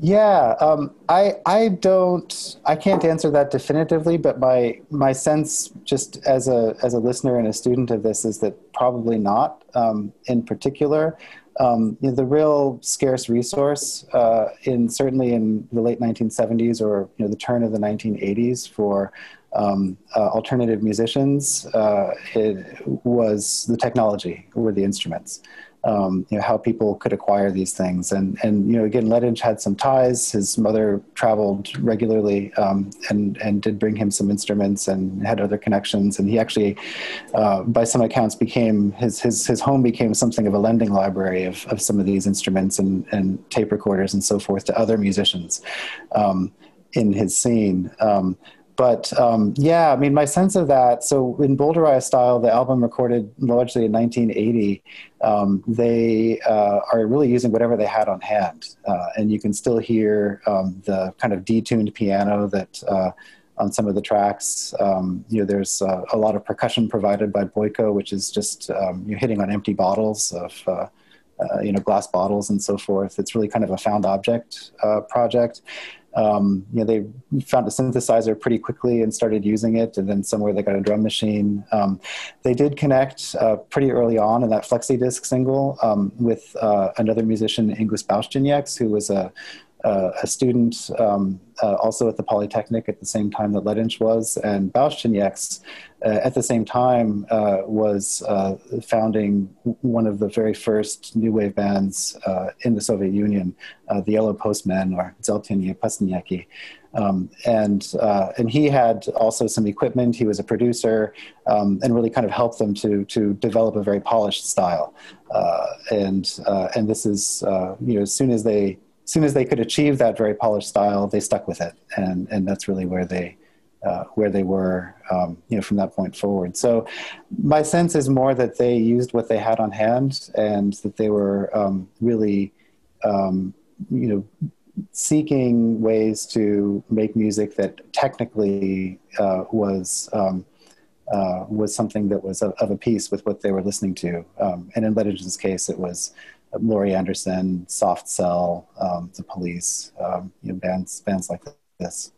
[SPEAKER 17] Yeah, um, I I don't I can't answer that definitively, but my my sense just as a as a listener and a student of this is that probably not. Um, in particular, um, you know, the real scarce resource uh, in certainly in the late 1970s or you know the turn of the 1980s for um, uh, alternative musicians, uh, it was the technology, were the instruments um, you know, how people could acquire these things. And, and you know, again, Lediņš had some ties. His mother traveled regularly um, and, and did bring him some instruments and had other connections. And he actually, uh, by some accounts, became, his, his, his home became something of a lending library of, of some of these instruments and, and tape recorders and so forth to other musicians um, in his scene. Um, but um, yeah, I mean, my sense of that. So in Bolderāja style, the album recorded largely in 1980, um, they uh, are really using whatever they had on hand, uh, and you can still hear um, the kind of detuned piano that. Uh, on some of the tracks, um, you know, there's uh, a lot of percussion provided by Boiko, which is just um, you're hitting on empty bottles of uh, uh, you know, glass bottles and so forth. It's really kind of a found object uh, project um, you know, they found a synthesizer pretty quickly and started using it. And then somewhere they got a drum machine. Um, they did connect uh, pretty early on in that flexi disc single um, with uh, another musician, Ingus Baušķenieks, who was a uh, a student um, uh, also at the Polytechnic at the same time that Lediņš was, and Baušķenieks uh, at the same time uh, was uh, founding one of the very first new wave bands uh, in the Soviet Union, the Yellow Postmen or Dzeltenie Pastnieki. Um, and and he had also some equipment. He was a producer, um, and really kind of helped them to to develop a very polished style. and and this is you know as soon as they as soon as they could achieve that very polished style, they stuck with it, and and that's really where they uh, where they were, um, you know, from that point forward. So, my sense is more that they used what they had on hand, and that they were um, really, um, you know, seeking ways to make music that technically uh, was. Um, uh, was something that was of, of, a piece with what they were listening to, um, and in Lediņš's case, it was Laurie Anderson, Soft Cell, um, The Police, um, you know, bands, bands like this.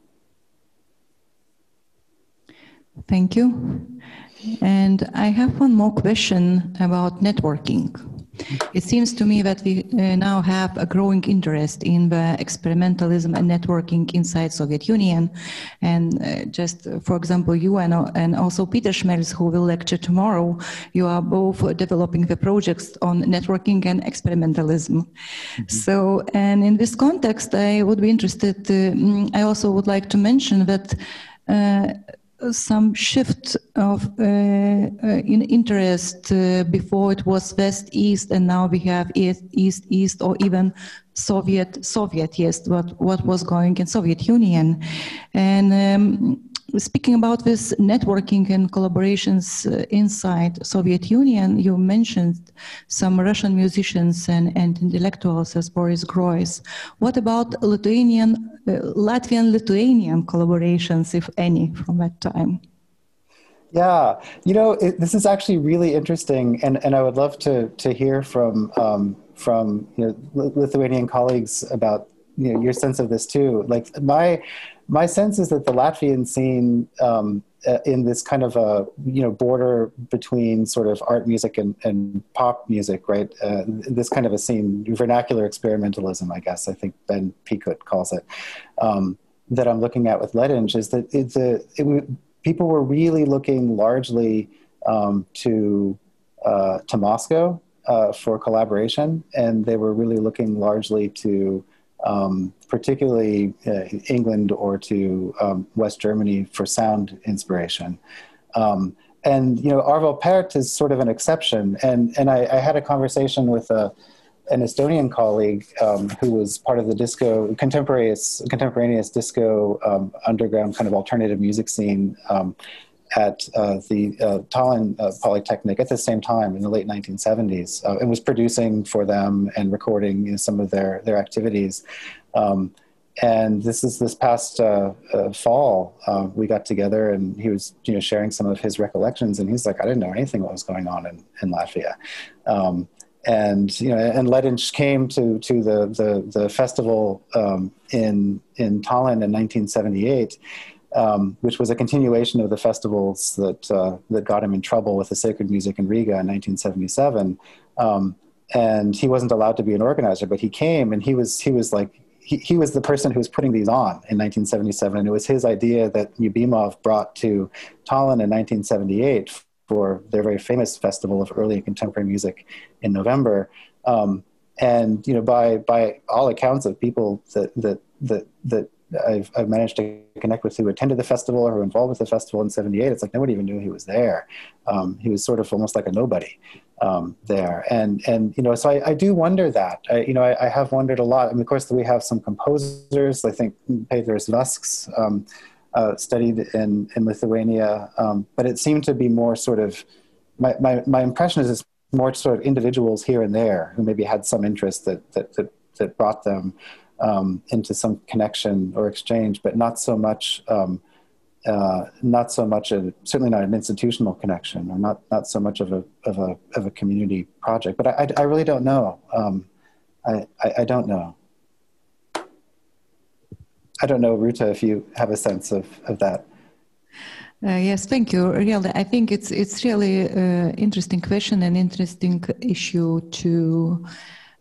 [SPEAKER 1] Thank you. And I have one more question about networking. It seems to me that we uh, now have a growing interest in the experimentalism and networking inside Soviet Union. And uh, just uh, for example, you and, and also Peter Schmelz, who will lecture tomorrow, you are both developing the projects on networking and experimentalism. Mm-hmm. So, and in this context, I would be interested, mm, I also would like to mention that uh, some shift of uh, uh, in interest uh, before it was west east and now we have east east east or even soviet soviet yes what what was going in soviet union. And um, speaking about this networking and collaborations uh, inside Soviet Union, you mentioned some Russian musicians and, and intellectuals as Boris Groys. What about Lithuanian, uh, Latvian-Lithuanian collaborations, if any, from that time?
[SPEAKER 17] Yeah, you know, it, this is actually really interesting, and, and I would love to to hear from um, from you know, Lithuanian colleagues about you know your sense of this too. Like my my sense is that the Latvian scene um, uh, in this kind of a you know border between sort of art music and, and pop music, right? Uh, this kind of a scene, vernacular experimentalism, I guess. I think Ben Piekut calls it. Um, that I'm looking at with Lediņš is that it's a it, people were really looking largely um, to uh, to Moscow uh, for collaboration, and they were really looking largely to um, particularly uh, England or to um, West Germany for sound inspiration. Um, and you know, Arvo Pärt is sort of an exception. And and I, I had a conversation with a, an Estonian colleague um, who was part of the disco contemporaneous contemporaneous disco um, underground kind of alternative music scene um, at uh, the uh, Tallinn uh, Polytechnic at the same time in the late 1970s uh, and was producing for them and recording you know, some of their, their activities. Um, and this is this past uh, uh, fall, we got together and he was you know, sharing some of his recollections and he's like, I didn't know anything what was going on in, in Latvia. Um, and you know, and Lediņš came to to the the, the festival um, in in Tallinn in 1978, um, which was a continuation of the festivals that uh, that got him in trouble with the sacred music in Riga in 1977. Um, and he wasn't allowed to be an organizer, but he came and he was he was like he, he was the person who was putting these on in 1977, and it was his idea that Lyubimov brought to Tallinn in 1978 for their very famous festival of early and contemporary music in November. Um, and you know, by by all accounts of people that that that that I've, I've managed to connect with who attended the festival or who involved with the festival in 78 it's like nobody even knew he was there. Um, he was sort of almost like a nobody um, there. And and you know so I, I do wonder that. I, you know I, I, have wondered a lot. I mean of course we have some composers. I think Peters Vasks um, uh, studied in in Lithuania. Um, but it seemed to be more sort of my, my, my impression is it's more sort of individuals here and there who maybe had some interest that that that, that brought them um, into some connection or exchange, but not so much, um, uh, not so much a certainly not an institutional connection, or not not so much of a of a of a community project. But I I, I really don't know. Um, I, I, I don't know. I don't know, Rūta, if you have a sense of of that.
[SPEAKER 1] Uh, yes, thank you. Really, I think it's it's really uh, interesting question and interesting issue to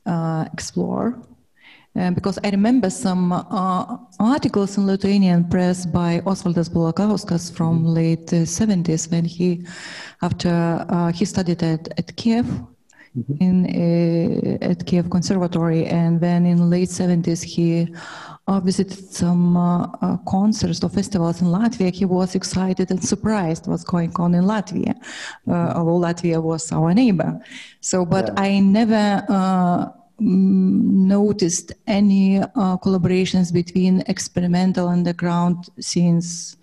[SPEAKER 1] uh, explore. Uh, because I remember some uh, articles in Lithuanian press by Osvaldas Balakauskas from mm-hmm. late 70s uh, when he, after uh, he studied at, at Kiev, mm-hmm. in at Kiev Conservatory, and then in late 70s he visited some concerts or festivals in Latvia. He was excited and surprised what's going on in Latvia, although Latvia was our neighbor. So, but yeah. I never noticed any uh, collaborations between experimental underground scenes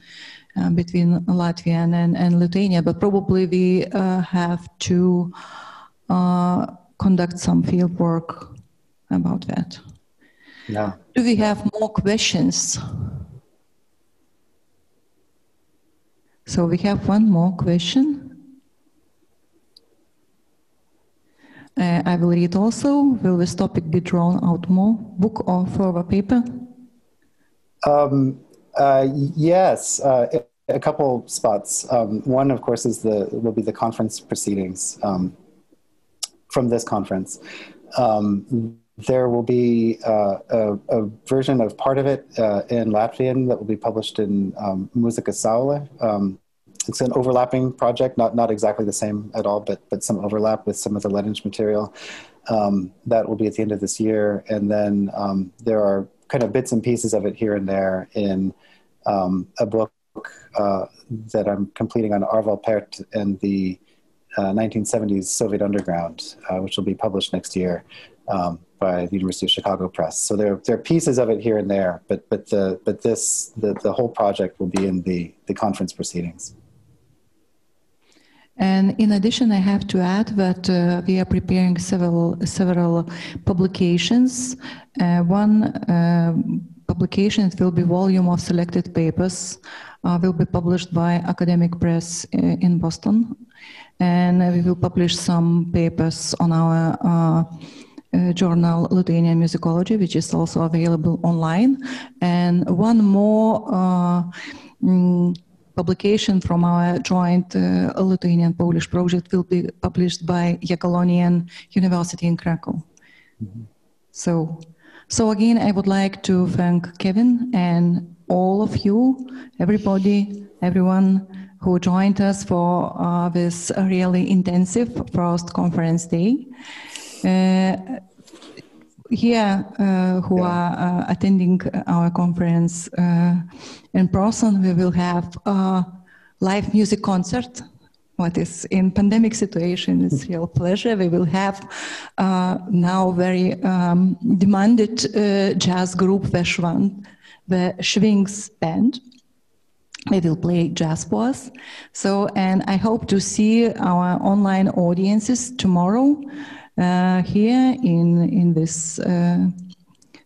[SPEAKER 1] uh, between Latvia and, and, Lithuania, but probably we uh, have to uh, conduct some field work about that.
[SPEAKER 17] Yeah.
[SPEAKER 1] Do we have more questions? So we have one more question. Uh, I will read also. Will this topic be drawn out more, book or further paper?
[SPEAKER 17] Um, uh, yes, uh, a couple spots. Um, one, of course, is the will be the conference proceedings um, from this conference. Um, there will be uh, a, a, version of part of it uh, in Latvian that will be published in um, Muzika Saule, um, it's an overlapping project, not not exactly the same at all, but but some overlap with some of the Lediņš material. Um, that will be at the end of this year, and then um, there are kind of bits and pieces of it here and there in um, a book uh, that I'm completing on Arvo Pärt and the uh, 1970s Soviet underground, uh, which will be published next year. Um, by the University of Chicago Press. So there, there are pieces of it here and there, but, but, the, but this, the, the whole project will be in the, the conference proceedings.
[SPEAKER 1] And in addition, I have to add that uh, we are preparing several several publications. Uh, one uh, publication it will be volume of selected papers, uh, will be published by Academic Press uh, in Boston, and we will publish some papers on our. Uh, journal Lithuanian Musicology, which is also available online, and one more mm, publication from our joint uh, Lithuanian Polish project will be published by Jagiellonian University in Krakow. Mm-hmm. So, so again, I would like to thank Kevin and all of you, everybody, everyone who joined us for uh, this really intensive first conference day. Uh, here uh, who yeah. are uh, attending our conference uh, in person, we will have a live music concert. What is in pandemic situation is hmm. real pleasure. We will have uh, now very um, demanded uh, jazz group the Schwings band. They will play jazz for us. So, and I hope to see our online audiences tomorrow here in in this uh,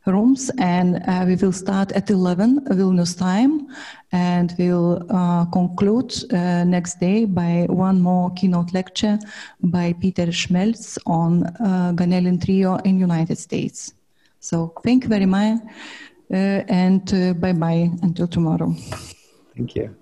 [SPEAKER 1] rooms and uh, we will start at 11 Vilnius time and we'll uh, conclude uh, next day by one more keynote lecture by Peter Schmelz on uh, Ganelin Trio in United States. So thank you very much and bye-bye until tomorrow.
[SPEAKER 17] Thank you.